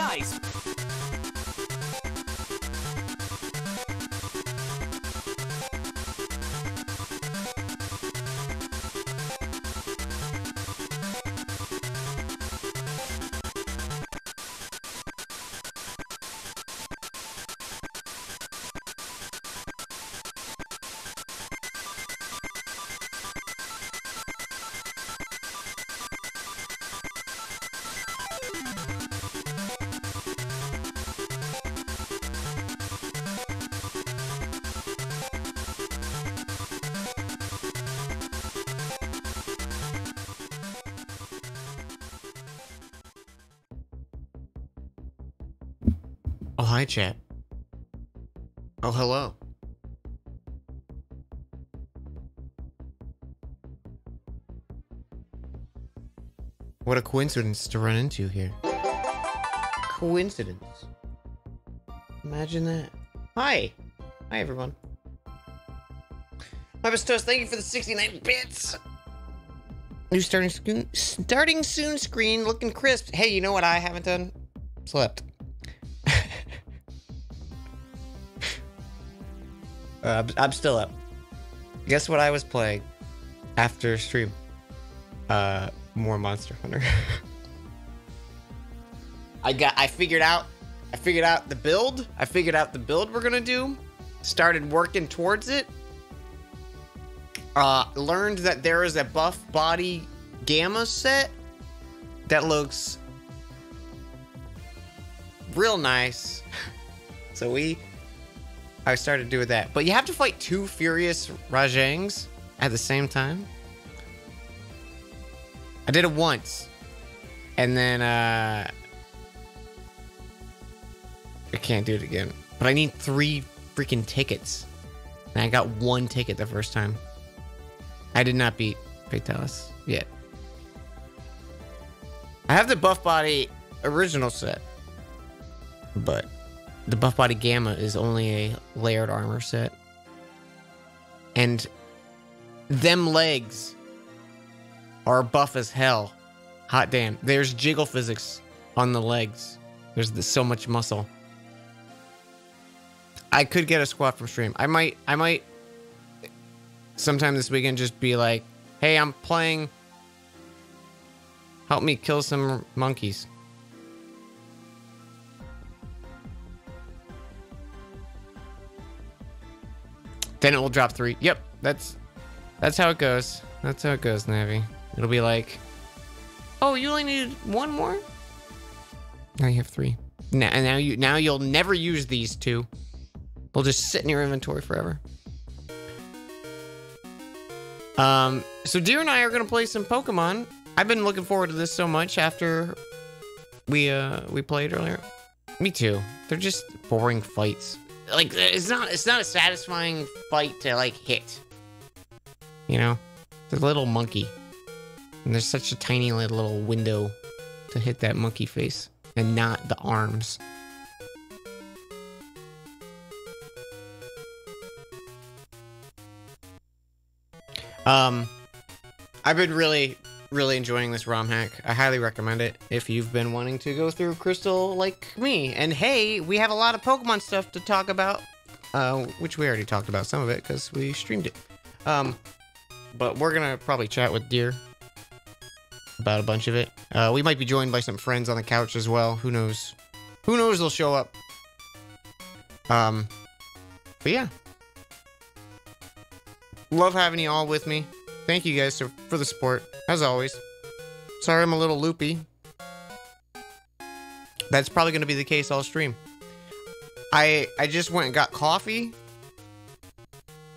Nice! Oh, hi, chat. Oh, hello. What a coincidence to run into here. Coincidence. Imagine that. Hi. Hi, everyone. My Toast, thank you for the 69 bits. New starting starting soon screen looking crisp. Hey, you know what I haven't done? Slept. I'm, I'm still up. Guess what I was playing after stream? Uh, more Monster Hunter. I got. I figured out. I figured out the build. I figured out the build we're gonna do. Started working towards it. Uh, learned that there is a buff body gamma set that looks real nice. so we I started doing that. But you have to fight two furious Rajangs at the same time. I did it once. And then uh I can't do it again. But I need three freaking tickets. And I got one ticket the first time. I did not beat Fatalis yet. I have the Buff Body original set, but the Buff Body Gamma is only a layered armor set. And them legs are buff as hell. Hot damn. There's jiggle physics on the legs. There's the, so much muscle. I could get a squat from stream. I might I might sometime this weekend just be like, "Hey, I'm playing Help me kill some monkeys." Then it will drop 3. Yep, that's that's how it goes. That's how it goes, Navi. It'll be like, "Oh, you only need one more?" Now you have 3. Now, now you now you'll never use these two. They'll just sit in your inventory forever. Um, so Deer and I are gonna play some Pokemon. I've been looking forward to this so much after we uh we played earlier. Me too. They're just boring fights. Like it's not it's not a satisfying fight to like hit. You know, the little monkey, and there's such a tiny little window to hit that monkey face, and not the arms. Um, I've been really, really enjoying this ROM hack. I highly recommend it if you've been wanting to go through Crystal like me. And hey, we have a lot of Pokemon stuff to talk about, uh, which we already talked about some of it because we streamed it. Um, but we're gonna probably chat with Deer about a bunch of it. Uh, we might be joined by some friends on the couch as well. Who knows? Who knows? They'll show up. Um, but yeah, Love having you all with me. Thank you guys for the support, as always. Sorry I'm a little loopy. That's probably going to be the case all stream. I I just went and got coffee.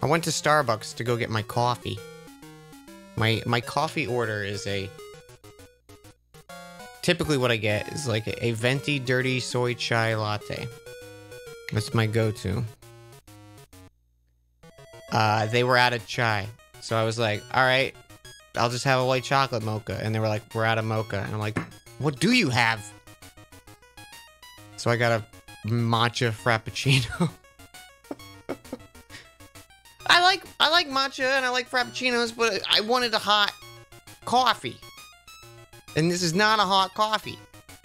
I went to Starbucks to go get my coffee. My my coffee order is a typically what I get is like a, a venti dirty soy chai latte. That's my go-to uh, they were out of chai. So I was like, all right, I'll just have a white chocolate mocha. And they were like, we're out of mocha. And I'm like, what do you have? So I got a matcha frappuccino. I like I like matcha and I like frappuccinos, but I wanted a hot coffee. And this is not a hot coffee.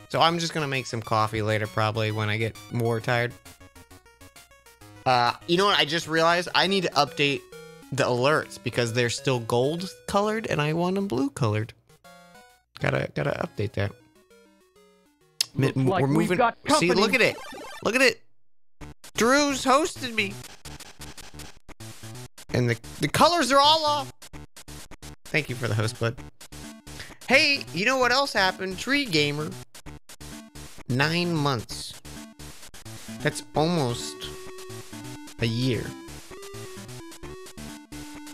So I'm just gonna make some coffee later, probably when I get more tired. Uh, you know what? I just realized I need to update the alerts because they're still gold colored and I want them blue colored. Gotta gotta update that. Looks like We're moving. See, look at it. Look at it. Drew's hosted me. And the the colors are all off. Thank you for the host, bud. Hey, you know what else happened? Tree Gamer. Nine months. That's almost a year.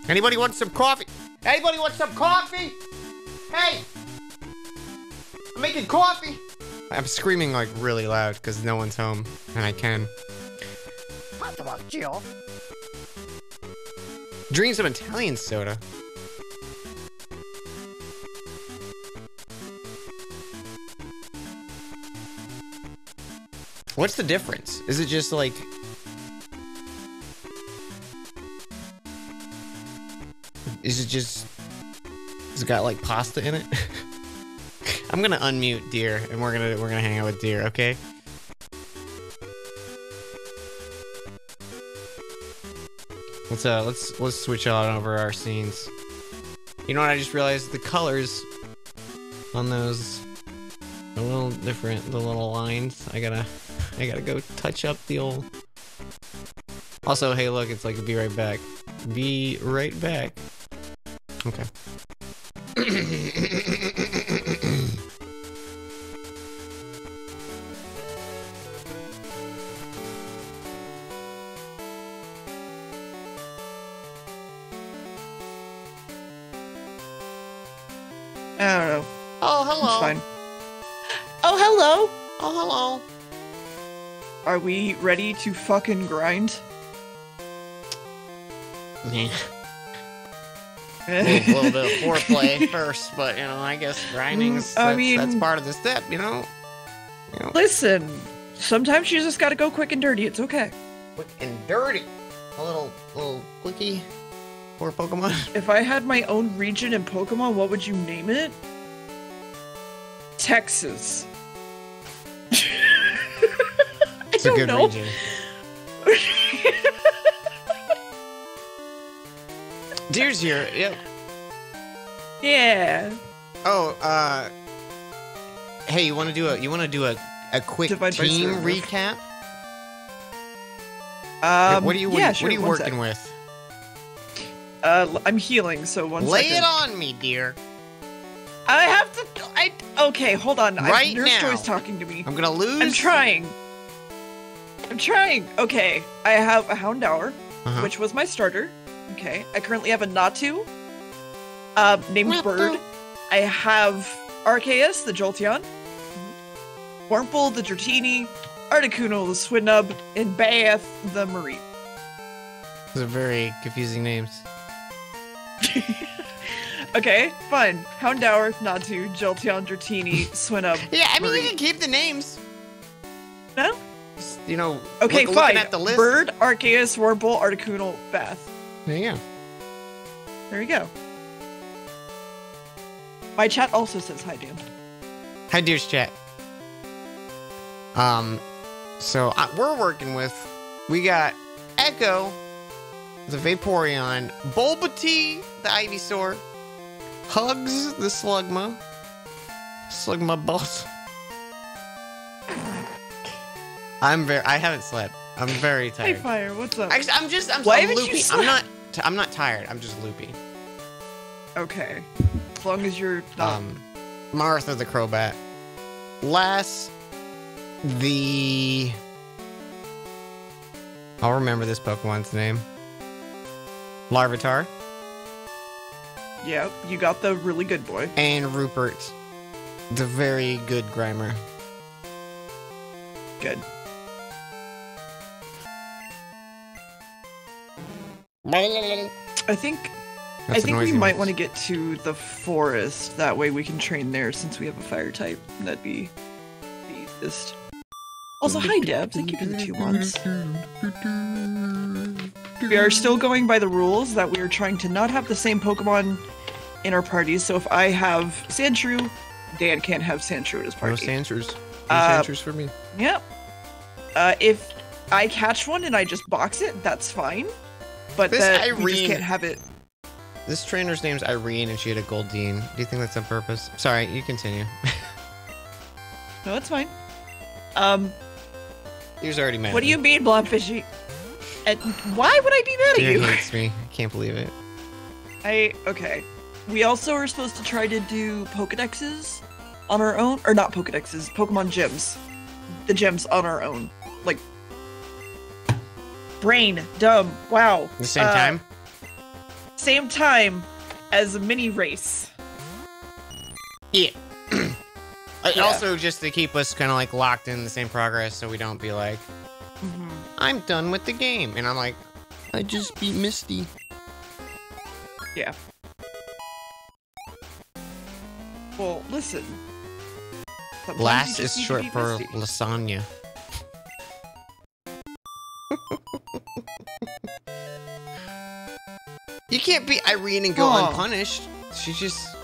Anybody want some coffee? Anybody want some coffee? Hey! I'm making coffee! I'm screaming like really loud because no one's home and I can. What about Jill? Drink some Italian soda. What's the difference? Is it just like Is it just... Has it got like pasta in it? I'm gonna unmute Deer and we're gonna we're gonna hang out with Deer, okay? Let's uh let's let's switch on over our scenes. You know what I just realized? The colors on those a little different, the little lines. I gotta I gotta go touch up the old Also, hey look, it's like be right back. Be right back. Okay. I don't know. Oh, hello. It's fine. Oh, hello. Oh, hello. Are we ready to fucking grind? Yeah. A little, little bit of foreplay first, but you know, I guess grinding's I that's, mean- that's part of the step, you know. You know, Listen, sometimes you just gotta go quick and dirty. It's okay. quick and dirty. A little, little quickie for Pokemon. If I had my own region in Pokemon, what would you name it? Texas. I It's don't good know. Deer's here. Yep. yeah. Oh, uh, hey, you want to do a you want to do a a quick Divide team recap? Um, what are you what, yeah, sure, what are you working sec. with? Uh, I'm healing, so one Lay second. it on me, dear. I have to. I okay. Hold on. I- Right Nurse now. Joy's talking to me. I'm gonna lose. I'm trying. I'm trying. Okay, I have a Houndour, Uh-huh. which was my starter. Okay, I currently have a Natu, uh, named Natu. Bird. I have Arceus, the Jolteon, Wurmple, the Dratini, Articuno, the Swinub, and Bath, the Marill. Those are very confusing names. Okay, fine. Houndour, Natu, Jolteon, Dratini, Swinub. Yeah, I mean Marill. you can keep the names. No? Just, You know. Okay, look, fine. Looking at the list. Bird, Arceus, Wurmple, Articuno, Bath. There you go. There you go. My chat also says hi, Dan. Hi, Deer's chat. Um, so uh, we're working with. We got Echo, the Vaporeon, Bulbatea, the Ivysaur, Hugs, the Slugma, Slugma boss. I'm very. I haven't slept. I'm very Hey, tired. Fire, what's up? Actually, I'm just. I'm, Why I'm haven't you loopy. I'm not. T- I'm not tired. I'm just loopy. Okay. As long as you're not. Um, Martha the Crobat. Last, the. I'll remember this Pokemon's name. Larvitar yeah, you got the really good boy. and Rupert, the very good Grimer. Good. I think I a think we might want to get to the forest. That way we can train there since we have a fire type. That'd be the easiest. Also, hi Deb. Thank you for the two months. We are still going by the rules that we are trying to not have the same Pokemon in our parties. So if I have Sandshrew, Dan can't have Sandshrew at his party. No. Sandshrews. No Uh, Sandshrews for me. Yep. Uh, if I catch one and I just box it, that's fine. But This that we just can't have it. This trainer's name's Irene and she had a Goldeen. Do you think that's on purpose? Sorry, you continue. No, it's fine. Um, He was already mad. what do you mean, Blobfishy? And why would I be mad at Deer you? hates me. I can't believe it. I okay. We also are supposed to try to do Pokedexes on our own, or not Pokedexes, Pokemon gyms. The gyms on our own, like brain dumb. Wow. The same Uh, time? Same time as a mini race. Yeah. Yeah. Also, just to keep us kind of like locked in the same progress, so we don't be like, Mm-hmm. "I'm done with the game," and I'm like, "I just beat Misty." Yeah. Well, listen. Sometimes Last is short for lasagna. you can't beat Irene and go Aw. unpunished. She's just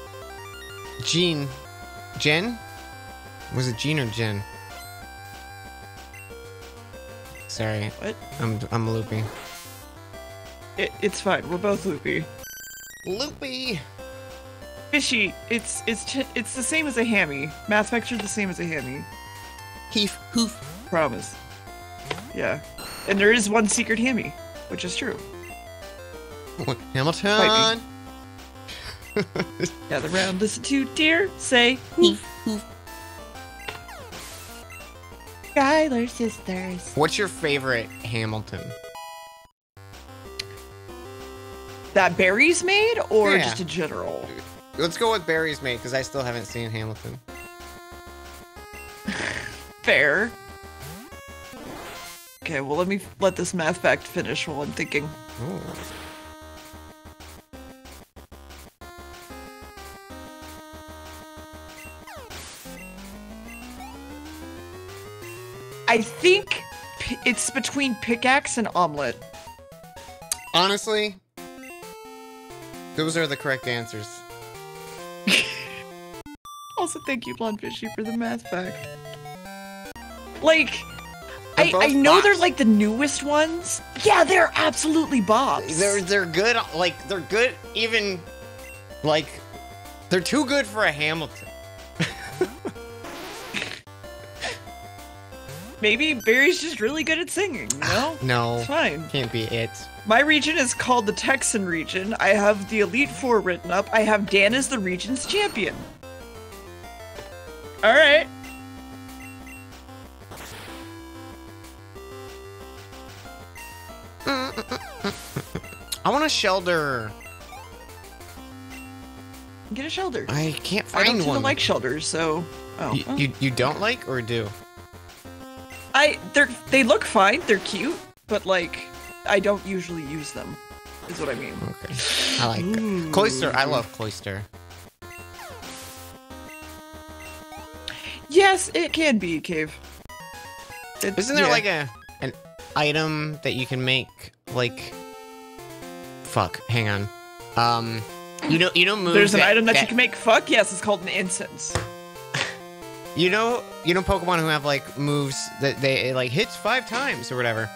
Jean. Jen? Was it Jean or Jen? Sorry, What? I'm I'm loopy. It, it's fine. We're both loopy. Loopy. Fishy. It's it's it's the same as a hammy. Math vector the same as a hammy. Heaf hoof. Promise. Yeah. And there is one secret hammy, which is true. Hamilton. Gather round, listen to dear say hoof. Schuyler sisters. What's your favorite Hamilton? That Barry's made, or Yeah. just a general? Let's go with Barry's made because I still haven't seen Hamilton. Fair. Okay, well let me let this math fact finish while I'm thinking. Ooh. I think it's between pickaxe and omelet. Honestly, those are the correct answers. also, thank you, Blonde Fishy, for the math fact. Like, I, I know they're like the newest ones. Yeah, they're absolutely bops. They're they're good. Like they're good. Even like they're too good for a Hamilton. Maybe Barry's just really good at singing, you know? No, It's fine. can't be it. My region is called the Texan region. I have the Elite Four written up. I have Dan as the region's champion. All right. I want a Shellder. Get a Shellder. I can't find I don't one. like Shellders, so. Oh. you, you you don't like or do? I they're they look fine. They're cute, but like I don't usually use them. Is what I mean. Okay, I like Cloyster. I love Cloyster. Yes, it can be a cave. It- Isn't there yeah. like a item that you can make like? Fuck. Hang on. Um, you know you know moves. There's an that- item that, you can make. Fuck yes, it's called an incense. You know, you know Pokemon who have like moves that they it, like hits five times or whatever.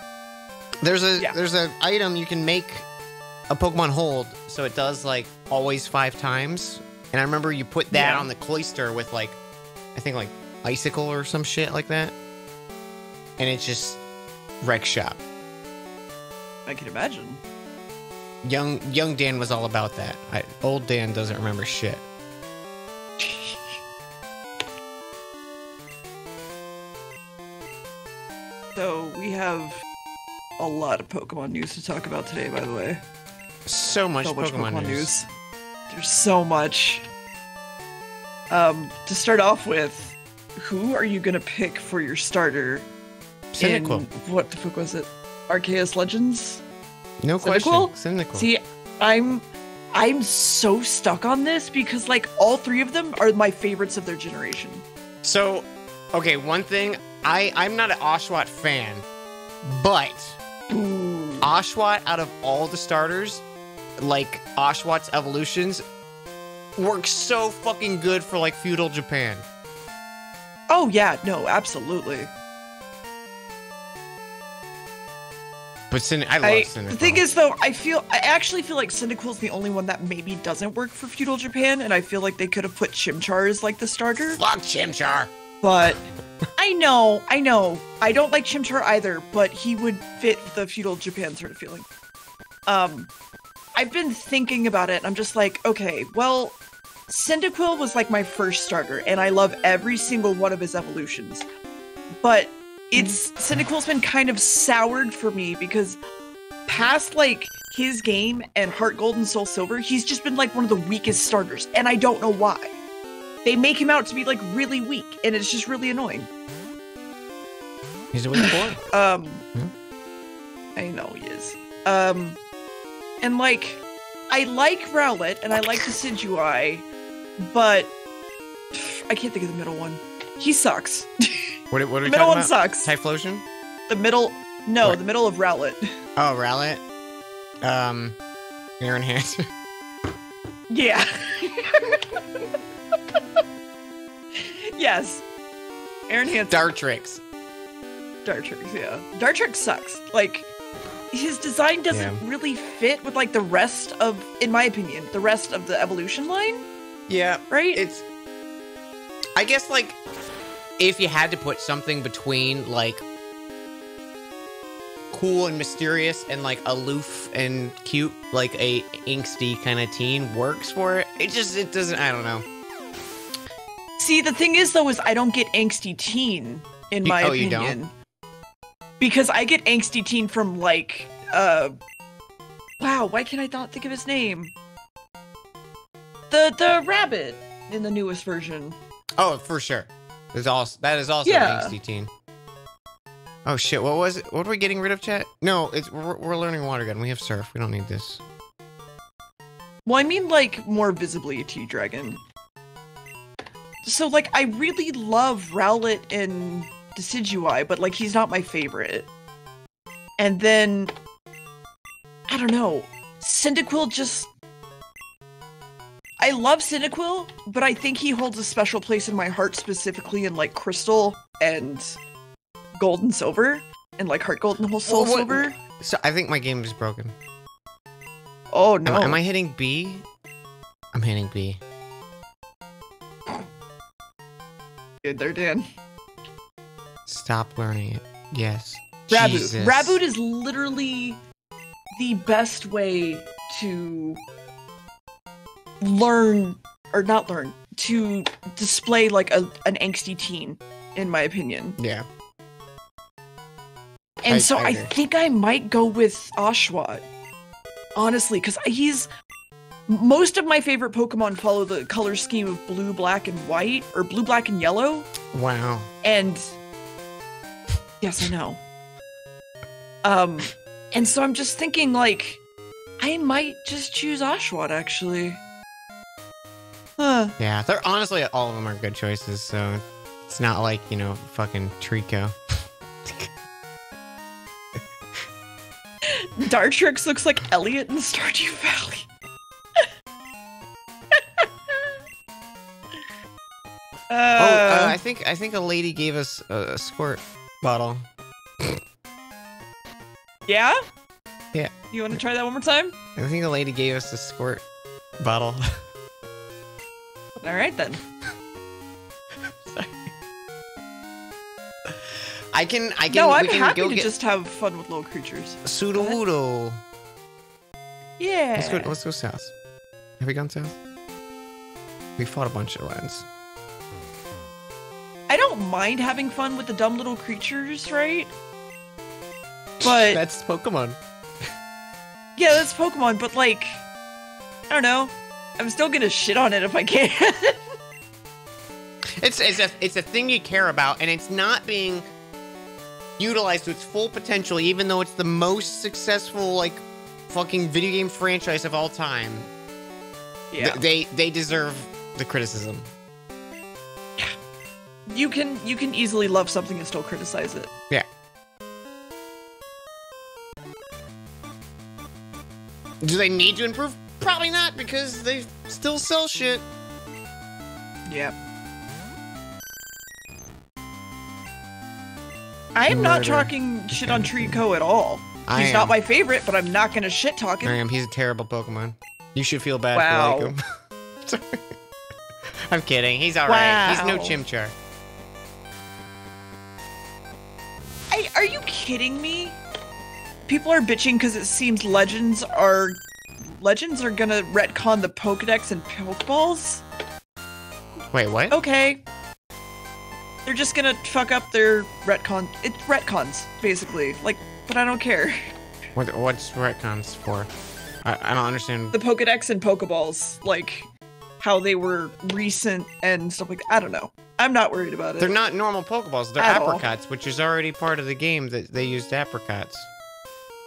There's a Yeah. there's an item you can make a Pokemon hold so it does like always five times. And I remember you put that Yeah. on the Cloyster with like I think like icicle or some shit like that. And it's just wreck shop. I can imagine. Young young Dan was all about that. I, old Dan doesn't remember shit. So we have a lot of Pokemon news to talk about today. By the way, So much, so much Pokemon, Pokemon, news. news. There's so much. Um, to start off with, who are you gonna pick for your starter? In- what the fuck was it? Arceus Legends. No question. Cyndaquil? Cyndaquil. See, I'm I'm so stuck on this because like all three of them are my favorites of their generation. So, okay, one thing I I'm not an Oshawott fan, but Ooh. Oshawott out of all the starters, like Oshawott's evolutions, works so fucking good for like feudal Japan. Oh yeah, no, absolutely. But Cyn- I love I, Cyndaquil. the thing is though, I feel I actually feel like Cyndaquil's the only one that maybe doesn't work for feudal Japan, and I feel like they could have put Chimchar as like the starter. fuck Chimchar. But I know, I know, I don't like Chimchar either, but he would fit the feudal Japan sort of feeling. Um, I've been thinking about it. and I'm just like, okay, well, Cyndaquil was like my first starter, and I love every single one of his evolutions. But it's Cyndaquil's been kind of soured for me because past like his game and Heart Gold and Soul Silver, he's just been like one of the weakest starters, and I don't know why. They make him out to be like really weak, and it's just really annoying. He's a weak boy. Um, Hmm? I know he is. Um, and like, I like Rowlet and I like Decidueye, but I can't think of the middle one. He sucks. What, what are the we middle talking one about? sucks. Typhlosion? The middle, no, What? the middle of Rowlet. Oh, Rowlet. Um, Aaron Hansen. Yeah. yes. Aaron Hansen. Dartrix. Dartrix, yeah. Dartrix sucks. Like, his design doesn't Yeah. really fit with like the rest of, in my opinion, the rest of the evolution line, Yeah, right? it's i guess like if you had to put something between like cool and mysterious and like aloof and cute like a angsty kind of teen works for it it just it doesn't i don't know See, the thing is though, is I don't get angsty teen in You- my oh, you opinion. Because I get angsty teen from like, uh, wow, why can I not think of his name? The the rabbit in the newest version. oh for sure there's also that is also Yeah. angsty teen oh shit what was it what are we getting rid of chat no it's we're, we're learning water gun we have surf we don't need this Well, I mean like more visibly a T dragon. So like I really love Rowlet and Decidueye, but like he's not my favorite. And then I don't know. Cyndaquil just I love Cyndaquil, but I think he holds a special place in my heart specifically in like Crystal and Gold and Silver. And like Heart Gold and Whole Soul Well, Silver. So I think my game is broken. Oh Am, no. am I hitting B? I'm hitting B. Good there, Dan. Stop learning it. Yes. Raboot. Jesus. Raboot is literally the best way to learn or not learn to display like a, an angsty teen, in my opinion. Yeah. And I- so I I, think I might go with Oshawott. Honestly, because he's most of my favorite Pokemon follow the color scheme of blue, black, and white, or blue, black, and yellow. Wow. And yes, I know. Um, and so I'm just thinking, like, I might just choose Oshawott, actually. Huh. Yeah. They're honestly all of them are good choices. So it's not like you know fucking Treecko. Dartrix looks like Elliott in Stardew Valley. oh, uh, uh, I think I think a lady gave us a, a squirt bottle. yeah? Yeah. You want to try that one more time? I think a lady gave us a squirt bottle. All right, then. I can I can No, I'm can happy to just have fun with little creatures. Sudowoodo. Yeah. Let's go let's go south. Have we gone south? We fought a bunch of lands. I don't mind having fun with the dumb little creatures, right? But That's Pokemon. yeah, that's Pokemon. But like, I don't know. I'm still gonna shit on it if I can. It's it's a it's a thing you care about, and it's not being utilized to its full potential, even though it's the most successful like fucking video game franchise of all time. Th- yeah. they they deserve the criticism. Yeah, you can you can easily love something and still criticize it. Yeah. Do they need to improve? Probably not, because they still sell shit. Yep. I am not talking shit on Treecko at all. I He's am. not my favorite, but I'm not gonna shit talk him. I am. He's a terrible Pokemon. You should feel bad Wow. if you like him. Sorry. I'm kidding. He's alright. He's no Chimchar. I, are you kidding me? People are bitching because it seems legends are legends are gonna retcon the Pokedex and Pokeballs. Wait, what? Okay. They're just gonna fuck up their retcon. It's retcons, basically. Like, but I don't care. What, what's retcons for? I, I don't understand. The Pokedex and Pokeballs, like how they were recent and stuff like that. I don't know. I'm not worried about it. They're not normal Pokeballs. They're At all. Apricorns, which is already part of the game that they used Apricorns.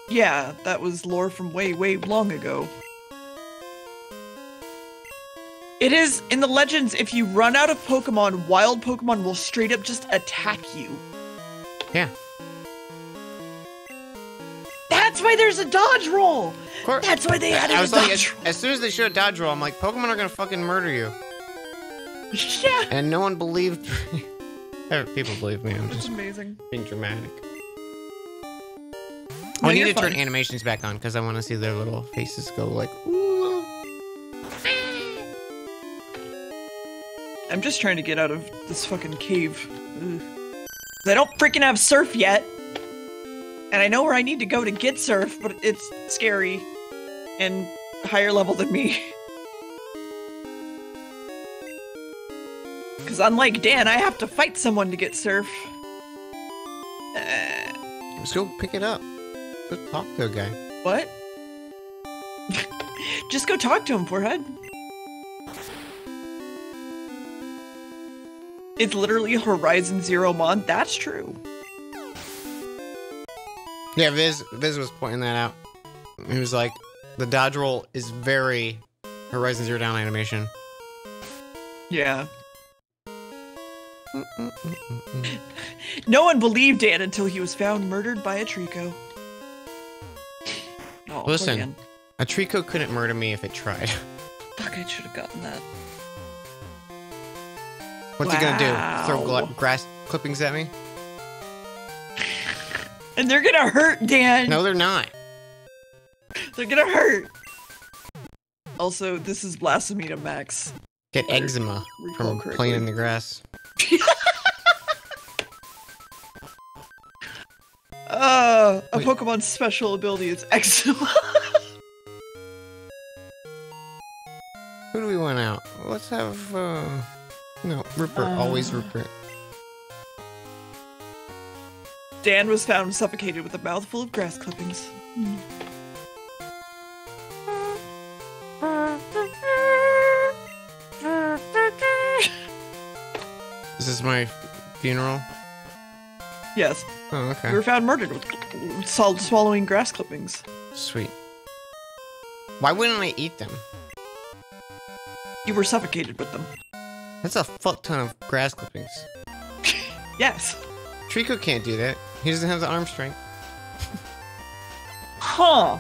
Yeah, that was lore from way, way long ago. It is in the legends. If you run out of Pokemon, wild Pokemon will straight up just attack you. Yeah. That's why there's a dodge roll. Of course. That's why they added I a was like, dodge as, as soon as they showed Dodge Roll, I'm like, Pokemon are gonna fucking murder you. yeah, And no one believed. People believe me. I'm that's just amazing. being dramatic. No, I need to turn animations back on because I want to see their little faces go like, ooh. I'm just trying to get out of this fucking cave. Ugh. I don't freaking have surf yet. And I know where I need to go to get surf, but it's scary and higher level than me. Because unlike Dan, I have to fight someone to get surf. Uh, Just go pick it up. Go talk to a guy. what? Just go talk to him, forehead. It's literally Horizon Zero Mon. That's true. Yeah, Viz Viz was pointing that out. He was like, the dodge roll is very Horizon Zero Dawn animation. Yeah. No one believed Dan until he was found murdered by a Treecko. Oh, Listen. A Treecko couldn't murder me if it tried. Fuck, I should have gotten that. What's it gonna do? Throw Wow. grass clippings at me? And they're gonna hurt, Dan. No, they're not. They're gonna hurt. Also, this is blasphemy to Max. Get eczema from correctly. playing in the grass. Uh, a Wait. Pokemon's special ability is eczema. Who do we want out? Let's have uh no Rupert. always Uh. Rupert. Dan was found suffocated with a mouthful of grass clippings. This is my funeral. Yes, Oh, okay. we were found murdered with sol- swallowing grass clippings. Sweet. Why wouldn't I eat them? You were suffocated with them. That's a fuck ton of grass clippings. Yes. Treecko can't do that. He doesn't have the arm strength. Huh.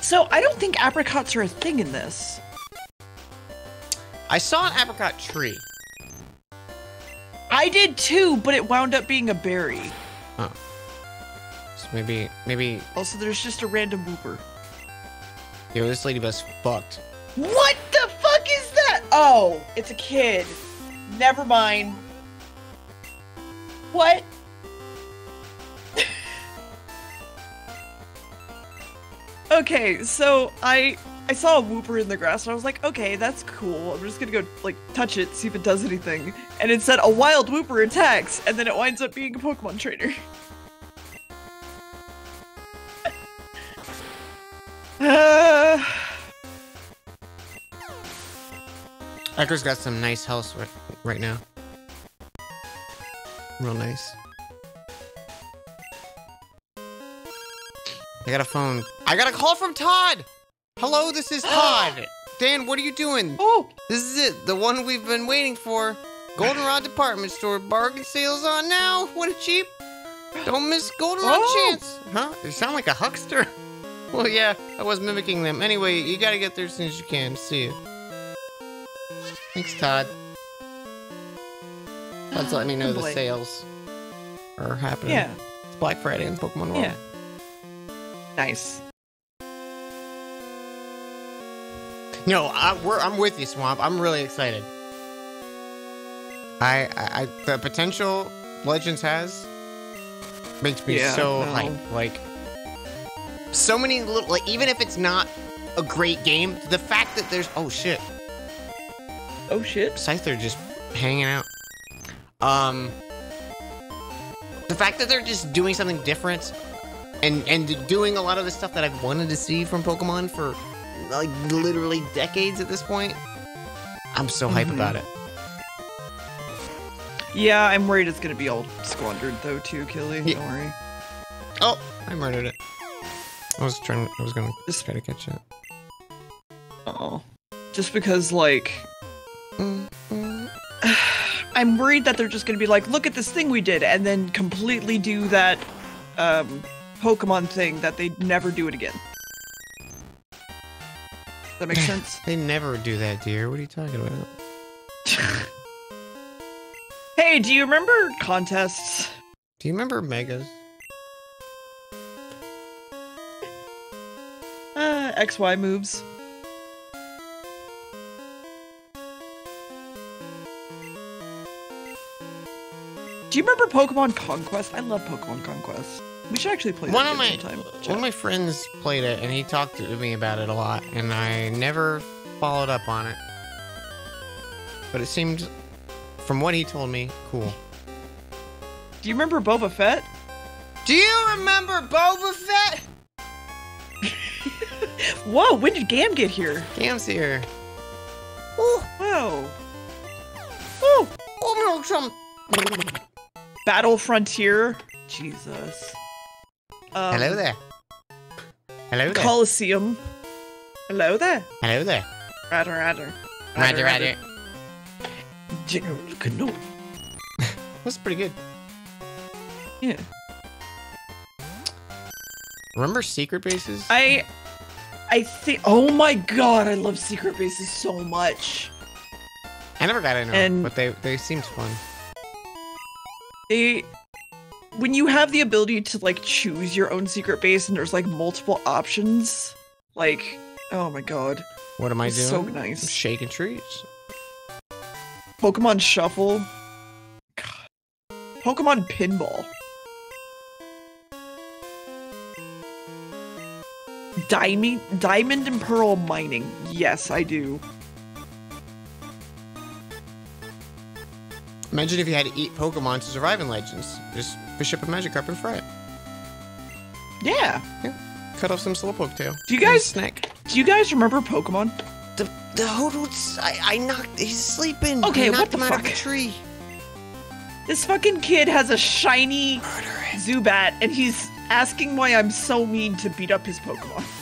So I don't think Apricorns are a thing in this. I saw an Apricorn tree. I did too, but it wound up being a berry. Huh. So maybe, maybe, Also, there's just a random Wooper. yo, this lady bus fucked. What the that? Oh, it's a kid. Never mind. What? okay, so I I saw a Wooper in the grass and I was like, okay, that's cool. I'm just gonna go like touch it, see if it does anything. And it said a wild Wooper attacks, and then it winds up being a Pokemon trainer. Ah. Edgar's got some nice house right, right now. Real nice. I got a phone. I got a call from Todd. Hello, this is Todd. Dan, what are you doing? oh, This is it, the one we've been waiting for. Goldenrod Department Store bargain sales on now. What a cheap! Don't miss Goldenrod Oh. chance. Huh? You sound like a huckster. Well, yeah, I was mimicking them. Anyway, you gotta get there as soon as you can. See you. Thanks, Todd. Todd's letting me know oh, the sales are happening. yeah, It's Black Friday in Pokemon World. yeah. Nice. No, I, we're, I'm with you, Swamp. I'm really excited. I, I, I the potential Legends has makes me Yeah, so no. hype. Like, so many little, like, even if it's not a great game, the fact that there's, oh shit, Oh shit. Scyther just hanging out. Um, the fact that they're just doing something different and and doing a lot of the stuff that I've wanted to see from Pokemon for like literally decades at this point. I'm so hype Mhm. about it. Yeah, I'm worried it's gonna be all squandered though too, Killy. Yeah. Don't worry. Oh, I murdered it. I was trying. I was gonna Just- try to catch it. Oh. Just because like Mm, mm. I'm worried that they're just gonna be like, look at this thing we did, and then completely do that um Pokemon thing that they never do it again. Does that make sense? They never do that, dear. What are you talking about? hey, do you remember contests? Do you remember Megas? Uh, XY moves. Do you remember Pokemon Conquest? I love Pokemon Conquest. We should actually play one that of my sometime. one of my friends played it and he talked to me about it a lot and I never followed up on it. But it seemed from what he told me, cool. Do you remember Boba Fett? Do you remember Boba Fett? Whoa, when did Gam get here? Gam's here. Oh! Whoa. Oh, no, some. Battle Frontier. Jesus. Um, Hello there. Hello there. Coliseum. Hello there. Hello there. Radder, radder. Roger, roger. General Kenobi. That's pretty good. Yeah. Remember secret bases? I I think oh my god, I love secret bases so much. I never got into them, but they they seemed fun. They when you have the ability to like choose your own secret base and there's like multiple options, like oh my god. What am I doing? so I'm nice. shaking trees. Pokemon Shuffle. God. Pokemon Pinball. Diamond, diamond and pearl mining. Yes, I do. Imagine if you had to eat Pokemon to survive in Legends. Just fish up a Magikarp and fry it. Yeah. yeah. Cut off some Slowpoke tail. Do you guys- snack? Do you guys remember Pokemon? The the Hoothoots, I, I knocked. He's sleeping. Okay, I what knocked the him out of the fuck? tree. This fucking kid has a shiny Murder it. Zubat, and he's asking why I'm so mean to beat up his Pokemon.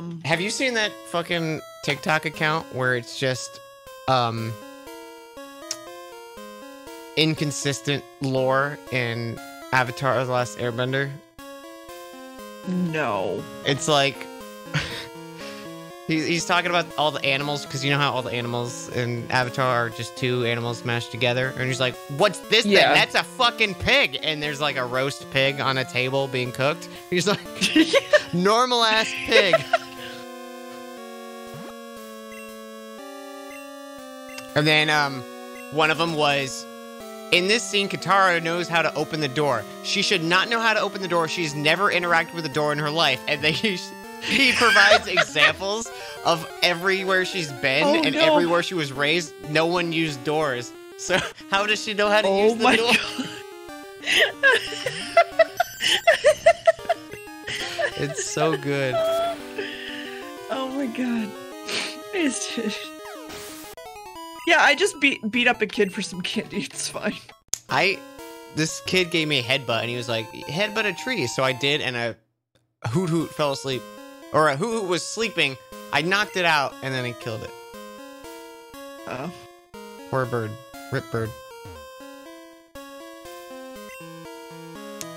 Um, Have you seen that fucking TikTok account where it's just um inconsistent lore in Avatar: The Last Airbender? no. It's like he's, he's talking about all the animals because you know how all the animals in Avatar are just two animals mashed together, and he's like, "What's this Yeah. thing? That's a fucking pig!" And there's like a roast pig on a table being cooked. He's like, "Normal ass pig." and then um, one of them was. In this scene, Katara knows how to open the door. She should not know how to open the door. She's never interacted with a door in her life. And then he, he provides examples of everywhere she's been Oh, and no. everywhere she was raised. No one used doors. So how does she know how to Oh use the my door? god. It's so good. Oh my god. It's just... Yeah, I just beat beat up a kid for some candy. It's fine. I this kid gave me a headbutt and he was like, headbutt a tree. So I did and a Hoothoot fell asleep. Or a Hoothoot was sleeping. I knocked it out and then he killed it. Oh. Poor bird. Rip bird.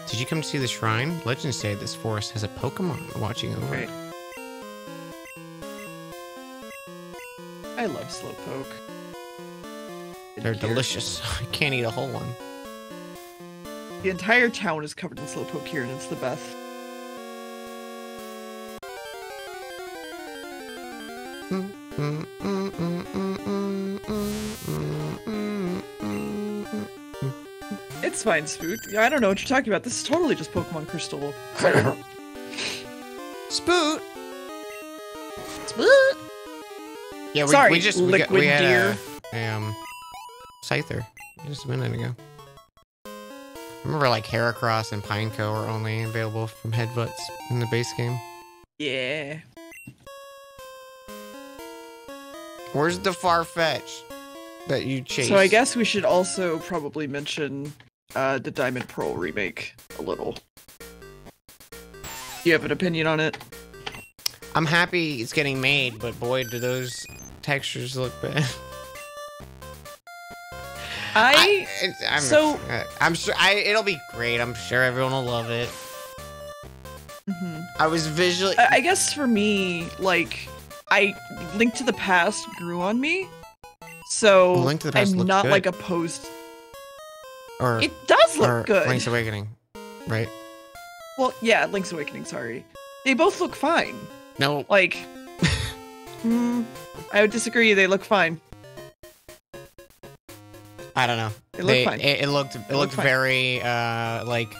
Did you come to see the shrine? Legends say this forest has a Pokemon watching over it. Right. I love Slowpoke. They're delicious. I can't eat a whole one. The entire town is covered in Slowpoke here, and it's the best. It's fine, Spoot. I don't know what you're talking about. This is totally just Pokemon Crystal. Spoot. Spoot. Yeah, we, Sorry, we just we, got, we liquid had deer. A, a, um Scyther just a minute ago. Remember, like Heracross and Pineco are only available from headbutts in the base game. Yeah. Where's the Farfetch that you chased? So I guess we should also probably mention uh, the Diamond Pearl remake a little. Do You have an opinion on it? I'm happy it's getting made, but boy, do those textures look bad. I, it's- I'm, so- uh, I'm sure I, it'll be great. I'm sure everyone will love it. Mhm. I was visually. I I guess for me, like, I Link to the Past grew on me, so Link to the Past I'm not good. like opposed. or It does look good. Link's Awakening, right? Well, yeah, Link's Awakening. Sorry, they both look fine. No, Like, mm, I would disagree. They look fine. I don't know. They look fine. It, it looked. It look looked fine. very uh like.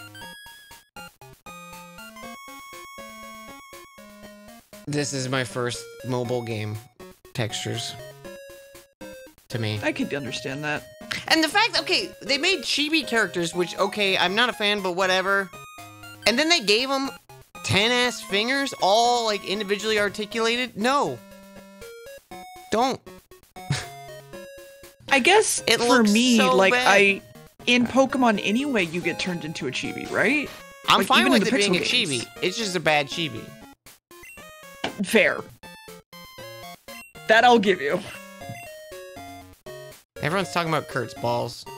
This is my first mobile game textures. To me. I could understand that. And the fact, okay, they made chibi characters, which, okay, I'm not a fan, but whatever. And then they gave them 10 ass fingers, all like individually articulated. No. Don't. I guess It for looks me, so like bad. I, in Pokemon anyway, you get turned into a chibi, right? I'm Like, fine with it being a chibi. It's just a bad chibi. Fair. That I'll give you. Everyone's talking about Kurt's balls.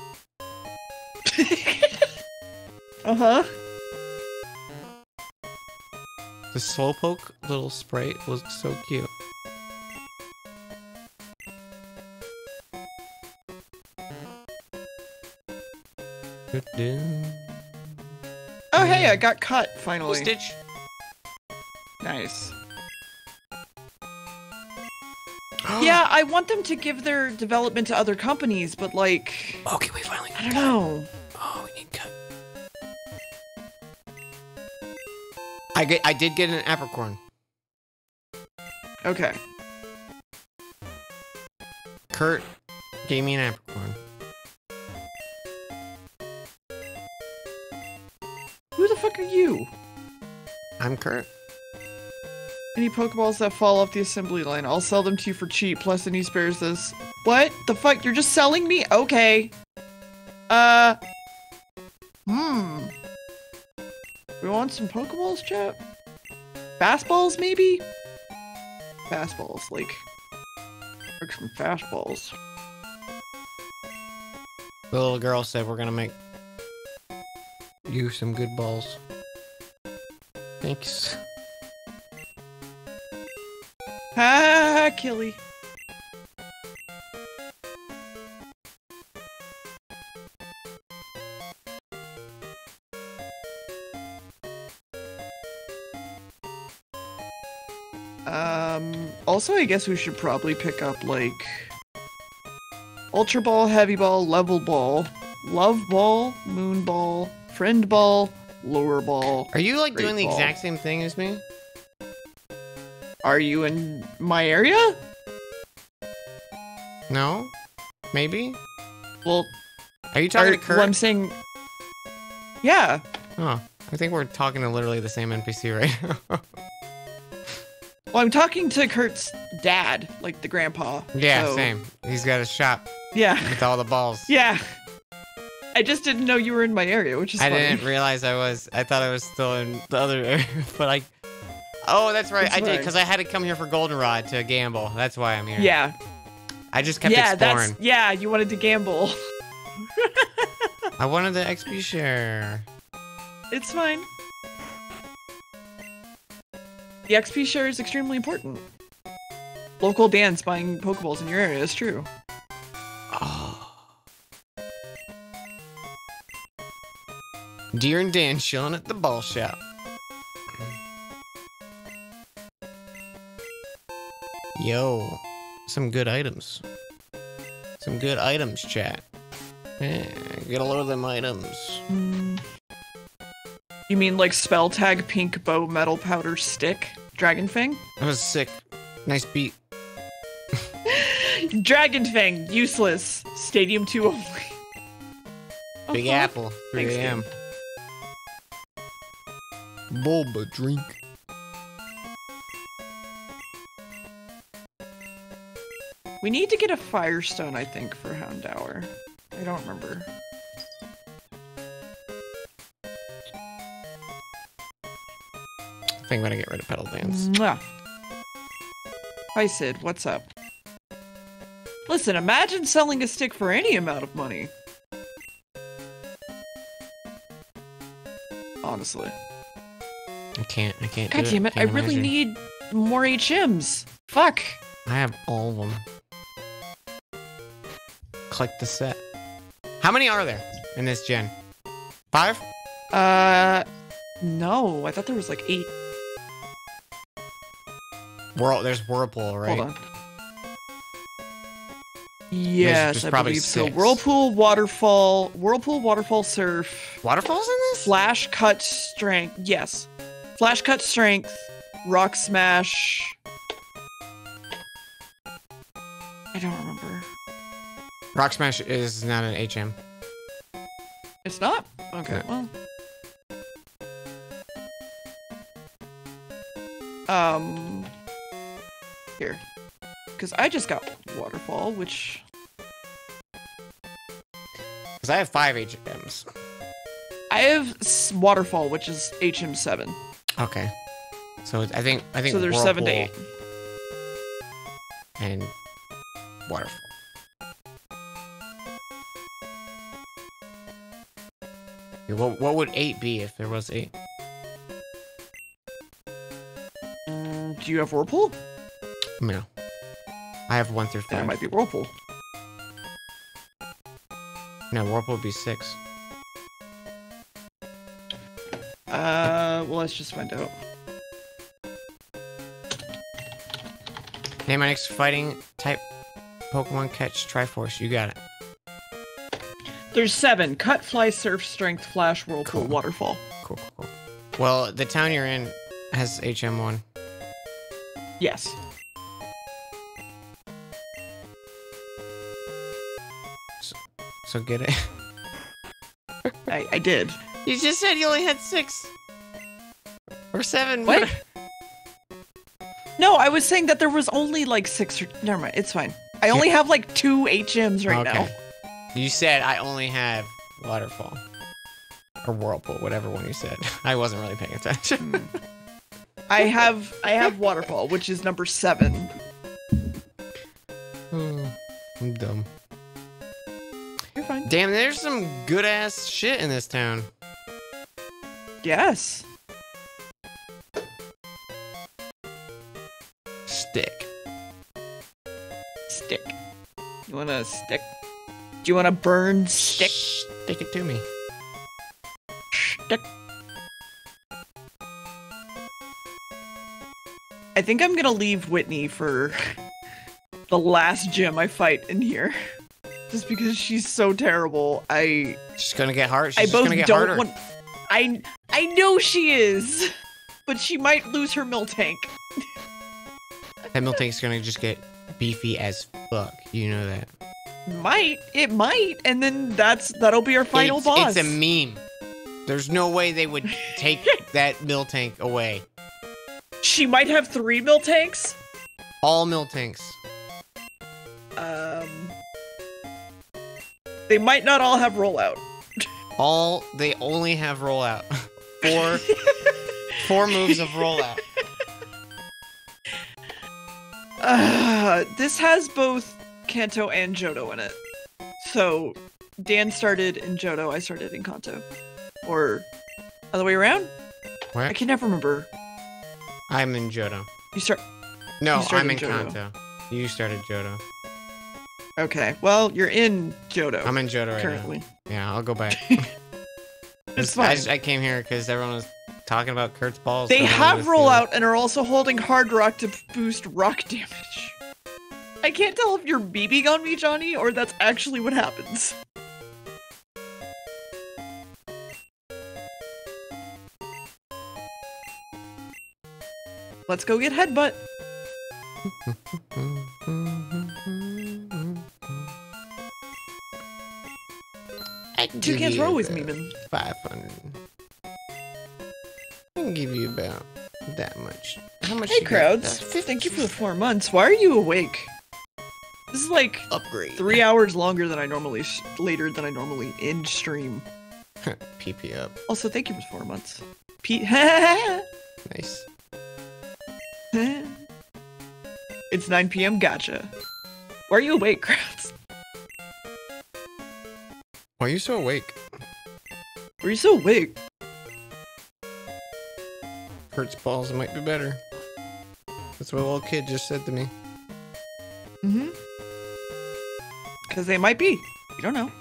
Uh huh. The Slowpoke little sprite was so cute. Oh, hey, I got cut finally. Stitch. Nice. Yeah, I want them to give their development to other companies, but like, Okay, we finally. I don't know. Oh, we need cut. I get. I did get an apricorn. Okay. Kurt gave me an apricorn. I'm Kurt. Any Pokeballs that fall off the assembly line, I'll sell them to you for cheap, plus any spares this. What the fuck? You're just selling me? Okay. Uh. Hmm. We want some Pokeballs, chat? Fastballs, maybe? Fastballs, like. Like some fastballs. The little girl said we're gonna make you some good balls. Thanks. Ah, Killy. Um, also, I guess we should probably pick up, like, Ultra Ball, Heavy Ball, Level Ball, Love Ball, Moon Ball, Friend Ball, Lure Ball. Are you like doing the ball. exact same thing as me? Are you in my area? No? Maybe? Well, Are you talking are- to Kurt? well, I'm saying, yeah. Oh, I think we're talking to literally the same NPC right now. Well, I'm talking to Kurt's dad, like the grandpa. yeah, so- same. He's got a shop Yeah, with all the balls. yeah. I just didn't know you were in my area, which is I funny. didn't realize I was. I thought I was still in the other area, but I. Oh, that's right. It's I did because I had to come here for Goldenrod to gamble. That's why I'm here. Yeah, I just kept yeah, exploring. that's yeah. You wanted to gamble. I wanted the XP share. It's fine. The XP share is extremely important. Local Dan's buying Pokeballs in your area is true. Deer and Dan chilling at the ball shop. Yo, some good items. Some good items, chat. Yeah, get a load of them items. You mean like spell tag pink bow metal powder stick? Dragon Fang? That was sick. Nice beat. Dragon Fang, useless. Stadium 2 only. Big Uh-huh. Apple, 3 a.m. Bulba drink. We need to get a Firestone, I think, for Houndour. I don't remember. I think I'm gonna get rid of petal dance. Mwah. Hi, Sid. What's up? Listen, imagine selling a stick for any amount of money. Honestly. I can't. I can't. God do damn it. it, I really need more HMs. Fuck. I have all of them. Click the set. How many are there in this gen? Five? Uh, no, I thought there was like eight. Whirl. There's Whirlpool, right? Hold on. Yes, there's I probably believe so. Whirlpool, waterfall, whirlpool, waterfall, surf, Waterfalls in this? flash cut strength. Yes, flash cut strength, rock smash. I don't remember. Rock Smash is not an HM. It's not. Okay, well. Um. Here, because I just got waterfall, which Because I have five HMs. I have waterfall, which is HM7. Okay. So I think I think So there's seven to eight. And waterfall. What, what would eight be if there was eight? Mm, Do you have Whirlpool? No. I have one through five. five. might be Whirlpool. No, Whirlpool would be six. Let's just find out. Name my next fighting type Pokemon catch Triforce. You got it. There's seven: Cut, Fly, Surf, Strength, Flash, Whirlpool, Cool. Waterfall. Cool, cool, cool. Well, the town you're in has HM1. Yes. So get it. I, I did. You just said you only had six. Or seven. What? No, I was saying that there was only like six or never mind, it's fine. I only have like two HMs right now. You said I only have Waterfall. Or Whirlpool, whatever one you said. I wasn't really paying attention. I have I have Waterfall, which is number seven. Hmm, I'm dumb. You're fine. Damn, there's some good ass shit in this town. Yes. Stick. Stick. You want a stick? Do you want to burn stick? Stick it to me. Stick. I think I'm gonna leave Whitney for the last gym I fight in here. Just because she's so terrible. I She's gonna get hard. She's I both gonna get don't harder. want I I know she is. But she might lose her Miltank. Tank's gonna just get beefy as fuck. You know that. Might. It might. And then that's that'll be our final it's, boss. It's a meme. There's no way they would take that Miltank away. she might have three Miltanks. All Miltanks. Um They might not all have rollout. All they only have rollout. Four four moves of rollout. Uh, this has both Kanto and Johto in it. So Dan started in Johto, I started in Kanto. Or other way around? What? I can never remember. I'm in Johto. You start No, You started I'm in Johto. Kanto. You started Johto. Okay. Well, you're in Johto I'm in Johto right currently. now. Yeah, I'll go back. It's I, fine. I came here because everyone was talking about Kurt's balls. They so I wanted have rollout and are also holding hard rock to boost rock damage. I can't tell if you're BBing on me, Johnny, or that's actually what happens. Let's go get headbutt. I Two give cans you roll with me, about man. 500. Can give you about that much. How much Hey, crowds. Thank you for the four months. Why are you awake? This is like upgrade. three hours longer than I normally, later than I normally in stream. PP up. Also, thank you for four months. P- Nice. it's 9 p.m. Gotcha. Why are you awake, crowds? Why are you so awake? Why are you so awake? Kurt's balls It might be better. That's what a little kid just said to me. Mm-hmm. Because they might be. You don't know.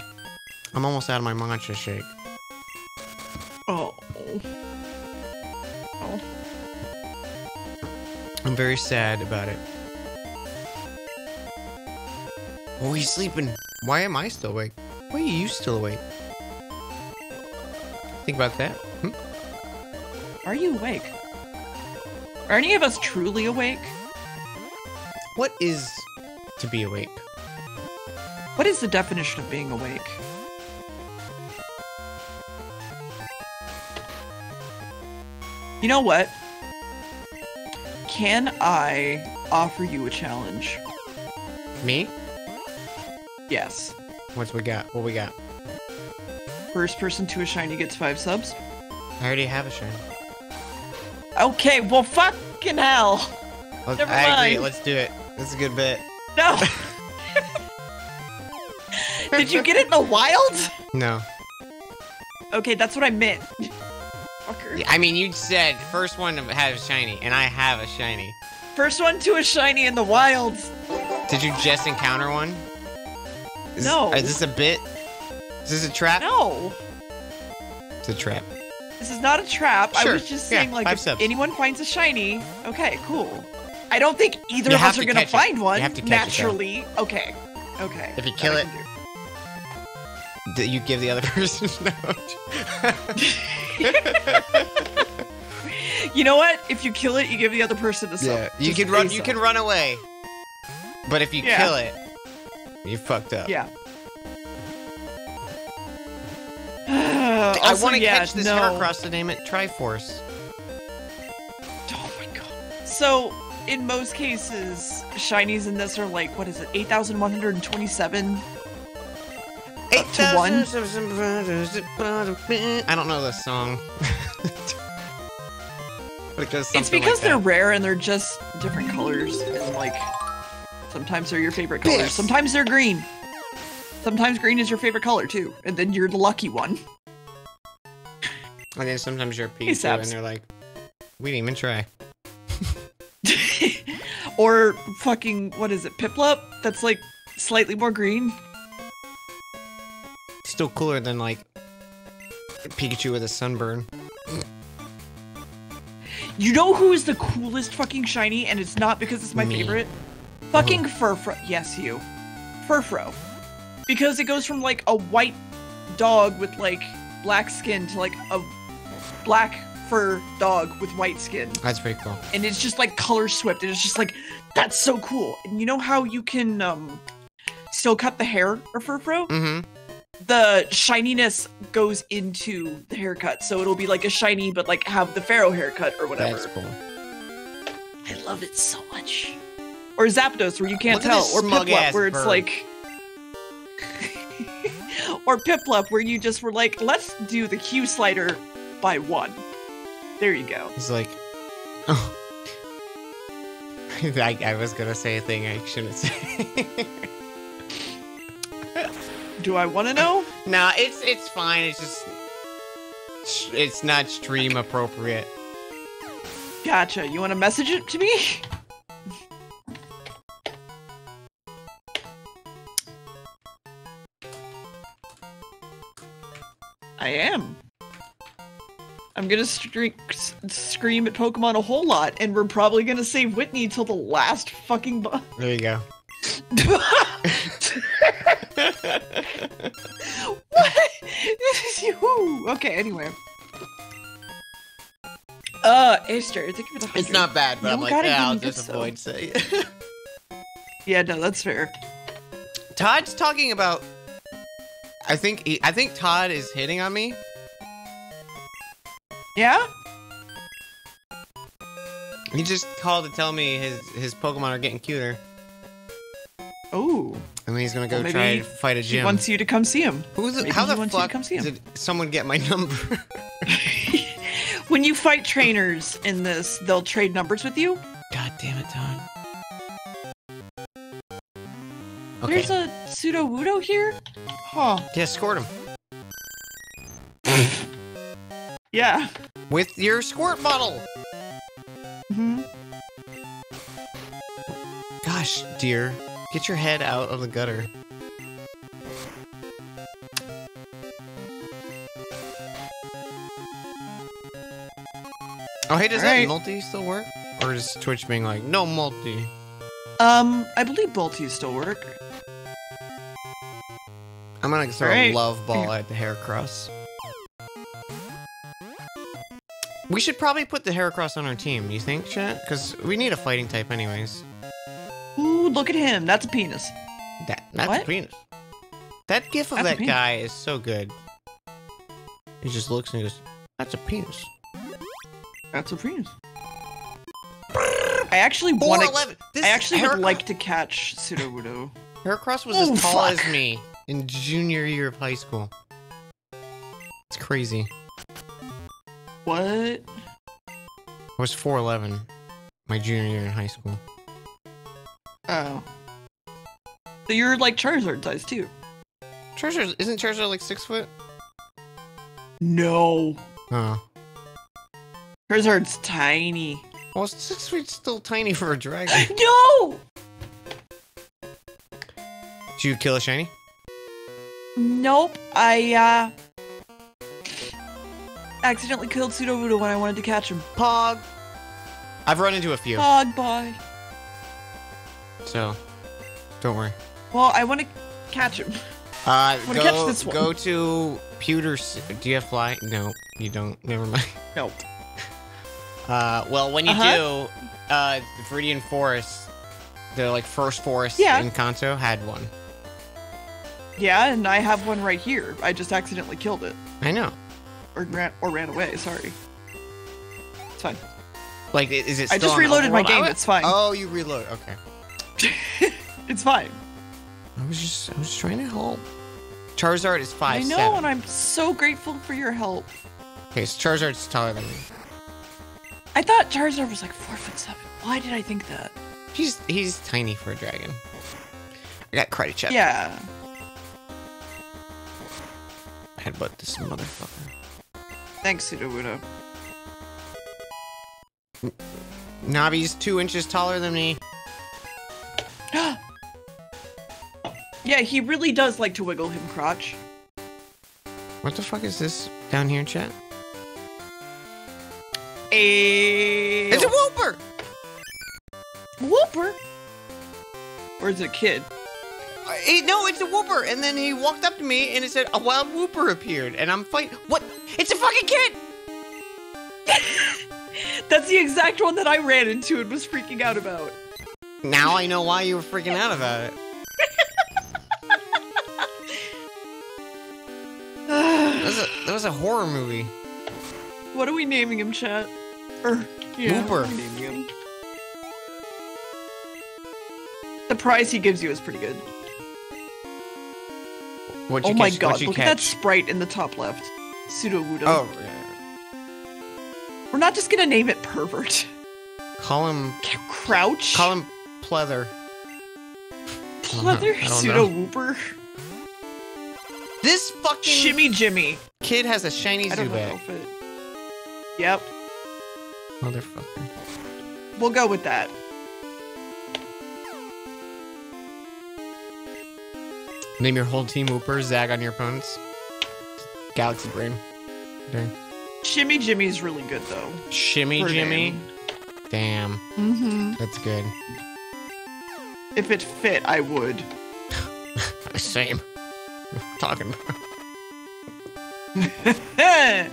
I'm almost out of my mantra shake. Oh. Oh. I'm very sad about it. Oh, he's sleeping. Why am I still awake? Why are you still awake? Think about that. Hmm? Are you awake? Are any of us truly awake? What is to be awake? What is the definition of being awake? You know what? Can I offer you a challenge? Me? Yes. What's we got? What we got? First person to a shiny gets five subs. I already have a shine. Okay, well, fucking hell. Let's- Never I agree. mind. Let's do it. That's a good bit. No. Did you get it in the wild? No. Okay, that's what I meant. Fucker. I mean, you said first one to have a shiny, and I have a shiny. First one to a shiny in the wild. Did you just encounter one? Is, No. Is this a bit? Is this a trap? No, It's a trap. This is not a trap. I was just yeah, saying, like, if steps. anyone finds a shiny, okay, cool. I don't think either You of us are to gonna catch it. find You one have to catch it, naturally. okay, okay. If you kill I it- can do. You give the other person no. You know what? If you kill it, you give the other person a sub. yeah, you Just can run. You sub. can run away, but if you Yeah. kill it, you fucked up. Yeah. I Also, want to yeah, catch this no. Heracross to name it Triforce. Oh my god. So, in most cases, shinies in this are like, what is it, 8,127? Up to one? I don't know this song. but it It's because like they're rare and they're just different colors. And like, sometimes they're your favorite colors. Sometimes they're green. Sometimes green is your favorite color too. And then you're the lucky one. And then sometimes you're a Pikachu, Saps. and they're like, "We didn't even try." or fucking, what is it, Piplup? That's like slightly more green. Still cooler than like Pikachu with a sunburn. You know who is the coolest fucking shiny, and it's not because it's my Me. favorite? Uh-huh. Fucking Furfrou. Yes, you. Furfrou. Because it goes from like a white dog with like black skin to like a black fur dog with white skin. That's pretty cool. And it's just like color swept. And it's just like, that's so cool. And you know how you can um still cut the hair of Furfrou? Mm-hmm. the shininess goes into the haircut, so it'll be like a shiny, but like have the Pharaoh haircut or whatever. That's cool. I love it so much. Or Zapdos, where you can't Look tell, or Piplup, where it's bird. like, or Piplup, where you just were like, let's do the Q slider by one. There you go. He's like, oh. I, I was gonna say a thing I shouldn't say. Do I want to know? nah, it's it's fine. It's just it's not stream appropriate. Gotcha. You want to message it to me? I am. I'm gonna stre- s- scream at Pokemon a whole lot, and we're probably gonna save Whitney till the last fucking bu- There you go. what? This is you. Okay. Anyway. Uh, Aster, thank you for the. It's not bad, but You I'm like, yeah, I'll just avoid though. saying. Yeah, no, that's fair. Todd's talking about. I think he, I think Todd is hitting on me. Yeah. He just called to tell me his his Pokemon are getting cuter, Oh, and then he's gonna go Well, try and fight a gym. he wants you to come see him. Who's maybe how he the wants you to fuck come see him. did someone get my number? when you fight trainers in this, they'll trade numbers with you. God damn it, Todd. Okay. There's a Sudowoodo here. Huh. yeah, squirt him Yeah. with your squirt bottle. hmm Gosh, dear, get your head out of the gutter. Oh, hey, does Alright. that multi still work? Or is Twitch being like, no multi? Um, I believe multi still work. I'm gonna throw Alright. a love ball at the Heracross. We should probably put the Heracross on our team, you think, chat? Because we need a fighting type anyways. Ooh, look at him. That's a penis. That That's a penis. That gif of That's that guy is so good. He just looks and goes, that's a penis. That's a penis. I actually want to. 411! This I actually would Heracross- like to catch Sudowoodo. Heracross was Oh, as tall fuck. as me in junior year of high school. It's crazy. What? I was 4'11 my junior year in high school. Oh. So you're like Charizard size too. Charizard isn't Charizard like six foot? No. Oh. Charizard's tiny. Well, six feet's still tiny for a dragon. no! Did you kill a shiny? Nope. I, uh. Accidentally killed Sudowoodo when I wanted to catch him. Pog. I've run into a few, Pog boy. so don't worry. Well, I want to catch him. Uh, wanna go, catch this one. go to Pewter. Do you have fly? No, you don't. Never mind. Nope. Uh, well, when you Uh-huh. do, uh, the Viridian Forest, the like first forest Yeah. in Kanto had one. Yeah, and I have one right here. I just accidentally killed it. I know. Or ran, or ran away, sorry. It's fine. Like, i- is it? I just reloaded my game, it's fine. Oh, you reload. Okay. It's fine. I was just, I was just trying to help. Charizard is five I know, seven. and I'm so grateful for your help. Okay, so Charizard's taller than me. I thought Charizard was like four foot seven. Why did I think that? He's he's tiny for a dragon. I got credit check. Yeah. Headbutt this motherfucker. Thanks, Sudowoodo. Navi's two inches taller than me. Yeah, he really does like to wiggle him crotch. What the fuck is this down here, chat? A It's a Wooper! Wooper. Or is it a kid? He- no, it's a Wooper. And then he walked up to me and it said a wild Wooper appeared. And I'm fighting. What? It's a fucking kid! That's the exact one that I ran into and was freaking out about. Now I know why you were freaking out about it. That was a, that was a horror movie. what are we naming him, chat? Or yeah, Wooper. what are we naming him? The prize he gives you is pretty good. Oh my catch? god, look at that sprite in the top left. Pseudo Sudowoodo. Oh, yeah. We're not just gonna name it pervert. Call him. C- Crouch? Call him Pleather. Leather I don't pseudo know. Wooper. This fucking Shimmy Jimmy. kid has a shiny I Zubat. it. Yep, Motherfucker. we'll go with that. Name your whole team Wooper, zag on your opponents. Galaxy Brain. Okay. Shimmy Jimmy's really good though. Shimmy For Jimmy. name. Damn, Mm-hmm. that's good. If it fit, I would. Same. Talking about.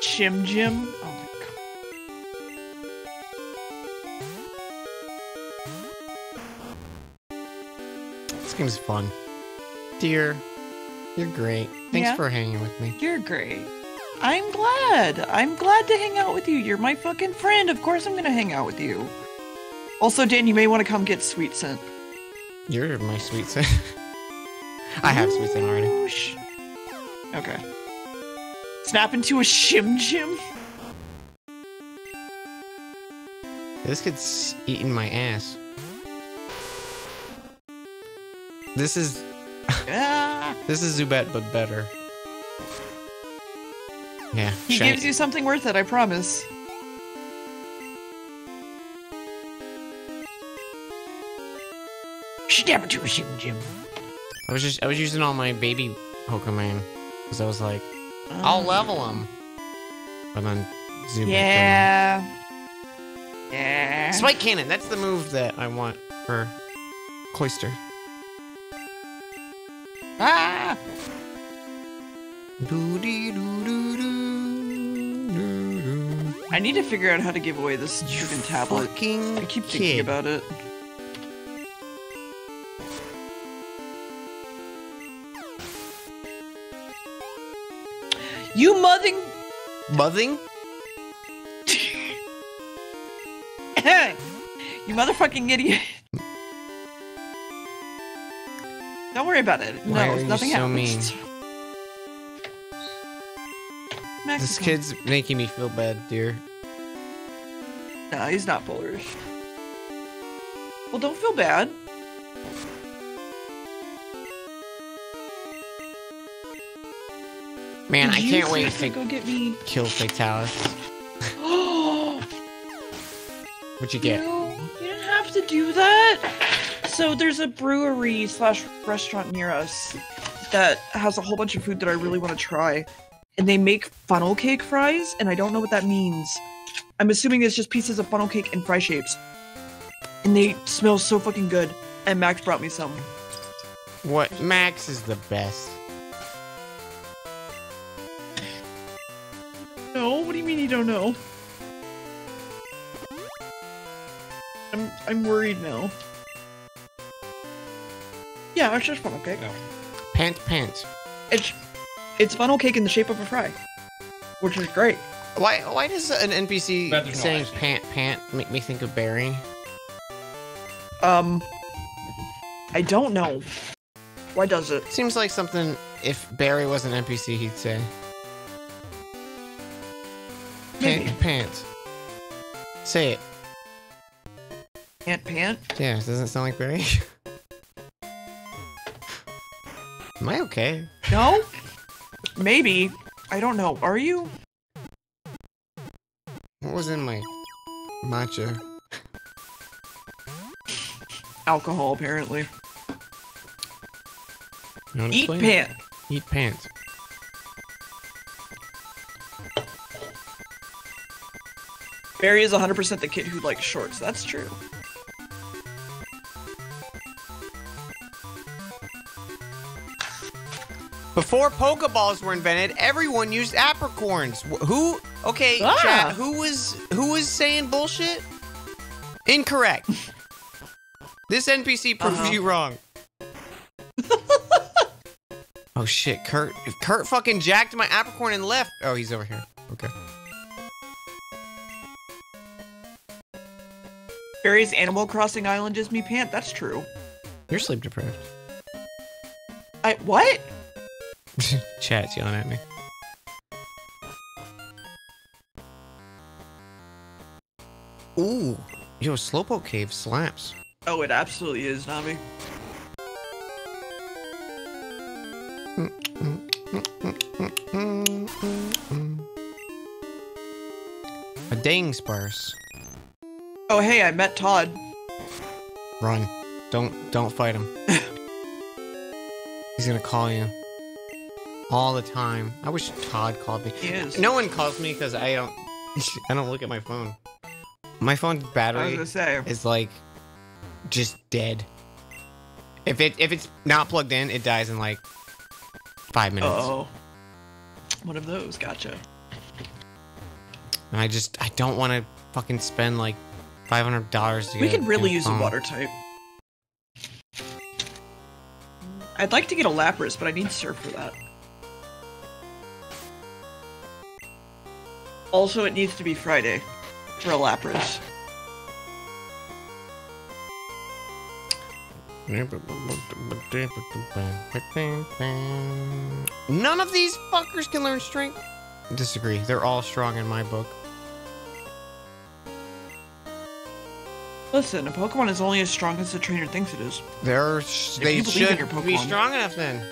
Chim Jim. Oh This game's fun. Dear, you're great. Thanks Yeah. for hanging with me. You're great. I'm glad. I'm glad to hang out with you. You're my fucking friend. Of course I'm gonna hang out with you. Also, Dan, you may want to come get Sweet Scent. You're my sweet Scent. I have sweet Scent already. Okay. Snap into a Shim Jim? This kid's eating my ass. This is this is Zubat but better. Yeah. He shiny- gives you something worth it, I promise. Snap into a Shim Jim. I was just I was using all my baby Pokemon because I was like, I'll oh. level them. But then Zubat. killed me. Yeah. Yeah. Spike Cannon. That's the move that I want for Cloyster. Ah! I need to figure out how to give away this freaking tablet. Fucking I keep thinking kid. about it. You mudding Buzzing? you motherfucking idiot. Don't worry about it. Why no, nothing so happens. mean? This is kid's making me feel bad, dear. No, he's not Polish. Well, don't feel bad. Man, I Did can't wait to go get me. kill Fatalis. Oh, What'd you get? No, you didn't have to do that. So there's a brewery slash restaurant near us that has a whole bunch of food that I really want to try, and they make funnel cake fries, and I don't know what that means. I'm assuming it's just pieces of funnel cake in fry shapes, and they smell so fucking good. And Max brought me some. What? Max is the best. No, what do you mean you don't know? I'm I'm worried now. Yeah, it's just funnel cake. Pant, pant. It's it's funnel cake in the shape of a fry, which is great. Why? Why does an NPC But there's no saying pant, pant make me think of Barry? Um, I don't know. Why does it? Seems like something if Barry was an NPC, he'd say. Maybe. Pant, pant. Say it. Pant pant. Yeah, doesn't sound like Barry? Am I okay? No. Maybe. I don't know. Are you? What was in my matcha? Alcohol, apparently. Eat explain? pant. Eat pants. Barry is 100% the kid who likes shorts. That's true. Before Pokeballs were invented, everyone used apricorns. Who? Okay, Ah. chat. Who was who was saying bullshit? Incorrect. this NPC proves Uh-huh. you wrong. oh shit, Kurt! Kurt fucking jacked my apricorn and left. Oh, he's over here. Okay. Barry's Animal Crossing Island is me pant. That's true. You're sleep deprived. I what? Chat's yelling at me. Ooh, yo, Slowpoke Cave slaps. Oh, it absolutely is, Nami. A dang sparse. Oh, hey, I met Todd. Run. Don't don't fight him. He's gonna call you. All the time. I wish Todd called me. No one calls me because I don't I don't look at my phone. My phone's battery say. is like just dead. If it if it's not plugged in, it dies in like five minutes. Oh. One of those. Gotcha. And I just I don't want to fucking spend like five hundred dollars to We could really use a water type. I'd like to get a Lapras, but I need Surf for that. Also, it needs to be Friday for a Lapras. None of these fuckers can learn strength. Disagree. They're all strong in my book. Listen, a Pokemon is only as strong as the trainer thinks it is. They're If they you believe in should be strong enough then.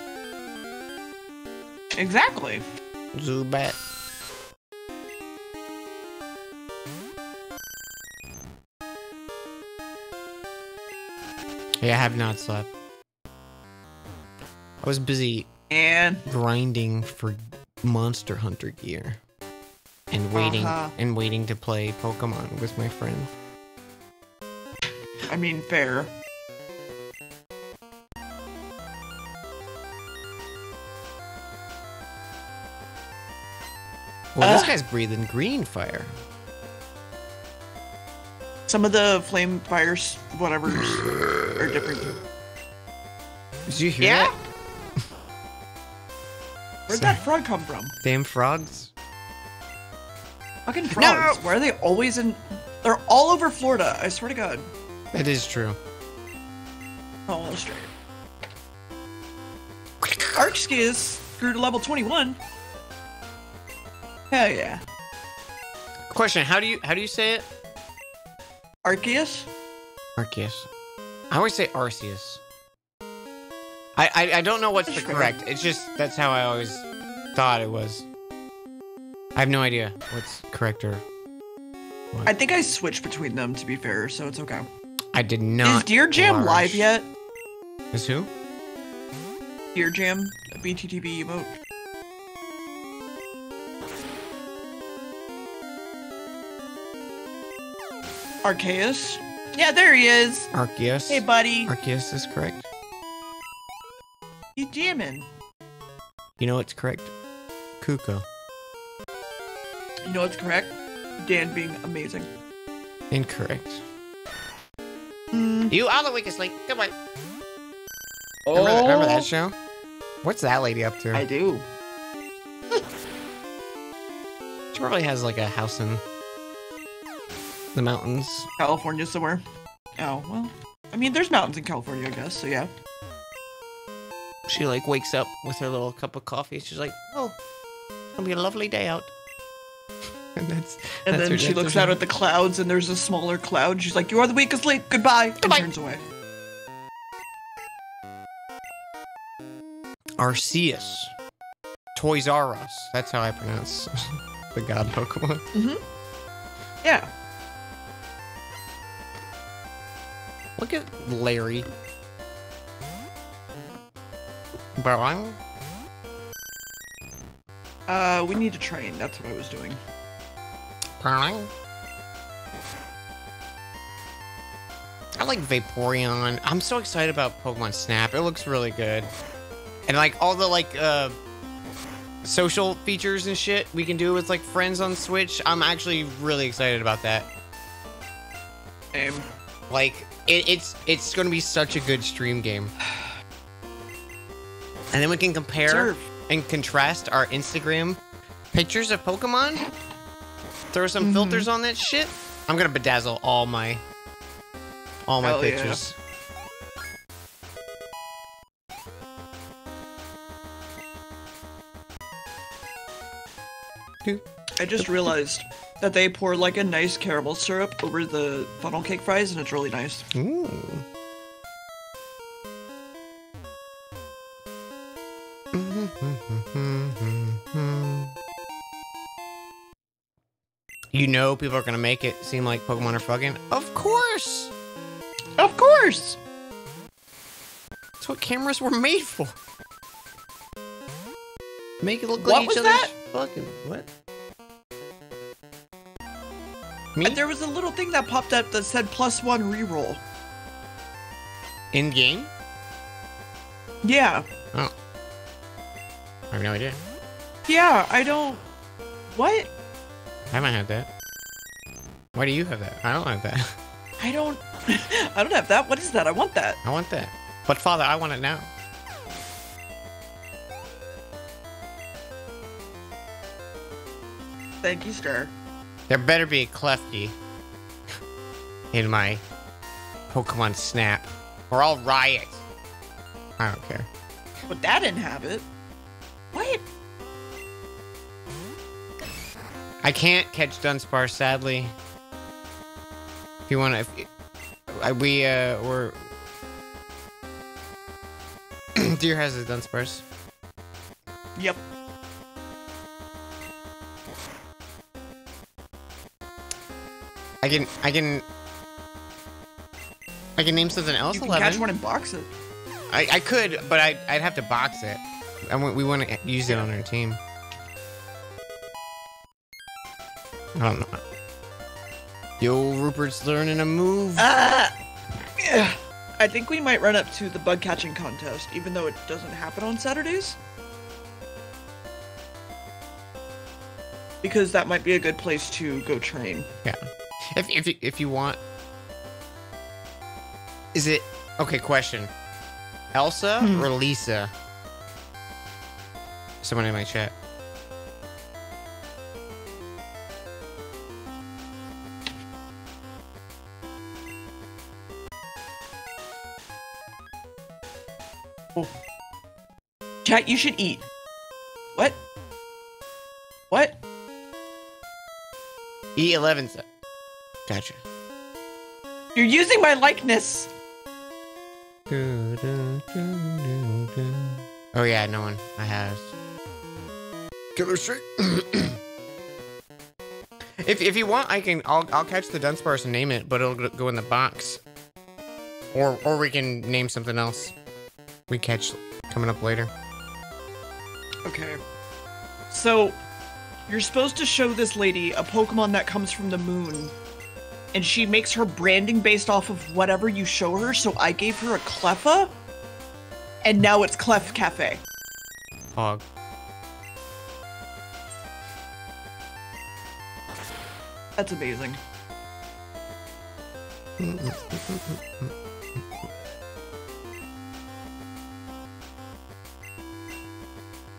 Exactly. Zubat. I have not slept. I was busy And grinding for Monster Hunter gear and waiting Uh-huh. and waiting to play Pokemon with my friends. I mean, fair. Well, this guy's breathing green fire. Some of the flame fires, whatever's, are different. Did you hear Yeah? that? Where'd Sorry. that frog come from? Damn frogs. Fucking frogs. No. Why are they always in? They're all over Florida. I swear to God. That is true. Oh, that's straight. Archskiz grew to level 21. Hell yeah. Question: How do you how do you say it? Arceus? Arceus. I always say Arceus. I, I I don't know what's the correct. It's just that's how I always thought it was. I have no idea what's correct or. I think I switched between them to be fair, so it's okay. I did not. Is Deer Jam large. live yet? Is who? Deer Jam, a BTTV emote. Arceus? Yeah, there he is. Arceus. Hey, buddy. Arceus is correct. You jamming? You know what's correct? Kuko. You know what's correct? Dan being amazing. Incorrect. Mm, You are the weakest link. Goodbye. Remember, that, remember that show? What's that lady up to? I do. She probably has like a house in the mountains. California somewhere. Oh, well. I mean, there's mountains in California, I guess, so yeah. She like wakes up with her little cup of coffee. She's like, "Oh, gonna be a lovely day out." And that's And that's then she looks out at the clouds and there's a smaller cloud. She's like, You are the weakest link. Goodbye. Goodbye. And turns away. Arceus. Toys R Us. That's how I pronounce the god Pokemon. Mhm. Yeah. Look at Larry. Bowing. Uh, we need to train. That's what I was doing. Bowing. I like Vaporeon. I'm so excited about Pokemon Snap. It looks really good. And like all the like uh social features and shit we can do with like friends on Switch. I'm actually really excited about that. Same. Like it, it's it's going to be such a good stream game. And then we can compare Serve. and contrast our Instagram pictures of Pokemon. Throw some Mhm. filters on that shit. I'm gonna bedazzle all my all my Hell yeah. pictures. I just realized that they pour like a nice caramel syrup over the funnel cake fries and it's really nice. Ooh. You know people are gonna make it seem like Pokemon are fucking? Of course! Of course! That's what cameras were made for. Make it look What like each other's that? fucking what? Me? And there was a little thing that popped up that said plus one reroll. In game? Yeah. Oh. I have no idea. Yeah, I don't. What? I haven't had that. Why do you have that? I don't have that. I don't. I don't have that. What is that? I want that. I want that. But father, I want it now. Thank you, Star. There better be a Klefki in my Pokemon Snap, or I'll riot. I don't care. But that didn't have it. What? I can't catch Dunsparce, sadly. If you want to, I, we uh, we're Deer has a Dunsparce. Yep. I can, I can, I can name something else. You can 11. catch one and box it. I, I could, but I, I'd have to box it. I want, we want to use it on our team. I don't know. Yo, Rupert's learning a move. Ah! Yeah. I think we might run up to the bug catching contest, even though it doesn't happen on Saturdays. Because that might be a good place to go train. Yeah. If if you- if you want, is it okay? Question: Elsa Hmm. or Lisa? Someone in my chat. Chat, you should eat. What? What? E11. Gotcha. You're using my likeness. Oh yeah, no one I has. Killer Streak. if if you want, I can. I'll I'll catch the Dunsparce and name it, but it'll go in the box. Or or we can name something else. We catch coming up later. Okay. So, you're supposed to show this lady a Pokemon that comes from the moon, and she makes her branding based off of whatever you show her. So I gave her a Cleffa, and now it's Clef Cafe. Hog. That's amazing.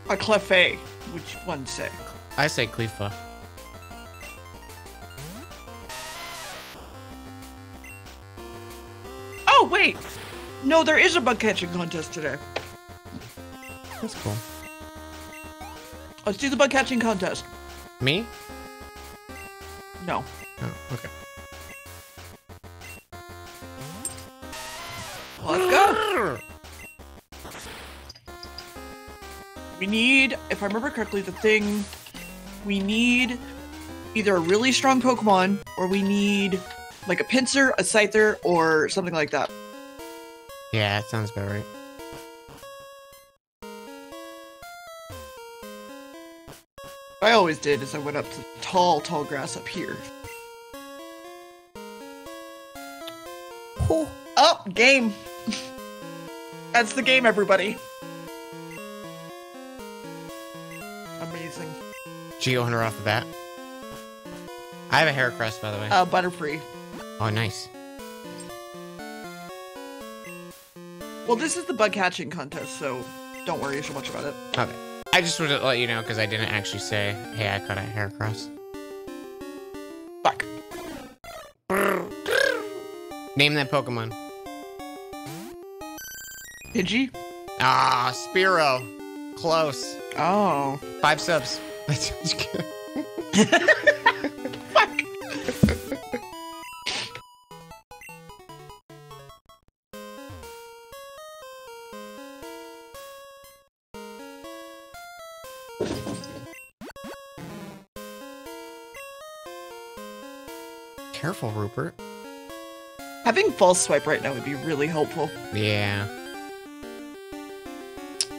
A Cleffe, which one say? I say Clefa. No, there is a bug catching contest today. That's cool. Let's do the bug catching contest. Me? No. Oh, okay. Let's go. We need, if I remember correctly, the thing we need either a really strong Pokemon or we need like a Pinsir, a Scyther, or something like that. Yeah, that sounds about right. What I always did is I went up to tall, tall grass up here. Oh, game. That's the game, everybody. Amazing. Geo Hunter off the bat. I have a Heracross, by the way. Uh, Butterfree. oh, nice. Well, this is the bug catching contest, so don't worry so much about it. Okay. I just wanted to let you know because I didn't actually say, hey, I caught a Heracross. Fuck. Name that Pokemon. Pidgey? Ah, Spiro. Close. Oh. Five subs. Having false swipe right now would be really helpful. Yeah.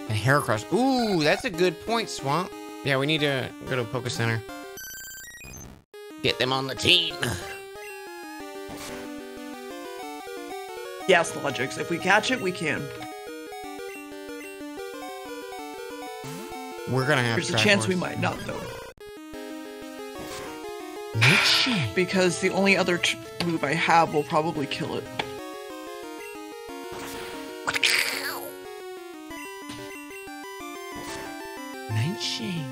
A Heracross. Ooh, that's a good point, Swamp. Yeah, we need to go to a Poke Center. Get them on the team. Yes, Logics. If we catch it, we can. We're gonna have There's a chance we might not, though. Because the only other t- move I have will probably kill it. Nightshade.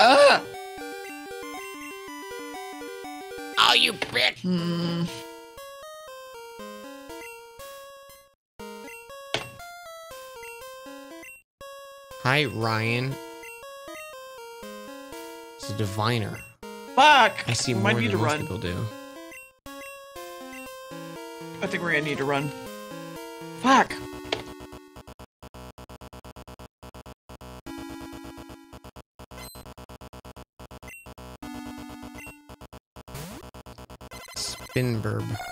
Ah! Oh, you bitch. Hmm. Hi, Ryan. It's a diviner. Fuck! I see more might need to run. people do. I think we're gonna need to run. Fuck! Spinburb. That'll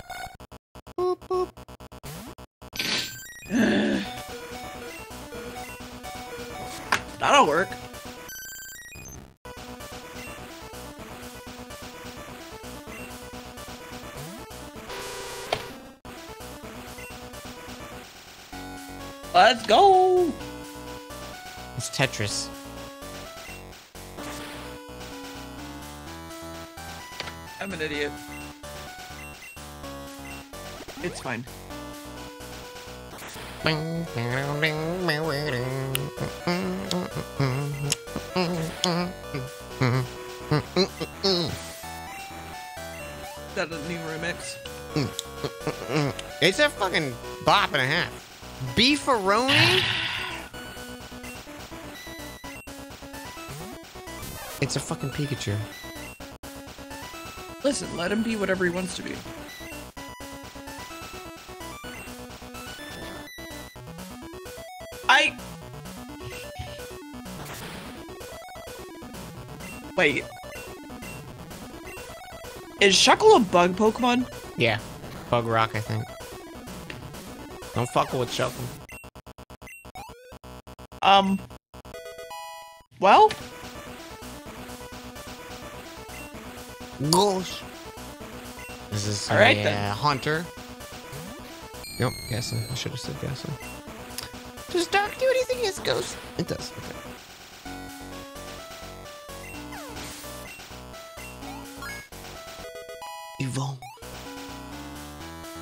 Let's go! It's Tetris. I'm an idiot. It's fine. Is that a new remix? It's a fucking bop and a half. Beefaroni? It's a fucking Pikachu. Listen, let him be whatever he wants to be. I... Wait. Is Shuckle a bug Pokemon? Yeah. Bug Rock, I think. Don't fuck with Shuckle. Um. Well, Gosh. This is All right, a then. uh, hunter. Nope, guessing. I should have said guessing. Does Dark do anything as ghost? It does. Okay.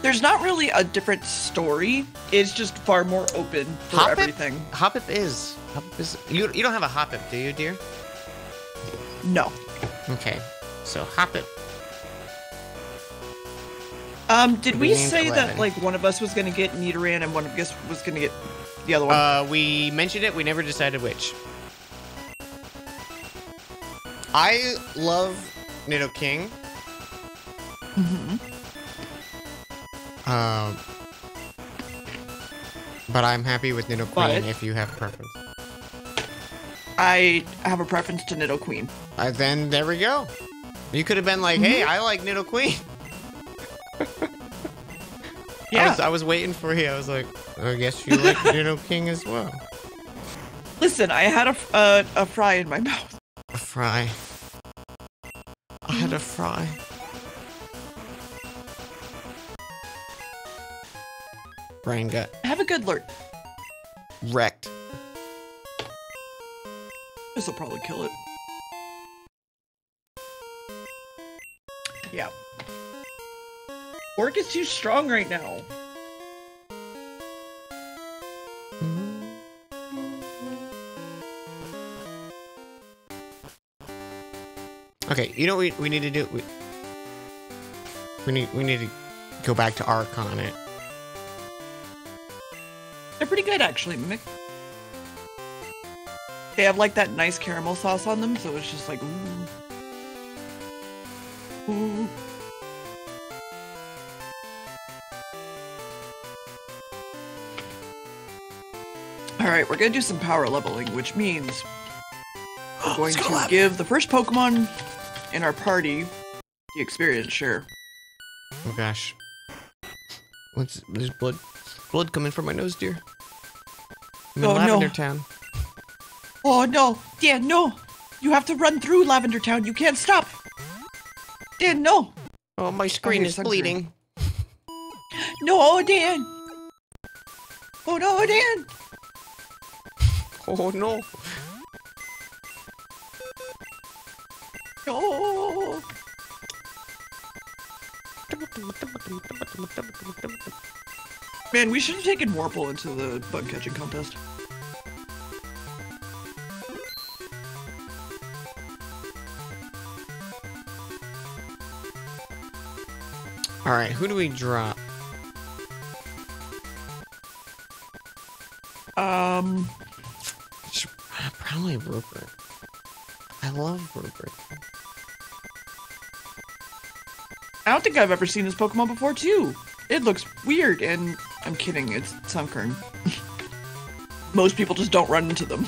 There's not really a different story. It's just far more open for Hoppip? everything. Hoppip is. Hoppip is. You, you don't have a Hoppip, do you, dear? No. Okay. So Hoppip. Um, did we We say 11. that like one of us was gonna get Nidoran and one of us was gonna get the other one? Uh, we mentioned it. We never decided which. I love Nidoking. Mhm. Um, but I'm happy with Nidoqueen But- if you have preference. I have a preference to Nidoqueen. Uh, then there we go. You could have been like, "Hey, Mm-hmm. I like Nidoqueen." I was, I was waiting for you. I was like, "I guess you like Nidoking as well." Listen, I had a uh, a fry in my mouth. A fry. I had a fry. Brain gut Have a good lurk. wrecked. This will probably kill it. Yeah. Orc is too strong right now. Okay, you know what we, we need to do? We, we need we need to go back to Archon it. They're pretty good, actually, Mimic. They have like that nice caramel sauce on them, so it's just like ooh. Ooh. All right, we're gonna do some power leveling, which means we're going to give the first Pokemon in our party the experience share. Oh gosh. What's there's blood blood coming from my nose, dear. I'm in Oh, no. Town. Oh no, Dan, no! You have to run through Lavender Town. You can't stop. Dan, no, Oh, my screen here's is sunscreen. bleeding. no, Dan. Oh no, Dan. Oh no. No. Man, we should have taken Wurmple into the bug catching contest. All right, who do we drop? Um, Probably Rupert. I love Rupert. I don't think I've ever seen this Pokemon before, too. It looks weird, and I'm kidding. It's Sunkern. Most people just don't run into them.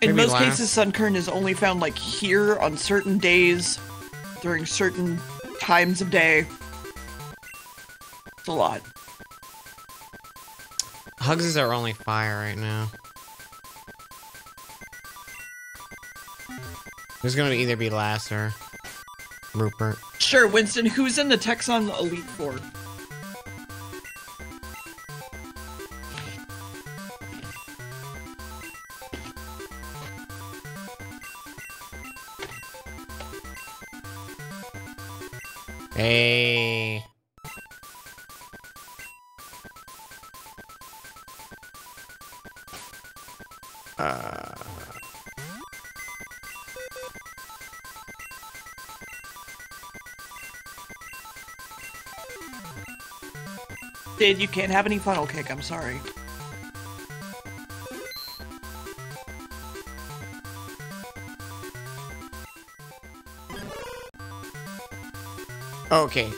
In Maybe most last- cases, Sunkern is only found like here on certain days, during certain times of day. It's a lot. Hugs is our only fire right now. There's gonna either be Lass or Rupert. Sure, Winston, who's in the Texan Elite Four? Hey. Uh, Dude, you can't have any funnel kick, I'm sorry. Okay.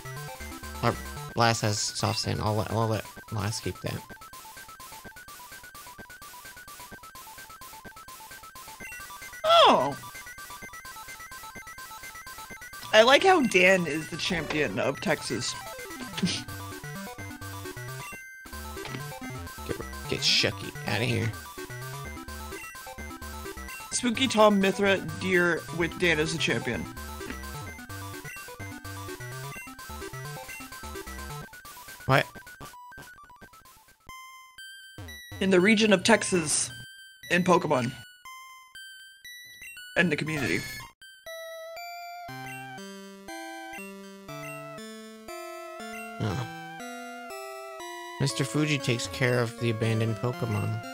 Our Last has soft sand. I'll let, I'll let Last keep that. Oh! I like how Dan is the champion of Texas. Get, Shucky out of here. Spooky Tom Mithra Deer with Dan as the champion. What? In the region of Texas in Pokemon. And the community. Mr. Fuji takes care of the abandoned Pokemon.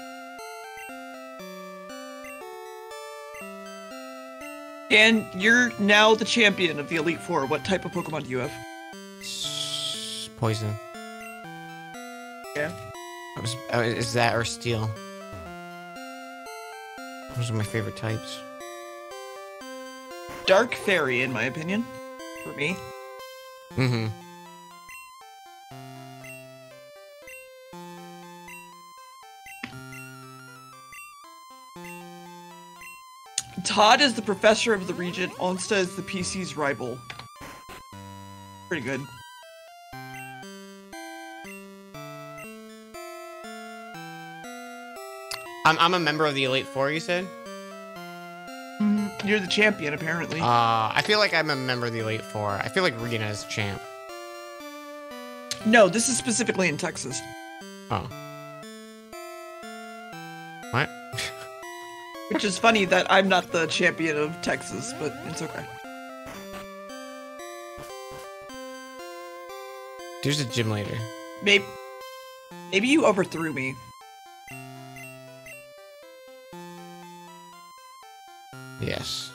And you're now the champion of the Elite Four. What type of Pokemon do you have? Poison. Yeah. Was, uh, is that or steel? Those are my favorite types. Dark Fairy, in my opinion. For me. Mm-hmm. Todd is the professor of the region. Onsta is the PC's rival. Pretty good. I'm, I'm a member of the Elite Four, you said? Mm, You're the champion, apparently. Uh, I feel like I'm a member of the Elite Four. I feel like Rena is champ. no, this is specifically in Texas. Oh. Which is funny that I'm not the champion of Texas, but it's okay. There's a gym leader. Maybe, maybe you overthrew me. Yes.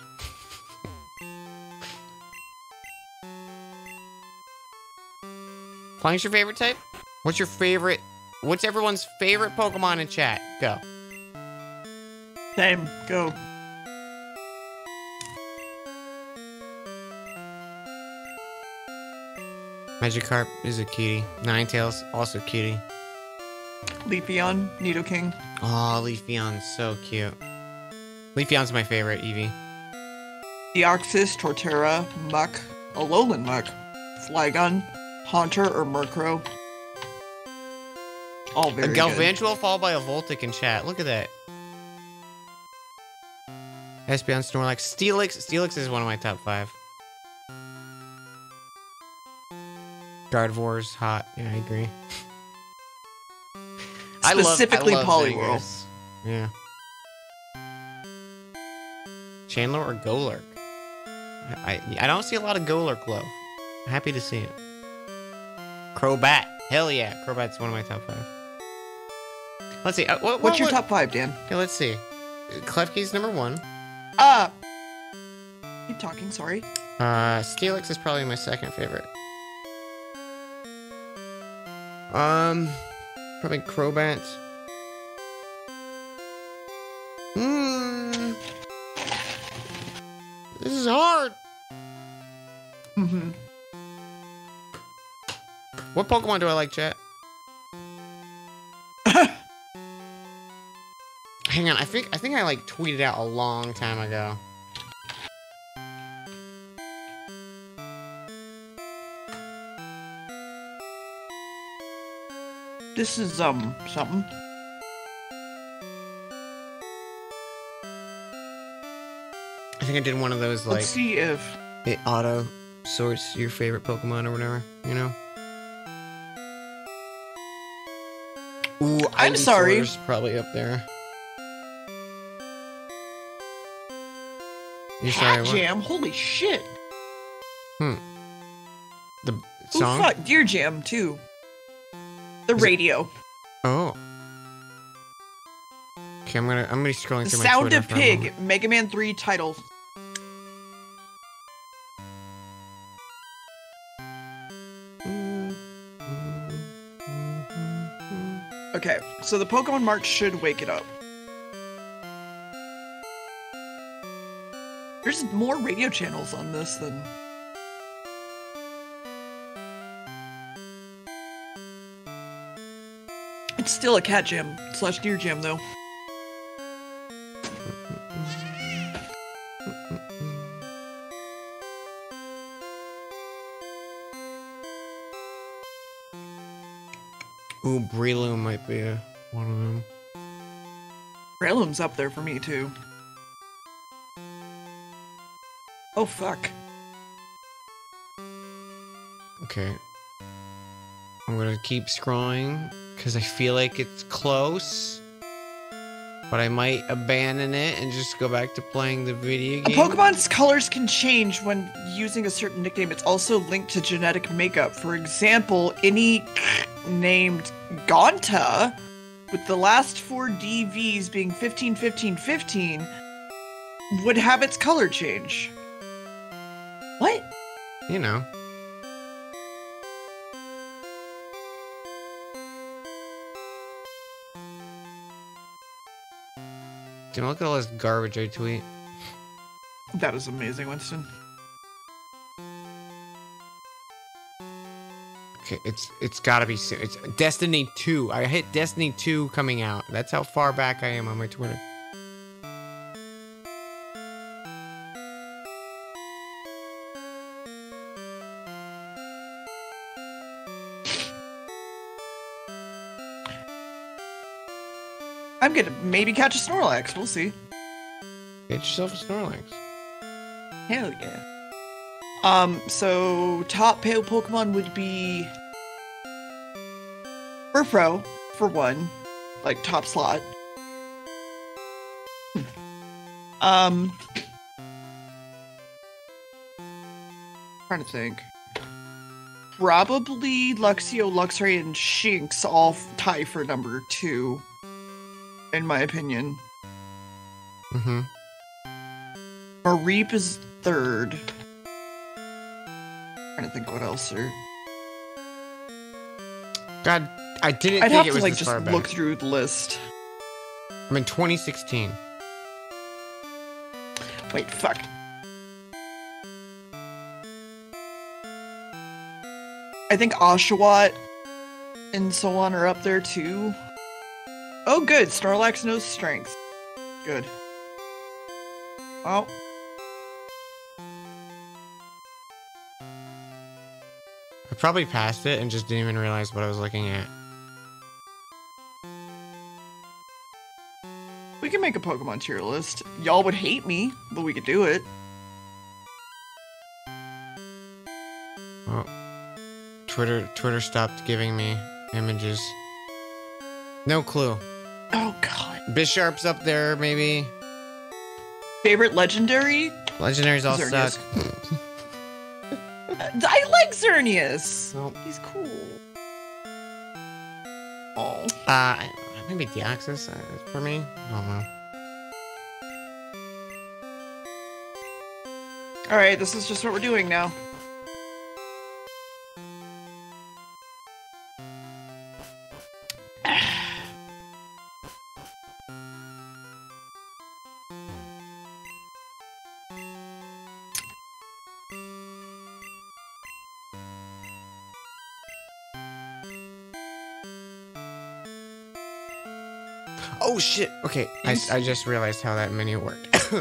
Flying's your favorite type? What's your favorite? What's everyone's favorite Pokemon in chat? Go. Same. Go. Magikarp is a cutie. Ninetales, also cutie. Leafeon, Nidoking. Oh, Leafeon's so cute. Leafeon's my favorite, Eevee. Deoxys, Torterra, Muk, Alolan Muk, Flygon, Haunter or Murkrow. All A very good. Galvantula followed by a Voltic in chat. Look at that. Espeon, Snorlax, Steelix. Steelix is one of my top five. Gardevoir's hot. Yeah, I agree. Specifically I love Poliwhirl. Yeah. Chandelure or Golurk? I, I I don't see a lot of Golurk love. Happy to see it. Crobat. Hell yeah, Crobat's one of my top five. Let's see. Uh, what, What's your what- top five, Dan? Okay, let's see. Klefki's number one. Uh, keep talking, sorry. Uh, Steelix is probably my second favorite. Um, probably Crobat. Hmm. This is hard. Mm-hmm. What Pokemon do I like, chat? Hang on, I think I think I like tweeted out a long time ago. This is, um, something. I think I did one of those like Let's see if... it auto sorts your favorite Pokemon or whatever, you know? Ooh, I'm sorry. Probably up there. You sorry, Cat what? Jam? Holy shit. Hmm. The Who song? fuck? Deer Jam, too. The Is it- radio. Oh. Okay, I'm gonna I'm gonna be scrolling The through my Sound Twitter of for a moment. Pig, Mega Man 3 title. Okay, so the Pokemon March should wake it up. there's more radio channels on this than It's still a cat jam slash deer jam though. Ooh, Breloom might be a, one of them. Breloom's up there for me too. Fuck. Okay. I'm gonna keep scrolling because I feel like it's close. But I might abandon it and just go back to playing the video A game. Pokemon's colors can change when using a certain nickname. It's also linked to genetic makeup. For example, any named Gonta, with the last four DVs being 15, 15, 15, would have its color change. You know. Dude, look at all this garbage I tweet. That is amazing, Winston. Okay, it's it's gotta be soon. It's Destiny 2. I hit Destiny 2 coming out. That's how far back I am on my Twitter. I'm maybe catch a Snorlax. We'll see. Get yourself a Snorlax. Hell yeah. Um, so top pale Pokemon would be Furfrou for one, like top slot. Hmm. Um, trying to think. Probably Luxio, Luxray, and Shinx all tie for number two, in my opinion. Mm-hmm. Mareep is third. i trying to think what else are. God, I didn't I'd think have it to was like just far back. look through the list. I'm in 2016. Wait, fuck. I think Oshawott and so on are up there too. Oh, good. Snorlax knows strength. Good. Well, I probably passed it and just didn't even realize what I was looking at. we can make a Pokemon tier list. Y'all would hate me, but we could do it. Well, Twitter Twitter stopped giving me images. No clue. God. Bisharp's up there, maybe. Favorite legendary? Legendaries all Xerneas. suck. I like Xerneas. Nope. He's cool. Oh. Uh, maybe Deoxys uh, for me. I don't know. All right, this is just what we're doing now. Shit. Okay, I just realized how that menu worked.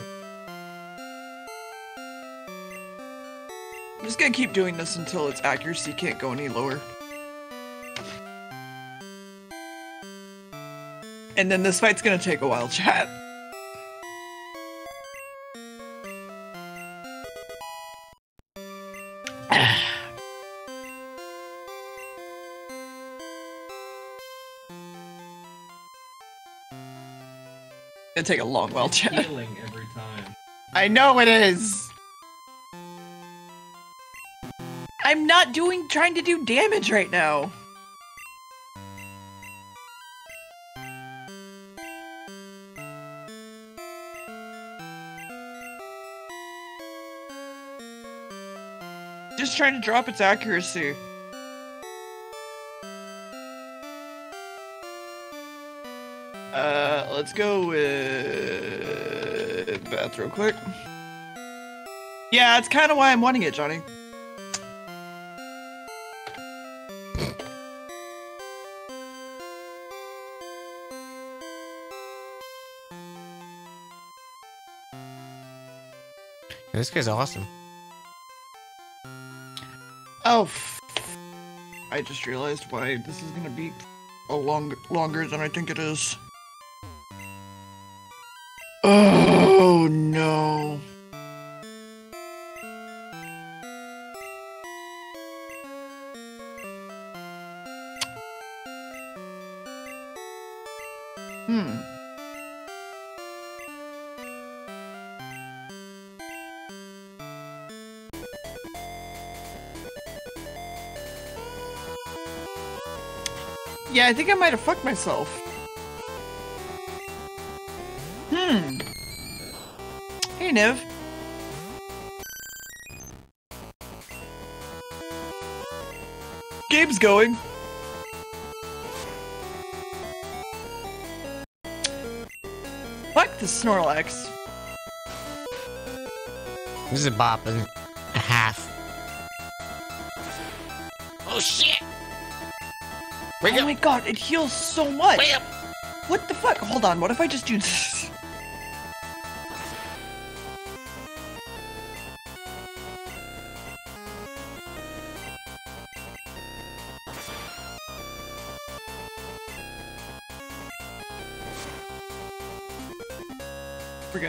I'm just gonna keep doing this until its accuracy can't go any lower. And then this fight's gonna take a while, chat. It'll take a long while, It's chat. healing every time. I know it is. I'm not doing trying to do damage right now. Just trying to drop its accuracy. Uh, let's go with Real quick. Yeah, that's kind of why I'm wanting it, Johnny. this guy's awesome. Oh, I just realized why this is gonna be a long longer than I think it is. No. Hmm. Yeah, I think I might have fucked myself. Hey, Niv. Game's going. Fuck the Snorlax. This is a bop and a half. Oh shit! Wake oh up! my god, it heals so much. Wake up! What the fuck? Hold on, what if I just do this?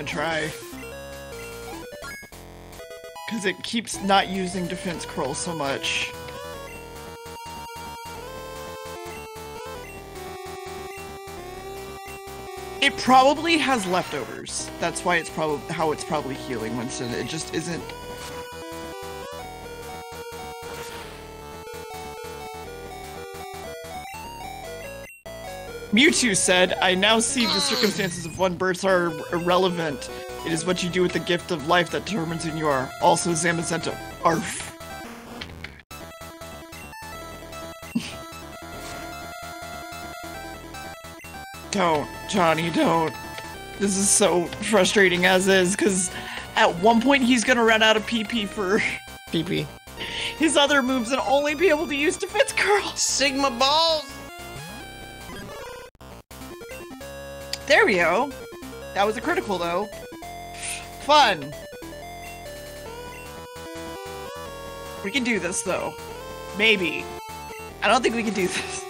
Try. Because it keeps not using defense curl so much. It probably has leftovers. That's why it's probably how it's probably healing Winston. It just isn't. Mewtwo said, I now see the circumstances of one birth are irrelevant. It is what you do with the gift of life that determines who you are. Also, Zamazenta. Arf. don't, Johnny, don't. This is so frustrating as is, because at one point he's gonna run out of PP for PP. his other moves and only be able to use defense curl. Sigma balls! There we go. That was a critical though. Fun. We can do this though. Maybe. I don't think we can do this.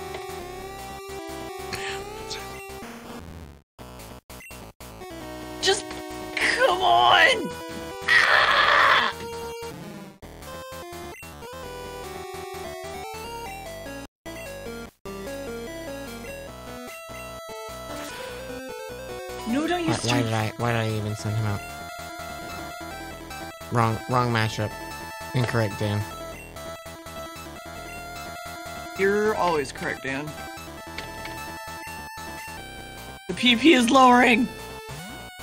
Wrong, matchup. Incorrect, Dan. You're always correct, Dan. The PP is lowering.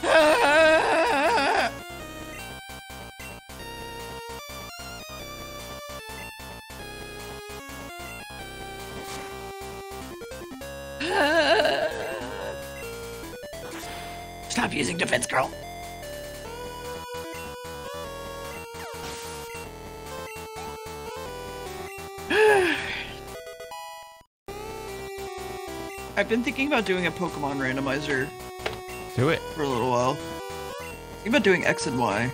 Stop using defense curl. I've been thinking about doing a Pokemon randomizer Do it. for a little while. Thinking about doing X and Y.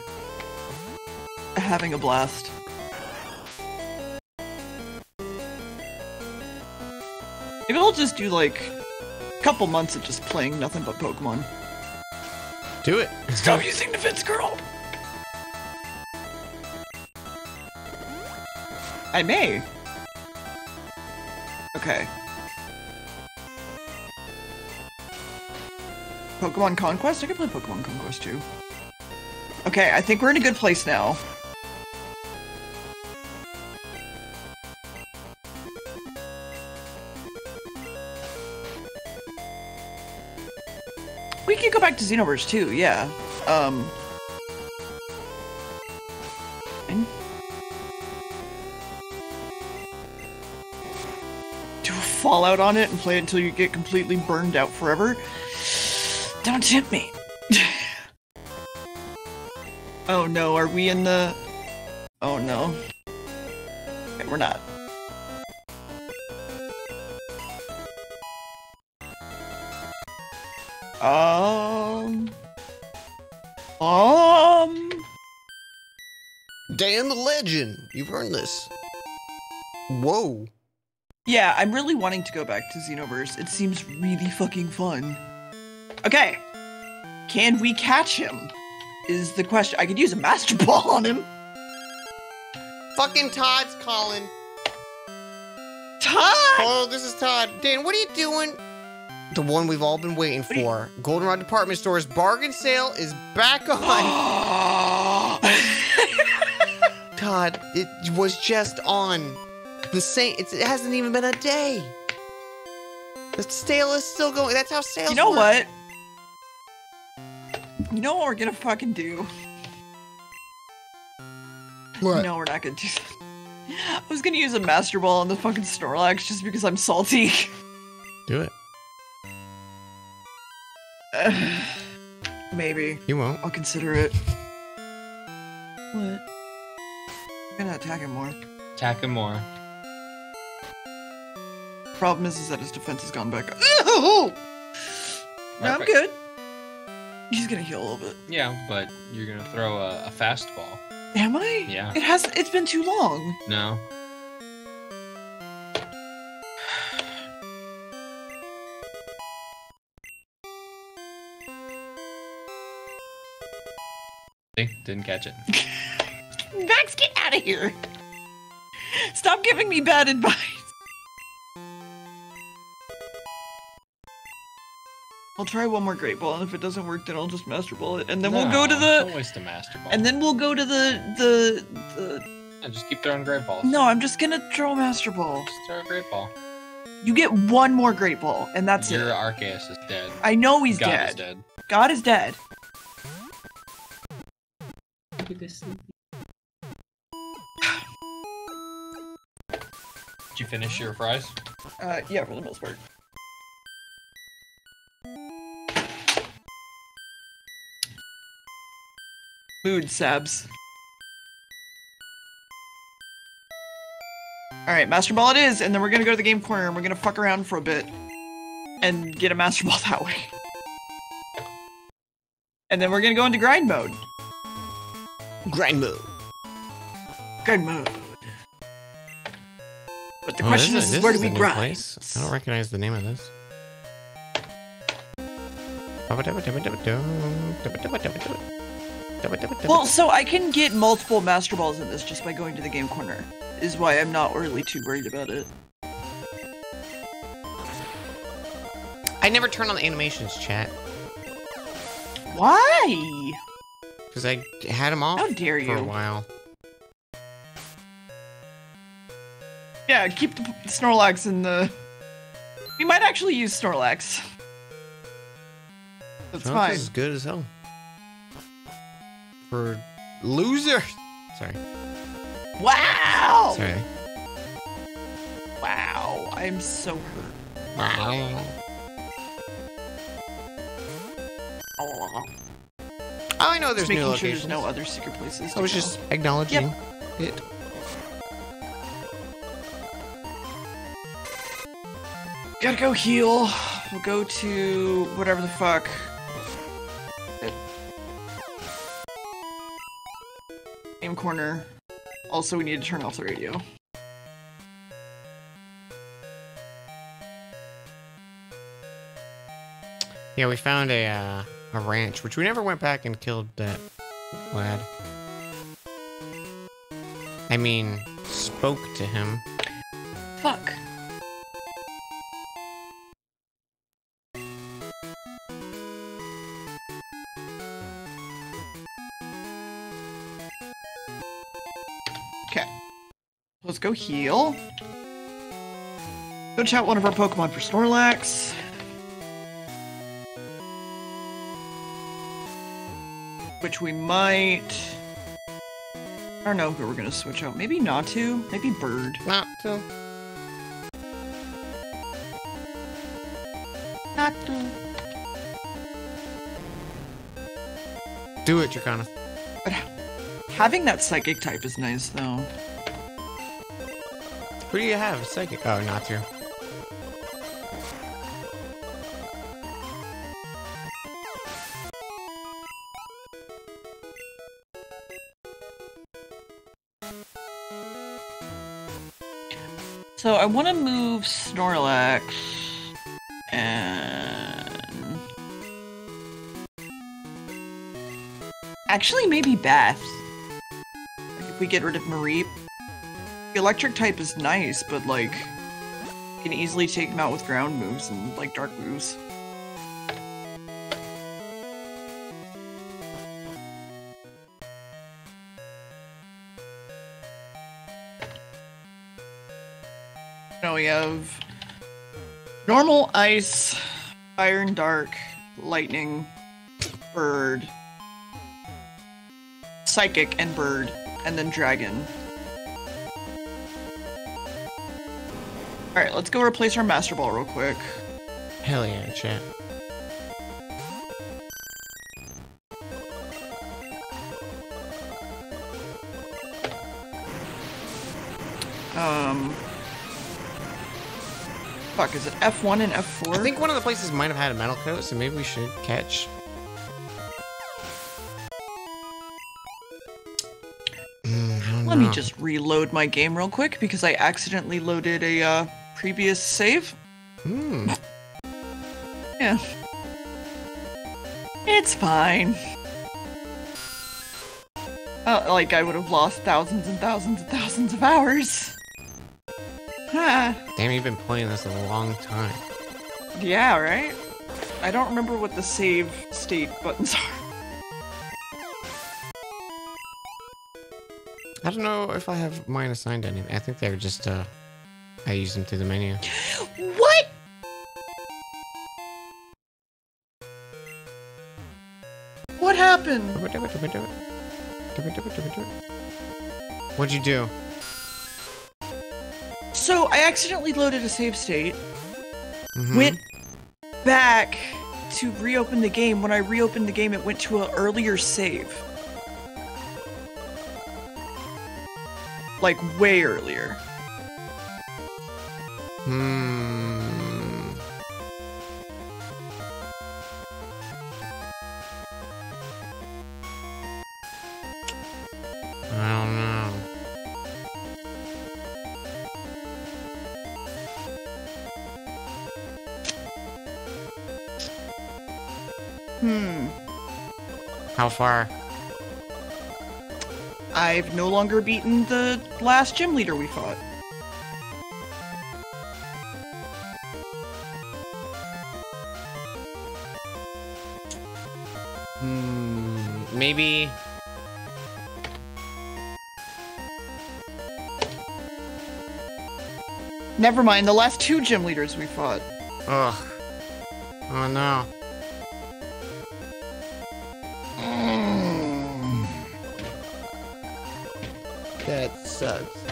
Having a blast. Maybe I'll just do like a couple months of just playing nothing but Pokemon. Do it. Stop using Defense Curl! I may. Okay. Pokemon Conquest? I can play Pokemon Conquest too. Okay, I think we're in a good place now. We could go back to Xenoverse too, yeah. Um. and- Do a Fallout on it and play it until you get completely burned out forever. Don't tempt me. oh no, are we in the. Oh no. Okay, we're not. Um. Um. Dan the Legend. You've earned this. Whoa. Yeah, I'm really wanting to go back to Xenoverse. It seems really fucking fun. Okay. Can we catch him? Is the question. I could use a Master Ball on him. Fucking Todd's calling. Todd! Oh, this is Todd. Dan, what are you doing? The one we've all been waiting for. Goldenrod Department Store's bargain sale is back on. Todd, it was just on. The same. It's, it hasn't even been a day. The sale is still going. That's how sales. you know work. what? You know what we're gonna fucking do? What? No, we're not gonna do that. I was gonna use a Master Ball on the fucking Snorlax just because I'm salty. Do it. Maybe. You won't. I'll consider it. What? I'm gonna attack him more. Attack him more. Problem is, is that his defense has gone back up. No, I'm good. He's gonna heal a little bit. Yeah, but you're gonna throw a, a Fast Ball. Am I? Yeah. It has. It's been too long. No. See? Didn't catch it. Max, get out of here. Stop giving me bad advice. I'll try one more Great Ball, and if it doesn't work, then I'll just Master Ball it, and then we'll go to the, Don't waste a master ball. and then we'll go to the the the. Yeah, just keep throwing great balls. No, I'm just gonna throw a Master Ball. Just throw a great ball. You get one more Great Ball, and that's it. Your. Arceus is dead. I know he's God dead. is dead. God is dead. Did you finish your fries? Uh, yeah, for the most part. Mood sabs. Alright, Master Ball it is, and then we're gonna go to the game corner and we're gonna fuck around for a bit. And get a Master Ball that way. And then we're gonna go into grind mode. Grind mode. Grind mode. But the Oh, question this is, this where do we grind? place. I don't recognize the name of this. Well, so I can get multiple Master Balls in this just by going to the game corner. Is why I'm not really too worried about it. I never turn on the animations chat Why? because I had them off How dare for a you. while. Yeah, keep the the Snorlax in the. We might actually use Snorlax. That's Snorlax fine. is good as hell. For loser. Sorry. Wow! Sorry. Wow, I'm so hurt. All I know there's Just making new sure there's no other secret places. I was go. just acknowledging it. Gotta go heal. We'll go to whatever the fuck. Corner. Also, we need to turn off the radio. Yeah, we found a uh, a ranch, which we never went back and killed that lad. I mean, spoke to him. Heal. Go chat one of our Pokemon for Snorlax. Which we might. I don't know who we're gonna switch out. Maybe Natu. Maybe Bird. Not to. Natu. Do it, Dracona. But having that psychic type is nice, though. Who do you have? Psychic. Oh, not to. So I want to move Snorlax and actually maybe Beth. If we get rid of the electric type is nice, but like you can easily take him out with ground moves and like dark moves. Now we have normal ice, iron dark, lightning, bird, psychic and bird, and then dragon. Alright, let's go replace our Master Ball real quick. Hell yeah, chat. Um. Fuck, is it F1 and F4? I think one of the places might have had a metal coat, so maybe we should catch. Mm, I don't Let me just reload my game real quick because I accidentally loaded a uh, previous save. Hmm. Yeah. It's fine. Uh, like I would have lost thousands and thousands and thousands of hours. Ah, Damn, you've been playing this a long time. yeah, right? I don't remember what the save state buttons are. I don't know if I have mine assigned to anything. I think they're just, uh, I use them through the menu. What? What happened? What'd you do? So I accidentally loaded a save state, Mhm. went back to reopen the game. When I reopened the game, it went to an earlier save. Like way earlier. Hmm. I don't know. Hmm. How far? I've no longer beaten the last gym leader we fought. Maybe. Never mind, the last two gym leaders we fought. Ugh. Oh no. Mm. That sucks.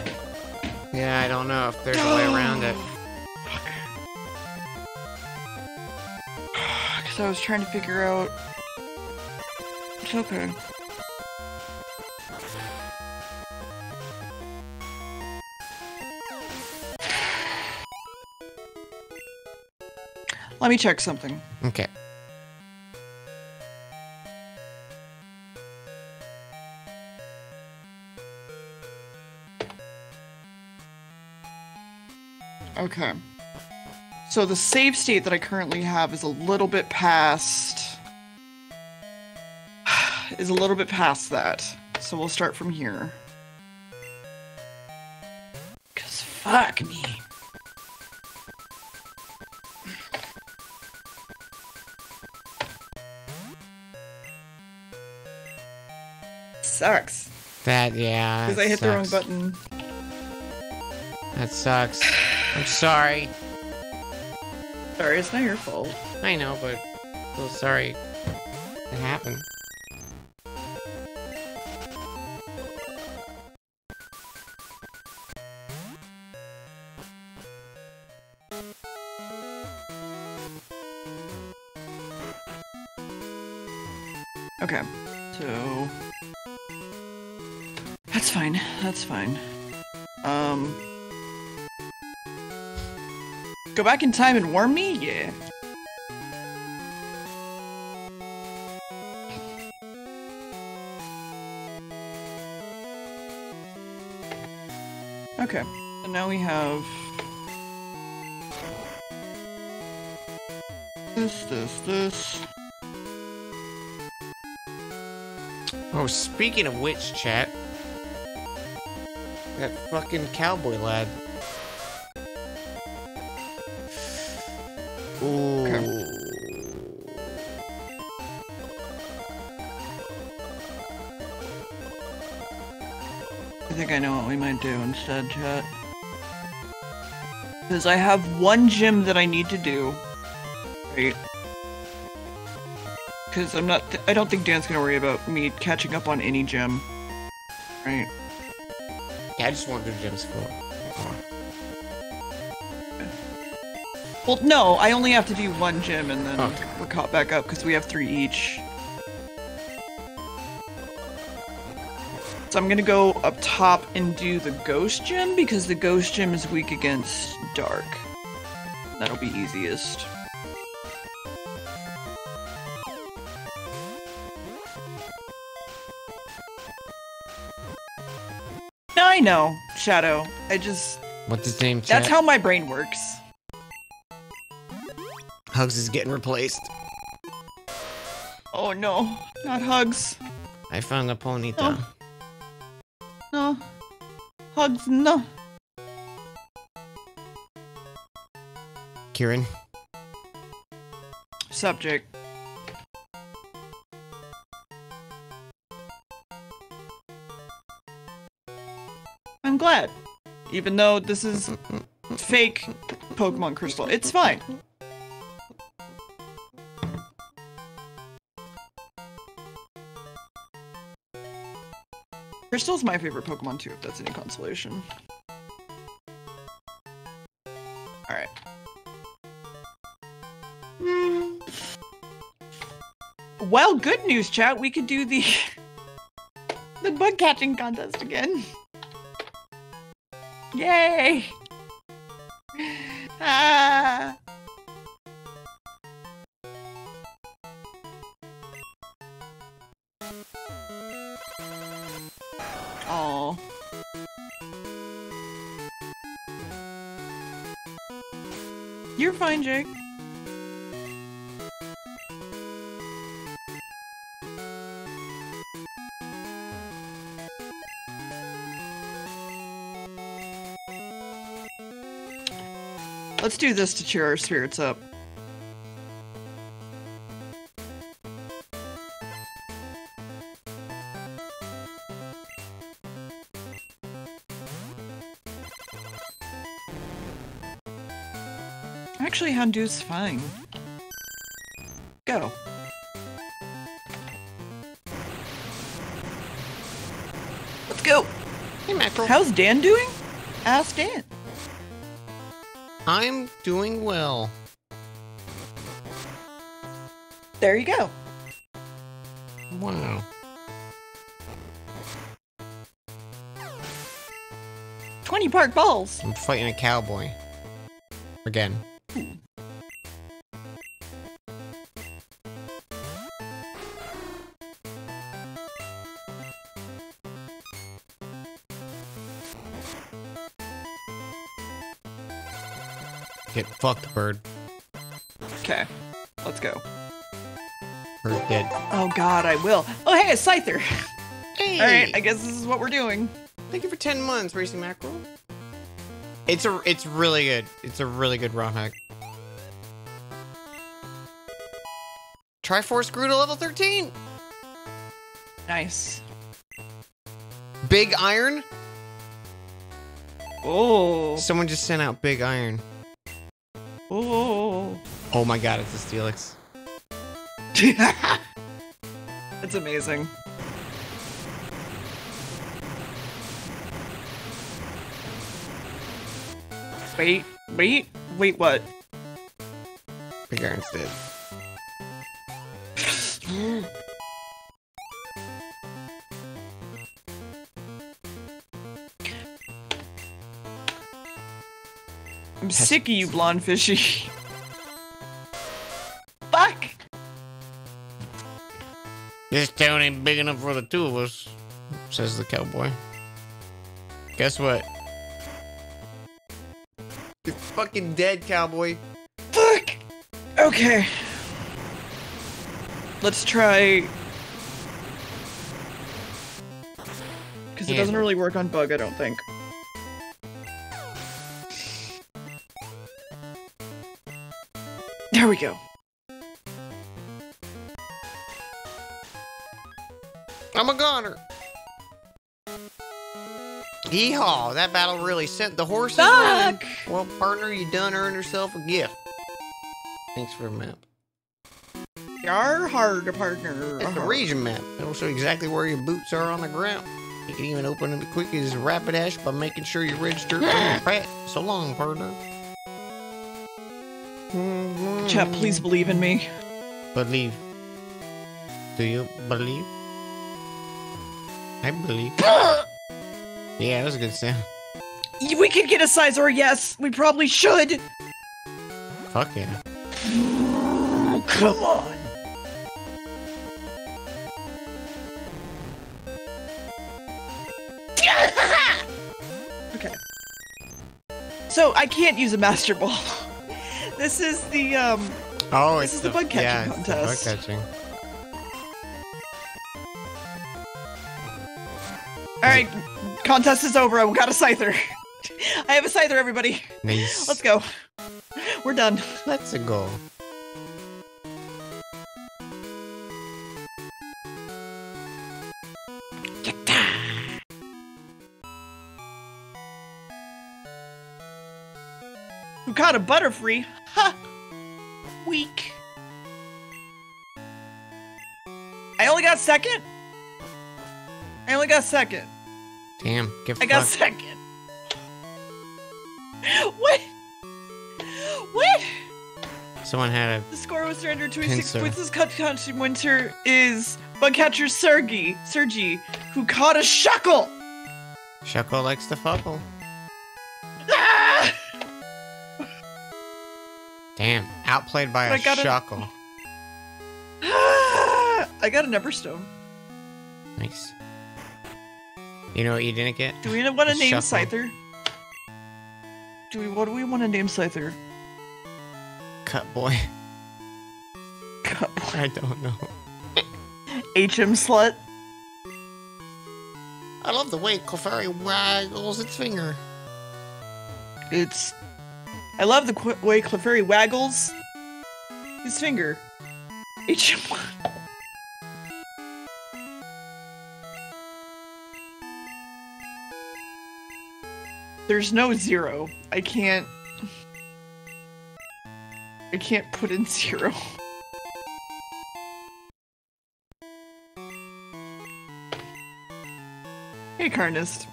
Yeah, I don't know if there's a way around it. Because I was trying to figure out. Okay. Let me check something. Okay. Okay. So the save state that I currently have is a little bit past. Is a little bit past that. So we'll start from here. Cause fuck me. Sucks. That yeah. Because I hit the wrong button. That sucks. I'm sorry. Sorry, it's not your fault. I know, but so sorry. It happened. Go back in time and warn me? Yeah. Okay. Now we have... This, this, this. Oh, speaking of which, chat. That fucking cowboy lad instead, chat. Uh, because I have one gym that I need to do. Right? Because I'm not. I don't think Dan's gonna worry about me catching up on any gym. Right? Yeah, I just want to do Jim's full. Well, no, I only have to do one gym and then Okay. we're caught back up because we have three each. So I'm gonna go up top and do the ghost gym because the ghost gym is weak against dark. That'll be easiest. I know, Shadow. I just What's his name, chat? that's how my brain works. Hugs is getting replaced. Oh no, not hugs. I found a ponyta. Oh. No. Hugs, no. Kieran. Subject. I'm glad. Even though this is fake Pokemon Crystal, it's fine. Crystal's my favorite Pokemon too, if that's any consolation. Alright. Well, good news, chat. We could do the the bug catching contest again. Yay! Let's do this to cheer our spirits up. Actually, Houndour's fine. Go. Let's go. Hey, Mackerel. How's Dan doing? Ask Dan. I'm doing well. There you go. Wow. Twenty park balls. I'm fighting a cowboy. Again. Get fucked, bird. Okay. Let's go. Bird dead. Oh god, I will. Oh hey, a Scyther. Hey! Alright, I guess this is what we're doing. Thank you for 10 months, Racing Mackerel. It's a, it's really good. It's a really good ROM hack. Triforce grew to level 13. Nice. Big Iron. Oh. Someone just sent out Big Iron. Oh. Oh my god, it's a Steelix. It's amazing. Wait, wait, wait, what? Big Iron's dead. I'm sick of you, blonde fishy. Fuck! This town ain't big enough for the two of us, says the cowboy. Guess what? You're fucking dead, cowboy. Fuck! Okay. let's try. Because it doesn't really work on bug, I don't think. There we go. I'm a goner. Yeehaw! That battle really sent the horses. Fuck! Well, partner, you done earned yourself a gift. Thanks for the map. Yar hard to partner. It's a region map. It'll show exactly where your boots are on the ground. You can even open them as quick as Rapidash by making sure you register. So long, partner. Chat, please believe in me. Believe. Do you believe? I believe. yeah, that was a good sound. We could get a Scizor, yes. We probably should. Fuck yeah. Come on. okay. So I can't use a Master Ball. This is the um. Oh, This it's is the bug catching yeah, the contest. bug catching. All right, contest is over. I got a Scyther. I have a Scyther, everybody. Nice. Let's go. We're done. Let's go. Who caught a Butterfree? Ha! Weak. I only got second. I only got second. Damn. Give I got second. What? What? Someone had a. The score was 326 Pinsir. points. This cut country winter is Bugcatcher Sergi, Sergi, who caught a shuckle. a Shuckle likes to fuckle. Damn. Outplayed by But a I got a- Shuckle. Ah! I got an Everstone. Nice. You know what you didn't get? Do we want A to name shuckle. Scyther? Do we? What do we want to name Scyther? Cut boy. Cut boy. I don't know. HM slut. I love the way Clefairy waggles its finger. It's. I love the way Clefairy waggles his finger. HM. There's no zero. I can't. I can't put in zero. Hey, Carnist.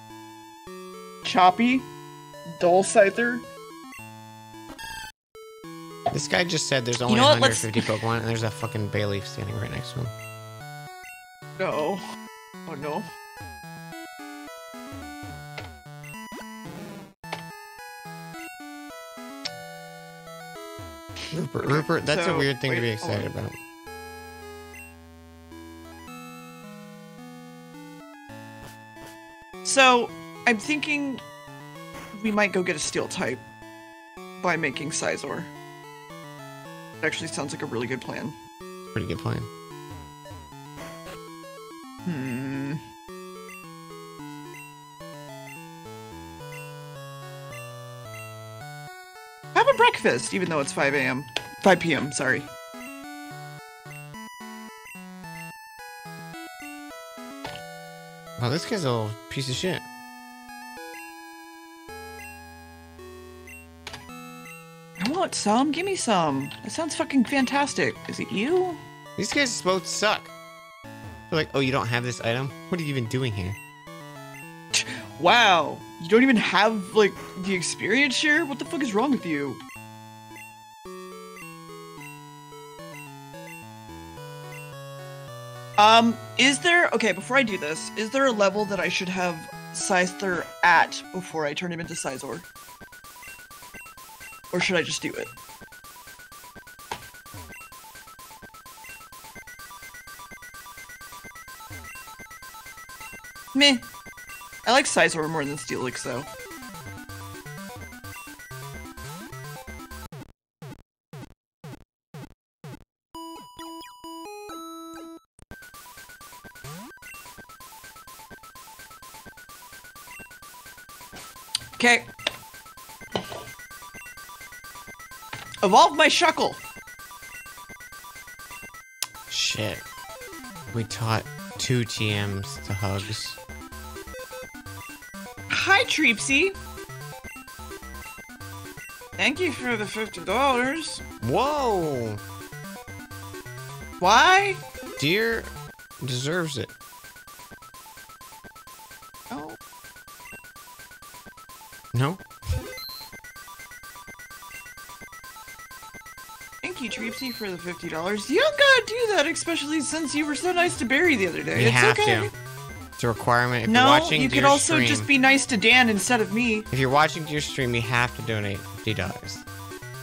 Choppy. Dull Scyther. This guy just said there's only know what, let's- 150 Pokemon, and there's a fucking Bayleaf standing right next to him. No. Oh no. Rupert, Rupert, that's a weird thing to be excited about. So, I'm thinking we might go get a steel type by making Scizor. Actually sounds like a really good plan. Pretty good plan. Hmm. Have a breakfast, even though it's 5 a.m. 5 p.m., sorry. Oh, this guy's a little piece of shit. Want some. Give me some. That sounds fucking fantastic. Is it you? These guys both suck. They're like, oh, you don't have this item? What are you even doing here? Wow. You don't even have, like, the experience here? What the fuck is wrong with you? Um, is there... Okay, before I do this, is there a level that I should have Scyther at before I turn him into Scizor? Or should I just do it? Meh. I like Scizor more than Steelix, though. Okay. Evolve my Shuckle. Shit. We taught two TMs to hugs. Hi, Treepsy. Thank you for the fifty dollars. Whoa! Why? Deer deserves it. Treepsy, for the fifty dollars. You don't gotta do that, especially since you were so nice to Barry the other day. You it's have okay. to. It's a requirement. If no, you're watching you could also stream, just be nice to Dan instead of me. If you're watching Deer stream, you have to donate fifty dollars.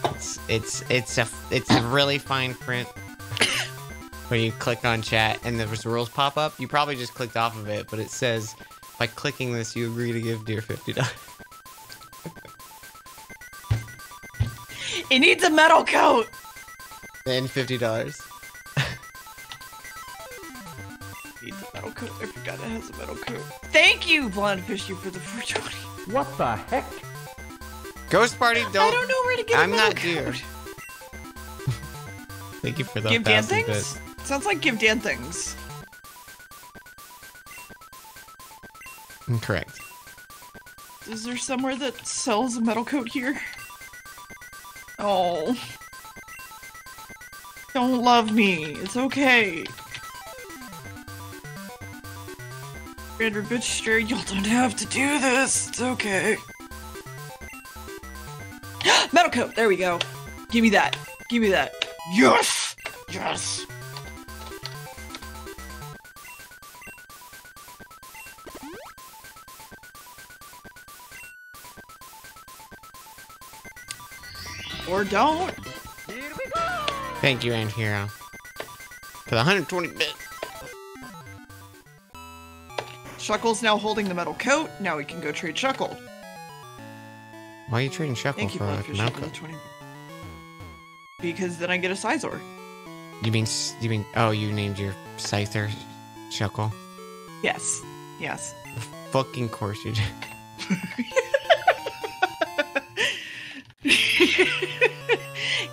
It's it's it's a it's a really fine print. when you click on chat and the rules pop up, you probably just clicked off of it, but it says by clicking this, you agree to give Deer fifty dollars. It needs a metal coat. Then fifty dollars. Needs a metal coat. I forgot it has a metal coat. Thank you, Blonde Fishy, for the 420. What the heck? Ghost Party, don't. I don't know where to get I'm a metal not Deer. coat. Thank you for the Give Dan things? bits. Sounds like give Dan things. Incorrect. Is there somewhere that sells a metal coat here? Oh. Don't love me. It's okay. Andrew Bitchster, Y'all don't have to do this. It's okay. metal coat. There we go. Give me that. Give me that. Yes. Yes. Or don't. Thank you, Aunt Hero, for the 120 bits. Shuckle's now holding the metal coat. Now we can go trade Shuckle. Why are you trading Shuckle Thank for a Bloodfish, for Melka? 20. Because then I get a Scizor. You mean you mean oh you named your Scyther Shuckle? Yes. Yes. Fucking course you did.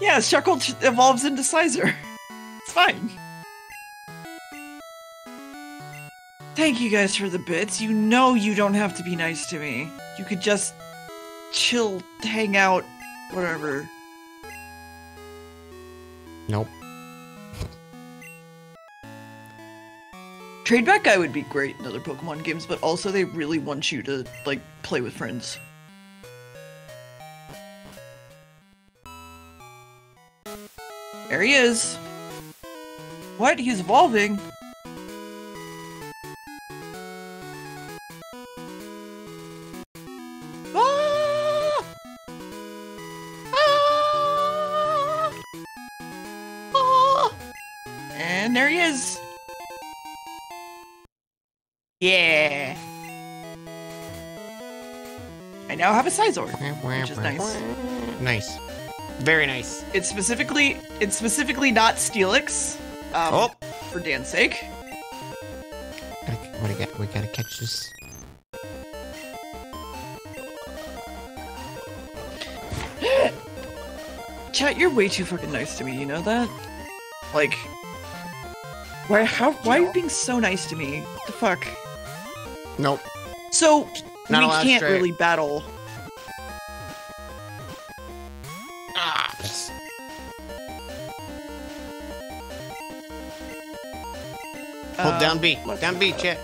yeah, Shuckle evolves into Scizor. It's fine. Thank you guys for the bits. You know you don't have to be nice to me. You could just chill, hang out, whatever. Nope. Tradeback guy would be great in other Pokemon games, but also they really want you to like play with friends. There he is. What? He's evolving. Ah! Ah! Ah! And there he is. Yeah. I now have a Scizor, which is nice. Nice. Very nice. It's specifically it's specifically not Steelix. Um, Oh, for Dan's sake. gotta- what do got? We gotta catch this. Chat, you're way too fucking nice to me. You know that? Like, why? How? Why are you being so nice to me? What the fuck? Nope. So Not we can't straight. really battle. Hold down B. let's- Down B, chat.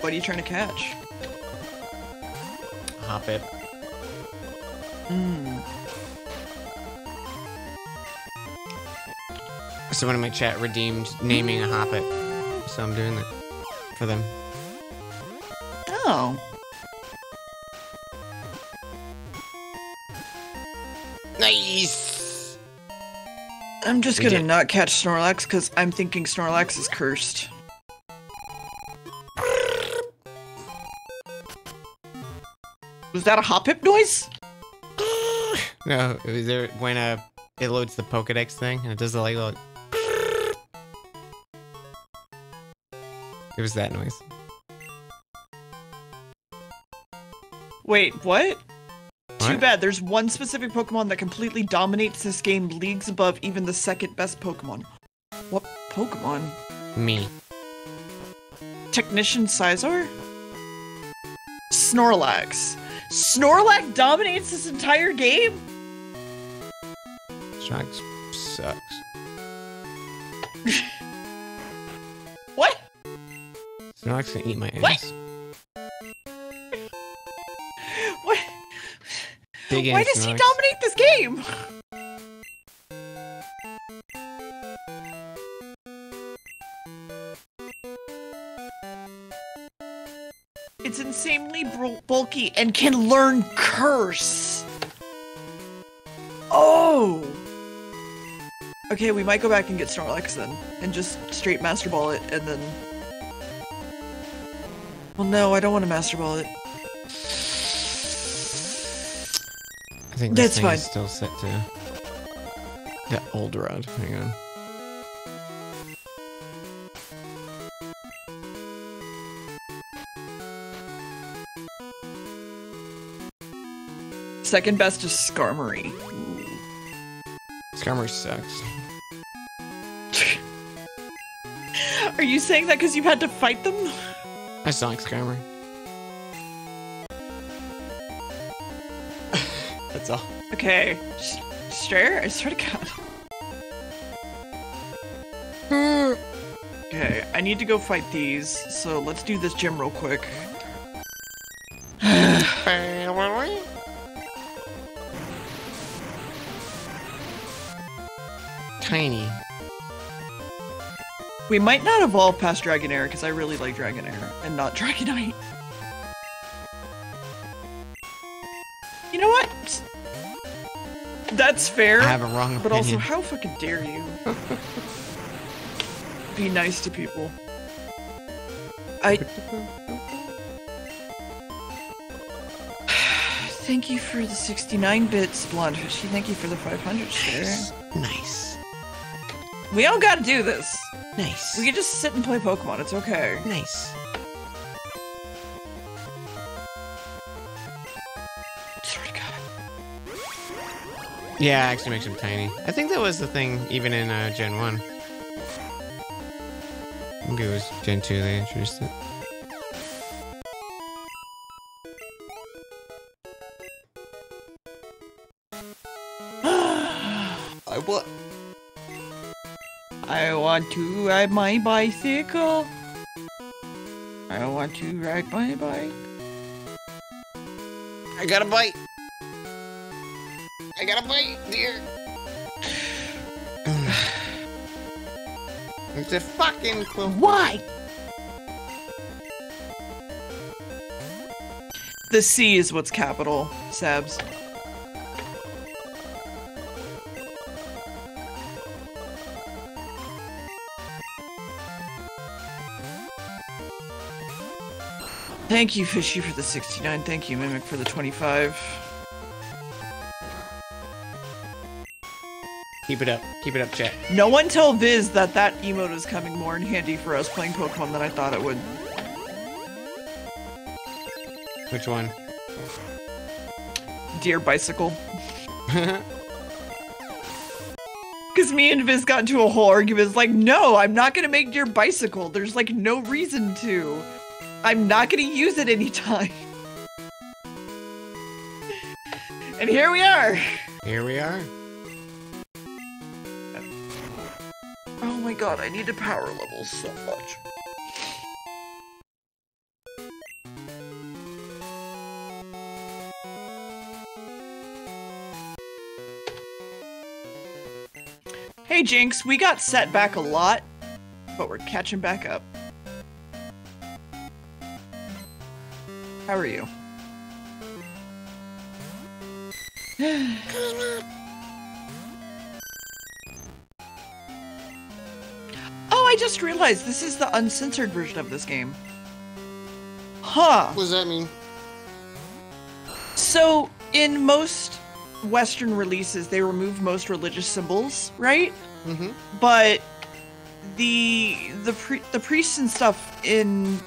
What are you trying to catch? Hoppip. Hmm. Someone in my chat redeemed naming a Hoppip. So I'm doing that for them. Oh. I'm just we gonna did. not catch Snorlax because I'm thinking Snorlax is cursed. Was that a hop hip noise? no, it was there when uh it loads the Pokedex thing and it does the like It was that noise. Wait, what? Too bad. There's one specific Pokemon that completely dominates this game, leagues above even the second best Pokemon. What Pokemon? Me. Technician Scizor? Snorlax. Snorlax dominates this entire game? Sharks sucks. What? Snorlax gonna eat my ass. What? Why does he dominate this game? It's insanely bulky and can learn curse. Oh. Okay, we might go back and get Snorlax then, and just straight Master Ball it, and then. Well, no, I don't want to Master Ball it. Think this That's thing fine. is still set to the old rod. Hang on. Second best is Skarmory. Skarmory sucks. Are you saying that because you've had to fight them? I still like Skarmory. That's all. Okay. S- Strayer, I swear to God. Hmm. Okay, I need to go fight these, so let's do this gym real quick. Tiny. We might not evolve past Dragonair because I really like Dragonair and not Dragonite. That's fair. I have a wrong But also, how fucking dare you? Be nice to people. I. Thank you for the 69 bits, Blonde Fishy. Thank you for the 500 share. nice. We don't gotta do this. Nice. We can just sit and play Pokemon. It's okay. nice. Yeah, actually makes him tiny. I think that was the thing even in uh, Gen 1. Maybe it was Gen 2 they introduced it. I what? I want to ride my bicycle. I want to ride my bike. I got a bite. I got a bite, dear. it's a fucking clue. Why? The C is what's capital, Sabs. Thank you, Fishy, for the 69. Thank you, Mimic, for the 25. Keep it up. Keep it up, chat. No one tell Viz that that emote is coming more in handy for us playing Pokemon than I thought it would. Which one? Dear Bicycle. Because me and Viz got into a whole argument. It's like, no, I'm not going to make Dear Bicycle. There's like no reason to. I'm not going to use it anytime. and here we are. Here we are. My god, I need to power level so much. Hey Jinx, we got set back a lot, but we're catching back up. How are you? I just realized this is the uncensored version of this game. Huh. What does that mean? So, in most Western releases, they remove most religious symbols, right? Mm-hmm. But the the pri- the priests and stuff in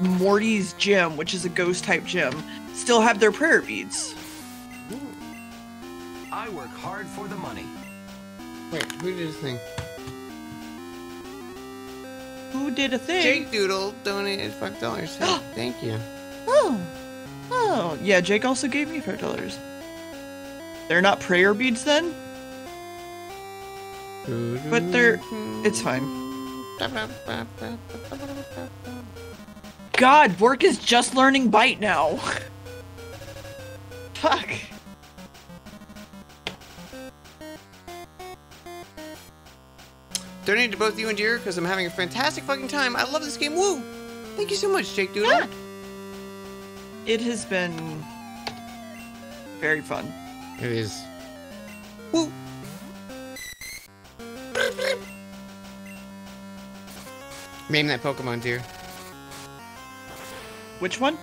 Morty's gym, which is a ghost type gym, still have their prayer beads. I work hard for the money. Wait, who did this thing? Who did a thing? Jake Doodle donated five dollars. Thank you. Oh. Oh, yeah, Jake also gave me five dollars. They're not prayer beads then? But they're it's fine. God, work is just learning bite now. Fuck. Donated to both you and Deer because I'm having a fantastic fucking time. I love this game. Woo! Thank you so much, Jake Doodle. Yeah. It has been very fun. It is. Woo! Name that Pokemon, dear. Which one?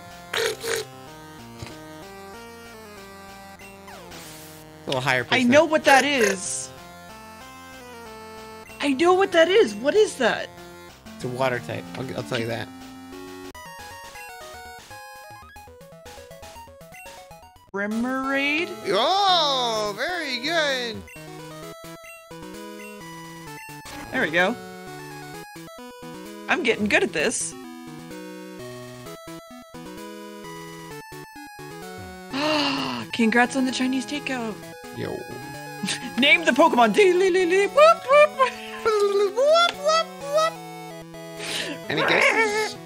A little higher. I know what that is. I know what that is. What is that? It's a water type. I'll, I'll tell you that. Remoraid? Oh, very good. There we go. I'm getting good at this. Congrats on the Chinese takeout. Yo. Name the Pokemon. Dee-lee-lee-lee. Whoop, whoop. Any guesses?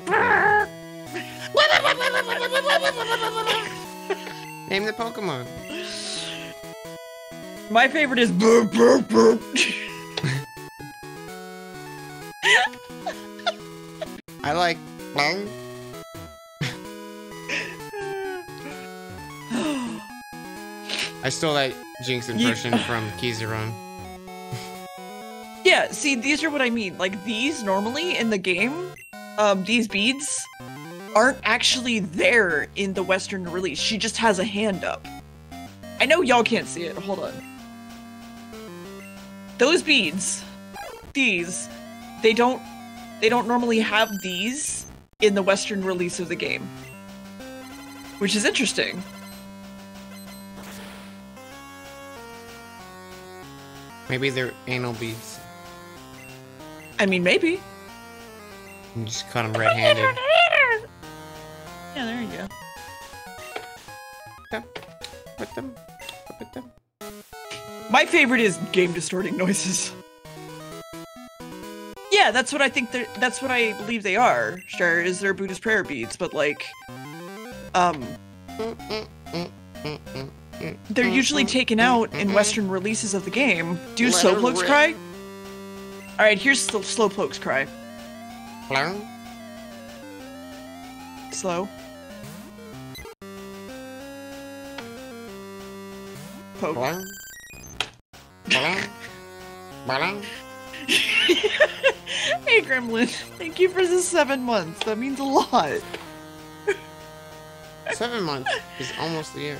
Name the Pokemon. My favorite is burp, burp, burp. I like. Bang. I stole that Jinx You- impression from Kizaron. Yeah, see, these are what I mean. Like these normally in the game, um, these beads aren't actually there in the Western release. She just has a hand up. I know y'all can't see it. Hold on. Those beads, these, they don't, they don't normally have these in the Western release of the game, which is interesting. Maybe they're anal beads. I mean, maybe. You just caught them red-handed. Yeah, there you go. Put them. Put them. My favorite is game distorting noises. Yeah, that's what I think they're that's what I believe they are. Sure, is their Buddhist prayer beads, but like um they're usually taken out in western releases of the game. Do Let her slowpokes cry? Alright, here's Sl- slowpokes cry. Blang. Slow. Poke. Hey Gremlin, thank you for the seven months. That means a lot. Seven months is almost a year.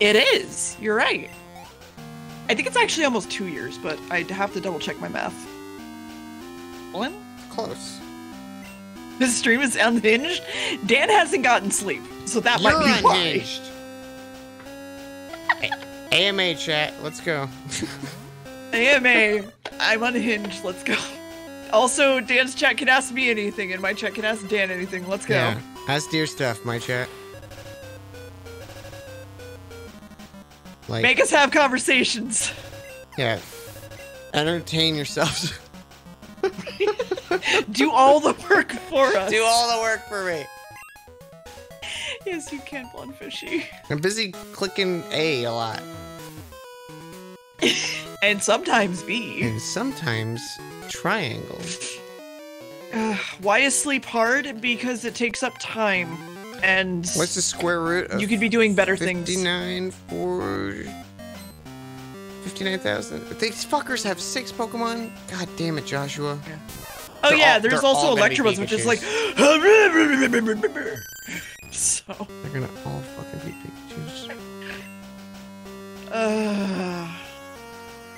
It is. You're right. I think it's actually almost two years, but I'd have to double check my math. What? Close. This stream is unhinged. Dan hasn't gotten sleep, so that You're might be why. unhinged. A- AMA chat, let's go. AMA. I'm unhinged. Let's go. Also, Dan's chat can ask me anything, and my chat can ask Dan anything. Let's go. Yeah. Ask dear stuff, my chat. Like, Make us have conversations. yeah. Entertain yourselves. Do all the work for us. Do all the work for me. Yes, you can, Blonde Fishy. I'm busy clicking A a lot. And sometimes B. And sometimes triangle. Uh, why is sleep hard? Because it takes up time, and What's the square root of you could be doing better things. 59 for 59,000? These fuckers have six Pokemon? God damn it, Joshua. Oh They're yeah, all- there's also all Electabuzz, which is like. so. They're gonna all fucking be Pikachus. Uh,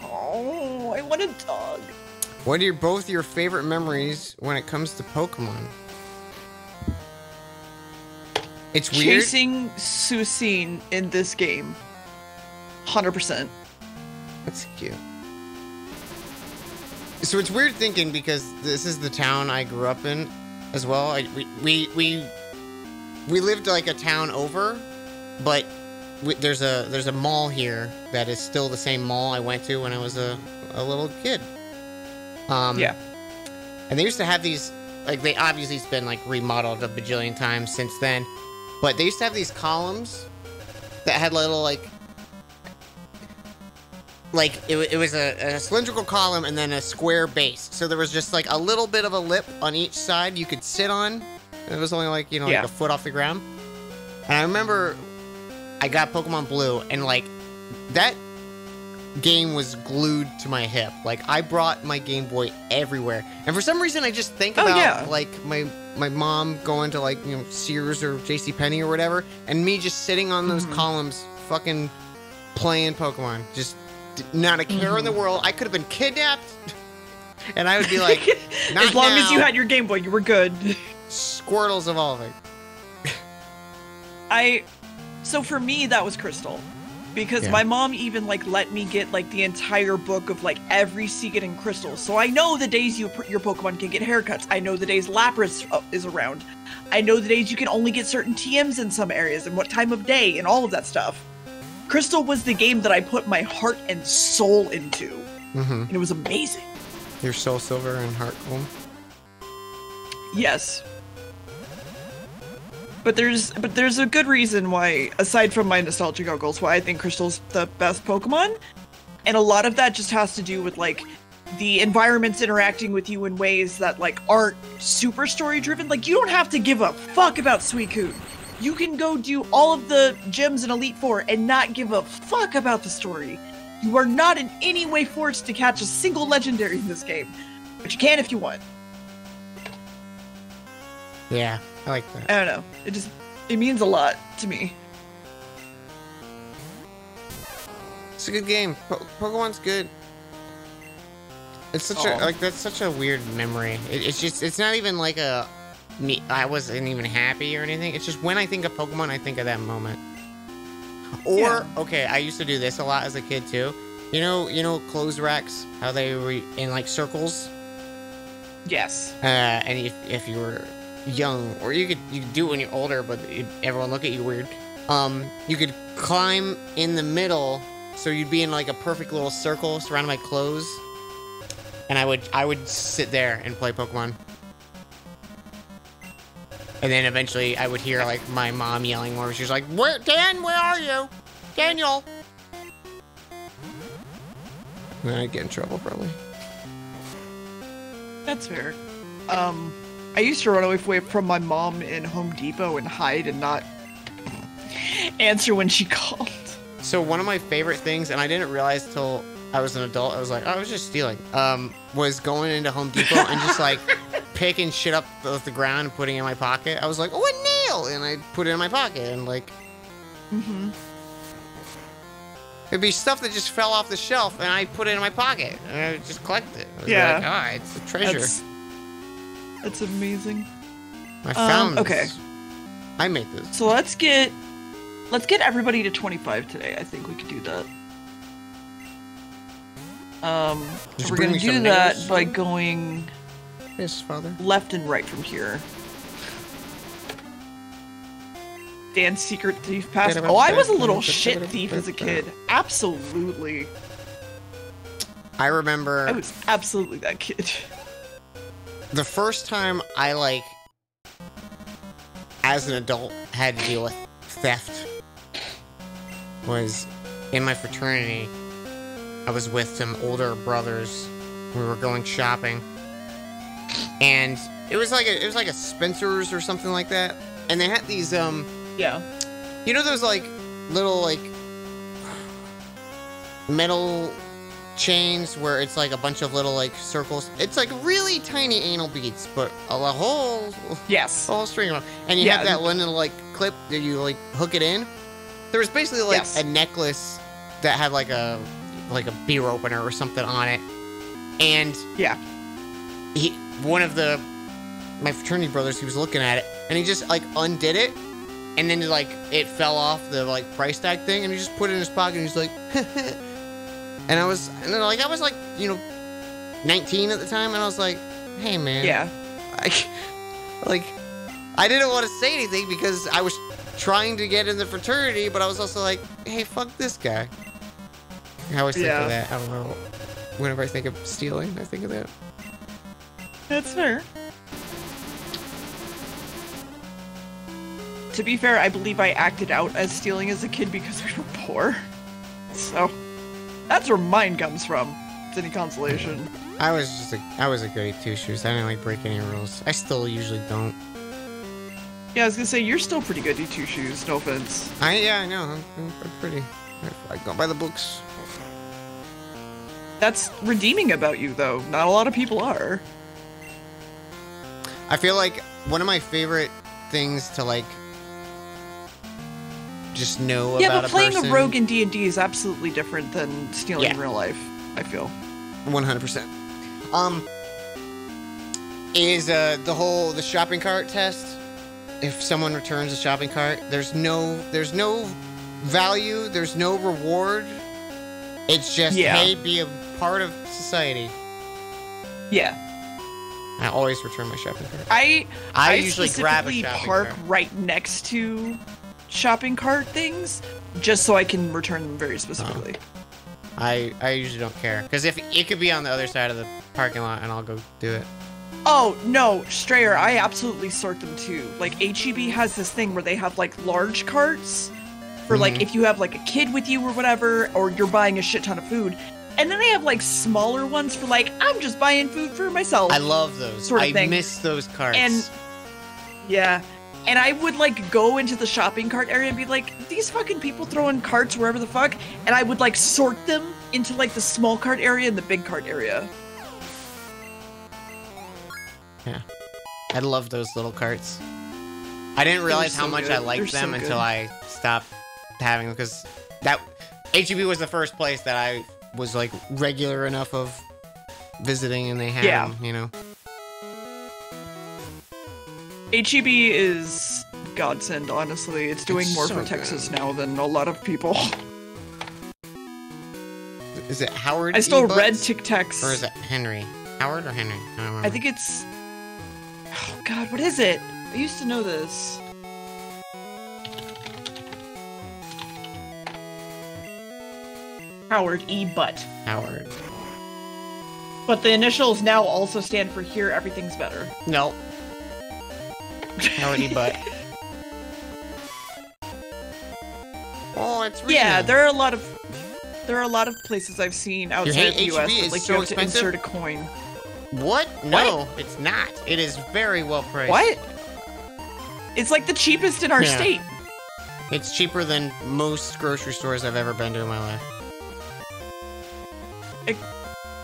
oh, I want a dog. What are your, both your favorite memories when it comes to Pokemon? It's weird. Chasing Suicune in this game, hundred percent. That's cute. So it's weird thinking because this is the town I grew up in as well. I, we, we we we lived like a town over, but we, there's a there's a mall here that is still the same mall I went to when I was a, a little kid. Um, Yeah. and they used to have these like they obviously it's been like remodeled a bajillion times since then, but they used to have these columns that had little like like it, it was a, a cylindrical column and then a square base. So there was just like a little bit of a lip on each side you could sit on. It was only like you know Yeah. like a foot off the ground. And I remember I got Pokemon Blue and like that game was glued to my hip. Like I brought my Game Boy everywhere. And for some reason I just think Oh, about yeah. like my my mom going to like, you know, Sears or JC Penney or whatever and me just sitting on those Mhm. columns fucking playing Pokemon. Just not a care in the Mm-hmm. world. I could have been kidnapped. and I would be like, not as long as you had your Game Boy, you were good. Squirtle's evolving. I so for me that was Crystal. Because Yeah. my mom even like let me get like the entire book of like every Seagate and Crystal. So I know the days you your Pokemon can get haircuts. I know the days Lapras uh, is around. I know the days you can only get certain TMs in some areas and what time of day and all of that stuff. Crystal was the game that I put my heart and soul into, Mm-hmm. and it was amazing. Your Soul Silver and Heart Gold. Yes. But there's but there's a good reason why, aside from my nostalgia goggles, why I think Crystal's the best Pokemon. And a lot of that just has to do with like the environments interacting with you in ways that like aren't super story driven. Like you don't have to give a fuck about Suicune. You can go do all of the gems in Elite Four and not give a fuck about the story. You are not in any way forced to catch a single legendary in this game. But you can if you want. Yeah, I like that. I don't know. It just it means a lot to me. It's a good game. Po- Pokemon's good. It's such a like that's such a weird memory. It, it's just it's not even like a me. I wasn't even happy or anything. It's just when I think of Pokemon, I think of that moment. Or Yeah. okay, I used to do this a lot as a kid too. You know, you know, clothes racks, how they were in like circles. Yes. Uh, and if, if you were young, or you could you could do it when you're older, but it, everyone look at you weird. Um, you could climb in the middle, so you'd be in like a perfect little circle surrounded by clothes. And I would I would sit there and play Pokemon. And then eventually I would hear like my mom yelling more. She's like, "Where, Dan? Where are you, Daniel?" I'd get in trouble probably. That's fair. Um, I used to run away from my mom in Home Depot and hide and not answer when she called. So one of my favorite things, and I didn't realize till I was an adult, I was like, oh, I was just stealing. Um, was going into Home Depot and just like picking shit up off the ground and putting it in my pocket. I was like, oh, a nail, and I put it in my pocket, and like Mm-hmm. it'd be stuff that just fell off the shelf, and I put it in my pocket, and I just collect it. Yeah. like, ah, it's a treasure. That's, that's amazing. I found. okay. this. I made this. So let's get let's get everybody to 25 today. I think we could do that. Um, Just we're gonna do that nails. by going Yes, father. left and right from here. Dan's secret thief pass. Oh, I was a little shit thief as a kid. Absolutely. I remember. I was absolutely that kid. the first time I like as an adult had to deal with theft was in my fraternity. I was with some older brothers. We were going shopping. And it was like a it was like a Spencer's or something like that. And they had these um Yeah. you know those like little like metal chains where it's like a bunch of little like circles. It's like really tiny anal beads, but a whole Yes. a whole string of them. And you Yeah. have that one little like clip that you like hook it in. There was basically like Yes. a necklace that had like a like a beer opener or something on it. And Yeah. he one of the my fraternity brothers he was looking at it and he just like undid it and then like it fell off the like price tag thing, and he just put it in his pocket, and he's like, and I was, and like I was like, you know, 19 at the time, and I was like, hey man, Yeah. I, like, I didn't want to say anything because I was trying to get in the fraternity, but I was also like, hey, fuck this guy. I always think Yeah. of that. I don't know. Whenever I think of stealing, I think of that. That's fair. To be fair, I believe I acted out as stealing as a kid because we were poor. So, that's where mine comes from. It's any consolation. I was just a, I was a goody two shoes. I didn't like break any rules. I still usually don't. Yeah, I was gonna say you're still pretty good at two shoes. No offense. I yeah, I know. I'm, I'm I'm pretty. I, I go by the books. That's redeeming about you, though. Not a lot of people are. I feel like one of my favorite things to like just know yeah, but a playing person. a rogue in D and D is absolutely different than stealing Yeah. in real life. I feel. One hundred percent. Um, is uh the whole the shopping cart test? If someone returns a shopping cart, there's no there's no value, there's no reward. It's just Yeah. hey, be a part of society. Yeah, I always return my shopping cart. I I, usually grab a shopping park cart. right next to shopping cart things, just so I can return them very specifically. I I usually don't care because if it could be on the other side of the parking lot and I'll go do it. Oh no, Strayer, I absolutely sort them too. Like HEB has this thing where they have like large carts for like Mhm. if you have like a kid with you or whatever, or you're buying a shit ton of food. And then they have like smaller ones for like I'm just buying food for myself. I love those. Sort of I thing. miss those carts. And yeah. And I would like go into the shopping cart area and be like, these fucking people throwing carts wherever the fuck. And I would like sort them into like the small cart area and the big cart area. Yeah. I love those little carts. I didn't realize how much good. I liked They're so them good. until I stopped having them because that HEB was the first place that I was like regular enough of visiting and they had Yeah. them, you know. HEB is godsend, honestly. It's doing It's more so for good. Texas now than a lot of people. Is it Howard? I still E. read? Tic Tacs. Or is it Henry? Howard or Henry? I don't. I think it's. Oh God, what is it? I used to know this. Howard E. Butt. Howard. But the initials now also stand for here everything's better. No. Howard E. Butt. oh, it's Yeah, there are a lot of there are a lot of places I've seen outside hate of the US HEB that is like so you have to insert a coin. What? No, it's not. It is very well priced. What? It's like the cheapest in our Yeah. state. It's cheaper than most grocery stores I've ever been to in my life.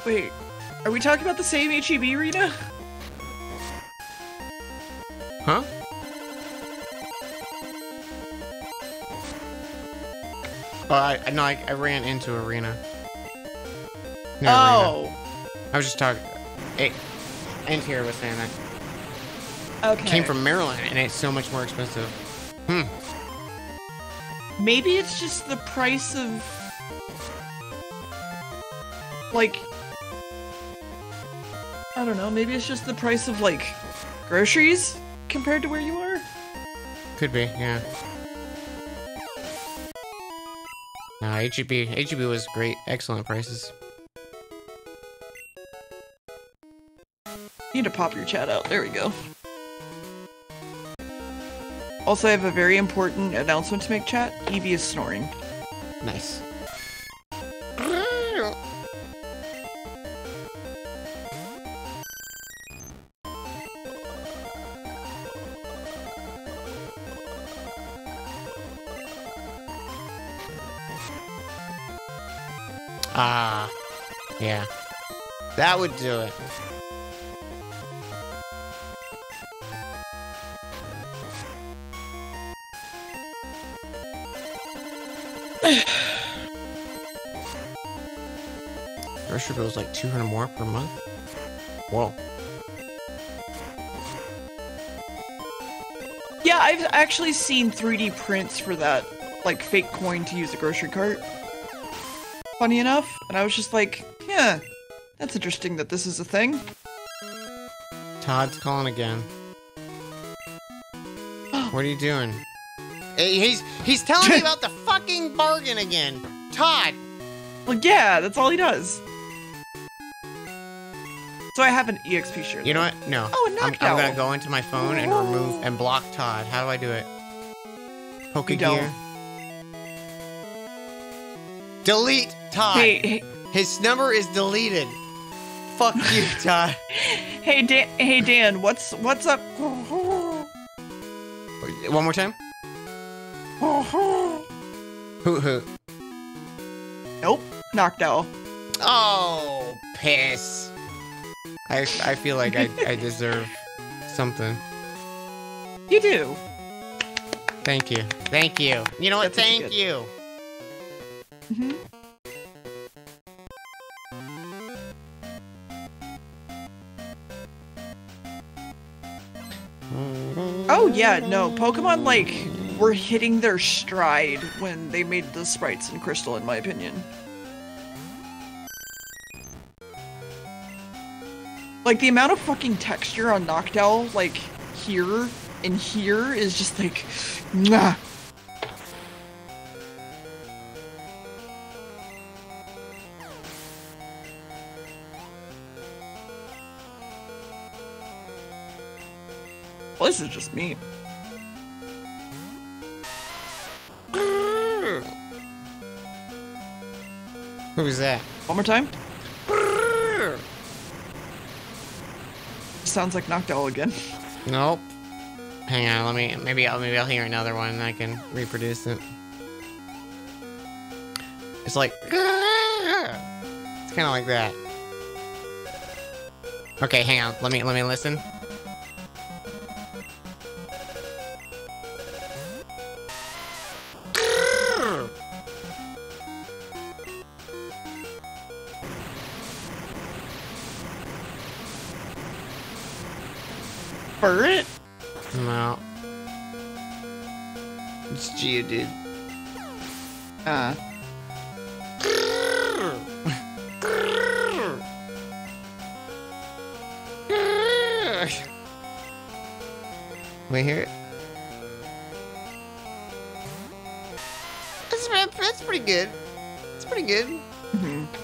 Wait, are we talking about the same HEB arena? Huh? Oh, I no, I, I ran into arena. Near Arena. Oh, I was just talking. It, here was saying that okay. came from Maryland, and it's so much more expensive. Hmm. Maybe it's just the price of like I don't know, maybe it's just the price of like groceries compared to where you are. Could be, yeah. No, HEB, HEB was great, excellent prices. You need to pop your chat out. There we go. Also, I have a very important announcement to make, chat. Evie is snoring. Nice. Ah, yeah. That would do it. Grocery bill is like 200 more per month? Whoa. Yeah, I've actually seen 3D prints for that, like fake coin to use a grocery cart. Funny enough, and I was just like, yeah, that's interesting that this is a thing. Todd's calling again. What are you doing? Hey, he's he's telling me about the fucking bargain again. Todd. Well, yeah, that's all he does. So I have an EXP shirt. You know what? No. Oh, I'm, I'm gonna go into my phone and remove and block Todd. How do I do it? Poke gear. Delete Todd. Hey, hey, His number is deleted. Fuck you, Todd. hey, Dan. Hey, Dan. What's what's up? One more time. Hoot hoot. Nope, knocked out. Oh, piss. I, I feel like I, I deserve something. You do. Thank you. Thank you. You know what? That's you Thank you. hmm Oh yeah, no, Pokemon like were hitting their stride when they made the sprites in Crystal, in my opinion. Like the amount of fucking texture on Noctowl, like here and here, is just like, nah. This is just me. Who's that? One more time. Sounds like Noctowl again. Nope. Hang on, let me maybe I'll maybe I'll hear another one and I can reproduce it. It's like it's kind of like that. Okay, hang on. Let me let me listen. Burret? No. It's Geodude. Uh. Let me hear it. That's, that's pretty good. It's pretty good. mhm.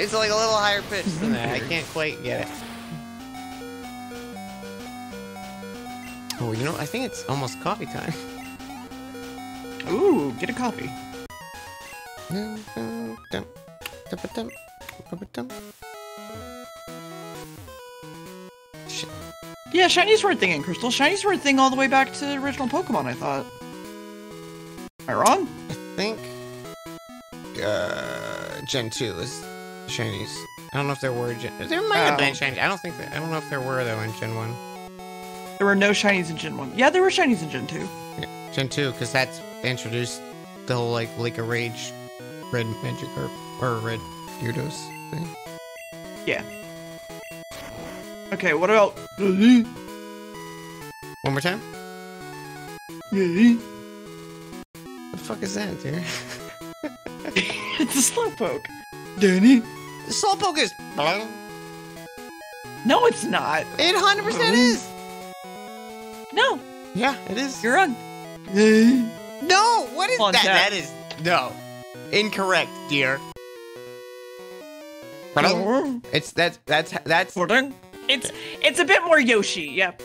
It's like a little higher pitch than that. I can't quite get it. Oh, you know, I think it's almost coffee time. Ooh, get a coffee. Shit. Yeah, shinies were a thing in Crystal. Shinies were a thing all the way back to original Pokemon, I thought. Am I wrong? I think uh, Gen 2 is shinies. I don't know if there were Gen. There might have been shinies. I don't think that. I don't know if there were though in Gen 1. There were no shinies in Gen 1. Yeah, there were shinies in Gen 2. Yeah, Gen 2, because that's introduced the whole like Lake of Rage, red Magic or or red Gyarados thing. Yeah. Okay, what about... One more time. What the fuck is that, dude? It's a Slowpoke. Danny? Slowpoke is. No, it's not. It 100% is. No, Yeah, it is. you're wrong. No, what is Come on, that? Jack. That is no, incorrect, dear. It's that's that's that's. It's it's a bit more Yoshi, yeah.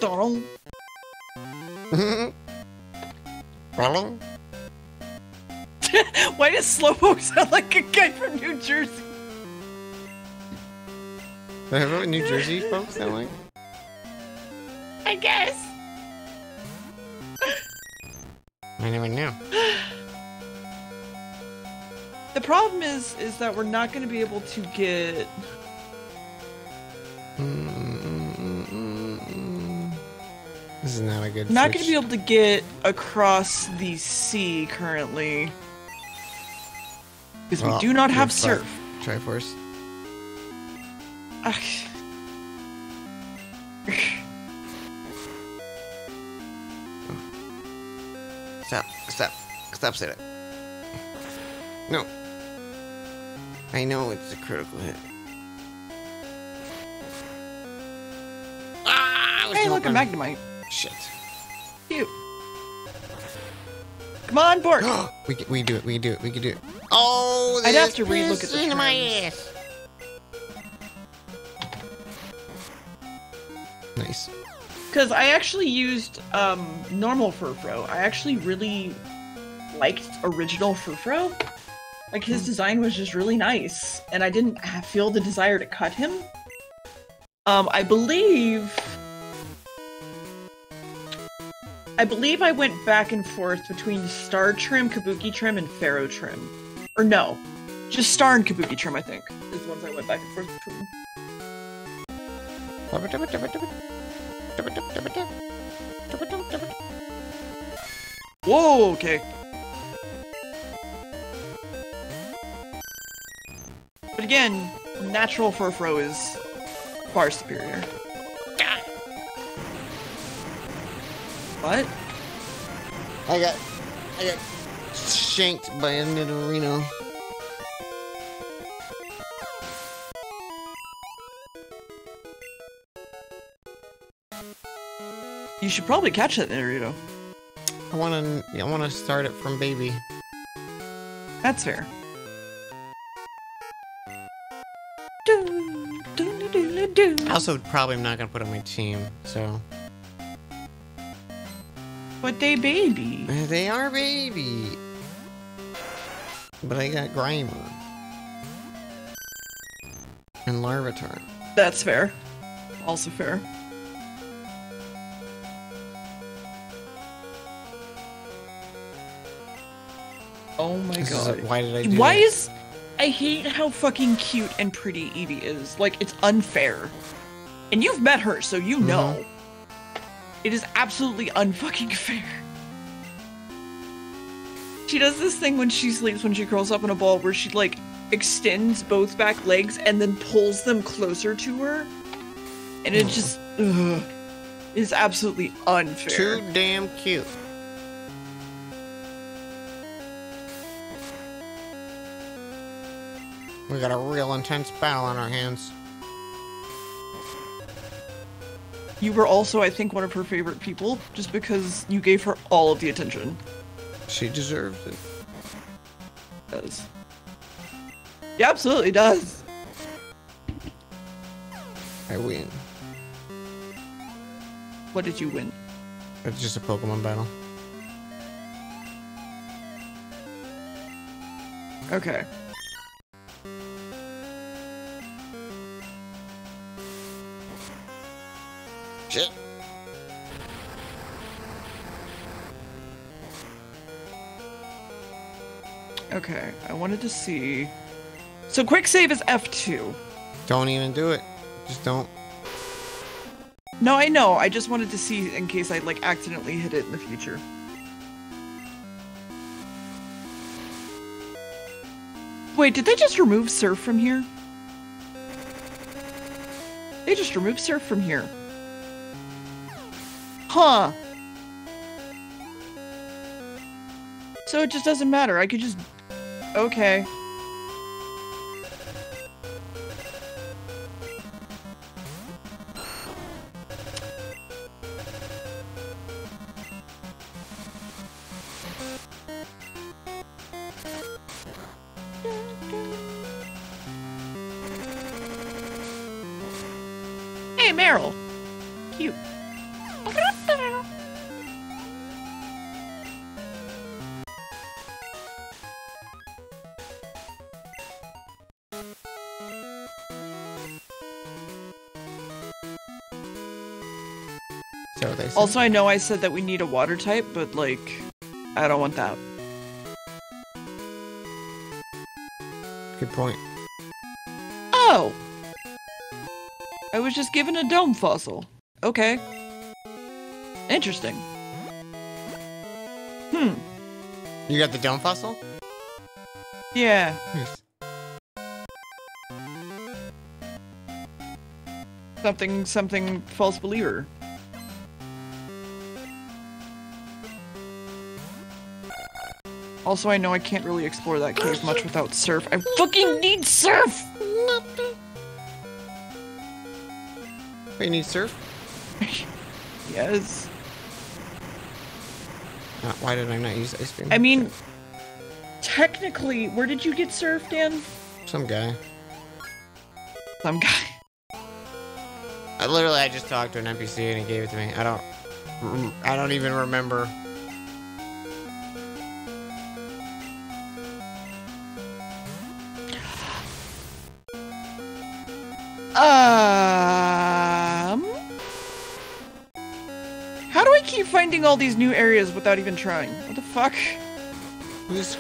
Why does Slowpoke sound like a guy from New Jersey? That's what New Jersey folks sound like. I guess. I never knew. The problem is, is that we're not going to be able to get. This is not a good. Not going to be able to get across the sea currently. Because Well, we do not have good fuck. surf. Triforce. Stop, stop, stop saying it. No. I know it's a critical hit. Ah, hey, look, a Magnemite. Shit. Cute. Come on, Bork. we, we do it, we do it, we can do it. Oh, I'd have to relook at the my ass. Nice. Because I actually used um, normal Furfrou. I actually really liked original Furfrou. Like his design was just really nice, and I didn't feel the desire to cut him. Um, I believe. I believe I went back and forth between Star Trim, Kabuki Trim, and Pharaoh Trim. Or no, just Star and Kabuki Trim, I think, is the ones I went back and forth. Whoa, okay. But again, natural Furfrou is far superior. What? I got, I got shanked by a Nidorino. Should probably catch that Naruto. I want to, I want to start it from baby. That's fair. I also probably am not gonna put on my team, so But they baby. They are baby. But I got Grimer and Larvitar. That's fair. Also fair. Oh my This is- god. why did I do Why that? is I hate how fucking cute and pretty Evie is. Like it's unfair. And you've met her, so you mm-hmm. know. It is absolutely unfucking fair. She does this thing when she sleeps when she curls up in a ball where she like extends both back legs and then pulls them closer to her. And it mm. just ugh, is absolutely unfair. too damn cute? We got a real intense battle on our hands. You were also, I think, one of her favorite people, just because you gave her all of the attention. She deserves it. Does. Yeah, absolutely does. I win. What did you win? It's just a Pokemon battle. Okay. Shit. Okay. I wanted to see. So quick save is F2. Don't even do it. Just don't. No, I know. I just wanted to see in case I like accidentally hit it in the future. Wait, did they just remove Surf from here? They just removed Surf from here. Huh. So it just doesn't matter. I could just. Okay. Is that what they said? Also, I know I said that we need a water type, but like, I don't want that. Good point. Oh! I was just given a dome fossil. Okay. Interesting. Hmm. You got the dome fossil? Yeah. Nice. Something, something false believer. Also, I know I can't really explore that cave much without surf. I fucking need surf! Wait, you need surf? Yes. Uh, why did I not use ice cream? I mean, technically, where did you get surf, Dan? Some guy. Some guy. I literally, I just talked to an NPC and he gave it to me. I don't, I don't even remember. Um. How do I keep finding all these new areas without even trying? What the fuck? Because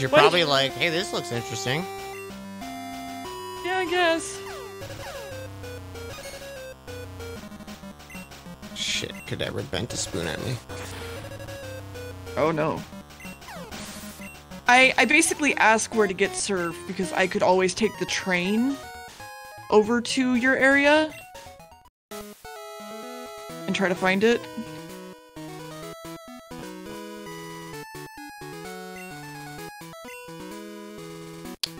you're What? probably like, hey, this looks interesting. Yeah, I guess. Shit, Kadabra bent a spoon at me. Oh no. I I basically ask where to get surf because I could always take the train over to your area and try to find it.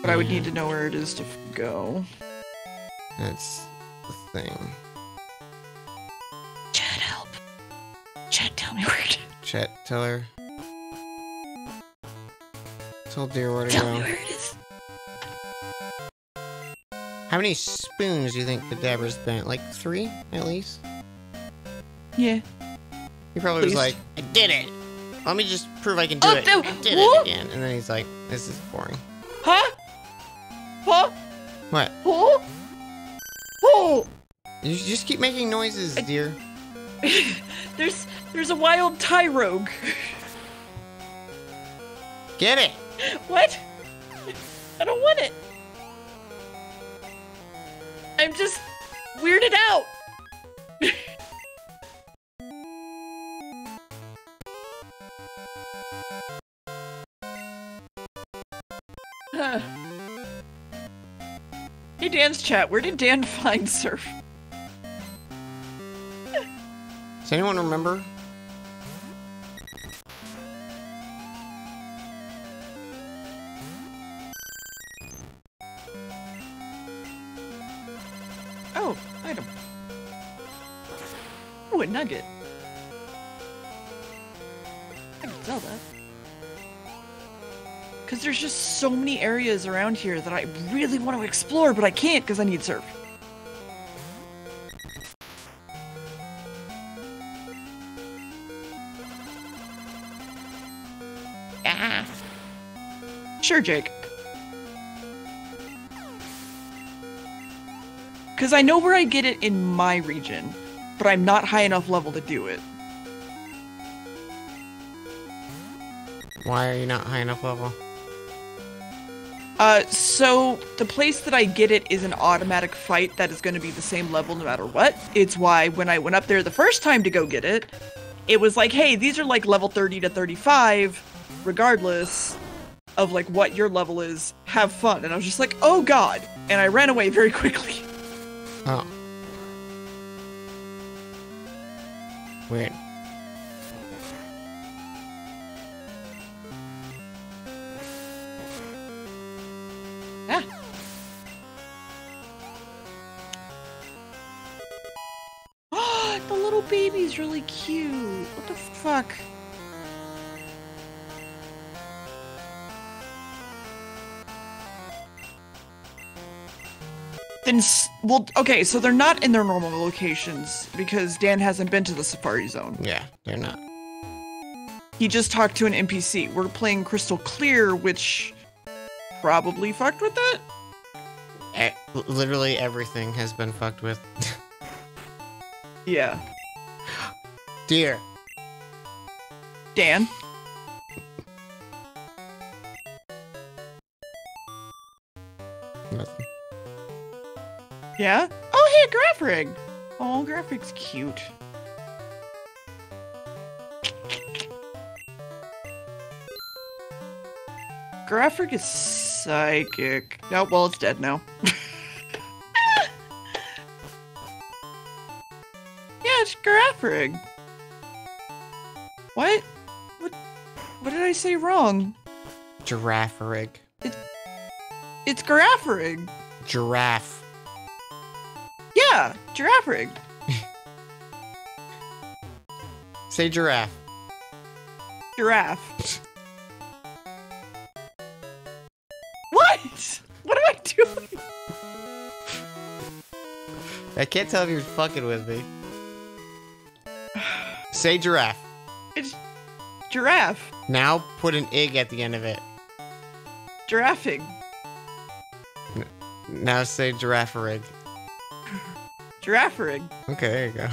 But I would need to know where it is to go. That's the thing. Chat, help. Chad, tell me where to, Chet, tell her. Tell dear where to tell me go. where it is. How many spoons do you think Kadabra's bent? Like three, at least? Yeah. He probably was like, I did it! Let me just prove I can do Oh, it. no, I did what? it again. And then he's like, this is boring. Huh? Huh? What? Huh? Oh! You just keep making noises, dear. There's there's a wild Tyrogue. Get it! What? I'm just weirded out. Huh. hey, Dan's chat. Where did Dan find surf? Does anyone remember? A nugget. I can sell that. Because there's just so many areas around here that I really want to explore, but I can't because I need surf. Ah. Sure, Jake. Because I know where I get it in my region, but I'm not high enough level to do it. Why are you not high enough level? Uh, so the place that I get it is an automatic fight that is going to be the same level no matter what. It's why when I went up there the first time to go get it, it was like, hey, these are like level 30 to 35, regardless of like what your level is. Have fun. And I was just like, oh god. And I ran away very quickly. Oh. Weird. Yeah. the little baby's really cute. What the fuck? Well, okay, so they're not in their normal locations because Dan hasn't been to the Safari Zone. Yeah, they're not. He just talked to an NPC. We're playing Crystal Clear, which probably fucked with that. E- literally everything has been fucked with. Yeah. Dear. Dan? Yeah? Oh, hey, Graphic! Oh, Graphic's cute. Graphic is psychic. No, well, it's dead now. yeah, it's Graphic. What? What? What did I say wrong? Giraffe-rig. It's Giraffe Giraffe. Giraffe Say giraffe. Giraffe. what? What am I doing? I can't tell if you're fucking with me. Say giraffe. It's giraffe. Now put an ig at the end of it. Giraffing. Now say giraffe-rig. Giraffe rig. Okay, there you go.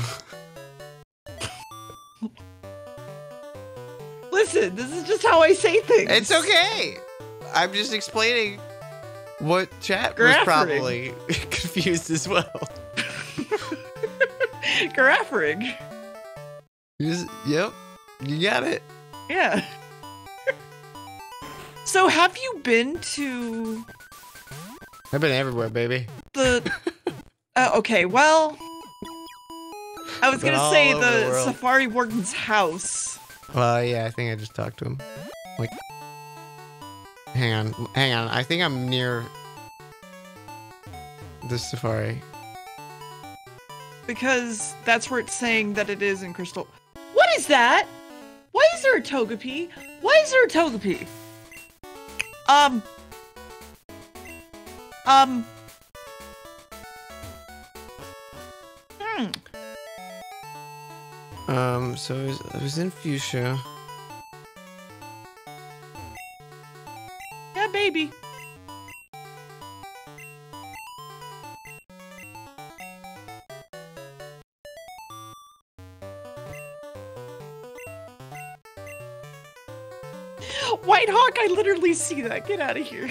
Listen, this is just how I say things. It's okay. I'm just explaining what chat was Giraffe-rig. probably confused as well. Giraffe rig. Just- yep, you got it. Yeah. so have you been to I've been everywhere, baby. the uh, okay, well I was gonna say the, the. Safari Warden's house. Well, yeah, I think I just talked to him. Like, hang on, hang on. I think I'm near the safari. Because that's where it's saying that it is in Crystal. What is that? Why is there a Togepi? Why is there a Togepi? Um. Um. Um, so it was, it was in Fuchsia. Yeah, baby. White Hawk, I literally see that. Get out of here.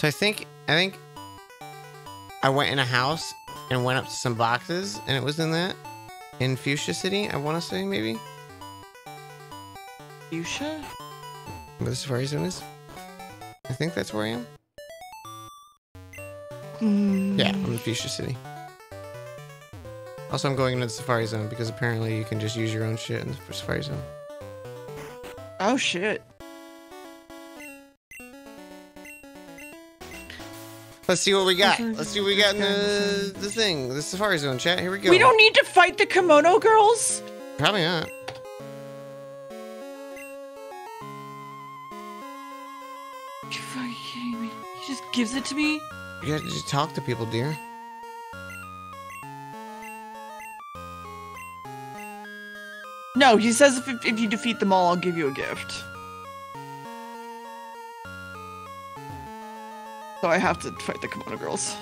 So I think I think I went in a house and went up to some boxes, and it was in that in Fuchsia City. I want to say maybe Fuchsia? where the safari zone is. I think that's where I am. Hmm. Yeah, I'm in Fuchsia City. Also, I'm going into the safari zone because apparently you can just use your own shit in the safari zone. Oh shit. Let's see what we got. Let's see what we got in the the thing, the safari zone chat. Here we go. We don't need to fight the kimono girls? Probably not. You fucking kidding me? He just gives it to me? You gotta just talk to people, dear. No, he says if, if you defeat them all, I'll give you a gift. So I have to fight the kimono girls.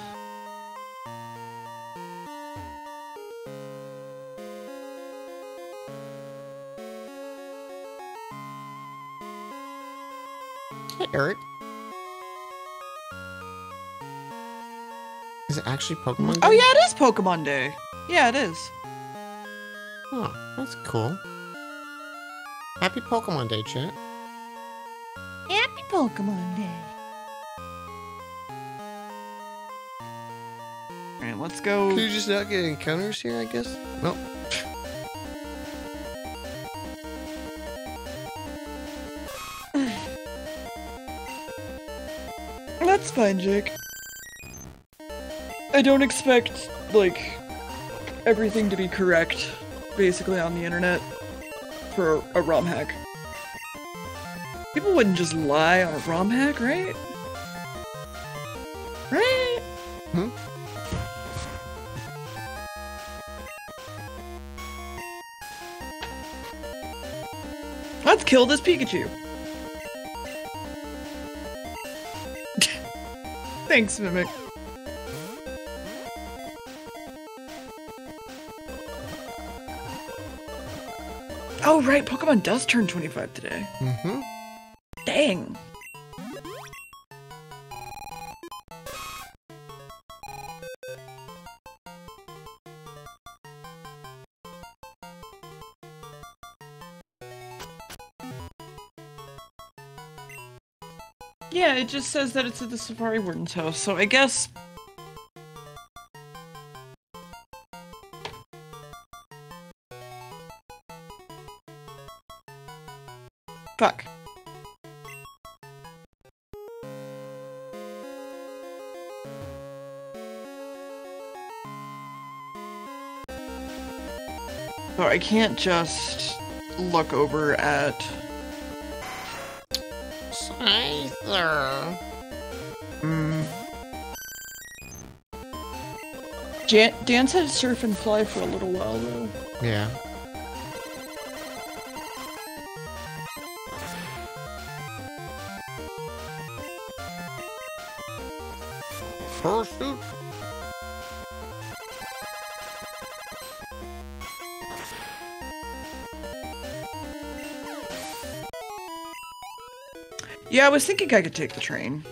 Hey, Eric. Is it actually Pokemon? Oh, Day? Oh yeah, it is Pokemon Day. Yeah, it is. Oh, that's cool. Happy Pokemon Day, chat. Happy Pokemon Day. Let's go. Could you just not get encounters here, I guess? Nope. That's fine, Jake. I don't expect, like, everything to be correct, basically, on the internet for a, a ROM hack. People wouldn't just lie on a ROM hack, right? Right? Kill this Pikachu. Thanks, Mimic. Oh, right, Pokemon does turn 25 today. Mm-hmm. Dang. it just says that it's at the Safari Warden's house, so I guess... Fuck. So I can't just look over at Scyther. Mm. Jan- Dan said surf and fly for a little while though. Yeah. I was thinking I could take the train.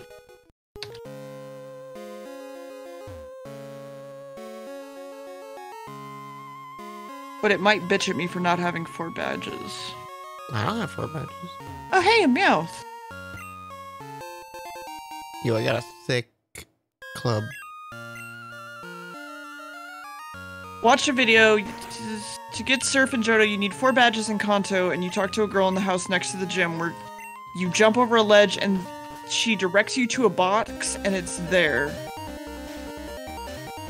But it might bitch at me for not having four badges. I don't have four badges. Oh, hey, a Meowth. Yo, I got a thick club. Watch a video. To get Surf and Johto, you need four badges in Kanto, and you talk to a girl in the house next to the gym where you jump over a ledge and she directs you to a box, and it's there.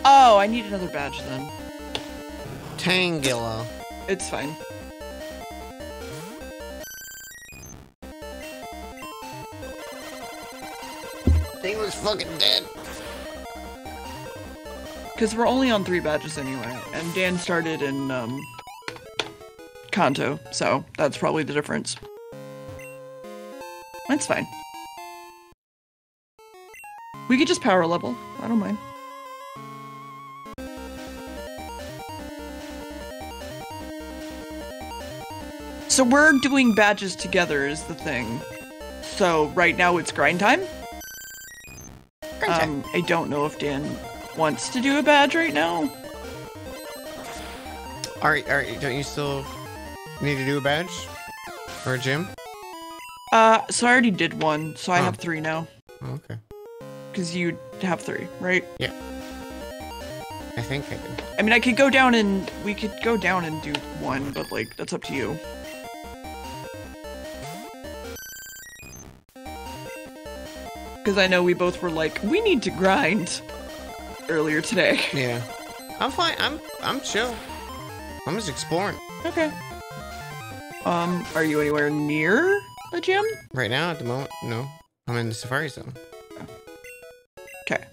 Oh, I need another badge then. Tangela. It's fine. Thing was fucking dead. Because we're only on three badges anyway, and Dan started in um, Kanto, so that's probably the difference. That's fine. We could just power level. I don't mind. So we're doing badges together is the thing. So right now it's grind time. Grind Um, I don't know if Dan wants to do a badge right now. Alright, alright, don't you still need to do a badge? Or a gym? Uh, so I already did one, so I Oh. have three now. Oh, okay. Because you have three, right? Yeah. I think I do. I mean, I could go down and we could go down and do one, but like that's up to you. Because I know we both were like, we need to grind earlier today. Yeah. I'm fine. I'm I'm chill. I'm just exploring. Okay. Um, are you anywhere near a gym? Right now, at the moment, no. I'm in the Safari Zone. Okay.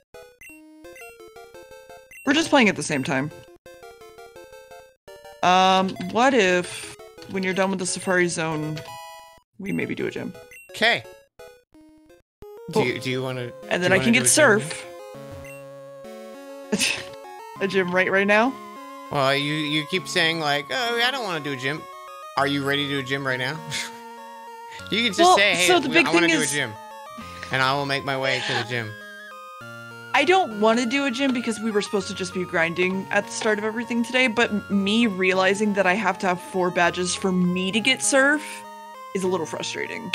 We're just playing at the same time. Um, what if when you're done with the Safari Zone, we maybe do a gym? Okay. Do you do you want to? And then I can get do a gym? surf. a gym right right now? Well, you you keep saying like, oh, I don't want to do a gym. Are you ready to do a gym right now? you can just Well, say, hey, so the big I want to do is- a gym, and I will make my way to the gym. I don't want to do a gym because we were supposed to just be grinding at the start of everything today, but me realizing that I have to have four badges for me to get surf is a little frustrating.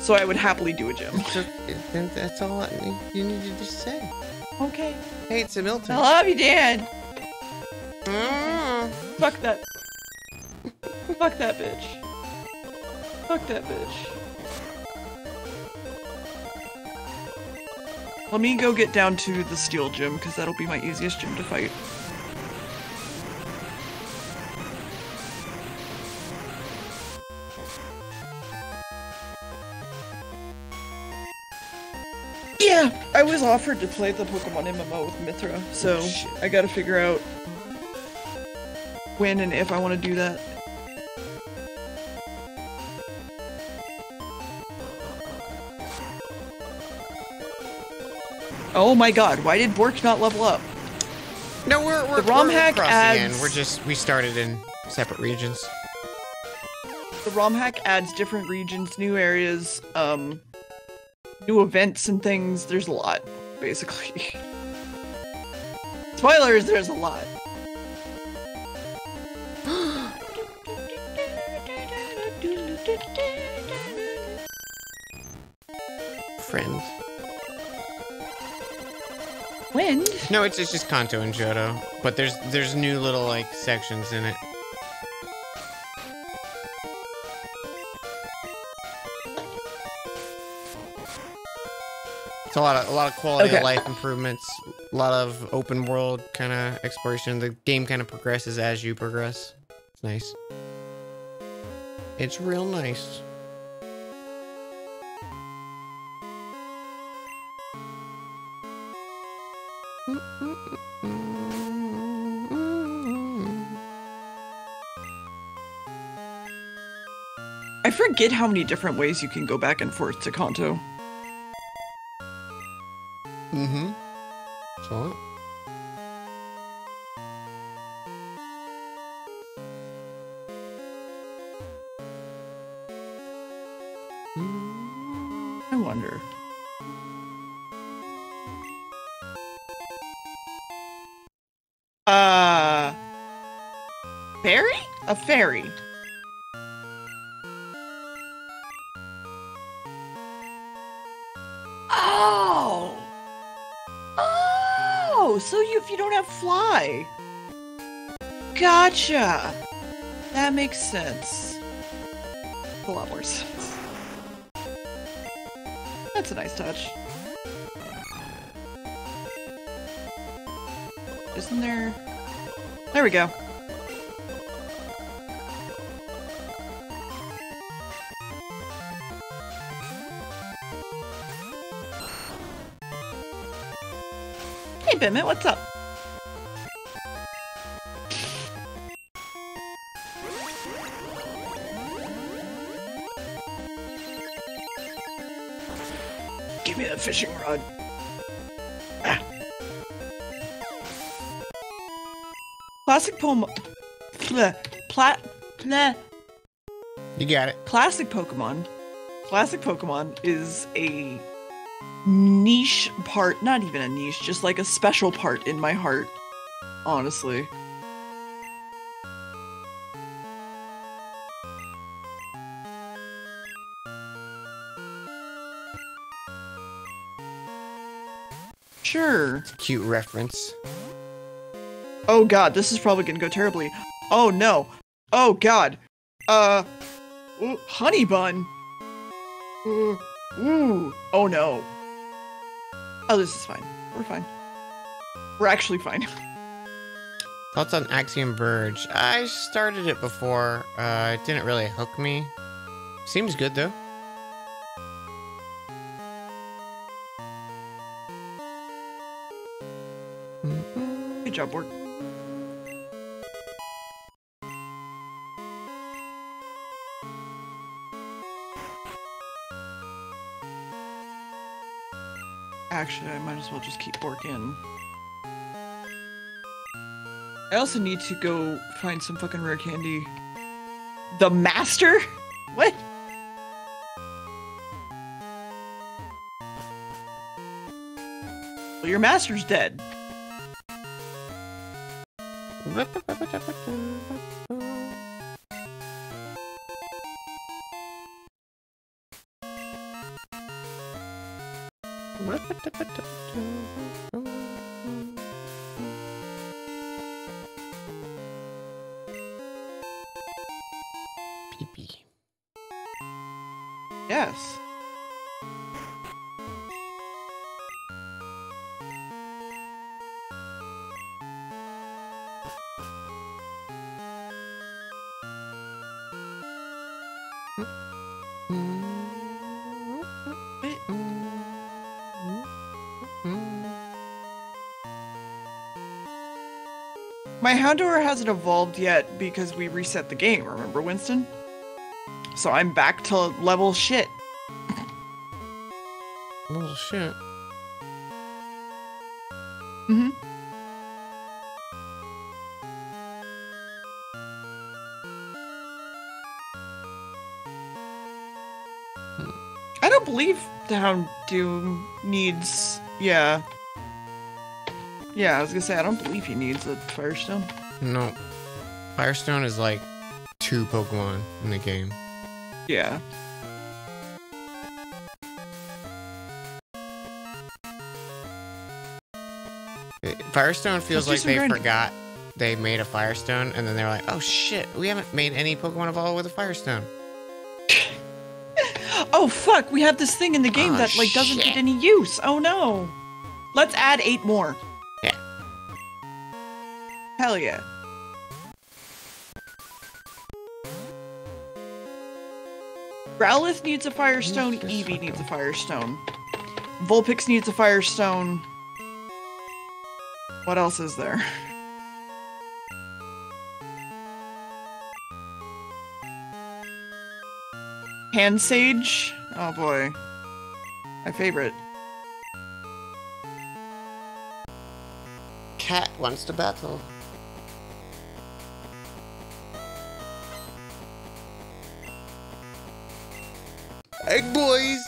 So I would happily do a gym. So that's all I, you need to just say. Okay. Hey, it's a Miltank. I love you, Dan. Mm. Fuck that. Fuck that bitch. Fuck that bitch. Let me go get down to the steel gym because that'll be my easiest gym to fight. Yeah, I was offered to play the Pokemon MMO with Mithra, so oh, shit. I gotta figure out when and if I want to do that. Oh my god, why did Bork not level up? No, we're we're, The ROM we're hack across the adds- end. We're just we started in separate regions. The ROM hack adds different regions, new areas, um, new events and things. There's a lot, basically. Spoilers, there's a lot. Friends. Wind? No, it's, it's just Kanto and Johto, but there's there's new little like sections in it. It's a lot of a lot of quality Okay. of life improvements, a lot of open world kind of exploration. The game kind of progresses as you progress. It's nice. It's real nice. Forget how many different ways you can go back and forth to Kanto. Mm-hmm. So I wonder. Uh, fairy? A fairy. Fly. Gotcha. That makes sense. A lot more sense. That's a nice touch. Isn't there? There we go. Hey, Bimit, what's up? Fishing rod. Ah. Classic poem. Bleh. Plat. Bleh. you got it. Classic Pokemon. Classic Pokemon is a niche part, not even a niche, just like a special part in my heart. Honestly. Cute reference. Oh god, this is probably gonna go terribly. Oh no. Oh god. Uh. Ooh, honey bun. Ooh. Ooh. Oh no. Oh, this is fine. We're fine. We're actually fine. Thoughts on Axiom Verge? I started it before. Uh, it didn't really hook me. Seems good though. Might as well just keep Bork in. I also need to go find some fucking rare candy. The Master? What? Well, your master's dead. My Houndour hasn't evolved yet because we reset the game, remember, Winston? So I'm back to level shit. Oh shit. Mm-hmm. I don't believe the Houndoom needs. Yeah. Yeah, I was gonna say I don't believe he needs a Firestone. No. Firestone is like two Pokemon in the game. Yeah. Firestone feels like they grinding. forgot they made a Firestone, and then they're like, "Oh shit, we haven't made any Pokemon evolve with a Firestone." Oh fuck, we have this thing in the game Oh, that like doesn't shit. get any use. Oh no. Let's add eight more. Hell yeah. Growlithe needs a Firestone, Eevee needs a Firestone. Vulpix needs a Firestone. What else is there? Pansage? Oh boy. My favorite. Cat wants to battle. Egg boys!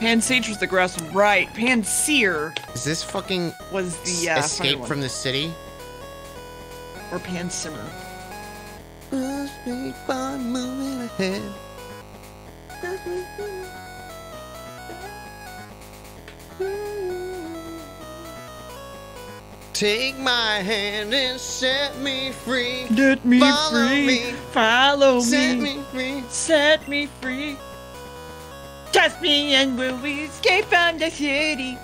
Pansage was the grass. Right. Pansear Is this fucking was the uh, escape from the city? or Pansimmer. moving ahead. Take my hand and set me free. Get me Follow free. me. Follow Set me. me free. Set me free. Trust me and we'll escape from the city.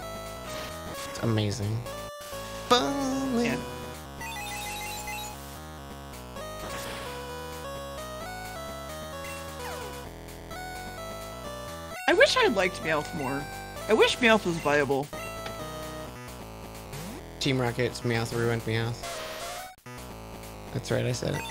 It's amazing. Follow me. Yeah. I wish I liked Meowth more. I wish Meowth was viable. Team Rockets, Meowth, ruined Meowth. That's right, I said it.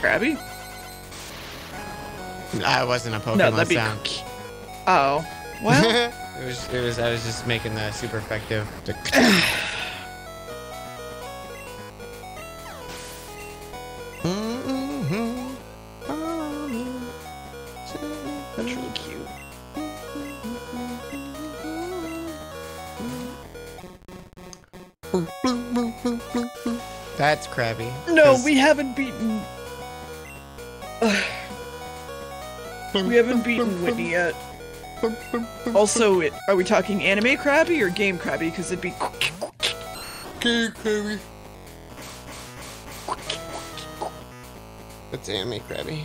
Krabby? I wasn't a Pokemon no, that'd be. sound. Oh. Well, it was. It was. I was just making the super effective. Krabby. No, 'cause- we haven't beaten. we haven't beaten Whitney yet. Also, it, are we talking anime Krabby or game Krabby? Because it'd be. Game Krabby. That's anime Krabby.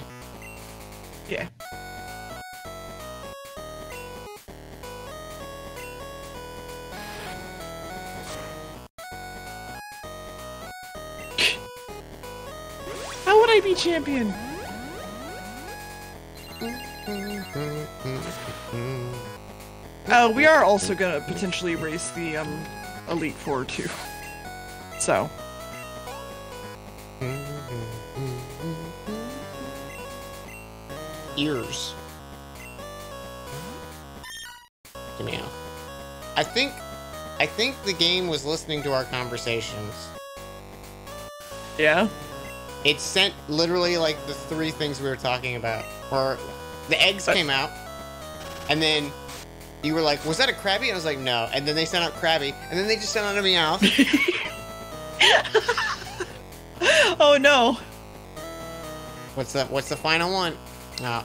Champion? Oh, we are also gonna potentially race the um Elite Four too. So Ears. Give me out. I think. I think the game was listening to our conversations. yeah. It sent literally like the three things we were talking about. Or the eggs came out, and then you were like, "Was that a Krabby?" And I was like, "No." And then they sent out Krabby, and then they just sent out a Meowth. Oh no. what's the What's the final one? Oh.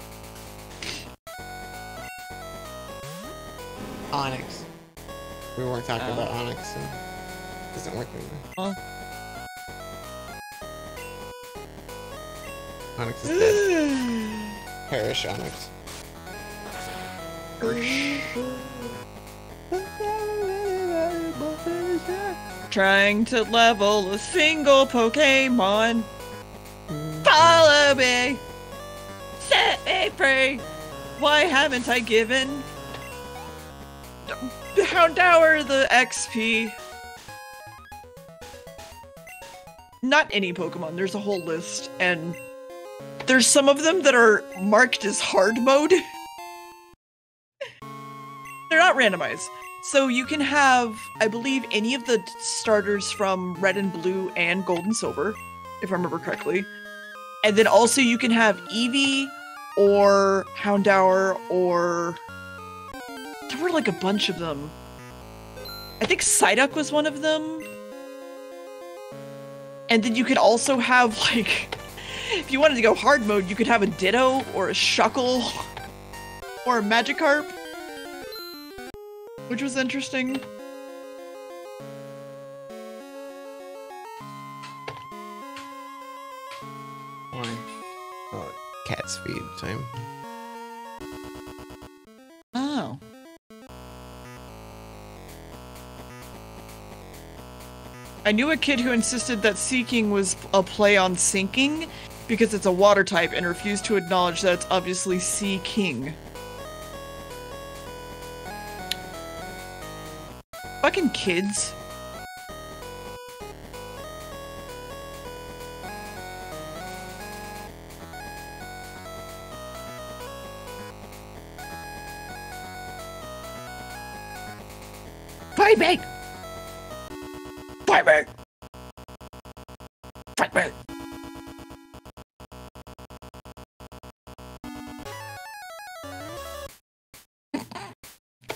Onix. We weren't talking Oh. about Onix, so it doesn't work anymore. Huh? Onix is dead. Perish Onix. Trying to level a single Pokemon. Follow me. Set me free. Why haven't I given Houndour the XP? Not any Pokemon. There's a whole list, and there's some of them that are marked as hard mode. They're not randomized. So you can have, I believe, any of the starters from Red and Blue and Gold and Silver, if I remember correctly. And then also you can have Eevee or Houndour or there were like a bunch of them. I think Psyduck was one of them. And then you could also have like if you wanted to go hard mode, you could have a Ditto or a Shuckle or a Magikarp which was interesting. Oh, cat speed time. Oh. I knew a kid who insisted that Seaking was a play on sinking because it's a water type and refuse to acknowledge that it's obviously Sea King. Fucking kids. Fight me! Fight me! Fight me!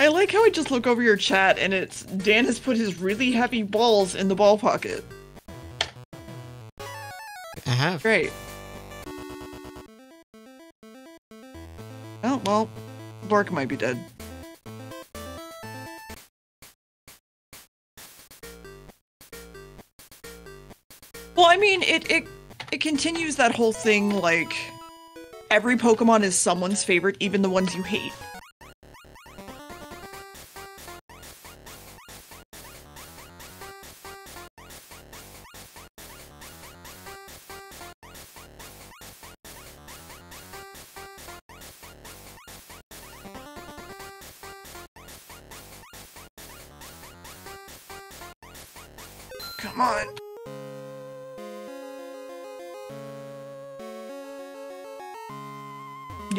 I like how I just look over your chat and it's Dan has put his really heavy balls in the ball pocket. I have. Great. Oh, well, Bark might be dead. Well, I mean, it, it it continues that whole thing like every Pokemon is someone's favorite, even the ones you hate.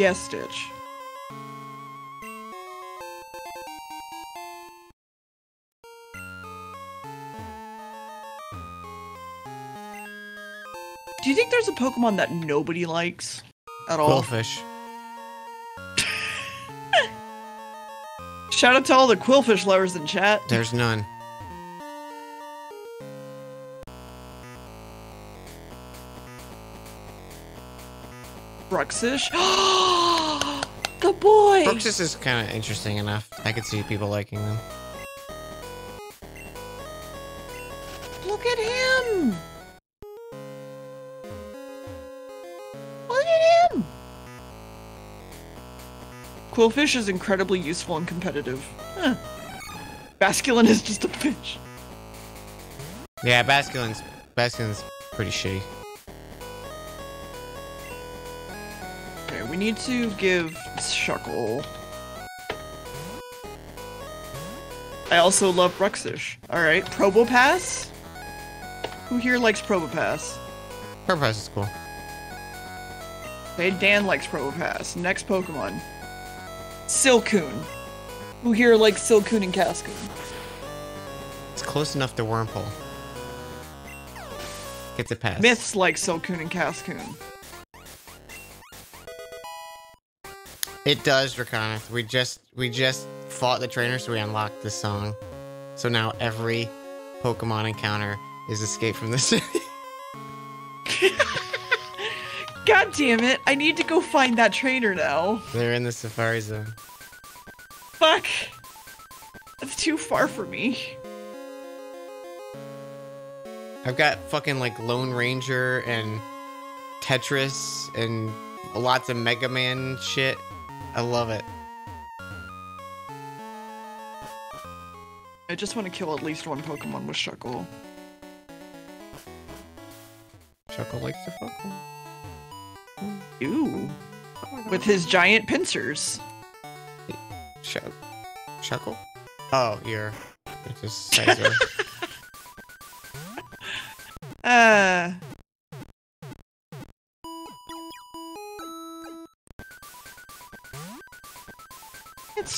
Yes, Stitch. Do you think there's a Pokemon that nobody likes at all? Qwilfish. Shout out to all the Qwilfish lovers in chat. There's none. Bruxish. the boy! Bruxish is kind of interesting enough. I could see people liking them. Look at him! Look at him! Qwilfish is incredibly useful and competitive. Huh. Basculin is just a fish. Yeah, Basculin's Basculin's pretty shitty. Need to give Shuckle. I also love Bruxish. Alright, Probopass? Who here likes Probopass? Probopass is cool. Okay, Dan likes Probopass. Next Pokemon. Silcoon. Who here likes Silcoon and Cascoon? It's close enough to Wurmple. Gets a pass. Myths like Silcoon and Cascoon. It does, Draconith. We just we just fought the trainer, so we unlocked this song. So now every Pokemon encounter is escape from the city. God damn it, I need to go find that trainer now. They're in the Safari Zone. Fuck. That's too far for me. I've got fucking like Lone Ranger and Tetris and lots of Mega Man shit. I love it. I just want to kill at least one Pokemon with Shuckle. Chuckle likes to fuck. Ooh. With his giant pincers. Chuck. Chuckle? Oh, you're. It's just Scizor. Uh.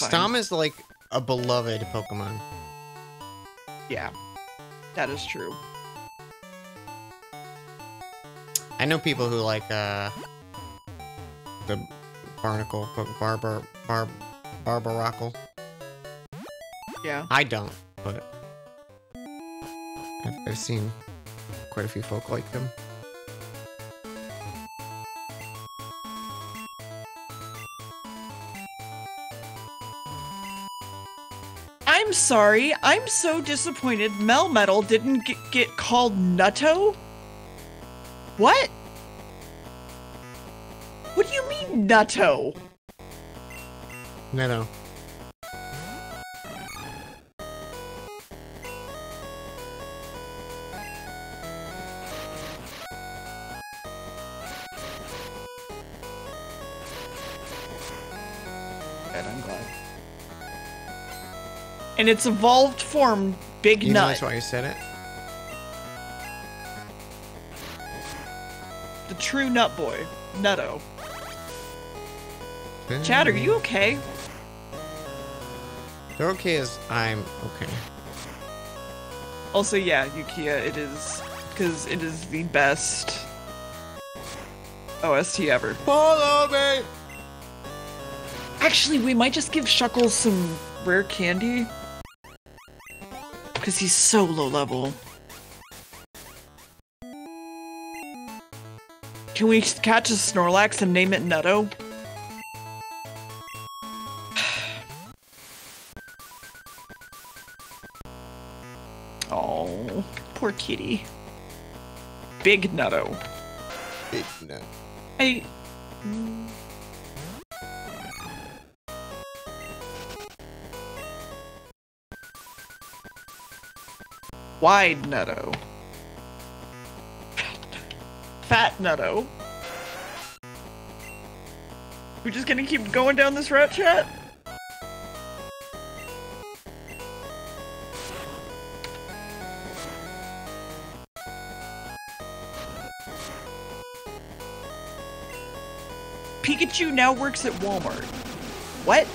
Stom is like a beloved Pokemon. Yeah. That is true. I know people who like uh the barnacle, but barber, bar, barbaracle. Yeah. I don't, but I've, I've seen quite a few folk like them. Sorry. I'm so disappointed Melmetal didn't get, get called Nutto. What? What do you mean Nutto. No, no. In its evolved form, Big You know Nut. that's why you said it? The true nut boy. Nutto. Chad, are you okay? They're okay as I'm okay. Also, yeah, Yukiya, it is because it is the best OST ever. Follow me! Actually, we might just give Shuckles some rare candy. Because he's so low level. Can we catch a Snorlax and name it Nutto? Oh, poor kitty. Big Nutto. Big no. I. Wide Nutto. Fat Nutto. We're just gonna keep going down this route, chat? Pikachu now works at Walmart. What?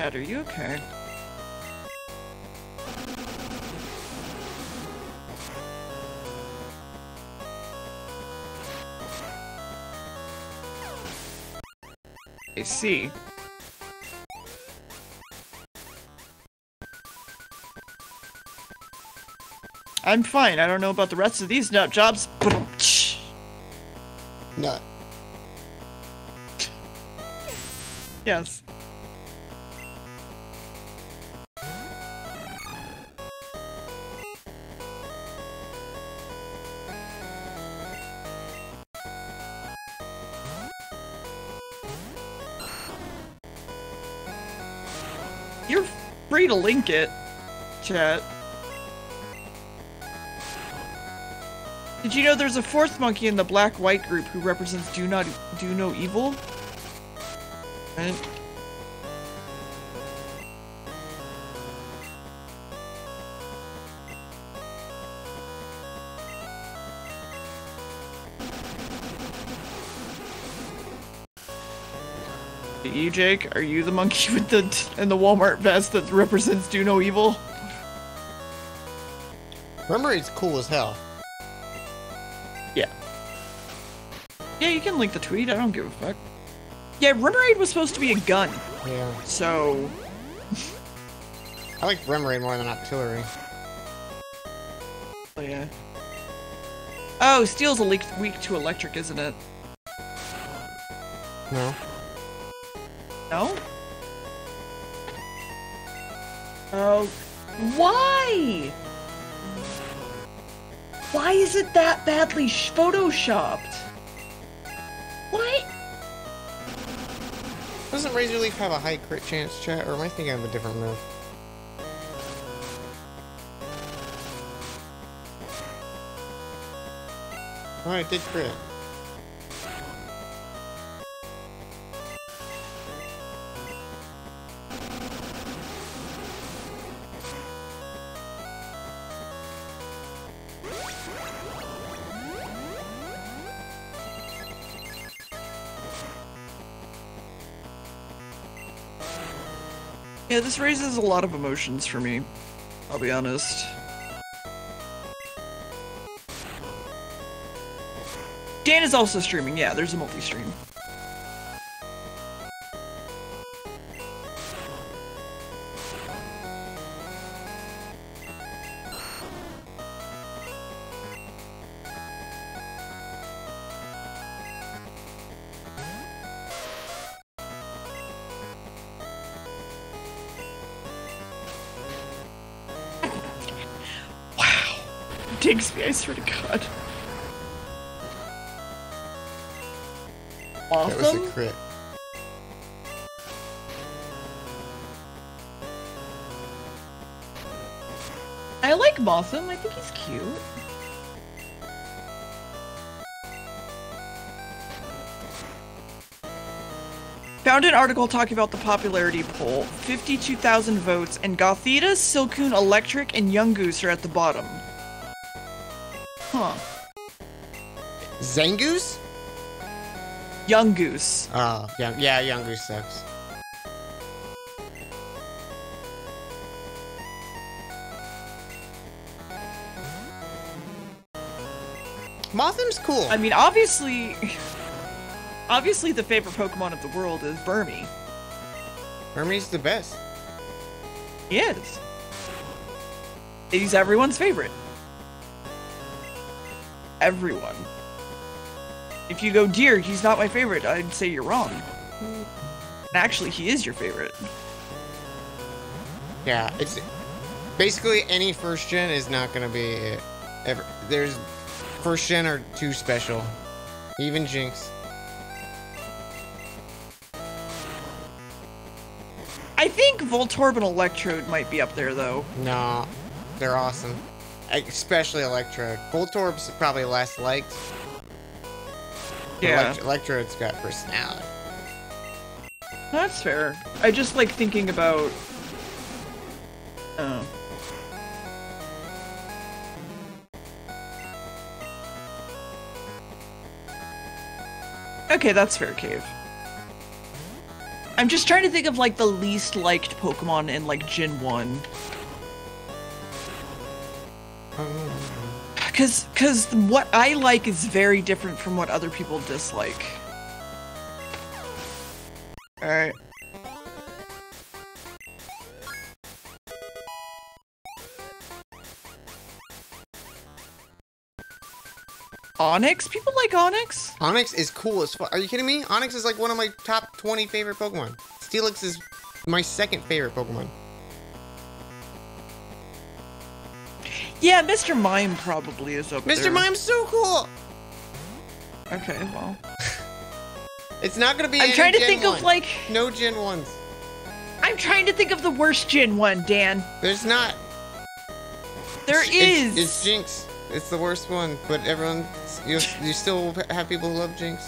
Chad, are you okay? I see. I'm fine. I don't know about the rest of these nut jobs. Nut. Yes. To link it, chat. Did you know there's a fourth monkey in the black-white group who represents do not do no evil? Right? You, Jake, are you the monkey with the and the Walmart vest that represents do no evil? Remember, it's cool as hell. Yeah. Yeah, you can link the tweet. I don't give a fuck. Yeah, Remoraid was supposed to be a gun, Yeah. so I like Remoraid more than Octillery. oh, yeah. Oh, Steel's a leak weak to electric, isn't it? No. No. Oh, why? Why is it that badly sh- photoshopped? What? Doesn't Razor Leaf have a high crit chance, chat? Or am I thinking of a different move? Oh, it did crit. Yeah, this raises a lot of emotions for me. I'll be honest. Dan is also streaming. Yeah, there's a multi-stream. Digsby, I swear to God. Awesome. That was a crit. I like Mothim. I think he's cute. Found an article talking about the popularity poll. 52,000 votes, and Gothita, Silcoon, Electric, and Yungoos are at the bottom. Huh. Zangoose? Yungoos. Oh, yeah, yeah, Yungoos sucks. Mothim's cool. I mean, obviously, obviously the favorite Pokemon of the world is Burmy. Hermes the best. He is. He's everyone's favorite. Everyone. If you go, dear, he's not my favorite, I'd say you're wrong. And actually, he is your favorite. Yeah, it's basically any first gen is not gonna be it. Ever. There's first gen are too special. Even Jynx. I think Voltorb and Electrode might be up there, though. No, they're awesome. Especially Electro. Voltorb's probably less liked. Yeah, Elect- Electrode's got personality. that's fair. I just like thinking about. Oh. Okay, that's fair, Cave. I'm just trying to think of like the least liked Pokemon in like Gen 1. Cause, cause what I like is very different from what other people dislike. Alright. Onix? People like Onix? Onix is cool as fuck. Are you kidding me? Onix is like one of my top 20 favorite Pokemon. Steelix is my second favorite Pokemon. Yeah, Mr. Mime probably is up there. Mr. Mime's so cool. Okay, well. It's not gonna be. I'm trying to Gen think 1. of like no Gen ones. I'm trying to think of the worst Gen 1, Dan. There's not. There It's- is. It's, it's Jynx. It's the worst one, but everyone, you you still have people who love Jynx.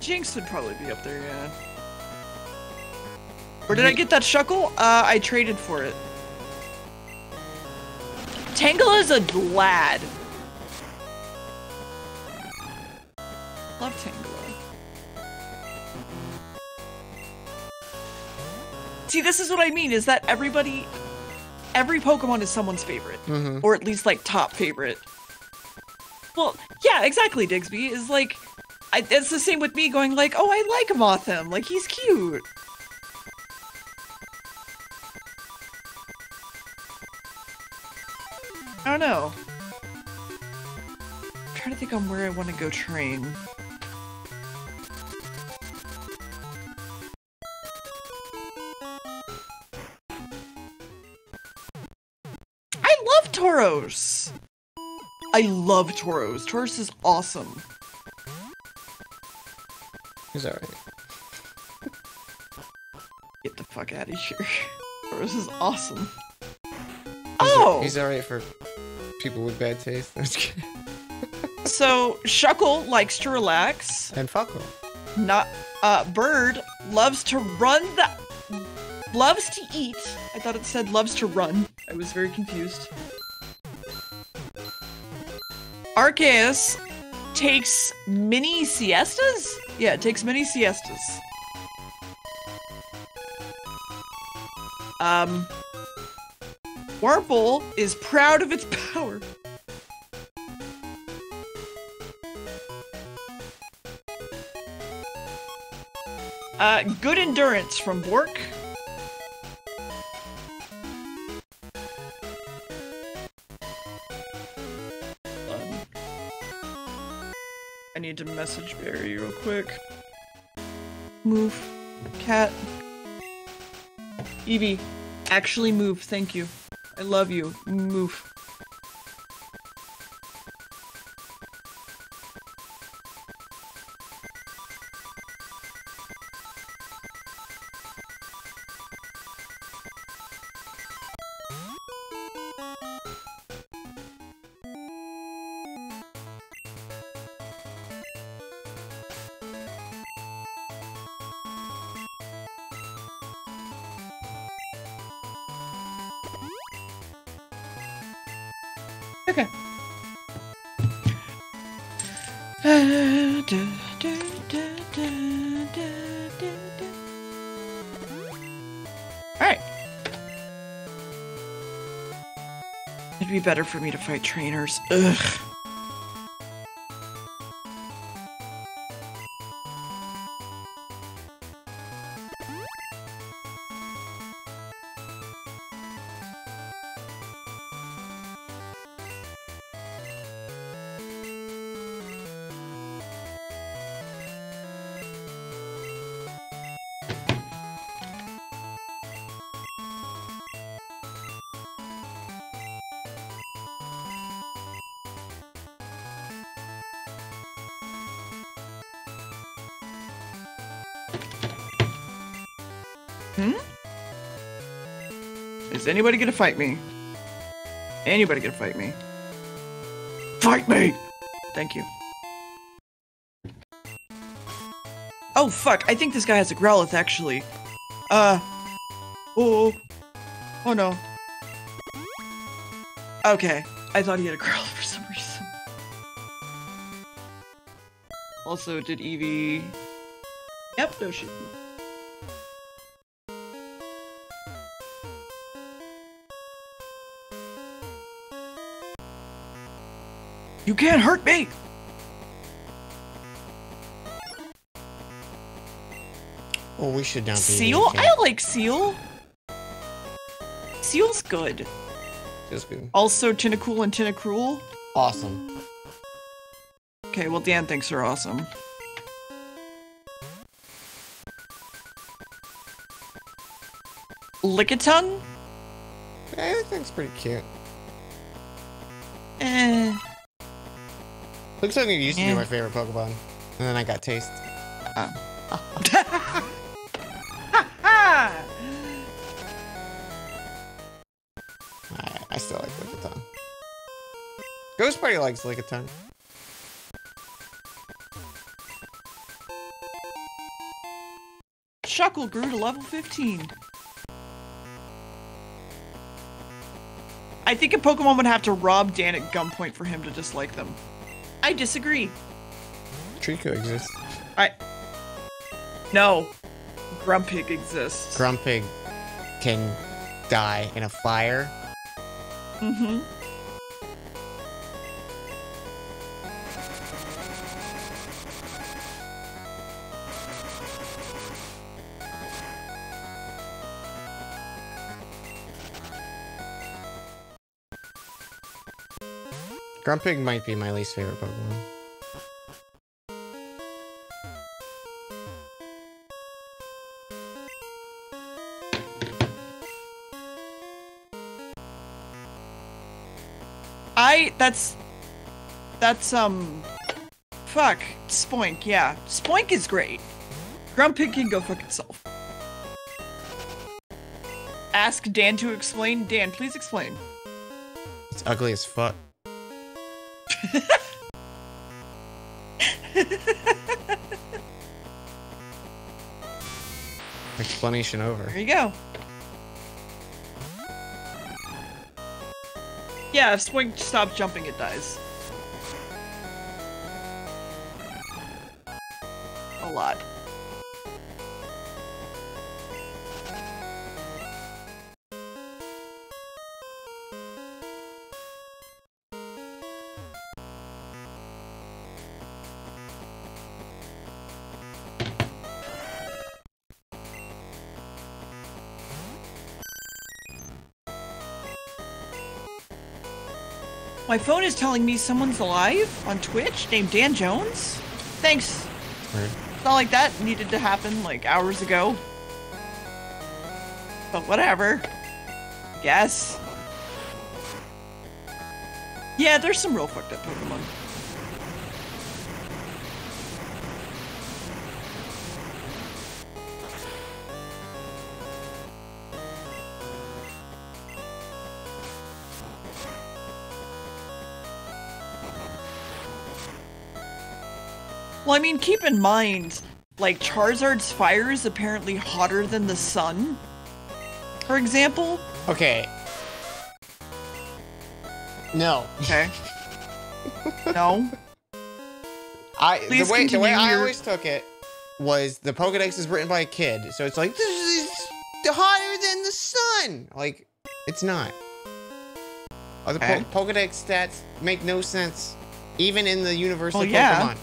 Jynx would probably be up there, yeah. Where did I get that Shuckle? Uh, I traded for it. Tangela is a lad. Love Tangela. See, this is what I mean, is that everybody, every Pokemon is someone's favorite. Mm-hmm. Or at least, like, top favorite. Well, yeah, exactly, Digsby. Is like, I, it's the same with me going like, oh, I like Mothim. Like, he's cute. I don't know. I'm trying to think on where I want to go train. I love Tauros. I love Tauros. Tauros is awesome. He's alright. Get the fuck out of here. Tauros is awesome. He's, Oh, he's alright for people with bad taste. So Shuckle likes to relax. And Falco. Not uh Bird loves to run the loves to eat. I thought it said loves to run. I was very confused. Arceus takes mini siestas? Yeah, it takes mini siestas. Um Wurmple is proud of its power. Uh, good endurance from Bork. I need to message Barry real quick. Move. Cat. Evie, actually move. Thank you. I love you. Move. Better for me to fight trainers. Ugh. Is anybody gonna fight me? Anybody gonna fight me? Fight me! Thank you. Oh fuck, I think this guy has a Growlithe actually. Uh. Oh. Oh no. Okay, I thought he had a Growlithe for some reason. Also, did Eevee... Yep, no shit. You can't hurt me! Well, we should not be. Seel? I like Seel. Seel's good. Just good. Also, Tentacool and Tentacruel. Awesome. Okay, well, Dan thinks they're awesome. Lickitung? Yeah, I think it's pretty cute. Looks like it used to be my favorite Pokemon, and then I got Taste. Oh. I, I still like Lickitung. Ghost Party likes Lickitung. Shuckle grew to level 15. I think a Pokemon would have to rob Dan at gunpoint for him to dislike them. I disagree. Treecko exists. I. No. Grumpig exists. Grumpig can die in a fire. mm-hmm. Grumpig might be my least favorite Pokemon. I. That's. That's, um. Fuck. Spoink, yeah. Spoink is great. Grumpig can go fuck itself. Ask Dan to explain. Dan, please explain. It's ugly as fuck. Explanation over. There you go. Yeah, if Swing stops jumping, it dies. My phone is telling me someone's alive on Twitch named Dan Jones. Thanks. Weird. It's not like that needed to happen like hours ago. But whatever. Guess. Yeah, there's some real fucked up Pokemon. I mean, keep in mind, like, Charizard's fire is apparently hotter than the sun. For example. Okay. No. Okay. no. I Please the way the way continue I always took it was the Pokedex is written by a kid, so it's like this is hotter than the sun. Like, it's not. Oh, the po- Pokedex stats make no sense, even in the universe Well, of yeah.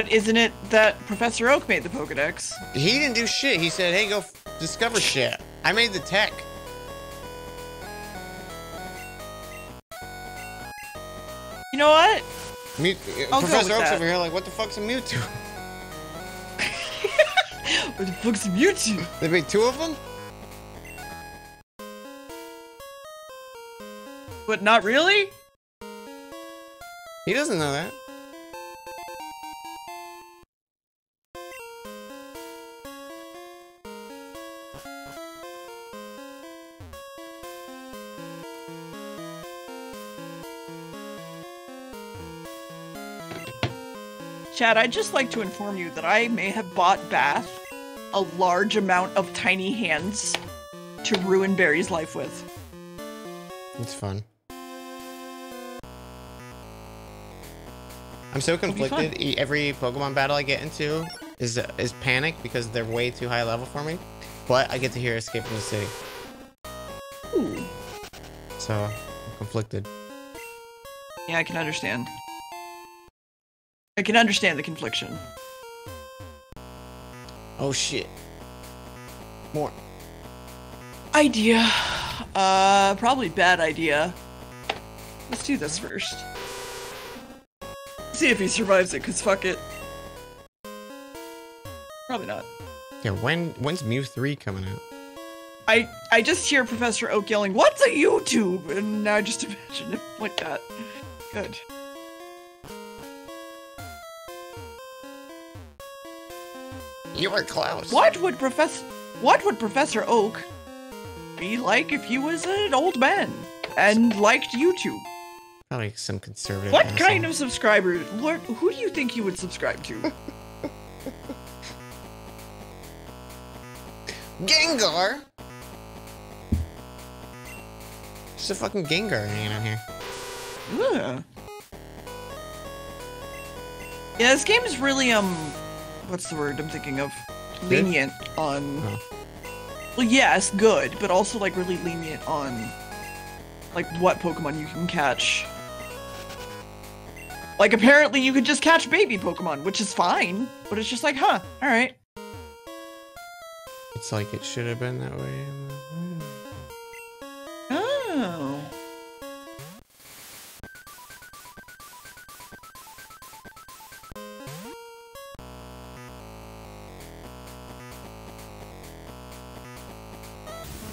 But isn't it that Professor Oak made the Pokedex? He didn't do shit. He said, "Hey, go f- discover shit." I made the tech. You know what? Mew- uh, I'll Professor Oak's that. over here, like, what the fuck's a Mewtwo? What the fuck's a Mewtwo? They made two of them. But not really? He doesn't know that. Chad, I'd just like to inform you that I may have bought Bath a large amount of tiny hands to ruin Barry's life with. It's fun. I'm so conflicted. Every Pokemon battle I get into is is panic because they're way too high level for me. But I get to hear Escape from the City, Ooh. so I'm conflicted. Yeah, I can understand. I can understand the confliction. Oh shit! More. Idea. Uh, probably bad idea. Let's do this first. See if he survives it, cause fuck it. Probably not. Yeah, when when's Mew three coming out? I I just hear Professor Oak yelling, "What's a YouTube?" And I just imagine it like that. Good. You were close. What would Professor What would Professor Oak be like if he was an old man and liked YouTube? Probably some conservative. What asshole. kind of subscriber? What, who do you think he would subscribe to? Gengar? Just a fucking Gengar hanging out here. Ugh. Yeah, this game is really um, what's the word I'm thinking of? Good? Lenient on. Oh. Well, yes, good, but also like really lenient on, like what Pokemon you can catch. Like apparently you could just catch baby Pokemon, which is fine, but it's just like, huh, all right. It's like it should have been that way.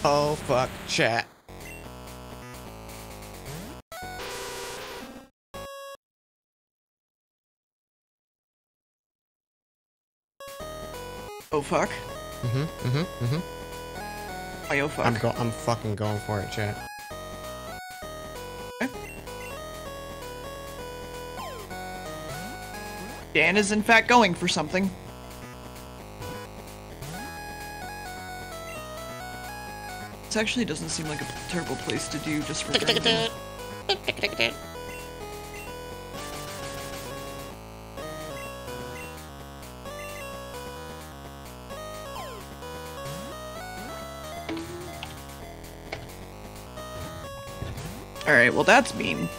Oh fuck, chat. Oh fuck. Mm-hmm. Mm-hmm. Mm-hmm. Oh fuck. I'm go. I'm fucking going for it, chat. Dan is in fact going for something. Actually doesn't seem like a terrible place to do just for. Alright, well that's mean.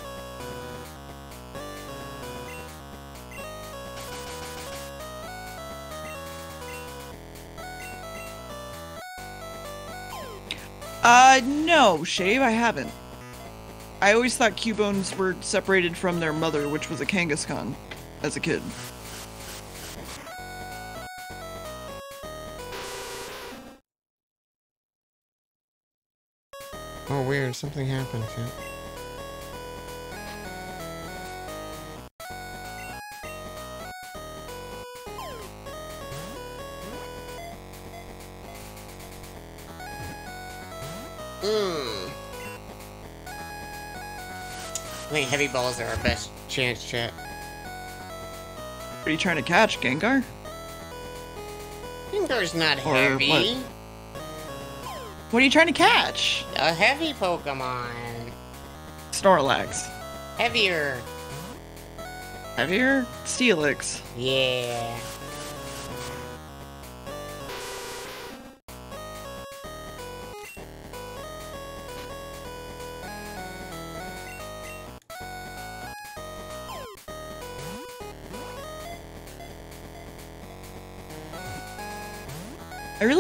Uh, no, Shave, I haven't. I always thought Cubones were separated from their mother, which was a Kangaskhan, as a kid. Oh, weird. Something happened. Heavy balls are our best chance, chat. What are you trying to catch, Gengar? Gengar's not Or heavy. what? What are you trying to catch? A heavy Pokemon. Snorlax. Heavier. Heavier? Steelix. Yeah.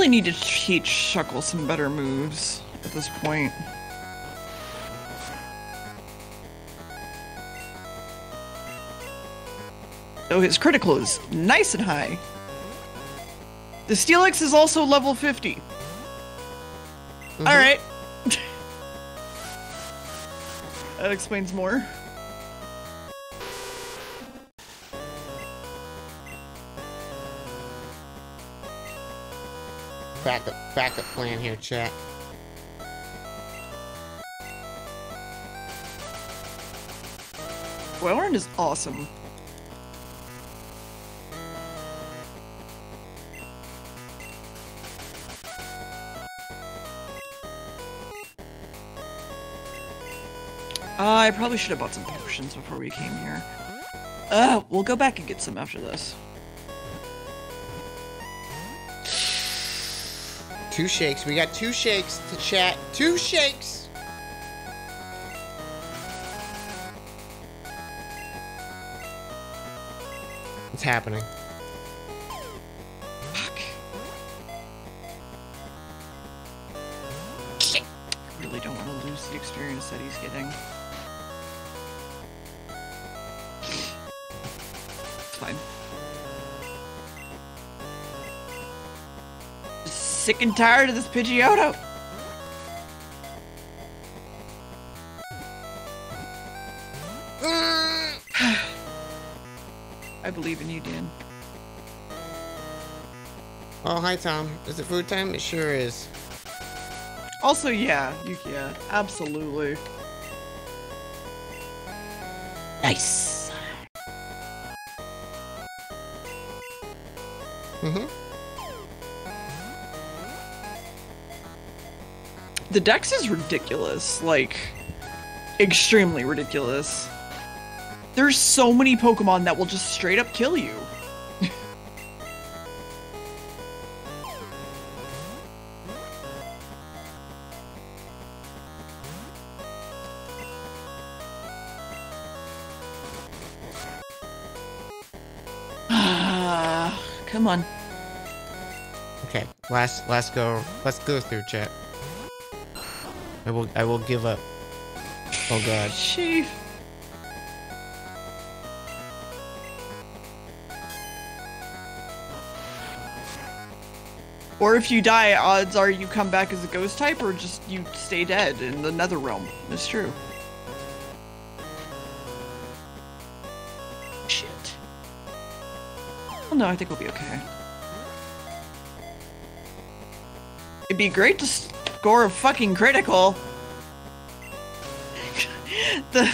Really need to teach Shuckle some better moves at this point. So his critical is nice and high. The Steelix is also level 50. Mm-hmm. Alright. that explains more. Backup, backup plan here, chat. Wellern is awesome. Uh, I probably should have bought some potions before we came here. Uh, we'll go back and get some after this. Two shakes. We got two shakes to chat. Two shakes. It's happening. Fuck. I really don't want to lose the experience that he's getting. Sick and tired of this Pidgeotto. I believe in you, Dan. Oh, hi, Tom. Is it food time? It sure is. Also, yeah, you yeah, absolutely. Nice. Mm-hmm. The dex is ridiculous, like extremely ridiculous. There's so many Pokemon that will just straight up kill you. Ah, Come on. Okay, last last go. Let's go through chat. I will I will give up. Oh god. Chief. Or if you die, odds are you come back as a ghost type, or just you stay dead in the nether realm. It's true. Shit. Oh no, I think we'll be okay. It'd be great to score a fucking critical. the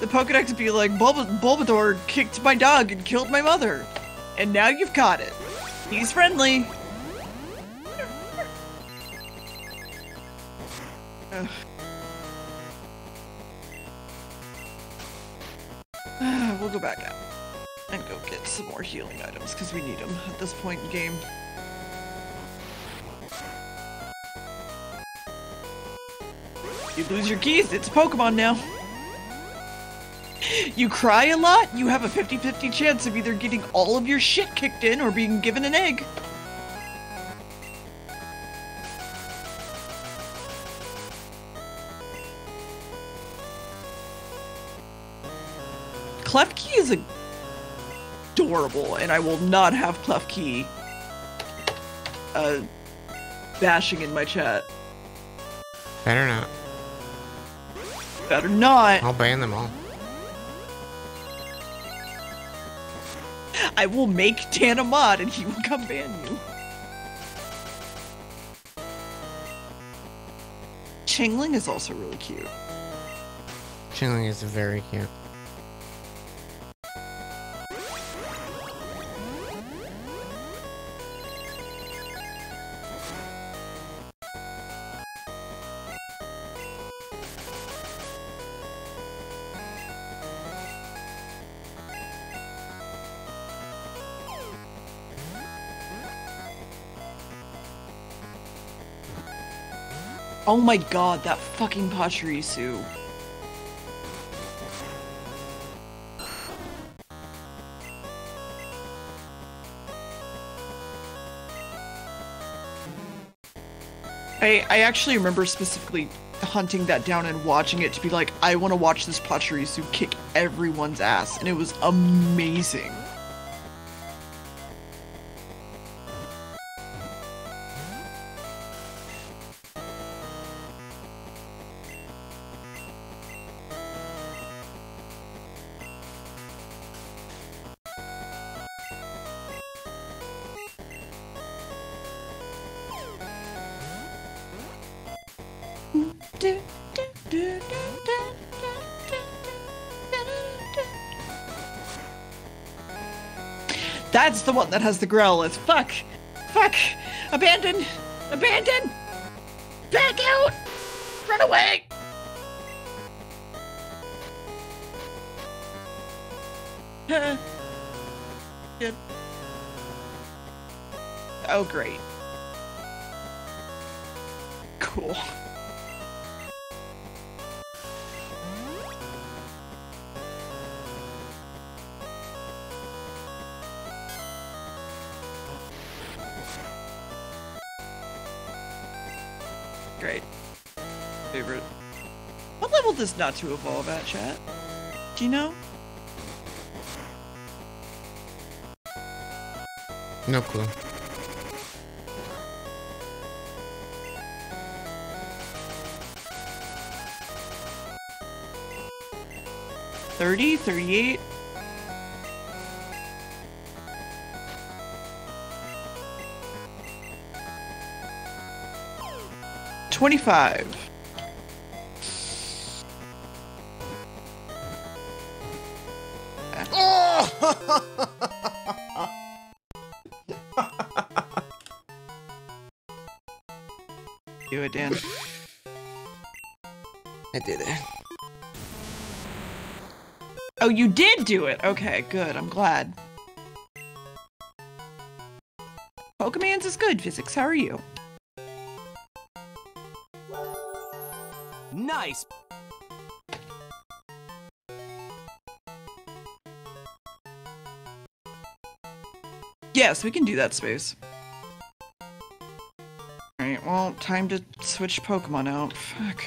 the Pokedex be like Bulb- Bulbasaur kicked my dog and killed my mother, and now you've caught it. He's friendly. We'll go back out and go get some more healing items because we need them at this point in game. Lose your keys, it's Pokemon now. You cry a lot, you have a 50-50 chance of either getting all of your shit kicked in or being given an egg. Klefki is adorable, and I will not have Klefki uh, bashing in my chat. Better not. Better not. I'll ban them all. I will make Dan a mod and he will come ban you. Chingling is also really cute. Chilling is very cute. Oh my god, that fucking Pachirisu. I, I actually remember specifically hunting that down and watching it to be like, I want to watch this Pachirisu kick everyone's ass, and it was amazing. That's the one that has the Growlithe. Fuck! Fuck! Abandon! Abandon! Back out! Run away! Good. Oh, great. Level does not to evolve at, chat? Do you know? No clue. Thirty, thirty-eight. Twenty-five. It, Dan. I did it. Oh, you did do it. Okay, good. I'm glad. Pokemans is good. Physics, how are you? Nice. Yes, we can do that space. Alright, well, time to switch Pokemon out. Fuck.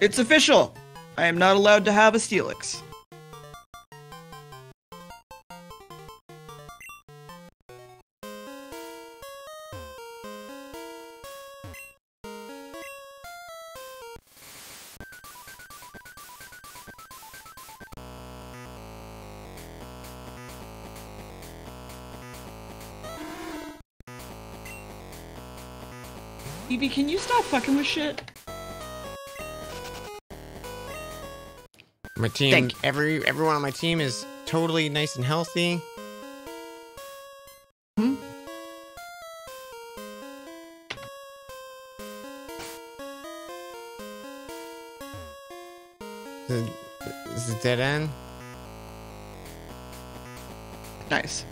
It's official! I am not allowed to have a Steelix. Evie, stop fucking with shit? My team, Thank you. every everyone on my team is totally nice and healthy. Hmm? Is it, is it dead end? Nice.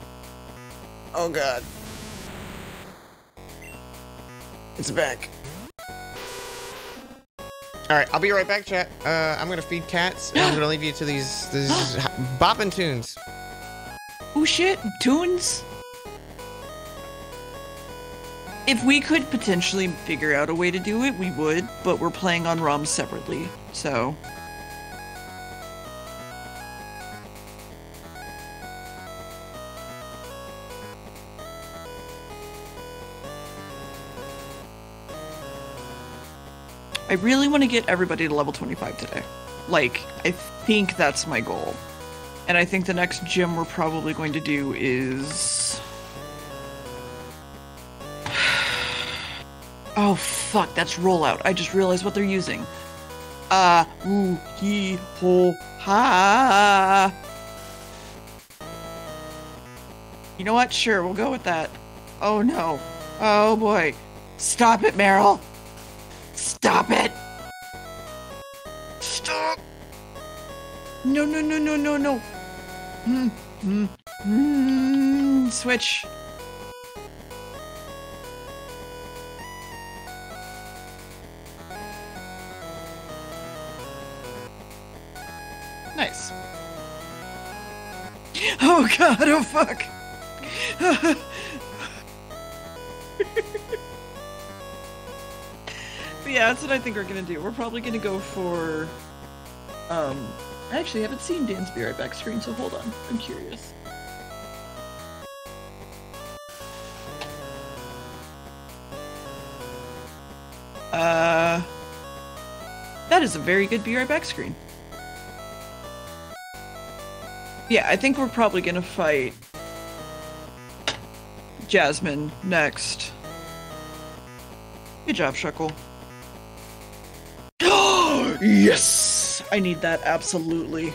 Oh god. It's back. Alright, I'll be right back, chat. Uh, I'm gonna feed cats, and I'm gonna leave you to these, these bopping tunes. Oh shit, tunes? If we could potentially figure out a way to do it, we would, but we're playing on ROMs separately, so. I really want to get everybody to level 25 today. Like, I think that's my goal. And I think the next gym we're probably going to do is. Oh, fuck, that's rollout. I just realized what they're using. Uh, ooh, he, ho, ha. You know what? Sure, we'll go with that. Oh no. Oh boy. Stop it, Meryl. No, no, no, no, no, no. Hmm, hmm, hmm. Switch. Nice. Oh god, oh fuck. But yeah, that's what I think we're gonna do. We're probably gonna go for. Um, I actually haven't seen Dan's Be Right Back screen, so hold on. I'm curious. Uh, that is a very good Be Right Back screen. Yeah, I think we're probably gonna fight Jasmine next. Good job, Shuckle. yes! I need that, absolutely.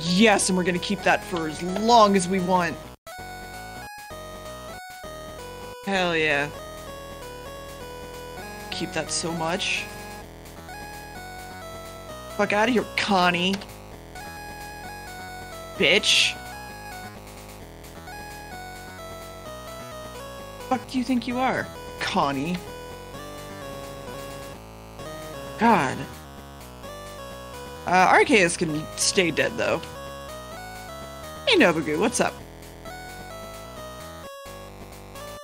Yes, and we're gonna keep that for as long as we want. Hell yeah. Keep that so much. Fuck out of here, Connie. Bitch. Fuck do you think you are, Connie? God. Uh, Arceus can stay dead, though. Hey, Nobugu, what's up?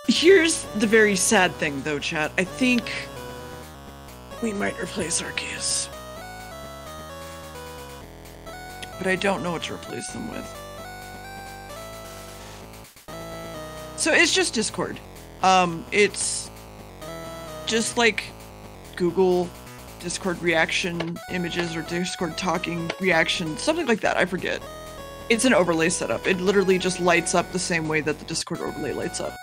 Here's the very sad thing, though, chat. I think we might replace Arceus. But I don't know what to replace them with. So it's just Discord. Um, it's just like Google Discord reaction images or Discord talking reaction, something like that. I forget. It's an overlay setup. It literally just lights up the same way that the Discord overlay lights up.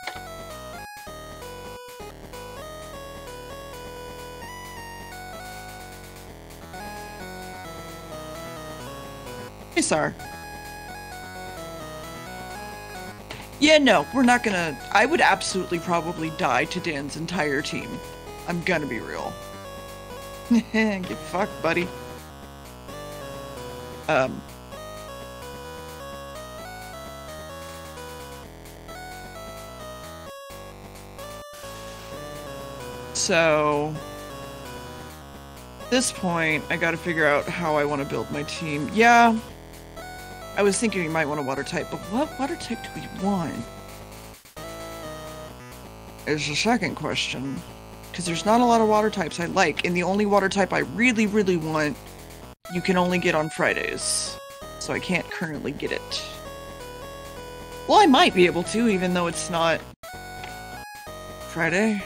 Hey, Sar. Yeah, no, we're not gonna. I would absolutely probably die to Dan's entire team. I'm gonna be real. Get fucked, buddy. Um. So, at this point, I gotta figure out how I want to build my team. Yeah, I was thinking we might want a water type, but what water type do we want? Is the second question. Because there's not a lot of water types I like, and the only water type I really, really want, you can only get on Fridays. So I can't currently get it. Well, I might be able to, even though it's not Friday.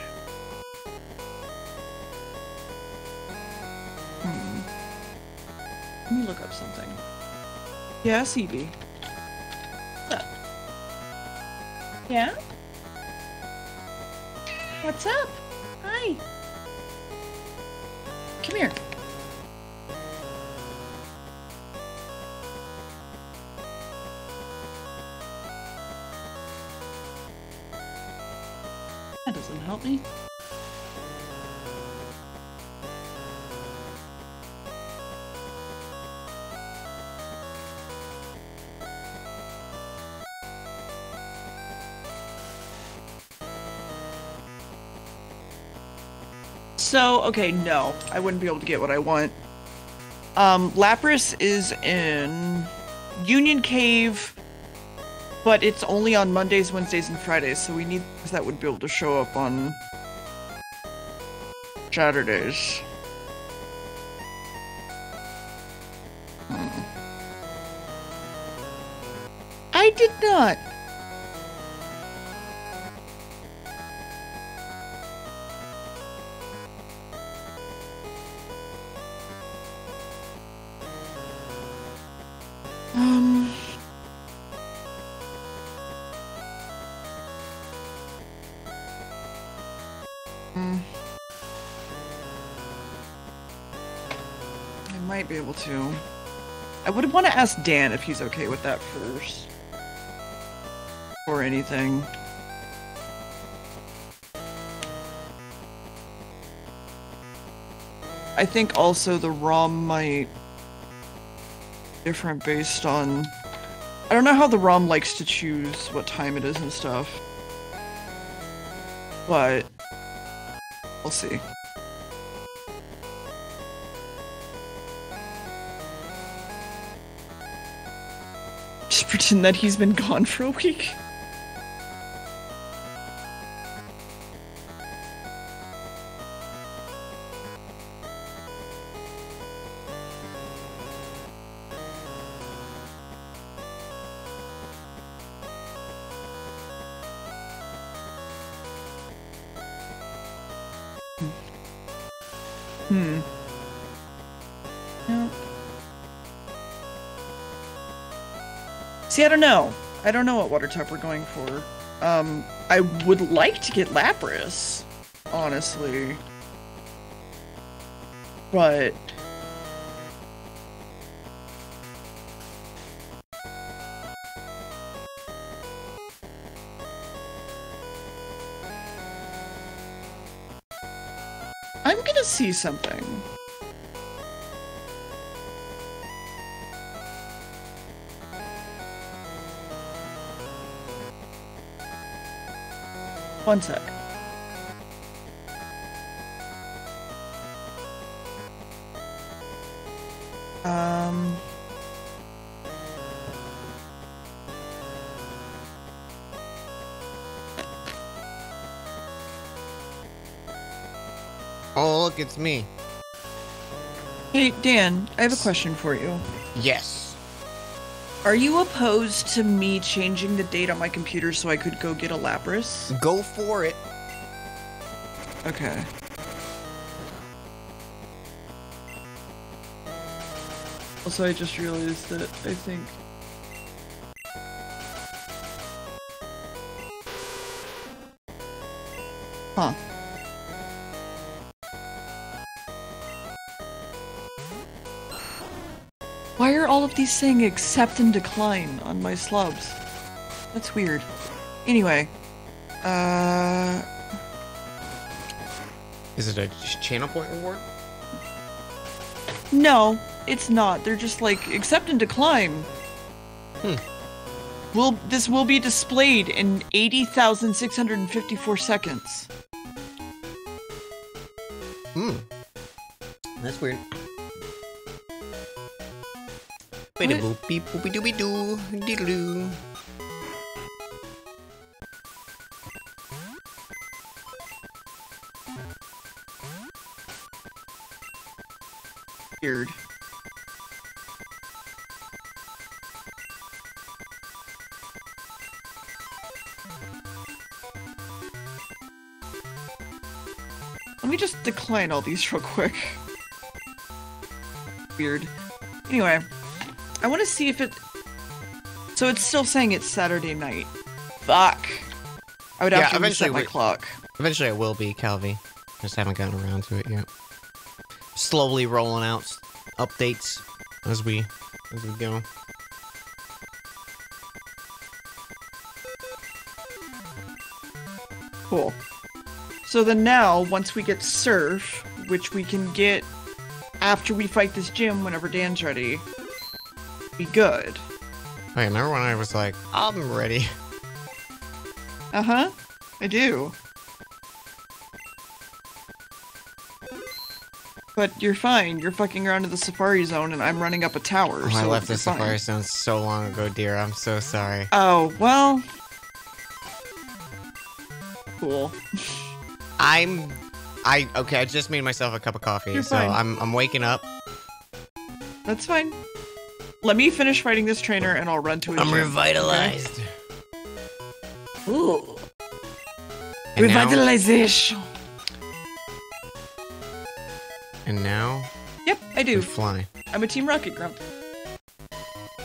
Hmm. Let me look up something. Yeah, CB. What's up? Yeah? What's up? Hi. Come here. That doesn't help me. Okay, no. I wouldn't be able to get what I want. Um, Lapras is in Union Cave, but it's only on Mondays, Wednesdays, and Fridays, so we need that would be able to show up on Saturdays. Hmm. I did not. Able to. I would want to ask Dan if he's okay with that first. Or anything. I think also the ROM might different based on I don't know how the ROM likes to choose what time it is and stuff. But we'll see. Pretend that he's been gone for a week. See, I don't know. I don't know what water type we're going for. Um, I would like to get Lapras, honestly. But I'm gonna see something. One sec. Um. Oh, look, it's me. Hey, Dan, I have a question for you. Yes. Are you opposed to me changing the date on my computer so I could go get a Lapras? Go for it. Okay. Also, I just realized that I think. Huh. These saying accept and decline on my slubs? That's weird. Anyway, uh, Is it a channel point reward? No, it's not. They're just like accept and decline. Hmm. Will this will be displayed in eighty thousand six hundred and fifty-four seconds. Hmm. That's weird. Wait a What? boop beep boopy doopy doo diddle doo. Weird. Let me just decline all these real quick. Weird. Anyway, I want to see if it. So it's still saying it's Saturday night. Fuck. I would have Yeah, to eventually reset my we- clock. Eventually, it will be Calvi. Just haven't gotten around to it yet. Slowly rolling out updates as we as we go. Cool. So then now, once we get Surf, which we can get after we fight this gym whenever Dan's ready, be good. Wait, remember when I was like, I'm ready? Uh huh. I do. But you're fine. You're fucking around in the Safari Zone, and I'm running up a tower. Oh, so I left the fine. Safari Zone so long ago, dear. I'm so sorry. Oh well. Cool. I'm, I okay. I just made myself a cup of coffee, You're so fine. I'm I'm waking up. That's fine. Let me finish fighting this trainer, and I'll run to I'm gym, revitalized. Ooh. And now, Revitalization. and now Yep, I do. fly. I'm a Team Rocket Grump.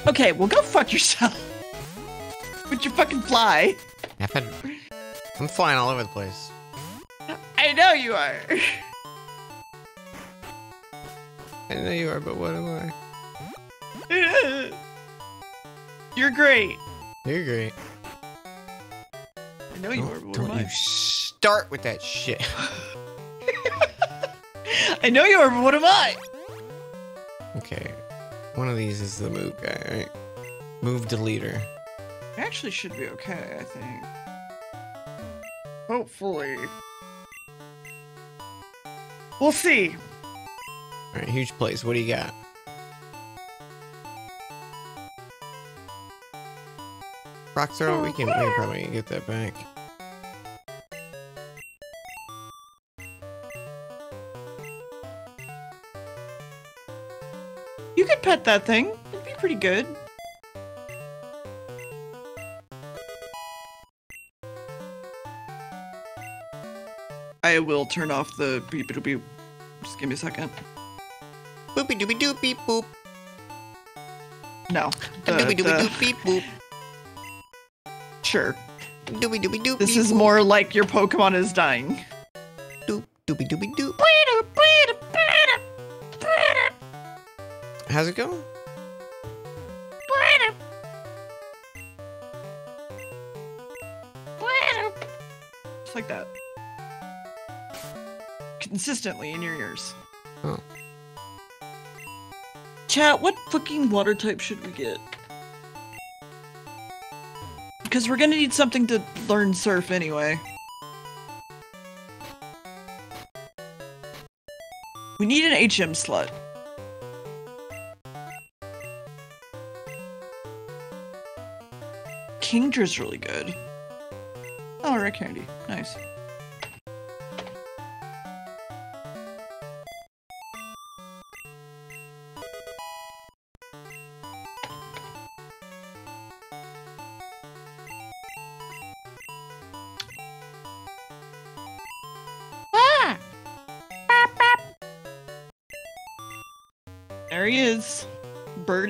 Okay, well go fuck yourself. With your fucking fly. I've had, I'm flying all over the place. I know you are. I know you are, but what am I? You're great. You're great. I know you are, Don't, but what don't am you I? start with that shit. I know you are, but what am I? okay. One of these is the move guy, right? Move deleter. I actually should be okay, I think. Hopefully. We'll see. Alright, huge place. What do you got? Rock throw, we can, we can probably get that back. You could pet that thing. It'd be pretty good. I will turn off the beep it'll be just give me a second. Boopy doopy doop beep boop. No. the- Doopy doopy the- doop beep boop. Sure. Doopy doopy doop This is more like your Pokemon is dying. Doop doopy doopy doop. How's it going? Just like that. Consistently in your ears. Oh. Chat, what fucking water type should we get? Because we're gonna need something to learn surf anyway. We need an HM slut. Kingdra's really good. Oh, red candy. Nice.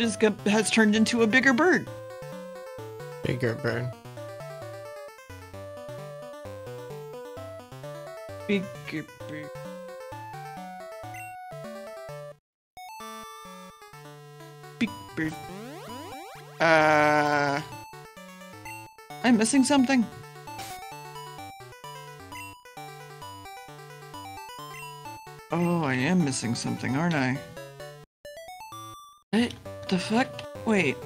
Is has turned into a bigger bird. Bigger bird. Bigger bird. Big bird. Uh. I'm missing something. Oh, I am missing something, aren't I? The fuck? Wait.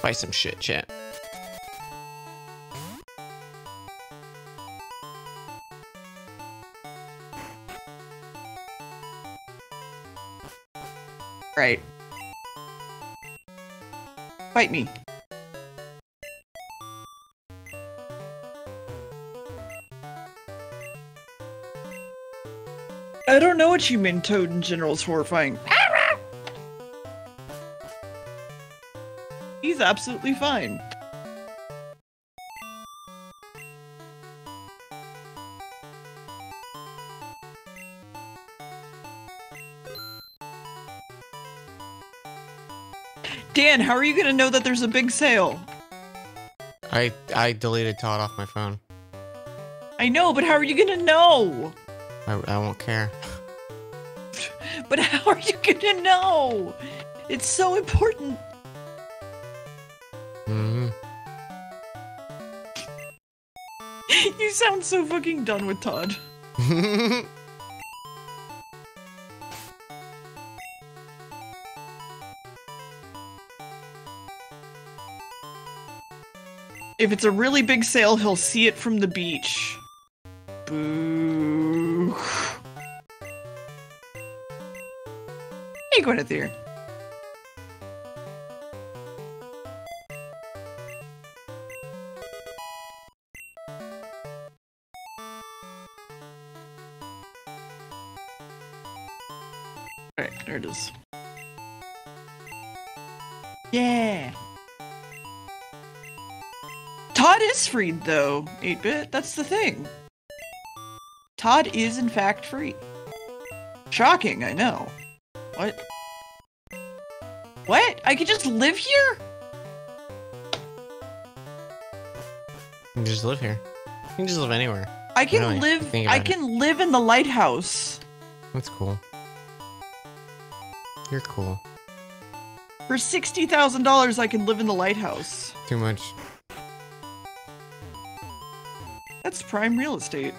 Buy some shit, chat. Right. Fight me. Know what you mean Toad in general is horrifying. He's absolutely fine. Dan, how are you gonna know that there's a big sale? I I deleted Todd off my phone. I know, but how are you gonna know? I, I won't care. But how are you gonna know? It's so important. hmm You sound so fucking done with Todd. If it's a really big sale, he'll see it from the beach. Hey. Alright, there it is. Yeah. Todd is freed though, 8-bit. That's the thing. Todd is in fact free. Shocking, I know. What? I could just live here? You can just live here. You can just live anywhere. I can Really? live I it. can live in the lighthouse. That's cool. You're cool. For sixty thousand dollars I can live in the lighthouse. Too much. That's prime real estate.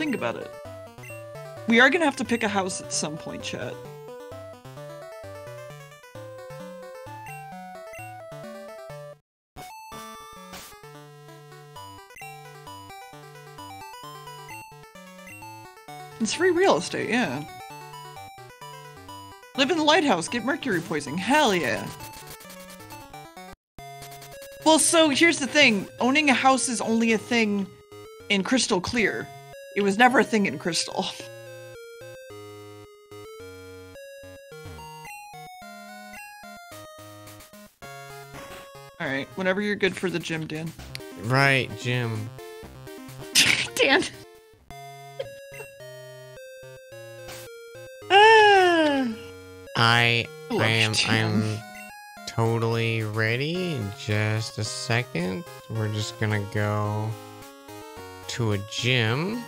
Think about it. We are gonna have to pick a house at some point, chat. It's free real estate, yeah. Live in the lighthouse, get mercury poisoning. Hell yeah. Well, so here's the thing owning a house is only a thing in Crystal Clear. It was never a thing in Crystal. Alright, whenever you're good for the gym, Dan. Right, Jim. Dan. I I am I am totally ready. In just a second. We're just gonna go to a gym.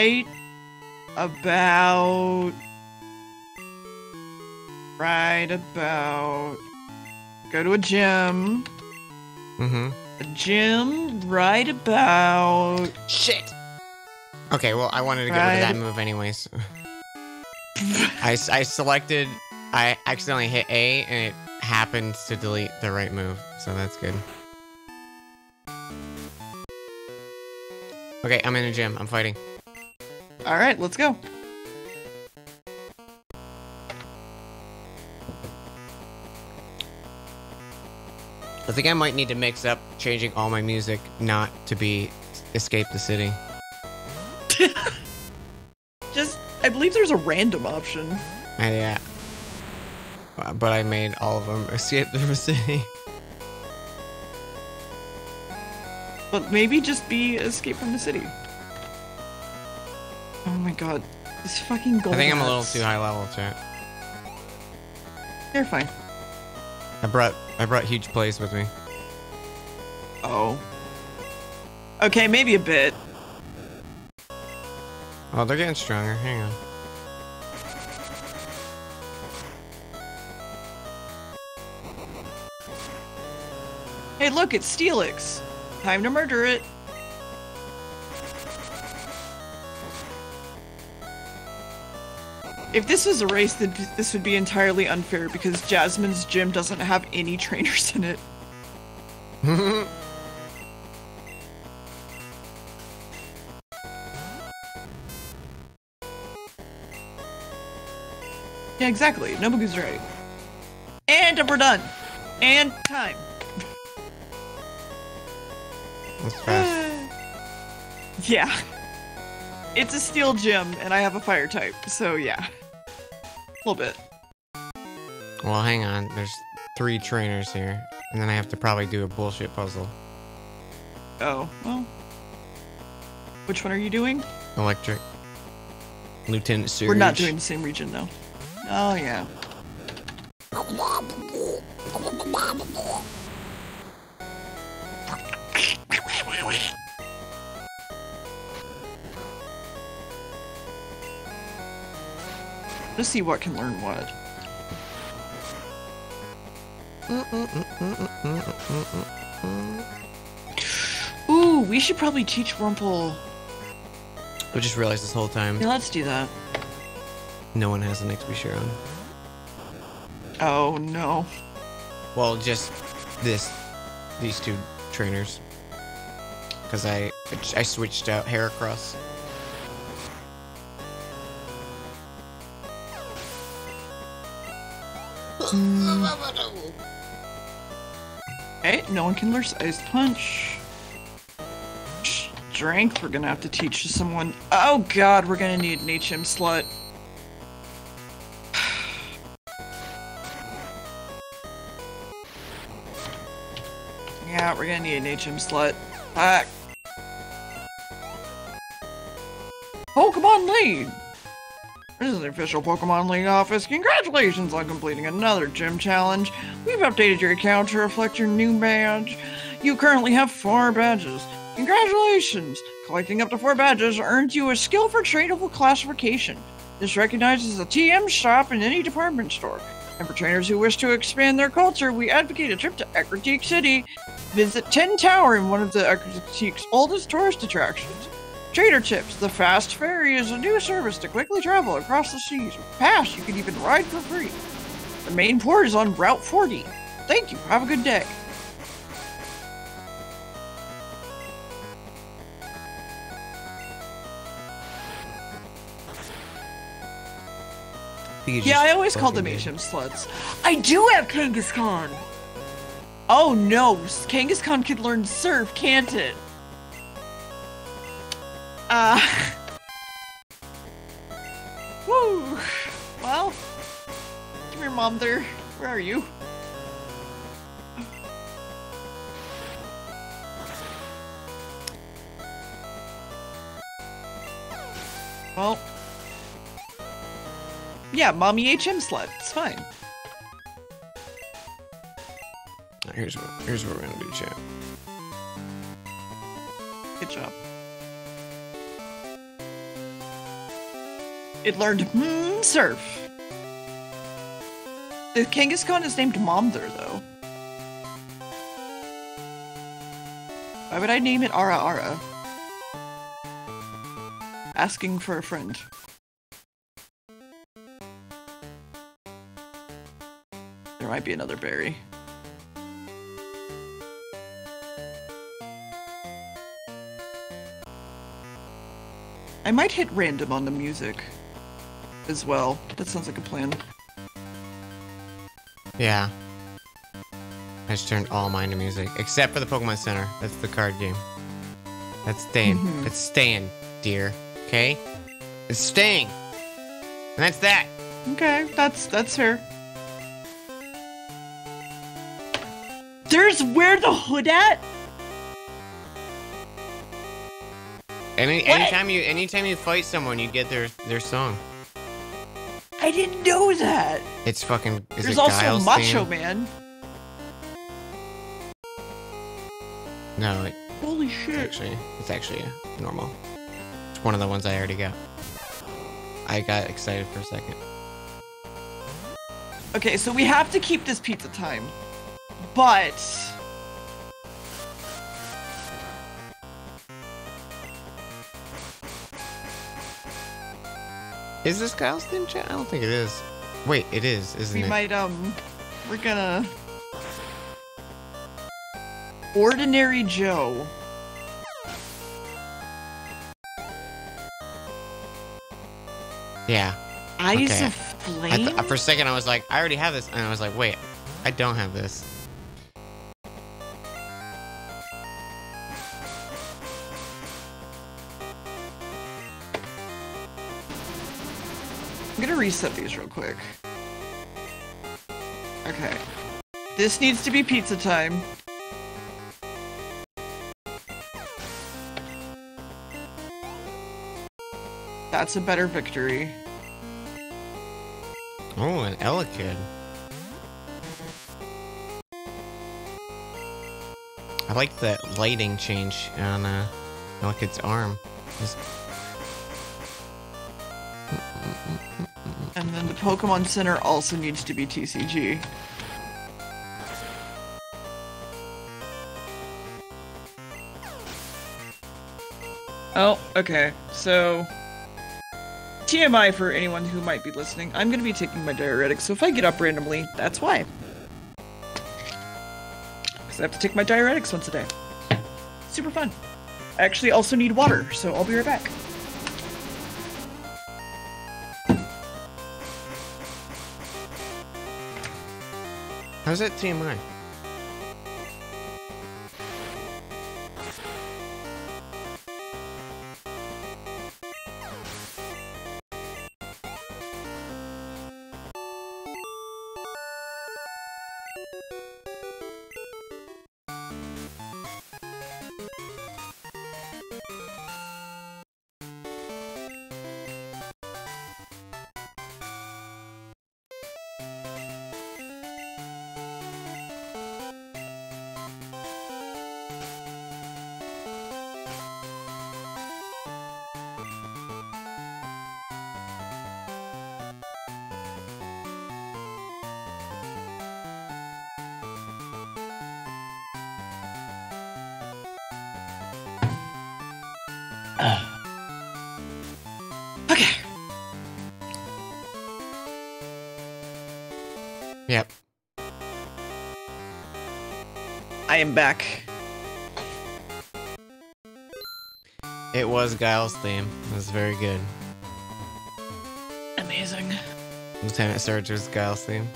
Right about right about go to a gym Mm-hmm. a gym right about Shit. Okay, well, I wanted to get rid of that move anyways. I, I selected, I accidentally hit A, and it happened to delete the right move, so that's good. Okay, I'm in a gym. I'm fighting. All right let's go I think I might need to mix up changing all my music not to be Escape the City. just i believe there's a random option I, yeah. Uh, But I made all of them Escape the City. but maybe just be escape from the city my god this fucking gold I think I'm a little too high level, chat. You're fine I brought I brought huge plays with me. oh okay maybe a bit Oh, they're getting stronger. Hang on. hey look it's steelix time to murder it If this was a race, then this would be entirely unfair because Jasmine's gym doesn't have any trainers in it. Yeah, exactly. Nobugu's right. And we're done. And time. That's fast. yeah. It's a steel gym, and I have a fire type, so yeah. A little bit. Well, hang on. There's three trainers here, and then I have to probably do a bullshit puzzle. Oh, well. Which one are you doing? Electric. Lieutenant Surge. We're not doing the same region, though. Oh, yeah. Let's see what can learn what. Ooh, we should probably teach Rumple. I just realized this whole time Yeah, let's do that. no one has an XP share on. Oh no. Well, just this, these two trainers. Because I, I switched out Heracross. Mm. Okay, no one can learn Ice Punch. Strength, we're gonna have to teach to someone. Oh god, we're gonna need an HM slut. yeah, we're gonna need an HM slut. Fuck. Oh, Pokemon League! Is the official Pokemon League office. Congratulations on completing another gym challenge. We've updated your account to reflect your new badge. You currently have four badges. Congratulations! Collecting up to four badges earns you a skill for trainable classification. This recognizes a TM shop in any department store. And for trainers who wish to expand their culture, we advocate a trip to Ecruteak City. Visit Tin Tower in one of the Ecruteak's oldest tourist attractions. Trader Tips, the Fast Ferry is a new service to quickly travel across the seas. With Pass, you can even ride for free. The main port is on Route 40. Thank you. Have a good day. Yeah, I always called them HM sluts. I do have Kangaskhan. Oh no, Kangaskhan can learn surf, can't it? Uh. Woo. Well, come here, mom. There. Where are you? Well. Yeah, mommy HM slut. It's fine. Here's what here's what we're gonna do, chat. Good job. It learned hmm, surf. The Kangaskhan is named Momther, though. Why would I name it Ara Ara? Asking for a friend. There might be another berry. I might hit random on the music as well. That sounds like a plan. Yeah. I just turned all mine to music, except for the Pokemon Center. That's the card game. That's staying. Mhm. It's staying, dear. Okay? It's staying. And that's that. Okay, that's that's fair. There's where the hood at? Any anytime you anytime you fight someone, you get their their song. I didn't know that. It's fucking. Is There's it also Guile's Macho theme? Man. No, it, Holy it's shit. actually it's actually normal. It's one of the ones I already got. I got excited for a second. Okay, so we have to keep this pizza time. But Is this theme chat? I don't think it is. Wait, it is, isn't we it? might um we're gonna Ordinary Joe. Yeah. Eyes Okay. of I Flame? for a second, I was like, I already have this, and I was like, wait, I don't have this. Reset these real quick. Okay. This needs to be pizza time. That's a better victory. Oh, an Elekid. I like the lighting change on uh, Elekid's arm. It's- Pokemon Center also needs to be TCG. Oh, okay. So, TMI for anyone who might be listening, I'm going to be taking my diuretics, so if I get up randomly, that's why. Because I have to take my diuretics once a day. Super fun. I actually also need water, so I'll be right back. How's that TMI? Back. It was Guile's theme. It was very good. Amazing. Lieutenant Surge's Guile's theme.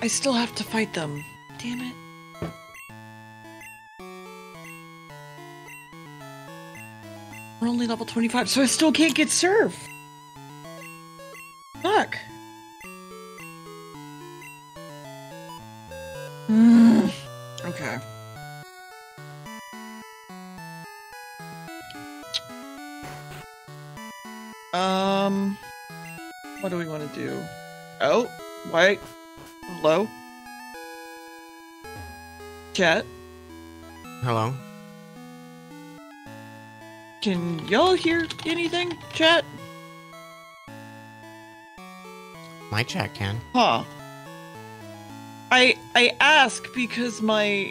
I still have to fight them. Damn it. We're only level 25, so I still can't get Surf. Chat, Hello? can y'all hear anything? Chat? My chat can. Huh. I I ask because my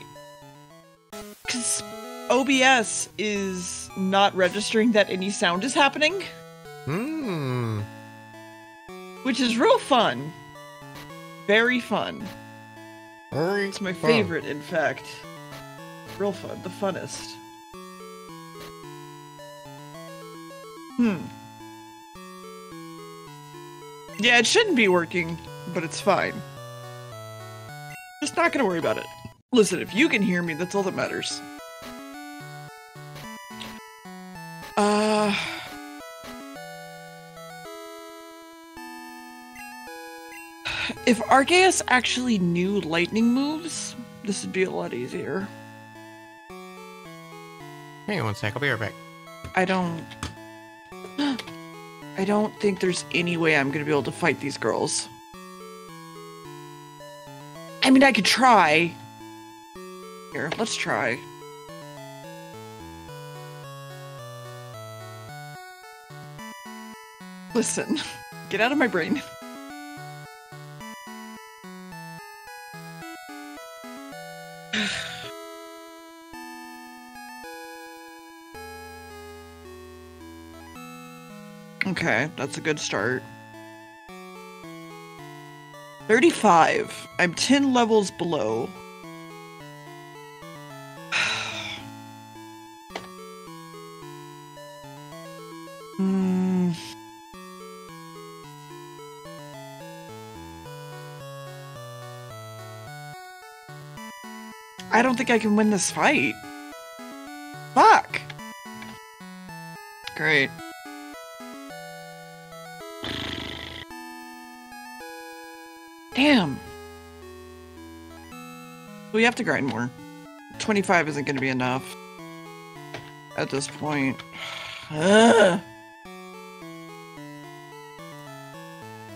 cuz OBS is not registering that any sound is happening, Hmm. which is real fun. Very fun. It's my favorite, in fact. Real fun, the funnest. Hmm. Yeah, it shouldn't be working, but it's fine. Just not gonna worry about it. Listen, if you can hear me, that's all that matters. If Arceus actually knew lightning moves, this would be a lot easier. Hang on one sec. I'll be right back. I don't. I don't think there's any way I'm gonna be able to fight these girls. I mean, I could try. Here, let's try. Listen, get out of my brain. Okay, that's a good start. 35. I'm 10 levels below. Hmm. I don't think I can win this fight. Fuck. Great. We have to grind more. 25 isn't going to be enough at this point. Ugh.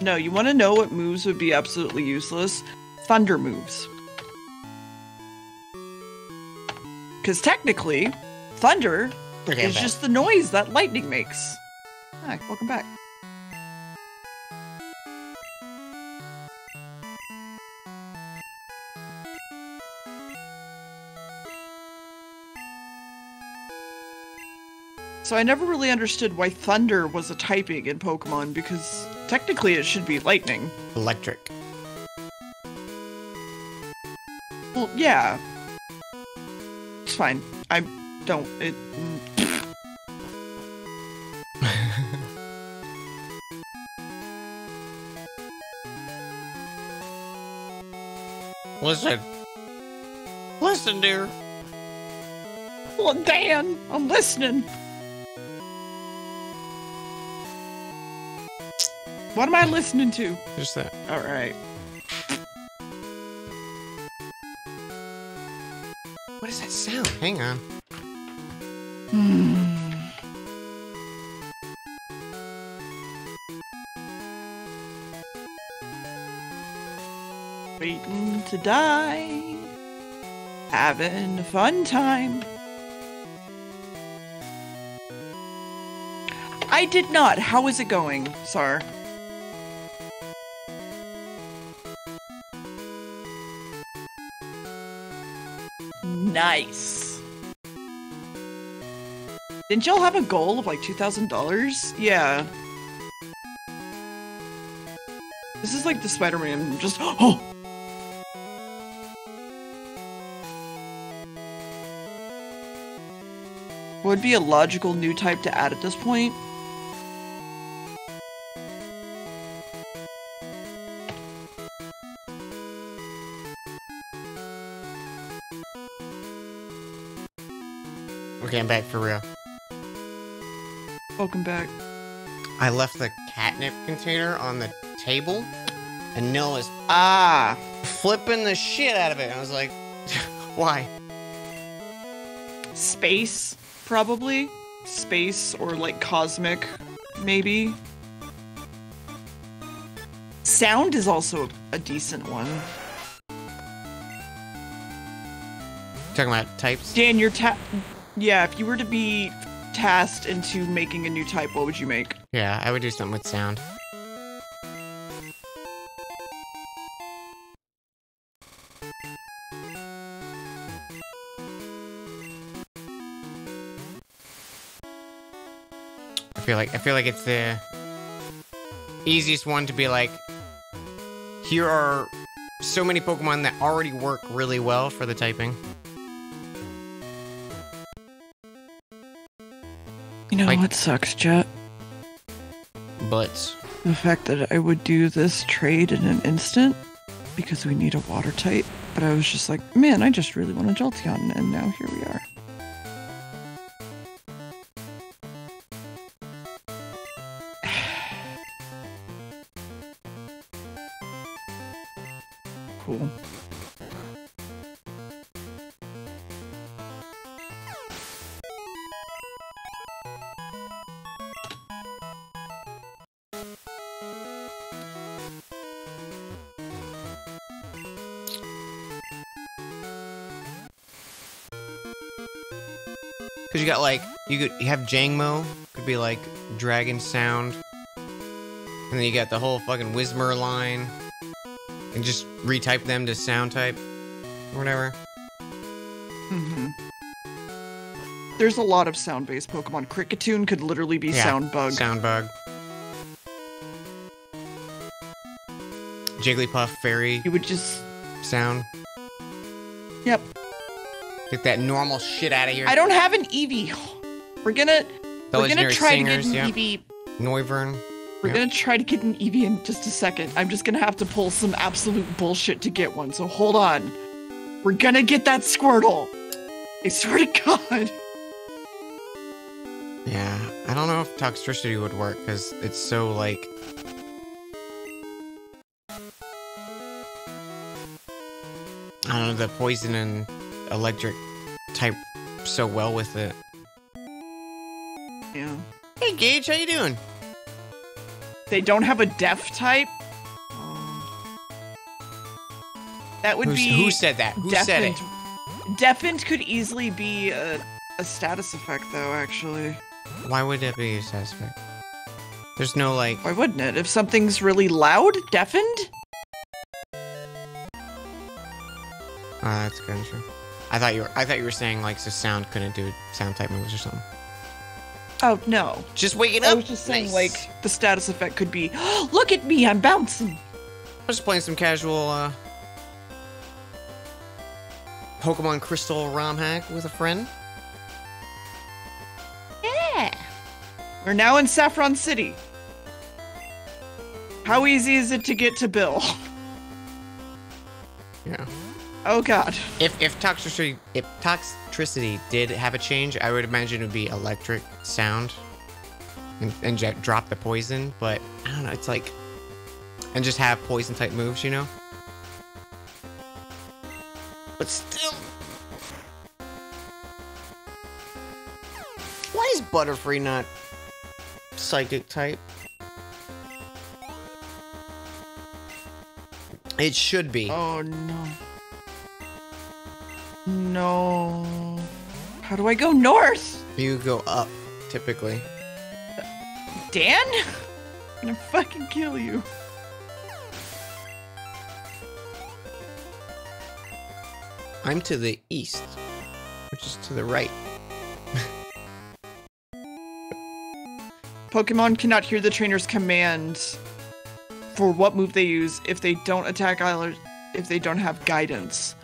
No, you want to know what moves would be absolutely useless? Thunder moves. Because technically, thunder is just the noise that lightning makes. Hi, welcome back. So I never really understood why thunder was a typing in Pokemon because technically it should be lightning. electric. Well, yeah. It's fine. I don't. It. Listen. Listen, dear. Well, Dan, I'm listening. What am I listening to? Just that. All right. What is that sound? Hang on. Hmm. Waiting to die. Having a fun time. I did not. How is it going, Sar? Nice. Didn't y'all have a goal of like $2,000? Yeah. This is like the Spider-Man just oh Would be a logical new type to add at this point. Back for real. Welcome back. I left the catnip container on the table, and Nil is Ah, flipping the shit out of it. And I was like, why? space probably. Space or like cosmic maybe. Sound is also a decent one. Talking about types? Dan, you're ta- Yeah, if you were to be tasked into making a new type, what would you make? Yeah, I would do something with sound. I feel like I feel like it's the easiest one to be like here are so many Pokemon that already work really well for the typing. You know Like- what sucks, Jet? But The fact that I would do this trade in an instant because we need a water type. But I was just like, man, I just really want a Jolteon, and now here we are. You could you have Jangmo, could be like Dragon Sound, and then you got the whole fucking Whismur line, and just retype them to Sound type, or whatever. hmm There's a lot of sound-based Pokemon. Kricketune could literally be Yeah, sound bug. Sound bug. Jigglypuff Fairy You would just sound. Yep. Get that normal shit out of here. I don't have an Eevee. We're gonna we're gonna try singers, to get yeah. an Eevee. Noivern. We're Yep. gonna try to get an Eevee in just a second. I'm just gonna have to pull some absolute bullshit to get one. So hold on. We're gonna get that Squirtle. I swear to God. Yeah, I don't know if Toxtricity would work because it's so like. I don't know the poison and electric type so well with it. Yeah. Hey Gage, how you doing? They don't have a Deaf type. That would Who's- be who said that? Who said it? Deafened. Deafened could easily be a, a status effect, though. Actually, Why would it be a status effect? There's no like. why wouldn't it? If something's really loud, deafened. Oh, that's kind of true. I thought you were. I thought you were saying like the sound couldn't do sound type moves or something. Oh no, Just waking up. I was just saying Nice. like the status effect could be, look at me, I'm bouncing. I was just playing some casual uh, Pokemon Crystal ROM hack with a friend. Yeah. We're now in Saffron City. How easy is it to get to Bill? Yeah. Oh God. If if Toxtricity if Toxtricity did have a change, I would imagine it would be electric sound, and, and jet drop the poison. But I don't know. It's like and just have poison type moves, you know? But still. Why is Butterfree not psychic type? It should be. Oh no. No. How do I go north? You go up, typically. Dan? I'm gonna fucking kill you. I'm to the east, which is to the right. Pokemon cannot hear the trainer's commands for what move they use if they don't attack either if they don't have guidance.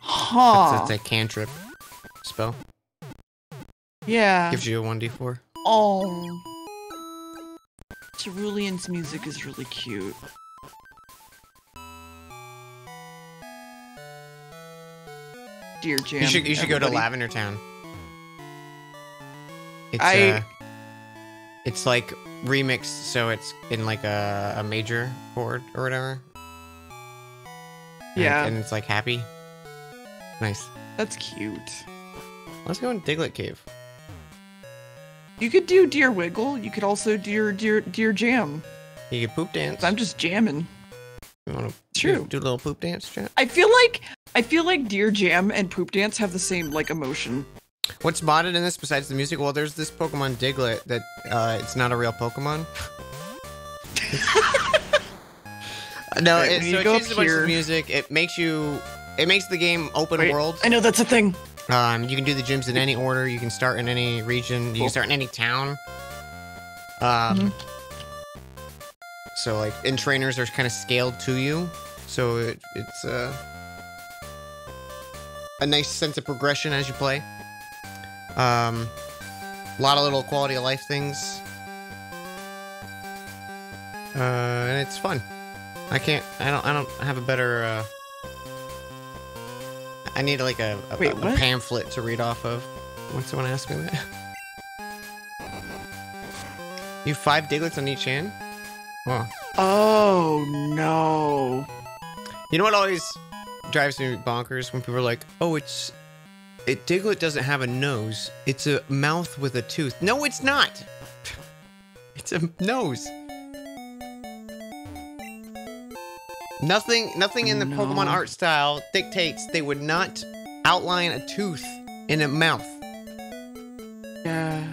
Huh. That's, that's a cantrip spell. yeah. Gives you a 1d4. Oh. Cerulean's music is really cute. Dear Jam. you should you should go to. Lavender Town. It's I- uh, it's like remixed, so it's in like a, a major chord or whatever. And- Yeah. and it's like happy. Nice. That's cute. Let's go in Diglett Cave. You could do Deer Wiggle. You could also do your Dear Dear Jam. You can poop dance. I'm just jamming. You want to True. do, do a little poop dance, chat? I feel like I feel like Deer Jam and Poop Dance have the same like emotion. What's modded in this besides the music? Well, there's this Pokemon Diglett that uh, it's not a real Pokemon. no, it, so it changes a bunch of music. It makes you, it makes the game open Wait, world. I know that's a thing. Um, you can do the gyms in any order. You can start in any region. You can start in any town. Um, so like, and trainers are kind of scaled to you, so it, it's uh, a nice sense of progression as you play. Um, a lot of little quality of life things, uh, and it's fun. I can't. I don't. I don't have a better. Uh, I need like a, a, Wait, a pamphlet to read off of when someone asks me that. You have five Digletts on each hand? Wow. Oh no. You know what always drives me bonkers when people are like, "Oh, it's it Diglett doesn't have a nose. It's a mouth with a tooth." No, it's not. It's a nose. Nothing nothing in the No. Pokemon art style dictates they would not outline a tooth in a mouth. Yeah.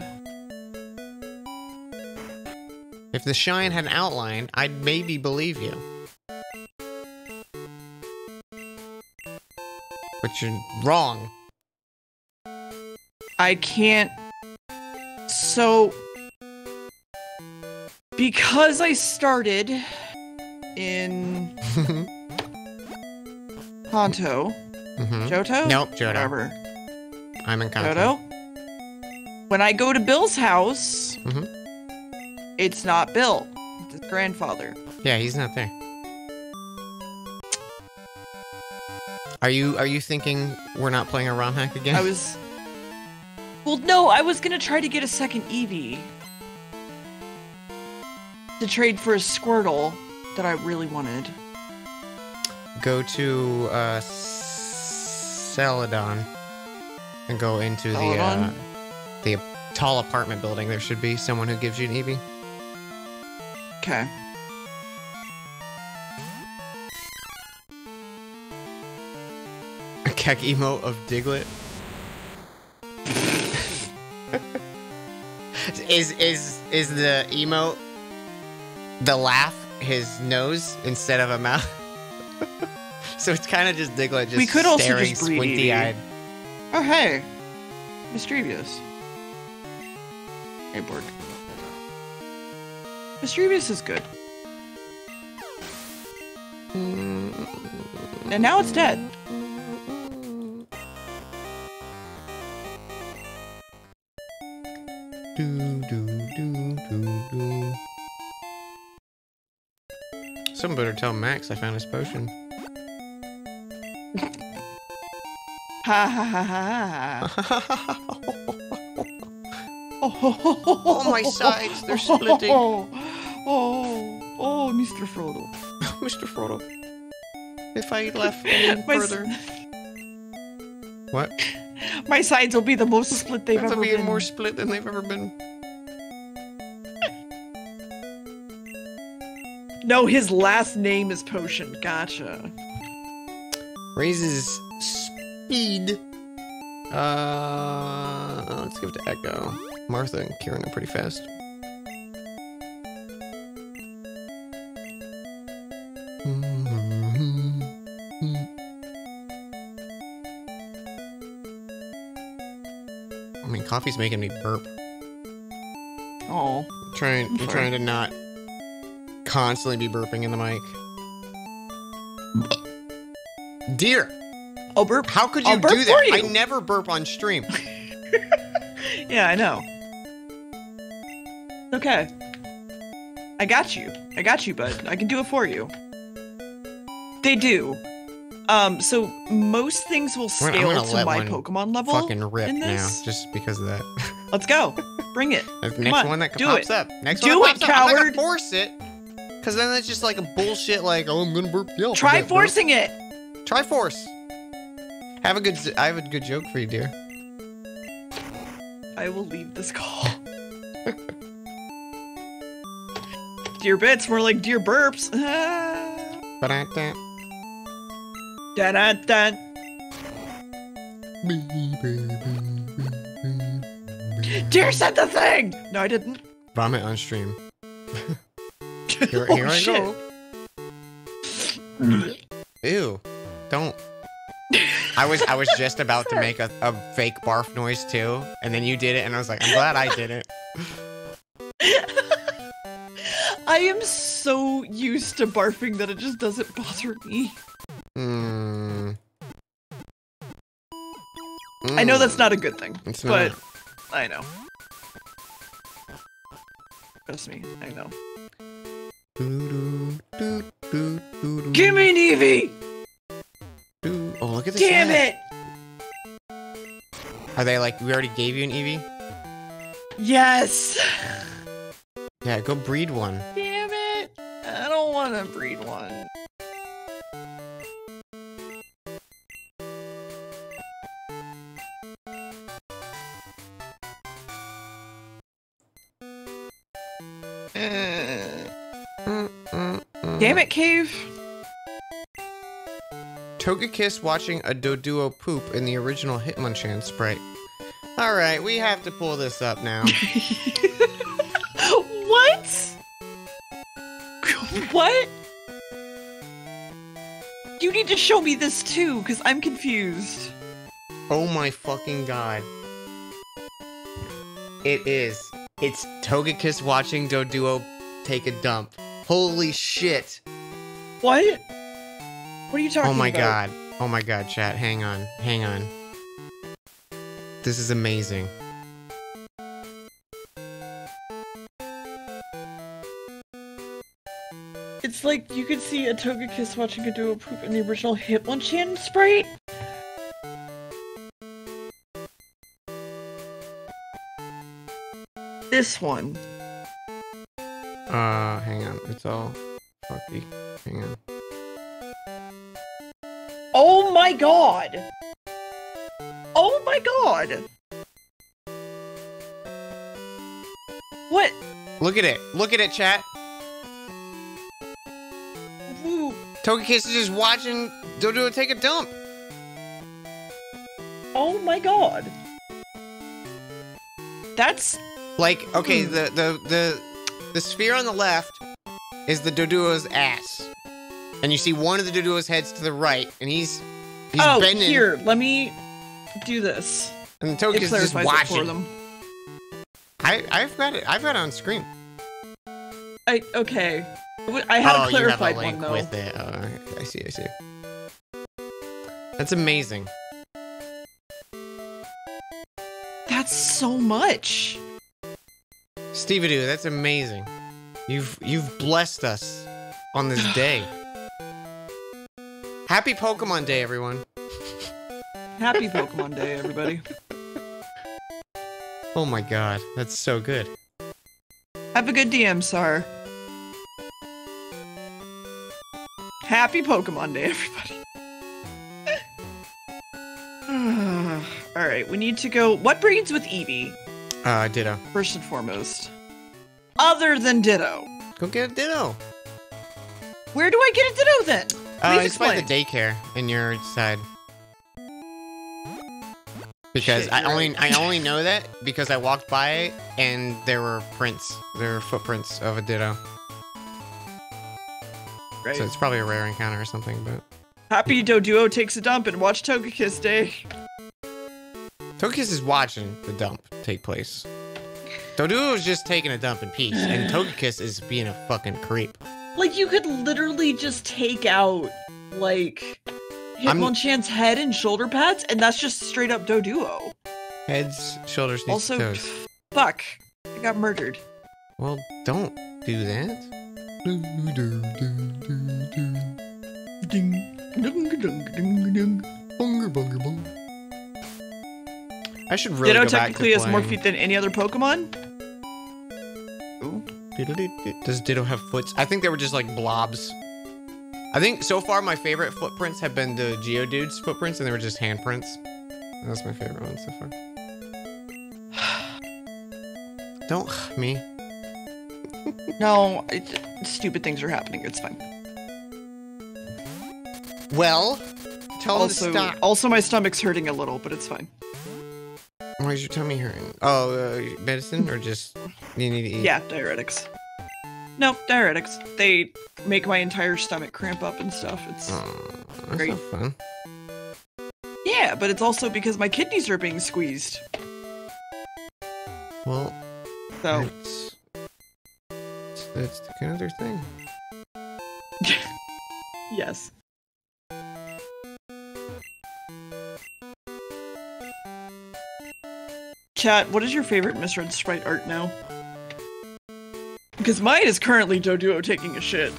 If the shine had an outline, I'd maybe believe you. But you're wrong. I can't. So, because I started in Kanto, hmm Johto, Nope, Johto. whatever, I'm in Kanto. Johto. When I go to Bill's house, Mhm. it's not Bill; it's his grandfather. Yeah, he's not there. Are you are you thinking we're not playing a ROM hack again? I was. Well, no, I was gonna try to get a second Eevee to trade for a Squirtle that I really wanted. Go to uh Celadon and go into the uh, the tall apartment building. There should be someone who gives you an Eevee. Okay. A kek emote of Diglett. is is is the emote the laugh his nose instead of a mouth? so it's kind of just Diglett just We could also staring just squinty eyed. Oh, hey. Mischievous. Hey, Borg. Mischievous is good. Mm. And now it's dead. Do, do, Someone better tell Max I found his potion. Ha ha ha ha. Oh, my sides, they're splitting. Oh, oh, oh, Mr. Frodo. Mr. Frodo. If I left any further. What? My sides will be the most split they've They'll ever be been. more split than they've ever been. No, his last name is Potion. Gotcha. Raises speed. Uh, let's give it to Echo. Martha and Kieran are pretty fast. I mean, coffee's making me burp. Oh. I'm trying, I'm sorry. trying to not constantly be burping in the mic. Dear, I'll burp. how could you do that? for I never burp on stream. Yeah, I know. Okay. I got you. I got you, bud. I can do it for you. They do. Um, so most things will I'm scale gonna to my Pokemon level. Fucking rip in now, this? just because of that. Let's go. Bring it. Next on, one that do pops it. up. Next Do one it, that pops up. I'm not coward. gonna force it, because then it's just like a bullshit. Like, oh, I'm gonna burp. I'll Try burp. forcing it. Try force. Have a good. I have a good joke for you, dear. I will leave this call. dear bits, more like dear burps. Ah. Ba-da-da. Da-da-da. Dear said the thing. No, I didn't. Vomit on stream. Here, Oh, here I shit. go. Ew! Don't. I was I was just about to make a, a fake barf noise too, and then you did it, and I was like, I'm glad I did it. I am so used to barfing that it just doesn't bother me. Hmm. I know that's not a good thing, It's but not. I know. Trust me, I know. Give me an Eevee! Oh, look at this. Damn it! Are they like we already gave you an Eevee? Yes! Yeah, go breed one. Damn it! I don't want to breed one. Damn it, Cave! Togekiss watching a Doduo poop in the original Hitmonchan sprite. All right, we have to pull this up now. what? what? You need to show me this too, because I'm confused. oh my fucking god. It is. It's Togekiss watching Doduo take a dump. Holy shit. What? What are you talking about? Oh my about? god. Oh my god, chat. Hang on. Hang on. This is amazing. It's like you could see a Togekiss watching a duo poop in the original Hitmonchan sprite. This one. Uh, hang on. It's all fucky. Hang on. Oh my god! Oh my god! What? Look at it. Look at it, chat. Woo. Togekiss is just watching Doduo take a dump. Oh my god. That's Like, okay, Hmm. the the the the sphere on the left is the Doduo's ass, and you see one of the Doduo's heads to the right, and he's he's oh bending, here. Let me do this. and It Togekiss is just it for watching. them. I I've got it. I've got it on screen. I okay. I had oh, a clarified you have a link one though. with it. Oh, I see. I see. That's amazing. That's so much. Stevedoo, that's amazing. You've you've blessed us on this day. Happy Pokemon Day, everyone. Happy Pokemon Day, everybody. Oh my god, that's so good. Have a good DM, Sar. Happy Pokemon Day, everybody. All right, we need to go. What breeds with Eevee, Uh, Ditto. first and foremost? Other than Ditto. Go get a Ditto. Where do I get a Ditto then? Uh, Please it's by the daycare in your side. Because Shit, I only right. I only know that because I walked by it and there were prints, there were footprints of a Ditto. Right. So it's probably a rare encounter or something. But Happy Doduo takes a dump and watch Togekiss Day. Togekiss is watching the dump take place. Doduo is just taking a dump in peace, and Togekiss is being a fucking creep. Like you could literally just take out like I'm- Hitmonchan's head and shoulder pads, and that's just straight up Doduo. Heads, shoulders, knees, Also, toes. fuck, I got murdered. Well, don't do that. I should really Ditto go back technically has more feet than any other Pokemon. Does Ditto have foots? I think they were just like blobs. I think so far my favorite footprints have been the Geodude's footprints, and they were just handprints. That's my favorite one so far. Don't me. No, it, stupid things are happening. It's fine. Well, tell Also, him to stop. also my stomach's hurting a little, but it's fine. Why is your tummy hurting? Oh, uh, medicine or just you need to eat? Yeah, diuretics. No, diuretics. They make my entire stomach cramp up and stuff. It's Oh, that's Great. not fun. yeah, but it's also because my kidneys are being squeezed. Well, So that's that's the other thing. yes. Chat, what is your favorite misread sprite art now? Because mine is currently Doduo taking a shit.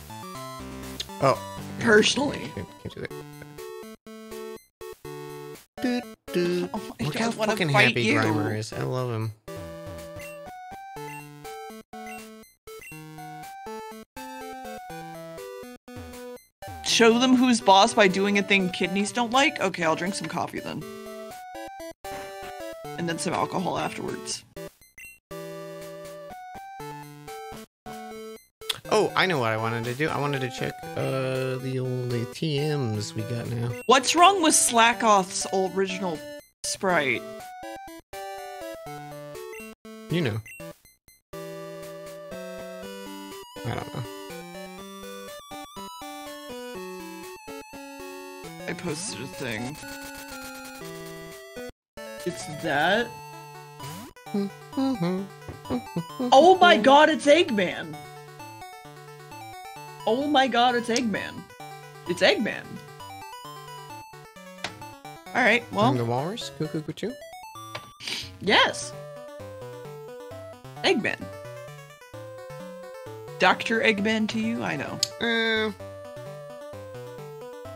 Oh, Personally. can't, can't do that. Doot, doot. Oh, I Look don't how fucking happy you. Grimer is. I love him. Show them who's boss by doing a thing kidneys don't like? Okay, I'll drink some coffee then. And then some alcohol afterwards. Oh, I know what I wanted to do. I wanted to check uh the old ATMs we got now. What's wrong with Slakoth's original sprite? You know. I don't know. I posted a thing. It's that? Oh my god, it's Eggman! Oh my god, it's Eggman. It's Eggman. Alright, Well, well, the walrus, cuckoo, cuckoo. yes. Eggman. Dr. Eggman to you? I know. Uh,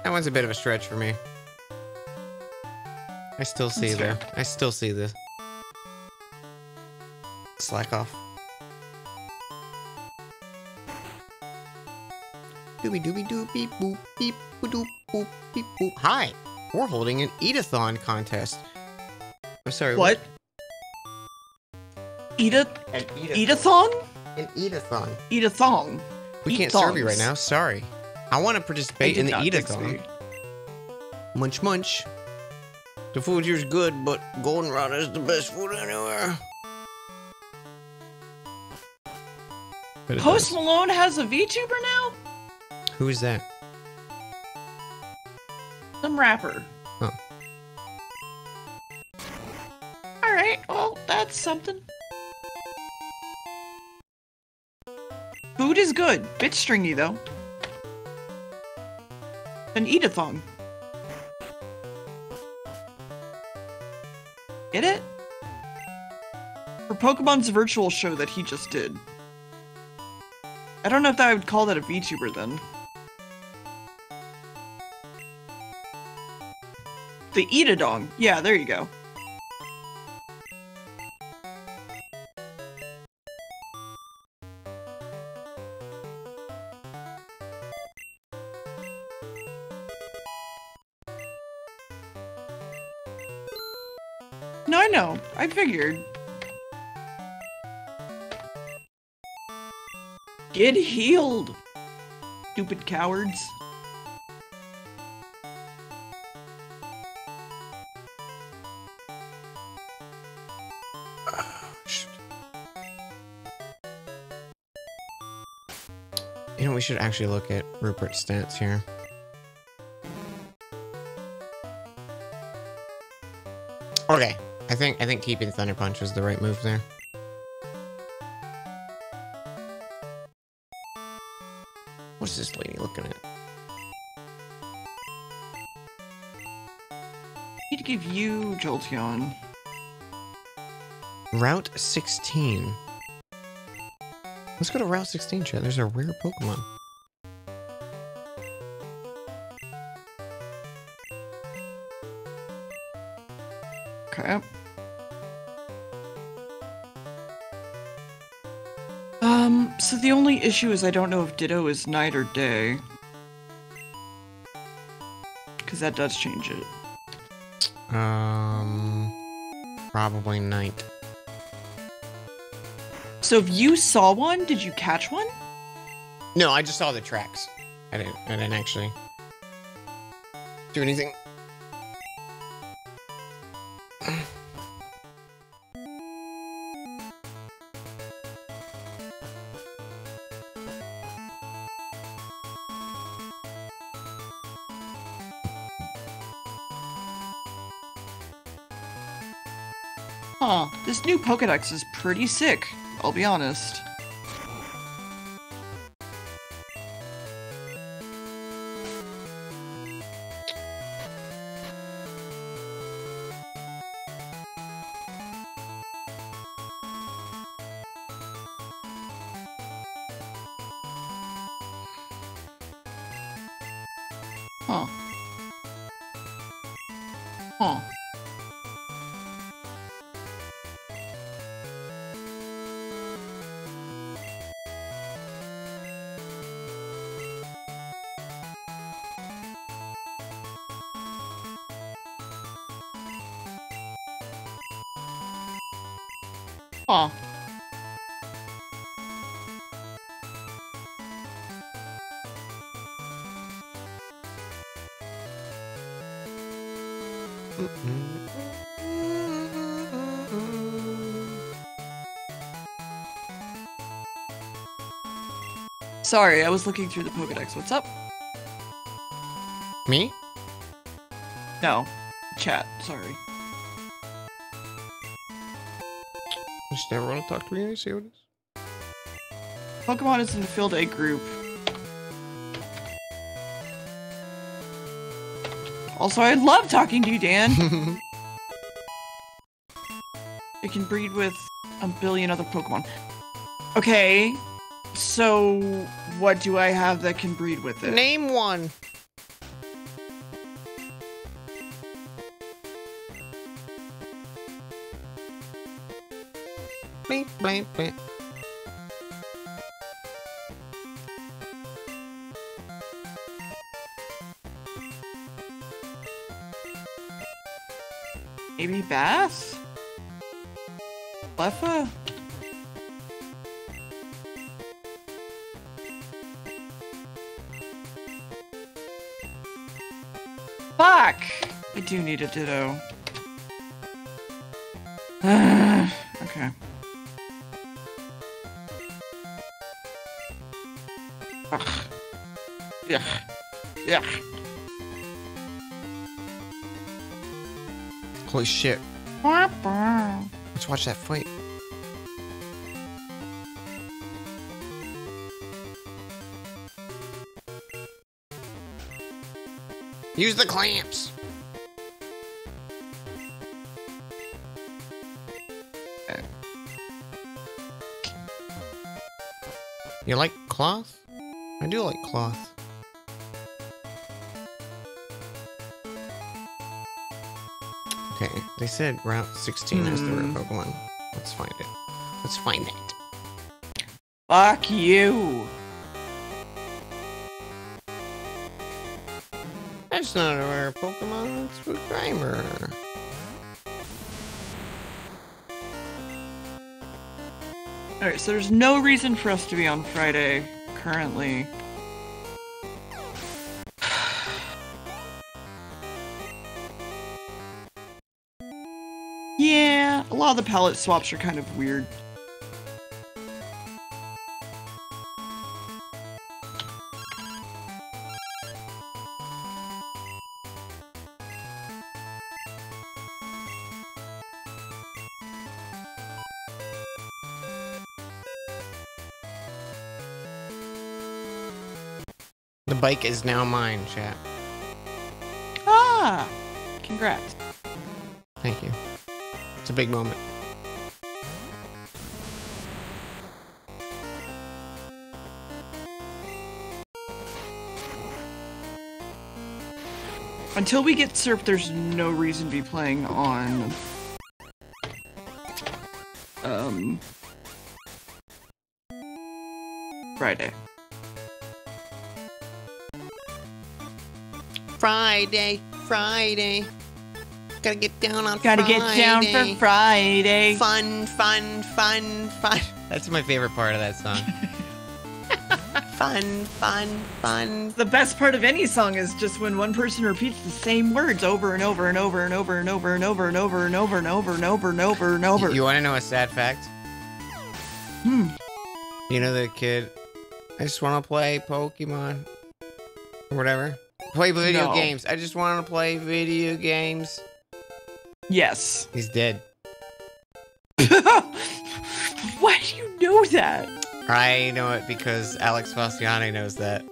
that one's a bit of a stretch for me. I still see That's the. I still see the. Slack off. Doobie doobie doop beep boop beep boop boop beep boop. Hi, we're holding an eatathon contest. I'm sorry. What? Eat a An eat a thong? An eatathon. Eat a thong. We Eat can't serve you right now. Sorry. I want to participate in the eatathon. Munch munch. The food here's good, but goldenrod is the best food anywhere. Post does. Malone has a VTuber now? Who is that? Some rapper. Oh. Alright, well, that's something. Food is good. Bit stringy, though. An eat-a-thong. Get it? For Pokemon's virtual show that he just did. I don't know if I would call that a VTuber then. The Eat-a-dong. Yeah, there you go. Figured. Get healed, stupid cowards. You know, we should actually look at Rupert's stats here. Okay, I think I think keeping Thunder Punch was the right move there. What's this lady looking at? need to give you Jolteon. Route 16. Let's go to Route 16, chat. There's a rare Pokemon. Only issue is I don't know if Ditto is night or day. Because that does change it. Um, probably night. So if you saw one, did you catch one? No, I just saw the tracks. I didn't. I didn't actually do anything. Pokedex is pretty sick, I'll be honest. Sorry, I was looking through the Pokedex. What's up? Me? No. Chat, sorry. Just never want to talk to me. See what it is. Pokemon is in the Field A group. Also, I love talking to you, Dan. it can breed with a billion other Pokemon. Okay, so what do I have that can breed with it? Name one. Bleep, bleep, bleep. Maybe Bass? Leffa? Do need a Ditto. okay. Ugh. Yeah. Yeah. Holy shit. Let's watch that fight. Use the clamps. You like cloth? I do like cloth. Okay, they said Route 16 is the rare Hmm. Pokemon. Let's find it. Let's find it. Fuck you! That's not a rare Pokemon, it's a Grimer. All right, so there's no reason for us to be on Friday currently. yeah, a lot of the palette swaps are kind of weird. Bike is now mine, chat. Ah, congrats. Thank you. It's a big moment. Until we get Surf, there's no reason to be playing on. Um. Friday. Friday, Friday. Gotta get down on Friday. Gotta get down for Friday. Fun, fun, fun, fun. That's my favorite part of that song. fun, fun, fun. The best part of any song is just when one person repeats the same words over and over and over and over and over and over and over and over and over and over and over and over. You want to know a sad fact? Hmm. You know the kid. I just want to play Pokemon or whatever. Play video No. games. I just want to play video games. Yes. He's dead. Why do you know that? I know it because Alex Fastiani knows that.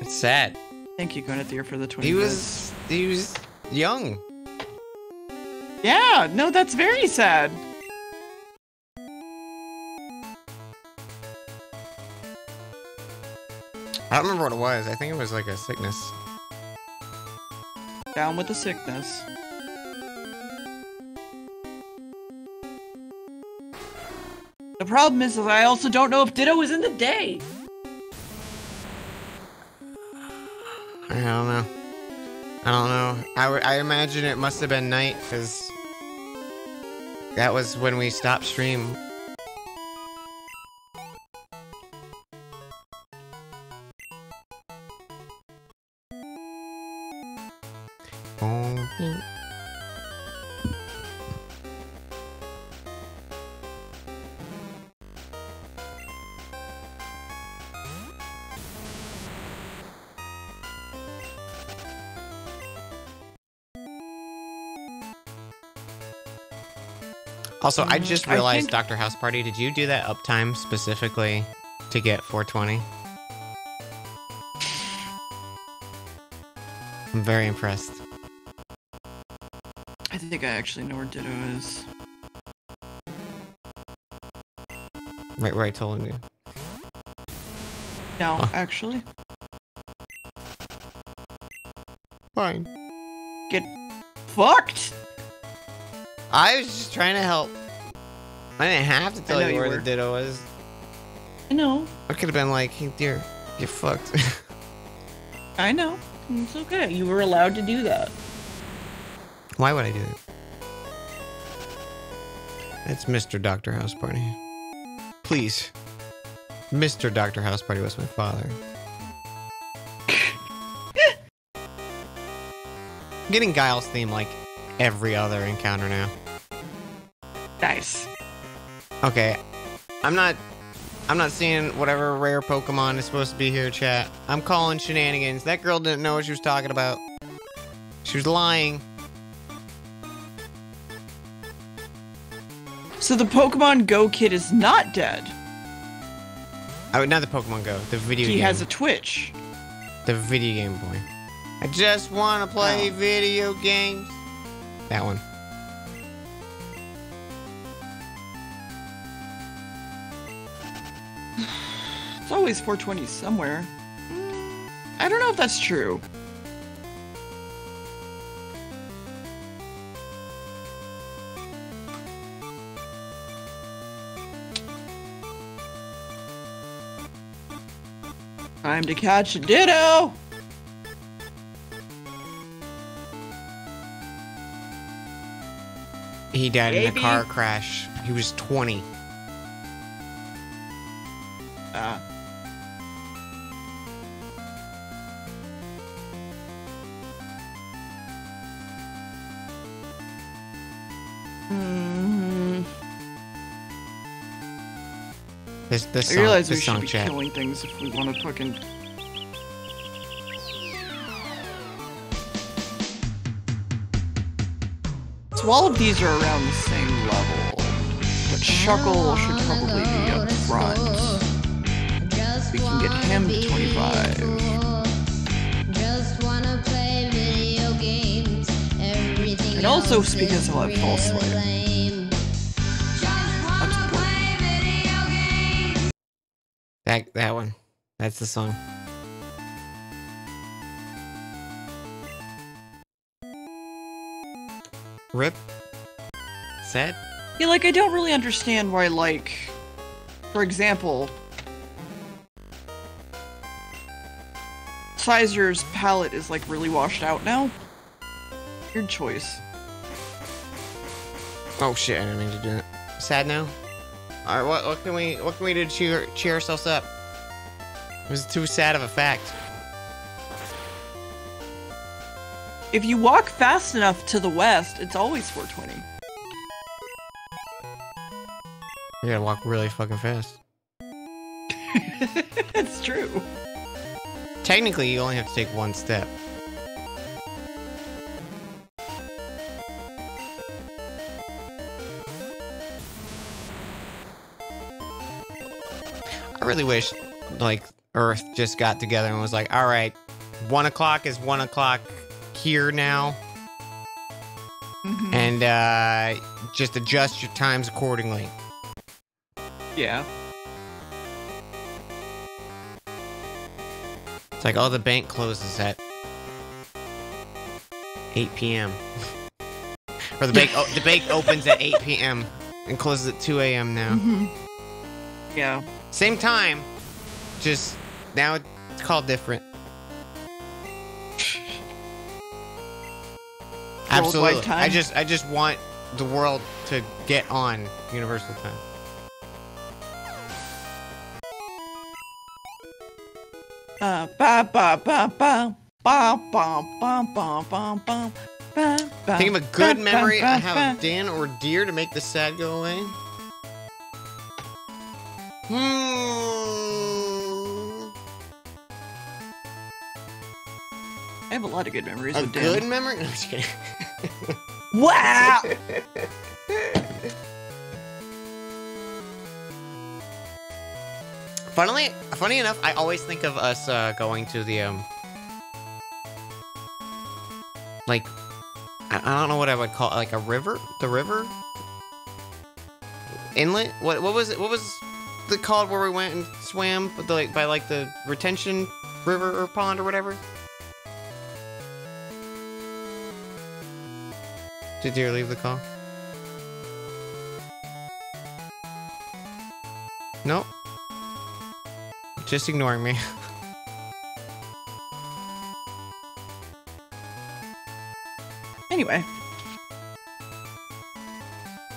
It's sad. Thank you, Gwyneth, for the 20 He was he was young. Yeah, no, that's very sad. I don't remember what it was. I think it was like a sickness. Down with the sickness. The problem is, is I also don't know if Ditto was in the day. I don't know. I don't know. I I imagine it must have been night because that was when we stopped stream. Also, I just I realized, think- Dr. House Party, did you do that uptime specifically to get 420? I'm very impressed. I think I actually know where Ditto is. Right where I told you. No, Huh. actually. Fine. Get fucked! I was just trying to help. I didn't have to tell you you where were. the ditto was. I know. I could have been like, hey, dear, get fucked. I know. It's okay. You were allowed to do that. Why would I do it? It's Mr. Dr. House Party. Please. Mr. Dr. House Party was my father. I'm getting Guile's theme like every other encounter now. Nice. Okay. I'm not I'm not seeing whatever rare Pokemon is supposed to be here, chat. I'm calling shenanigans. That girl didn't know what she was talking about. She was lying. So the Pokemon Go kid is not dead. Oh, not the Pokemon Go. The video he game. has a Twitch. The video game boy. I just want to play Oh. video games. That one. It's always 420 somewhere. I don't know if that's true. Time to catch a ditto! He died in a car crash. He was 20. Uh, mm, This this I song, realize we should be chat. killing things if we want to fucking. All of these are around the same level, but Shuckle should probably be up front. We can get him to 25. And also because he'll have False Swipe. That that one. That's the song. Rip. Sad. Yeah, like I don't really understand why, like, for example, Scizor's palette is like really washed out now. Weird choice. Oh shit! I didn't mean to do that. Sad now. All right. What what can we what can we do to cheer cheer ourselves up? It was too sad of a fact. If you walk fast enough to the west, it's always 420. You gotta walk really fucking fast. It's true. Technically, you only have to take one step. I really wish, like, Earth just got together and was like, all right, one o'clock is one o'clock here now, Mhm. and uh, just adjust your times accordingly. Yeah. It's like, oh, the bank closes at 8 p.m. or the bank, the bank opens at 8 p.m. and closes at 2 a.m. now. Mhm. Yeah. Same time, just now it's called different. Absolutely. I just, I just want the world to get on Universal Time. Uh, ba ba ba ba ba ba ba ba ba ba. ba, ba, Think of a good memory I have of Dan or Deer to make the sad go away. Hmm. I have a lot of good memories A with Dan. good memory? No, I'm just kidding. Wow. Funnily, funny enough, I always think of us uh, going to the um, like, I, I don't know what I would call it, like a river, the river, inlet. What what was it? What was the called where we went and swam the, like by like the retention river or pond or whatever? Did Deer leave the call? Nope. Just ignoring me. Anyway,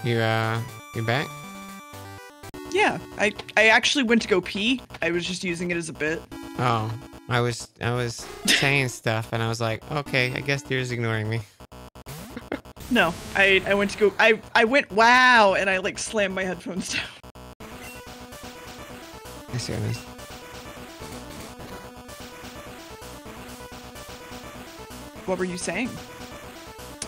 You uh you back? yeah, I I actually went to go pee. I was just using it as a bit. Oh. I was I was saying stuff and I was like, okay, I guess Deer's ignoring me. No, I I went to go. I I went wow, and I like slammed my headphones down. I see what it is. What were you saying?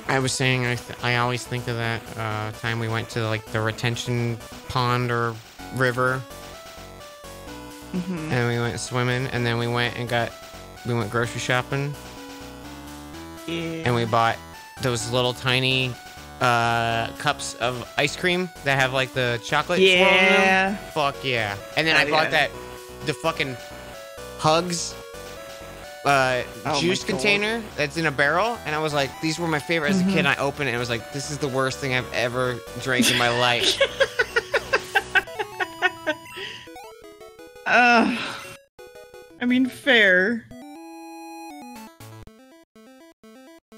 I was saying I, th- I always think of that uh, time we went to like the retention pond or river hmm and we went swimming and then we went and got we went grocery shopping Yeah. and we bought those little tiny uh, cups of ice cream that have like the chocolate swirl in them. yeah. Fuck yeah. And then I Oh, bought yeah. that the fucking hugs uh Oh juice container that's in a barrel and I was like these were my favorite as a Mm-hmm. kid and I opened it and I was like this is the worst thing I've ever drank in my life. Uh, I mean, fair.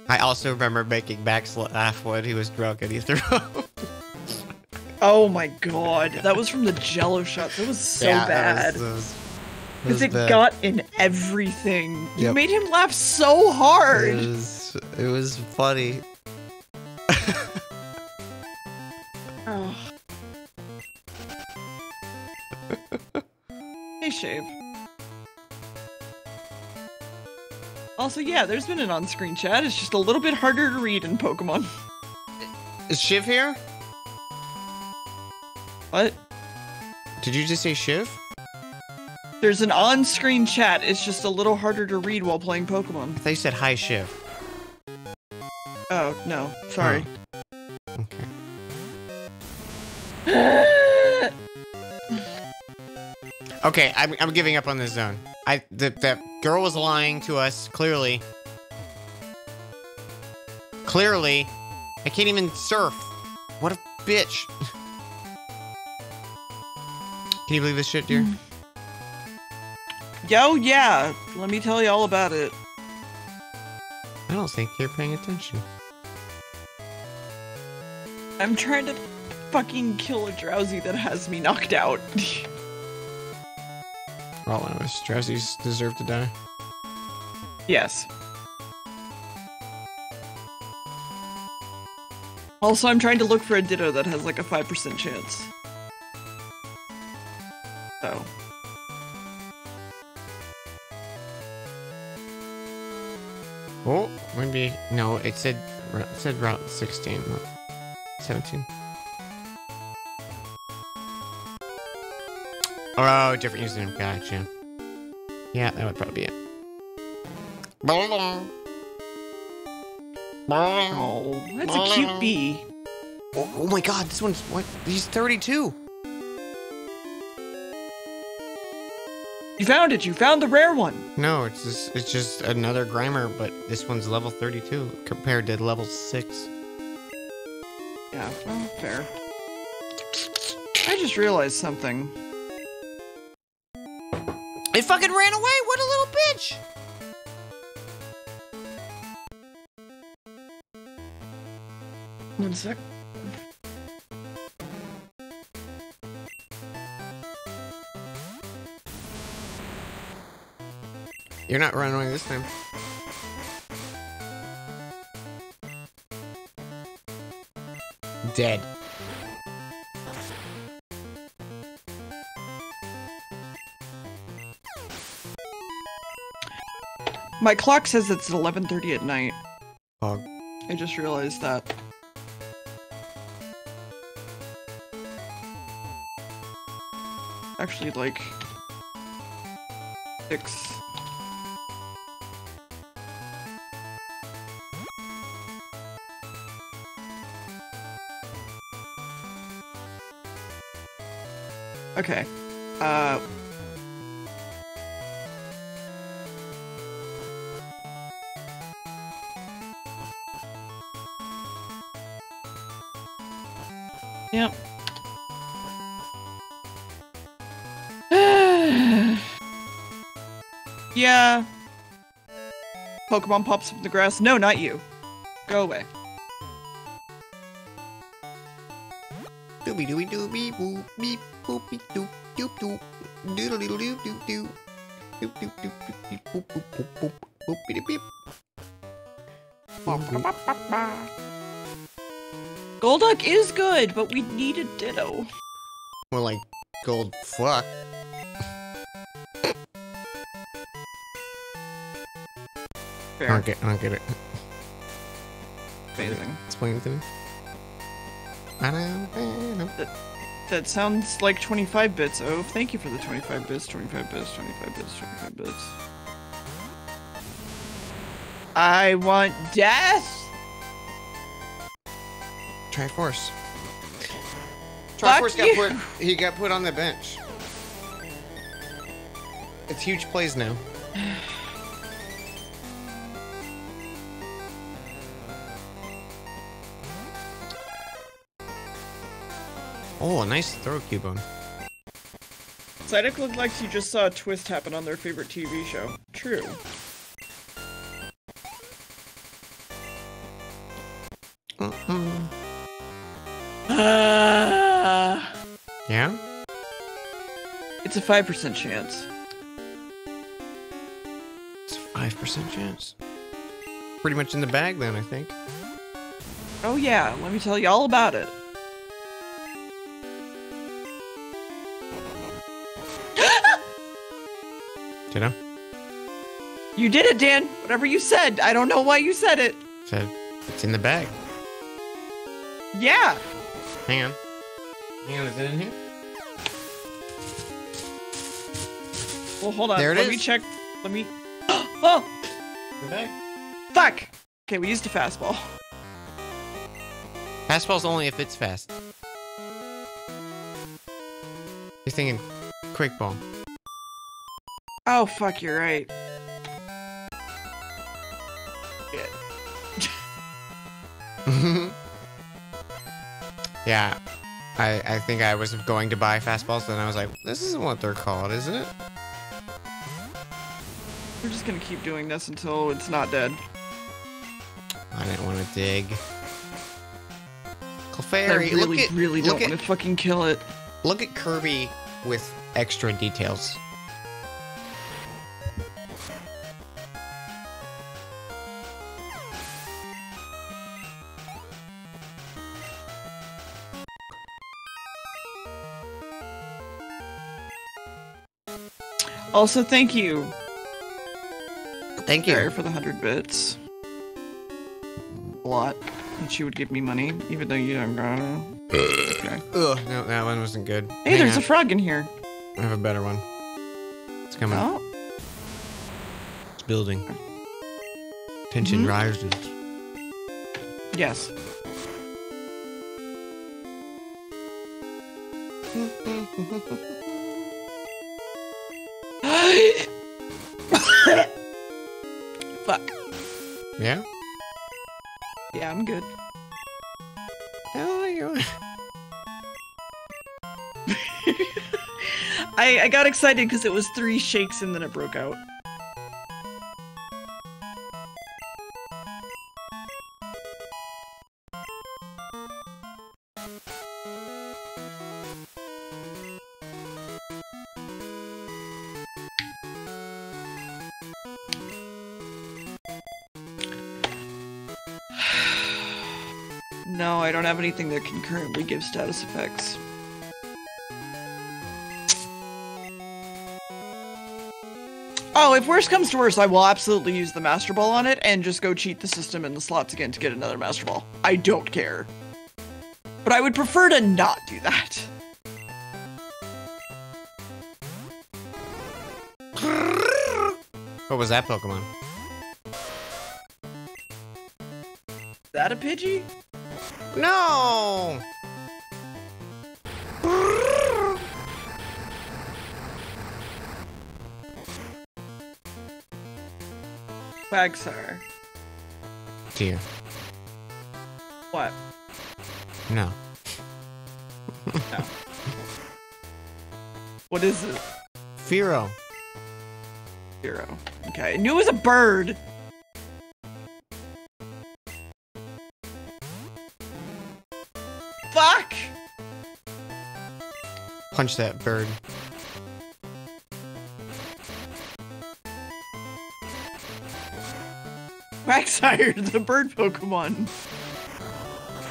I also remember making Max laugh when he was drunk and he threw up. Oh my god, that was from the Jello shots. That was so Yeah, bad. that was- that was- that Because it bad. got in everything. You Yep. made him laugh so hard. It was, it was funny. Oh. hey, Shave. Also, yeah, there's been an on-screen chat. It's just a little bit harder to read in Pokemon. Is Shiv here? What? Did you just say Shiv? There's an on-screen chat. It's just a little harder to read while playing Pokemon. I thought you said hi, Shiv. Oh, no. Sorry. Okay. Okay, I'm, I'm giving up on this zone. I the, that girl was lying to us clearly. Clearly, I can't even surf. What a bitch. Can you believe this shit, dear? Yo, yeah. Let me tell you all about it. I don't think you're paying attention. I'm trying to fucking kill a Drowzee that has me knocked out. All I know is Drowzees deserve to die. yes. Also, I'm trying to look for a Ditto that has like a 5% chance. So. Oh, maybe no. It said it said route 16, not 17. Oh, different username. Gotcha. Yeah, that would probably be it. Oh, that's a cute bee. Oh, oh my god, this one's what? He's 32. You found it. You found the rare one. No, it's just it's just another Grimer, but this one's level 32 compared to level 6. Yeah, well, fair. I just realized something. It fucking ran away. What a little bitch. One sec. You're not running away this time. Dead. My clock says it's 11:30 at night. I just realized that. Actually, like six. Okay. Uh. Yep. yeah. Pokemon pops from the grass. No, not you. Go away. Dooby dooby dooby boop beep boopy doop doop doop doodle doodle doop doop doop doop doop doop doop beep boop boop boop boop boop beep beep. Golduck is good, but we need a Ditto. More like gold fuck. I don't get. I don't get it. Amazing. Explain it to me. Ba-dum-ba-dum. That sounds like 25 bits. Oh, thank you for the 25 bits, 25 bits, 25 bits, 25 bits. I want death! Triforce. Fuck Triforce got you. put. He got put on the bench. It's huge plays now. Oh, a nice throw, Cubone. Psyduck looked like you just saw a twist happen on their favorite TV show. True. 5% chance. It's a 5% chance. Pretty much in the bag then, I think. Oh yeah, let me tell you all about it. Did I? You did it, Dan. Whatever you said. I don't know why you said it. Said it's in the bag. Yeah. Hang on. Hang on, is it in here? Well, hold on. There it Let me check. Let me. Oh, The bag. fuck. Okay, we used a Fast Ball. Fastball's only if it's fast. You're thinking quick ball. Oh, fuck, you're right. yeah. I, I think I was going to buy Fast Balls, and I was like, this isn't what they're called, is it? We're just gonna keep doing this until it's not dead. I didn't want to dig. I Clefairy, really, look at, really don't want to fucking kill it. look at Kirby with extra details. Also, thank you, Thank Sarah, you. for the hundred bits. A lot. And she would give me money, even though you don't got it. Okay. Ugh, no, that one wasn't good. Hey, Hang there's on. a frog in here. I have a better one. It's coming. Oh, It's building. Tension Mhm. rises. yes. Yeah? Yeah, I'm good. Hell, you I, I got excited because it was three shakes and then it broke out. Don't have anything that can currently give status effects. Oh, if worse comes to worse, I will absolutely use the Master Ball on it and just go cheat the system in the slots again to get another Master Ball. I don't care. But I would prefer to not do that. What was that Pokemon? Is that a Pidgey? No! Quagsire. Dear. What? No. What is it? Firo. Zero. Okay, I knew it was a bird. Punch that bird. Quagsire, the bird Pokemon.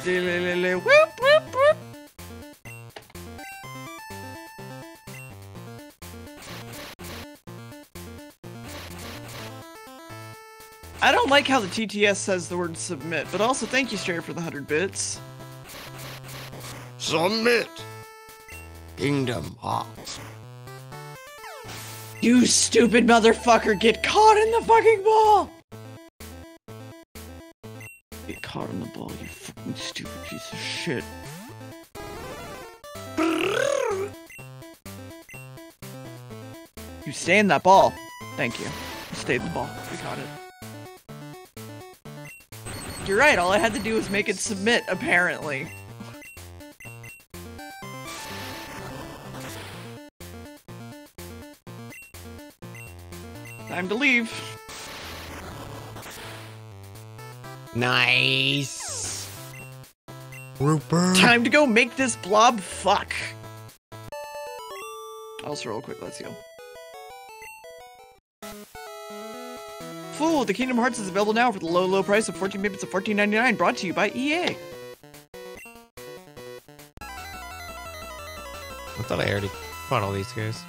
Whoop, whoop, whoop. I don't like how the TTS says the word submit, but also thank you, Strayer, for the 100 bits. Submit! Kingdom Hearts. You stupid motherfucker, get caught in the fucking ball! Get caught in the ball, you fucking stupid piece of shit. You stay in that ball. Thank you. Stayed in the ball. We got it. You're right, all I had to do was make it submit, apparently. Time to leave. Nice. Rupert. Time to go make this blob fuck. Also, real quick, let's go. Fool, the Kingdom Hearts is available now for the low, low price of 14 payments of $14.99, brought to you by EA. I thought I already bought all these guys.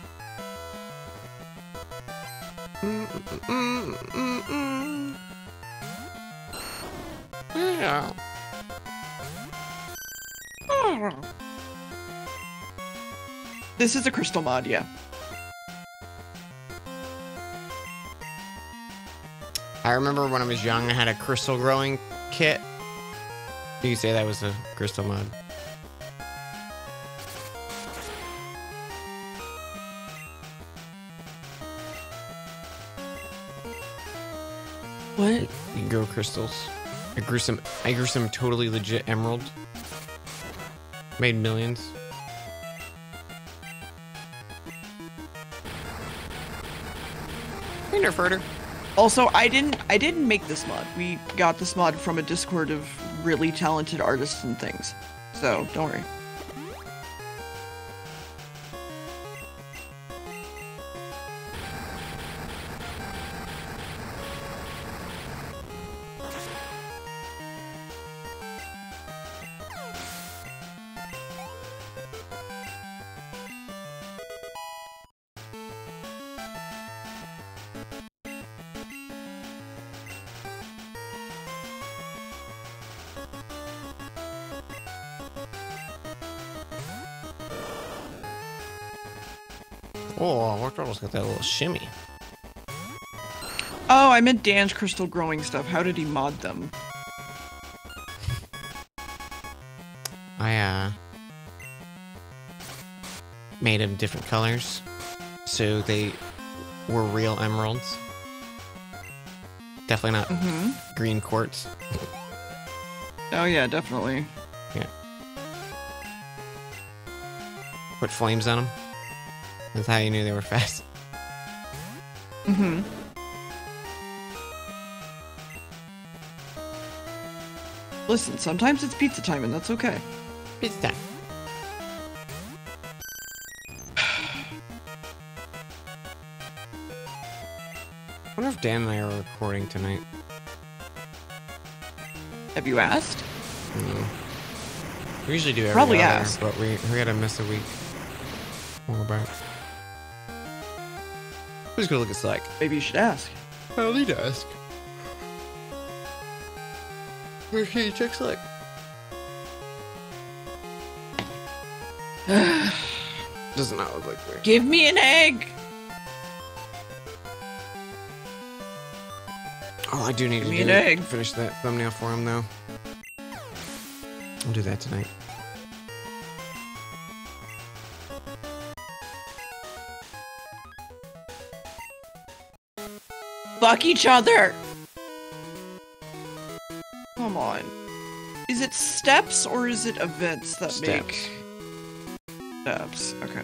This is a crystal mod, yeah. I remember when I was young, I had a crystal growing kit. You say that was a crystal mod. You can grow crystals. I grew some. I grew some totally legit emerald. Made millions. Hey, Nerf Also, I didn't I didn't make this mod. We got this mod from a Discord of really talented artists and things. So, don't worry. Oh, got that little shimmy. Oh, I meant Dan's crystal growing stuff. How did he mod them? I uh made them different colors, so they were real emeralds. Definitely not Mm-hmm. green quartz. Oh yeah, definitely. Yeah. Put flames on them. That's how you knew they were fast. Listen, sometimes it's pizza time and that's okay. Pizza time. I wonder if Dan and I are recording tonight. Have you asked? No. We usually do every Probably other, ask. but we we gotta miss a week. What about? Who's gonna look at Slack? Maybe you should ask. I'll need to ask. Where's he? Check Slack. Does not look like me. Give me an egg! Oh, I do need Give to me do, an egg. finish that thumbnail for him though. I'll do that tonight. Fuck each other! Steps or is it events that Steps. make steps? Okay.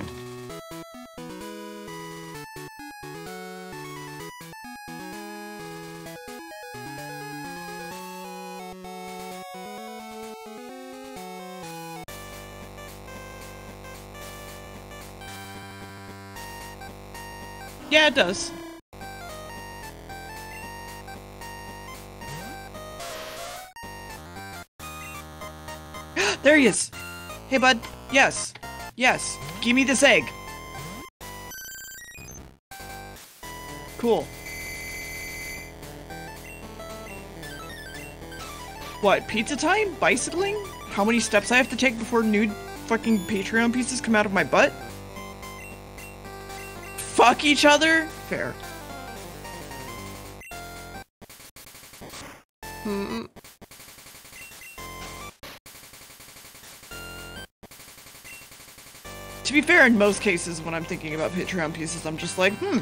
Yeah, it does. There he is. Hey, bud. Yes. Yes. Give me this egg. Cool. What, pizza time? Bicycling? How many steps I have to take before nude fucking Patreon pieces come out of my butt? Fuck each other? Fair. To be fair, in most cases, when I'm thinking about Patreon pieces, I'm just like, hmm,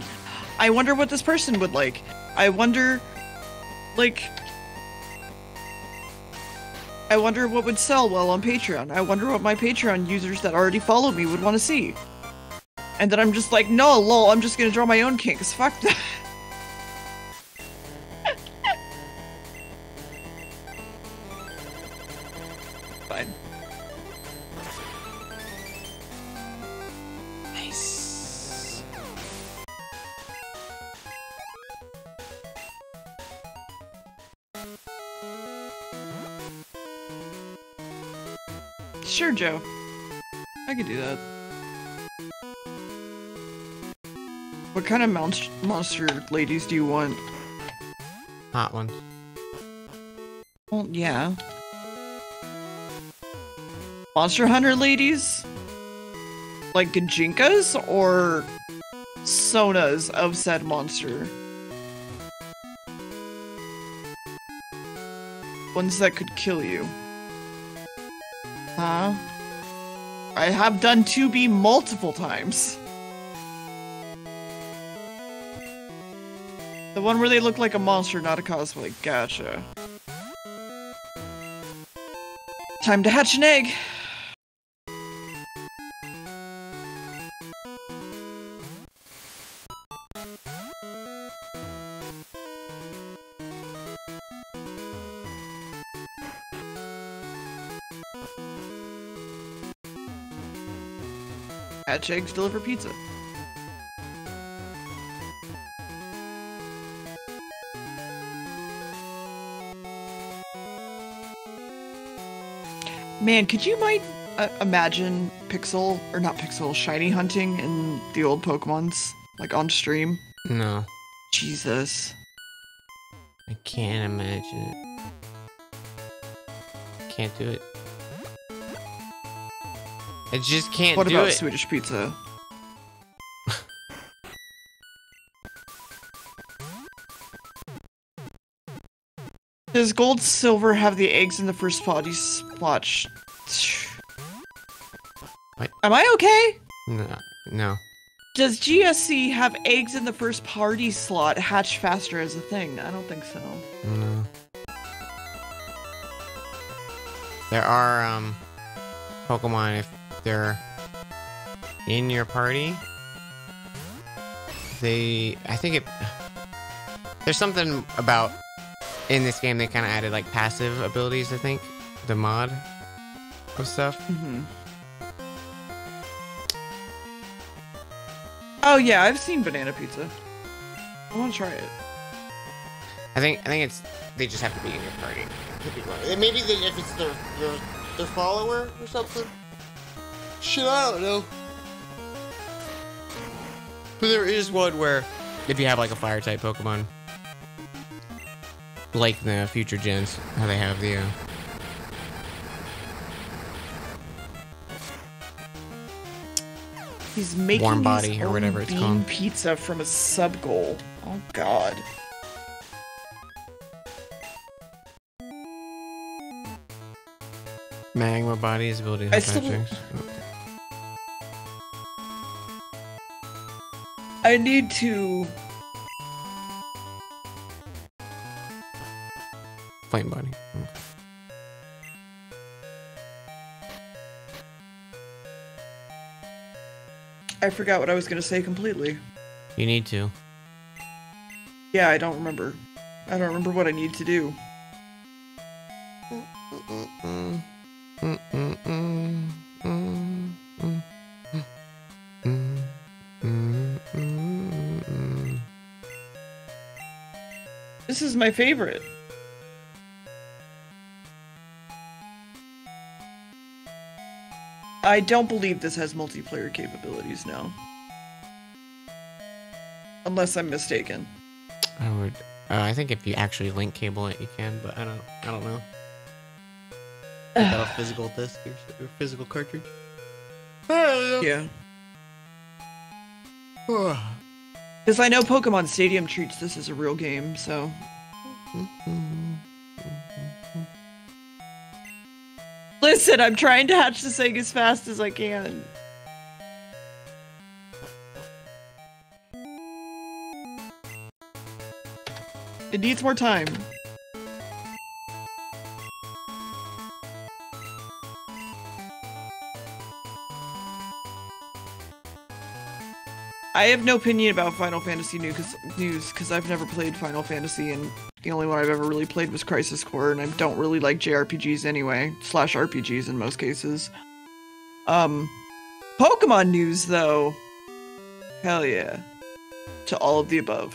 I wonder what this person would like. I wonder, like, I wonder what would sell well on Patreon. I wonder what my Patreon users that already follow me would want to see. And then I'm just like, no, lol, I'm just gonna draw my own kinks. Fuck that. Sure, Joe. I could do that. What kind of monst- monster ladies do you want? Hot ones. Well, yeah. Monster Hunter ladies? Like Gijinkas or Sonas of said monster? Ones that could kill you. I have done 2B multiple times. The one where they look like a monster, not a cosplay. Gotcha. Time to hatch an egg. Hatch eggs, deliver pizza. Man, could you might uh, imagine Pixel or not Pixel, shiny hunting in the old Pokemon's like on stream? No, Jesus. I can't imagine it. Can't do it. I just can't what do about it. Swedish pizza? Does gold silver have the eggs in the first body splotch? What? Am I okay? No, no. Does GSC have eggs in the first party slot hatch faster as a thing? I don't think so. No. There are um Pokemon if they're in your party. They I think it there's something about in this game they kind of added like passive abilities, I think. The mod of stuff. Mm -hmm. Oh yeah, I've seen banana pizza. I want to try it. I think I think it's they just have to be in your party. Could be wrong. And Maybe they, if it's their, their their follower or something. Shit, I don't know. But there is one where if you have like a fire type Pokemon, like the future gens, how they have the uh, He's making Warm his body or whatever it's called. pizza from a sub goal. Oh god. magma bodies ability I still- I need to. Flame body. I forgot what I was gonna say completely. You need to. Yeah, I don't remember. I don't remember what I need to do. Mm, mm, my favorite. I don't believe this has multiplayer capabilities now. Unless I'm mistaken. I would. Uh, I think if you actually link cable it, you can, but I don't. I don't know. Is that a physical disc or, or physical cartridge? Yeah. Because I know Pokemon Stadium treats this as a real game, so. Listen, I'm trying to hatch this egg as fast as I can. It needs more time. I have no opinion about Final Fantasy news because I've never played Final Fantasy, and the only one I've ever really played was Crisis Core, and I don't really like JRPGs anyway, slash RPGs in most cases. Um, Pokemon news though. Hell yeah. To all of the above.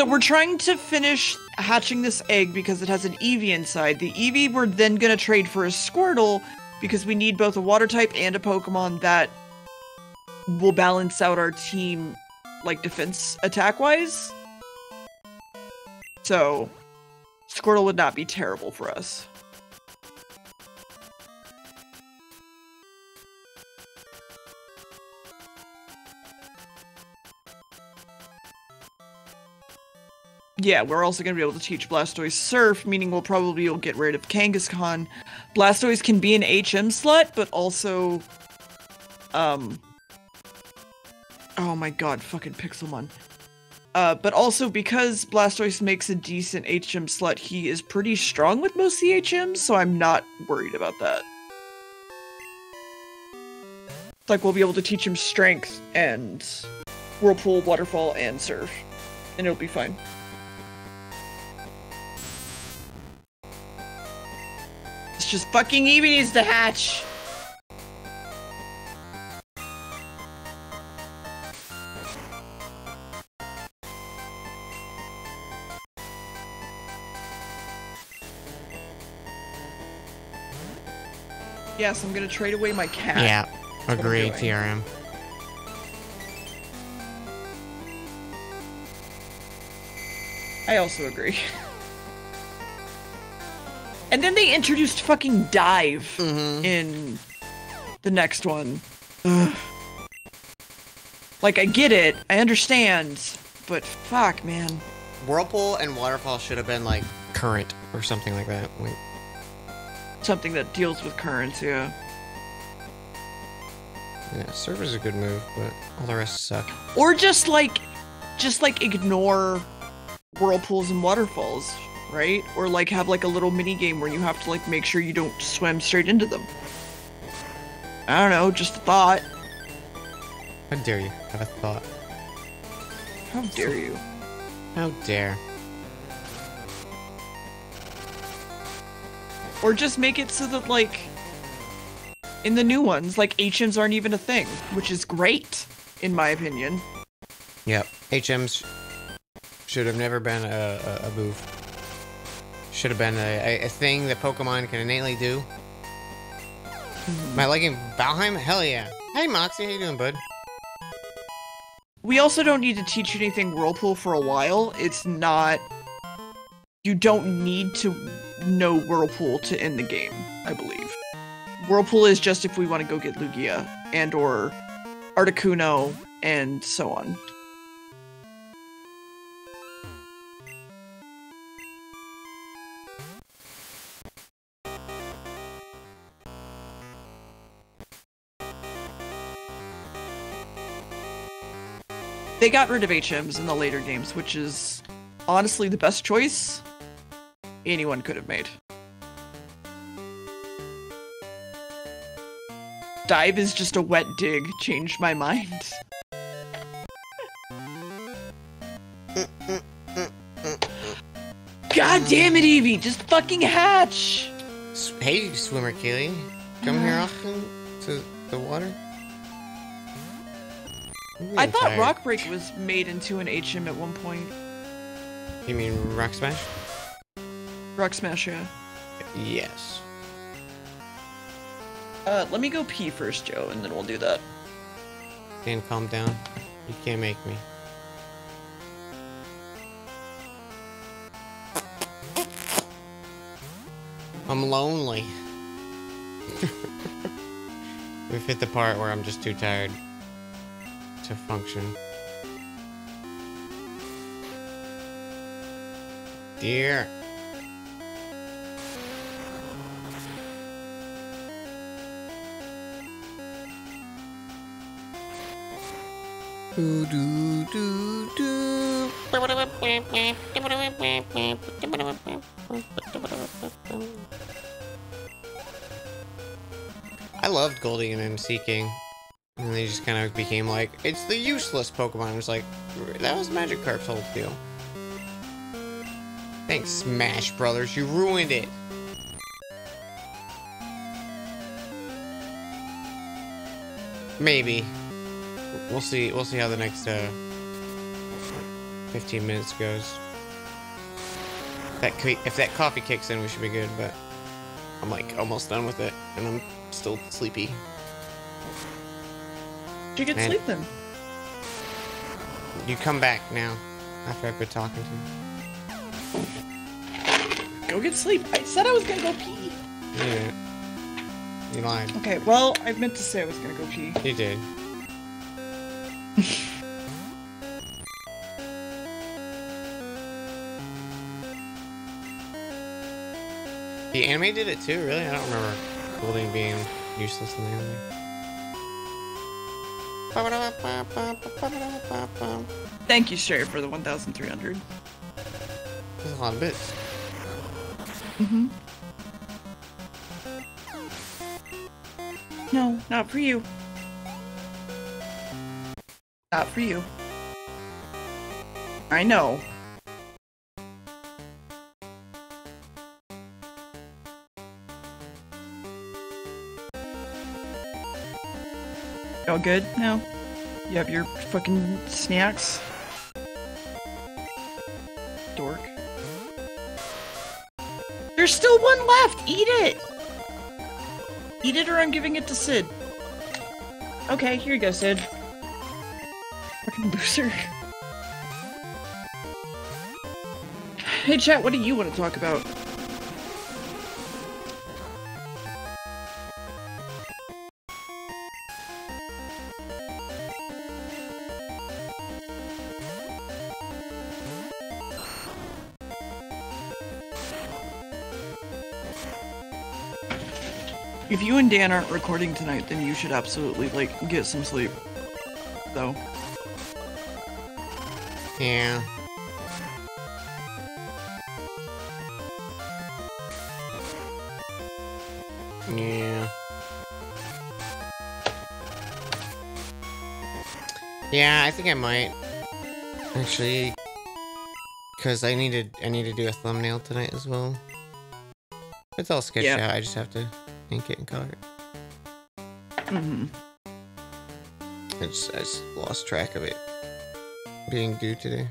So we're trying to finish hatching this egg because it has an Eevee inside. The Eevee we're then gonna trade for a Squirtle because we need both a water type and a Pokemon that will balance out our team like defense attack wise. So Squirtle would not be terrible for us. Yeah, we're also going to be able to teach Blastoise Surf, meaning we'll probably will get rid of Kangaskhan. Blastoise can be an HM slut, but also, um, oh my god, fucking Pixelmon. Uh, but also because Blastoise makes a decent HM slut, he is pretty strong with most CHMs, so I'm not worried about that. Like we'll be able to teach him Strength and Whirlpool, Waterfall, and Surf, and it'll be fine. Just fucking Eevee needs to hatch. Yes, I'm gonna trade away my cat. Yeah, what I'm agreed, doing. TRM. I also agree. And then they introduced fucking dive Mm-hmm. in the next one. Ugh. Like I get it, I understand, but fuck, man. Whirlpool and Waterfall should have been like current or something like that. Like, Something that deals with currents, yeah. yeah, Surf is a good move, but all the rest suck. Or just like, just like ignore whirlpools and waterfalls, right? Or like have like a little mini game where you have to like make sure you don't swim straight into them. I don't know, just a thought. How dare you have a thought? How dare you? How dare? Or just make it so that like in the new ones, like HMs aren't even a thing, which is great, in my opinion. Yep. HMs should have never been a, a, a move. Should have been a, a, a thing that Pokemon can innately do. Am I liking Valheim? Hell yeah. Hey Moxie, how you doing, bud? We also don't need to teach you anything Whirlpool for a while. It's not. You don't need to know Whirlpool to end the game, I believe. Whirlpool is just if we want to go get Lugia and or Articuno and so on. They got rid of HMs in the later games, which is honestly the best choice anyone could have made. Dive is just a wet dig, changed my mind. God damn it, Eevee! Just fucking hatch! S- Hey, Swimmer Keely. Come here often to the water? I'm thought. Rock Break was made into an HM at one point. You mean Rock Smash? Rock Smash, yeah. Yes. Uh, let me go pee first, Joe, and then we'll do that. Dan, calm down. You can't make me. I'm lonely. We've hit the part where I'm just too tired to function. Dear. I loved Goldeen and Seaking. And they just kind of became like, it's the useless Pokemon. It was like, that was Magikarp's whole deal. Thanks, Smash Brothers. You ruined it. Maybe. We'll see. We'll see how the next uh, 15 minutes goes. That if that coffee kicks in, we should be good. But I'm like almost done with it, and I'm still sleepy. You get Man. sleep then? You come back now after I've been talking to you. Go get sleep. I said I was gonna go pee. You didn't. You lied. Okay, well, I meant to say I was gonna go pee. You did. the anime did it too, really? I don't remember Goldeen being useless in the anime. Thank you, Sherry, for the 1,300. There's a lot of bits. Mm-hmm. No, not for you. Not for you. I know. All good now? You have your fucking snacks? Dork. There's still one left! Eat it! Eat it or I'm giving it to Sid. Okay, here you go, Sid. Fucking loser. Hey chat, what do you want to talk about? If you and Dan aren't recording tonight, then you should absolutely, like, get some sleep. Though. Yeah. Yeah. Yeah, I think I might. Actually, because I need to, I need to do a thumbnail tonight as well. It's all sketched Yeah. out. I just have to and getting caught. Mm-hmm. I just, I just lost track of it being due today.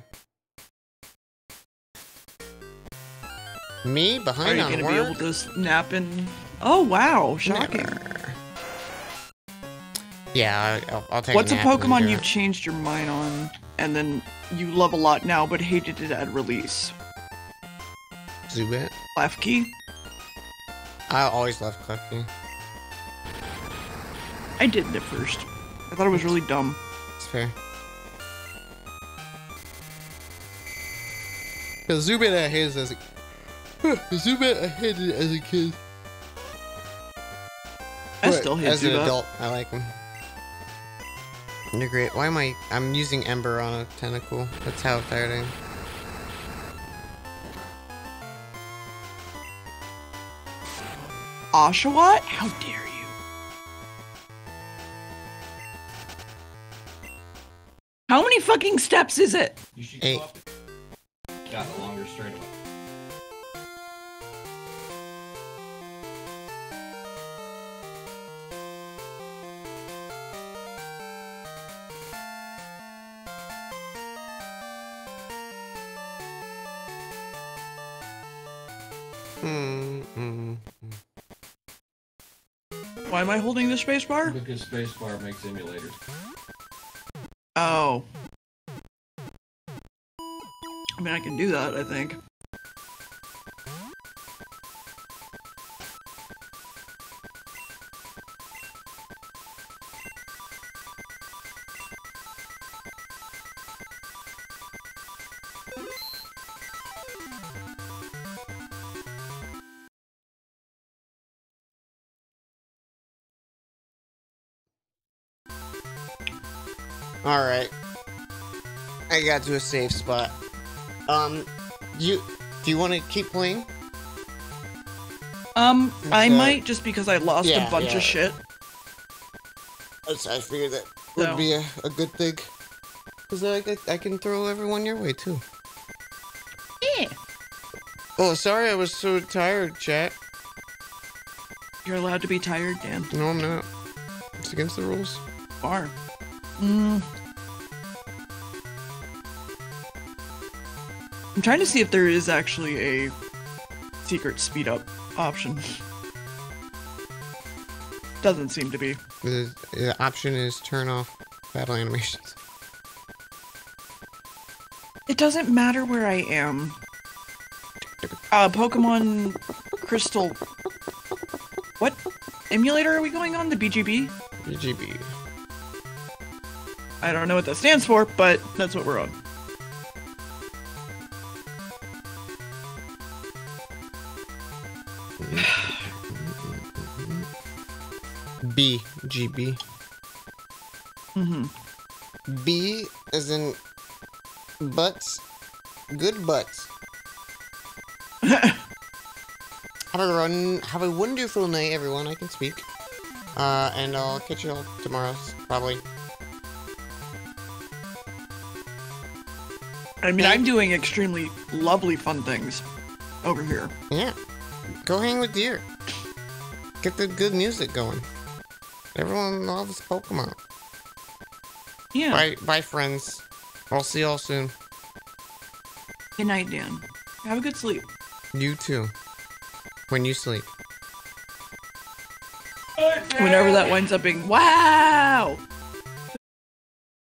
Me behind Are you gonna be able to snap in? Oh wow, shocking. Never. Yeah, I'll, I'll take. What's a and Pokemon you've changed your mind on, and then you love a lot now, but hated it at release? Zubat. Klefki? I always loved Klefki. I didn't at first. I thought it was really dumb. It's fair. The Zubat I hated as a Zubat I hated as a kid. I still hate as an adult, I like them. They're great. Why am I? I'm using Ember on a Tentacool. That's how tired I am. Oshawott? How dare you? How many fucking steps is it? You should Eight. go up. Got a longer straightaway. Am I holding the spacebar? Because spacebar makes emulators. Oh. I mean, I can do that, I think. Got to a safe spot. Um, you do you want to keep playing? Um, I uh, might just because I lost yeah, a bunch yeah. of shit. So I figured that So- would be a, a good thing. Because I, could- I can throw everyone your way, too. Yeah. Oh, sorry I was so tired, chat. You're allowed to be tired, Dan. No, I'm not. It's against the rules. Are. Mm. I'm trying to see if there is actually a secret speed up option. Doesn't seem to be. The, the option is turn off battle animations. It doesn't matter where I am. Uh, Pokemon Crystal. What emulator are we going on? The BGB? BGB. I don't know what that stands for, but that's what we're on. B. GB. hmm B as in butts. Good butts. have a run. Have a wonderful night, everyone. I can speak. Uh, and I'll catch you all tomorrow, probably. I mean, I'm doing extremely lovely fun things over here. Yeah. Go hang with deer. Get the good music going. Everyone loves Pokemon. Yeah. Bye, bye, friends. I'll see y'all soon. Good night, Dan. Have a good sleep. You too. When you sleep. Whenever that winds up being wow.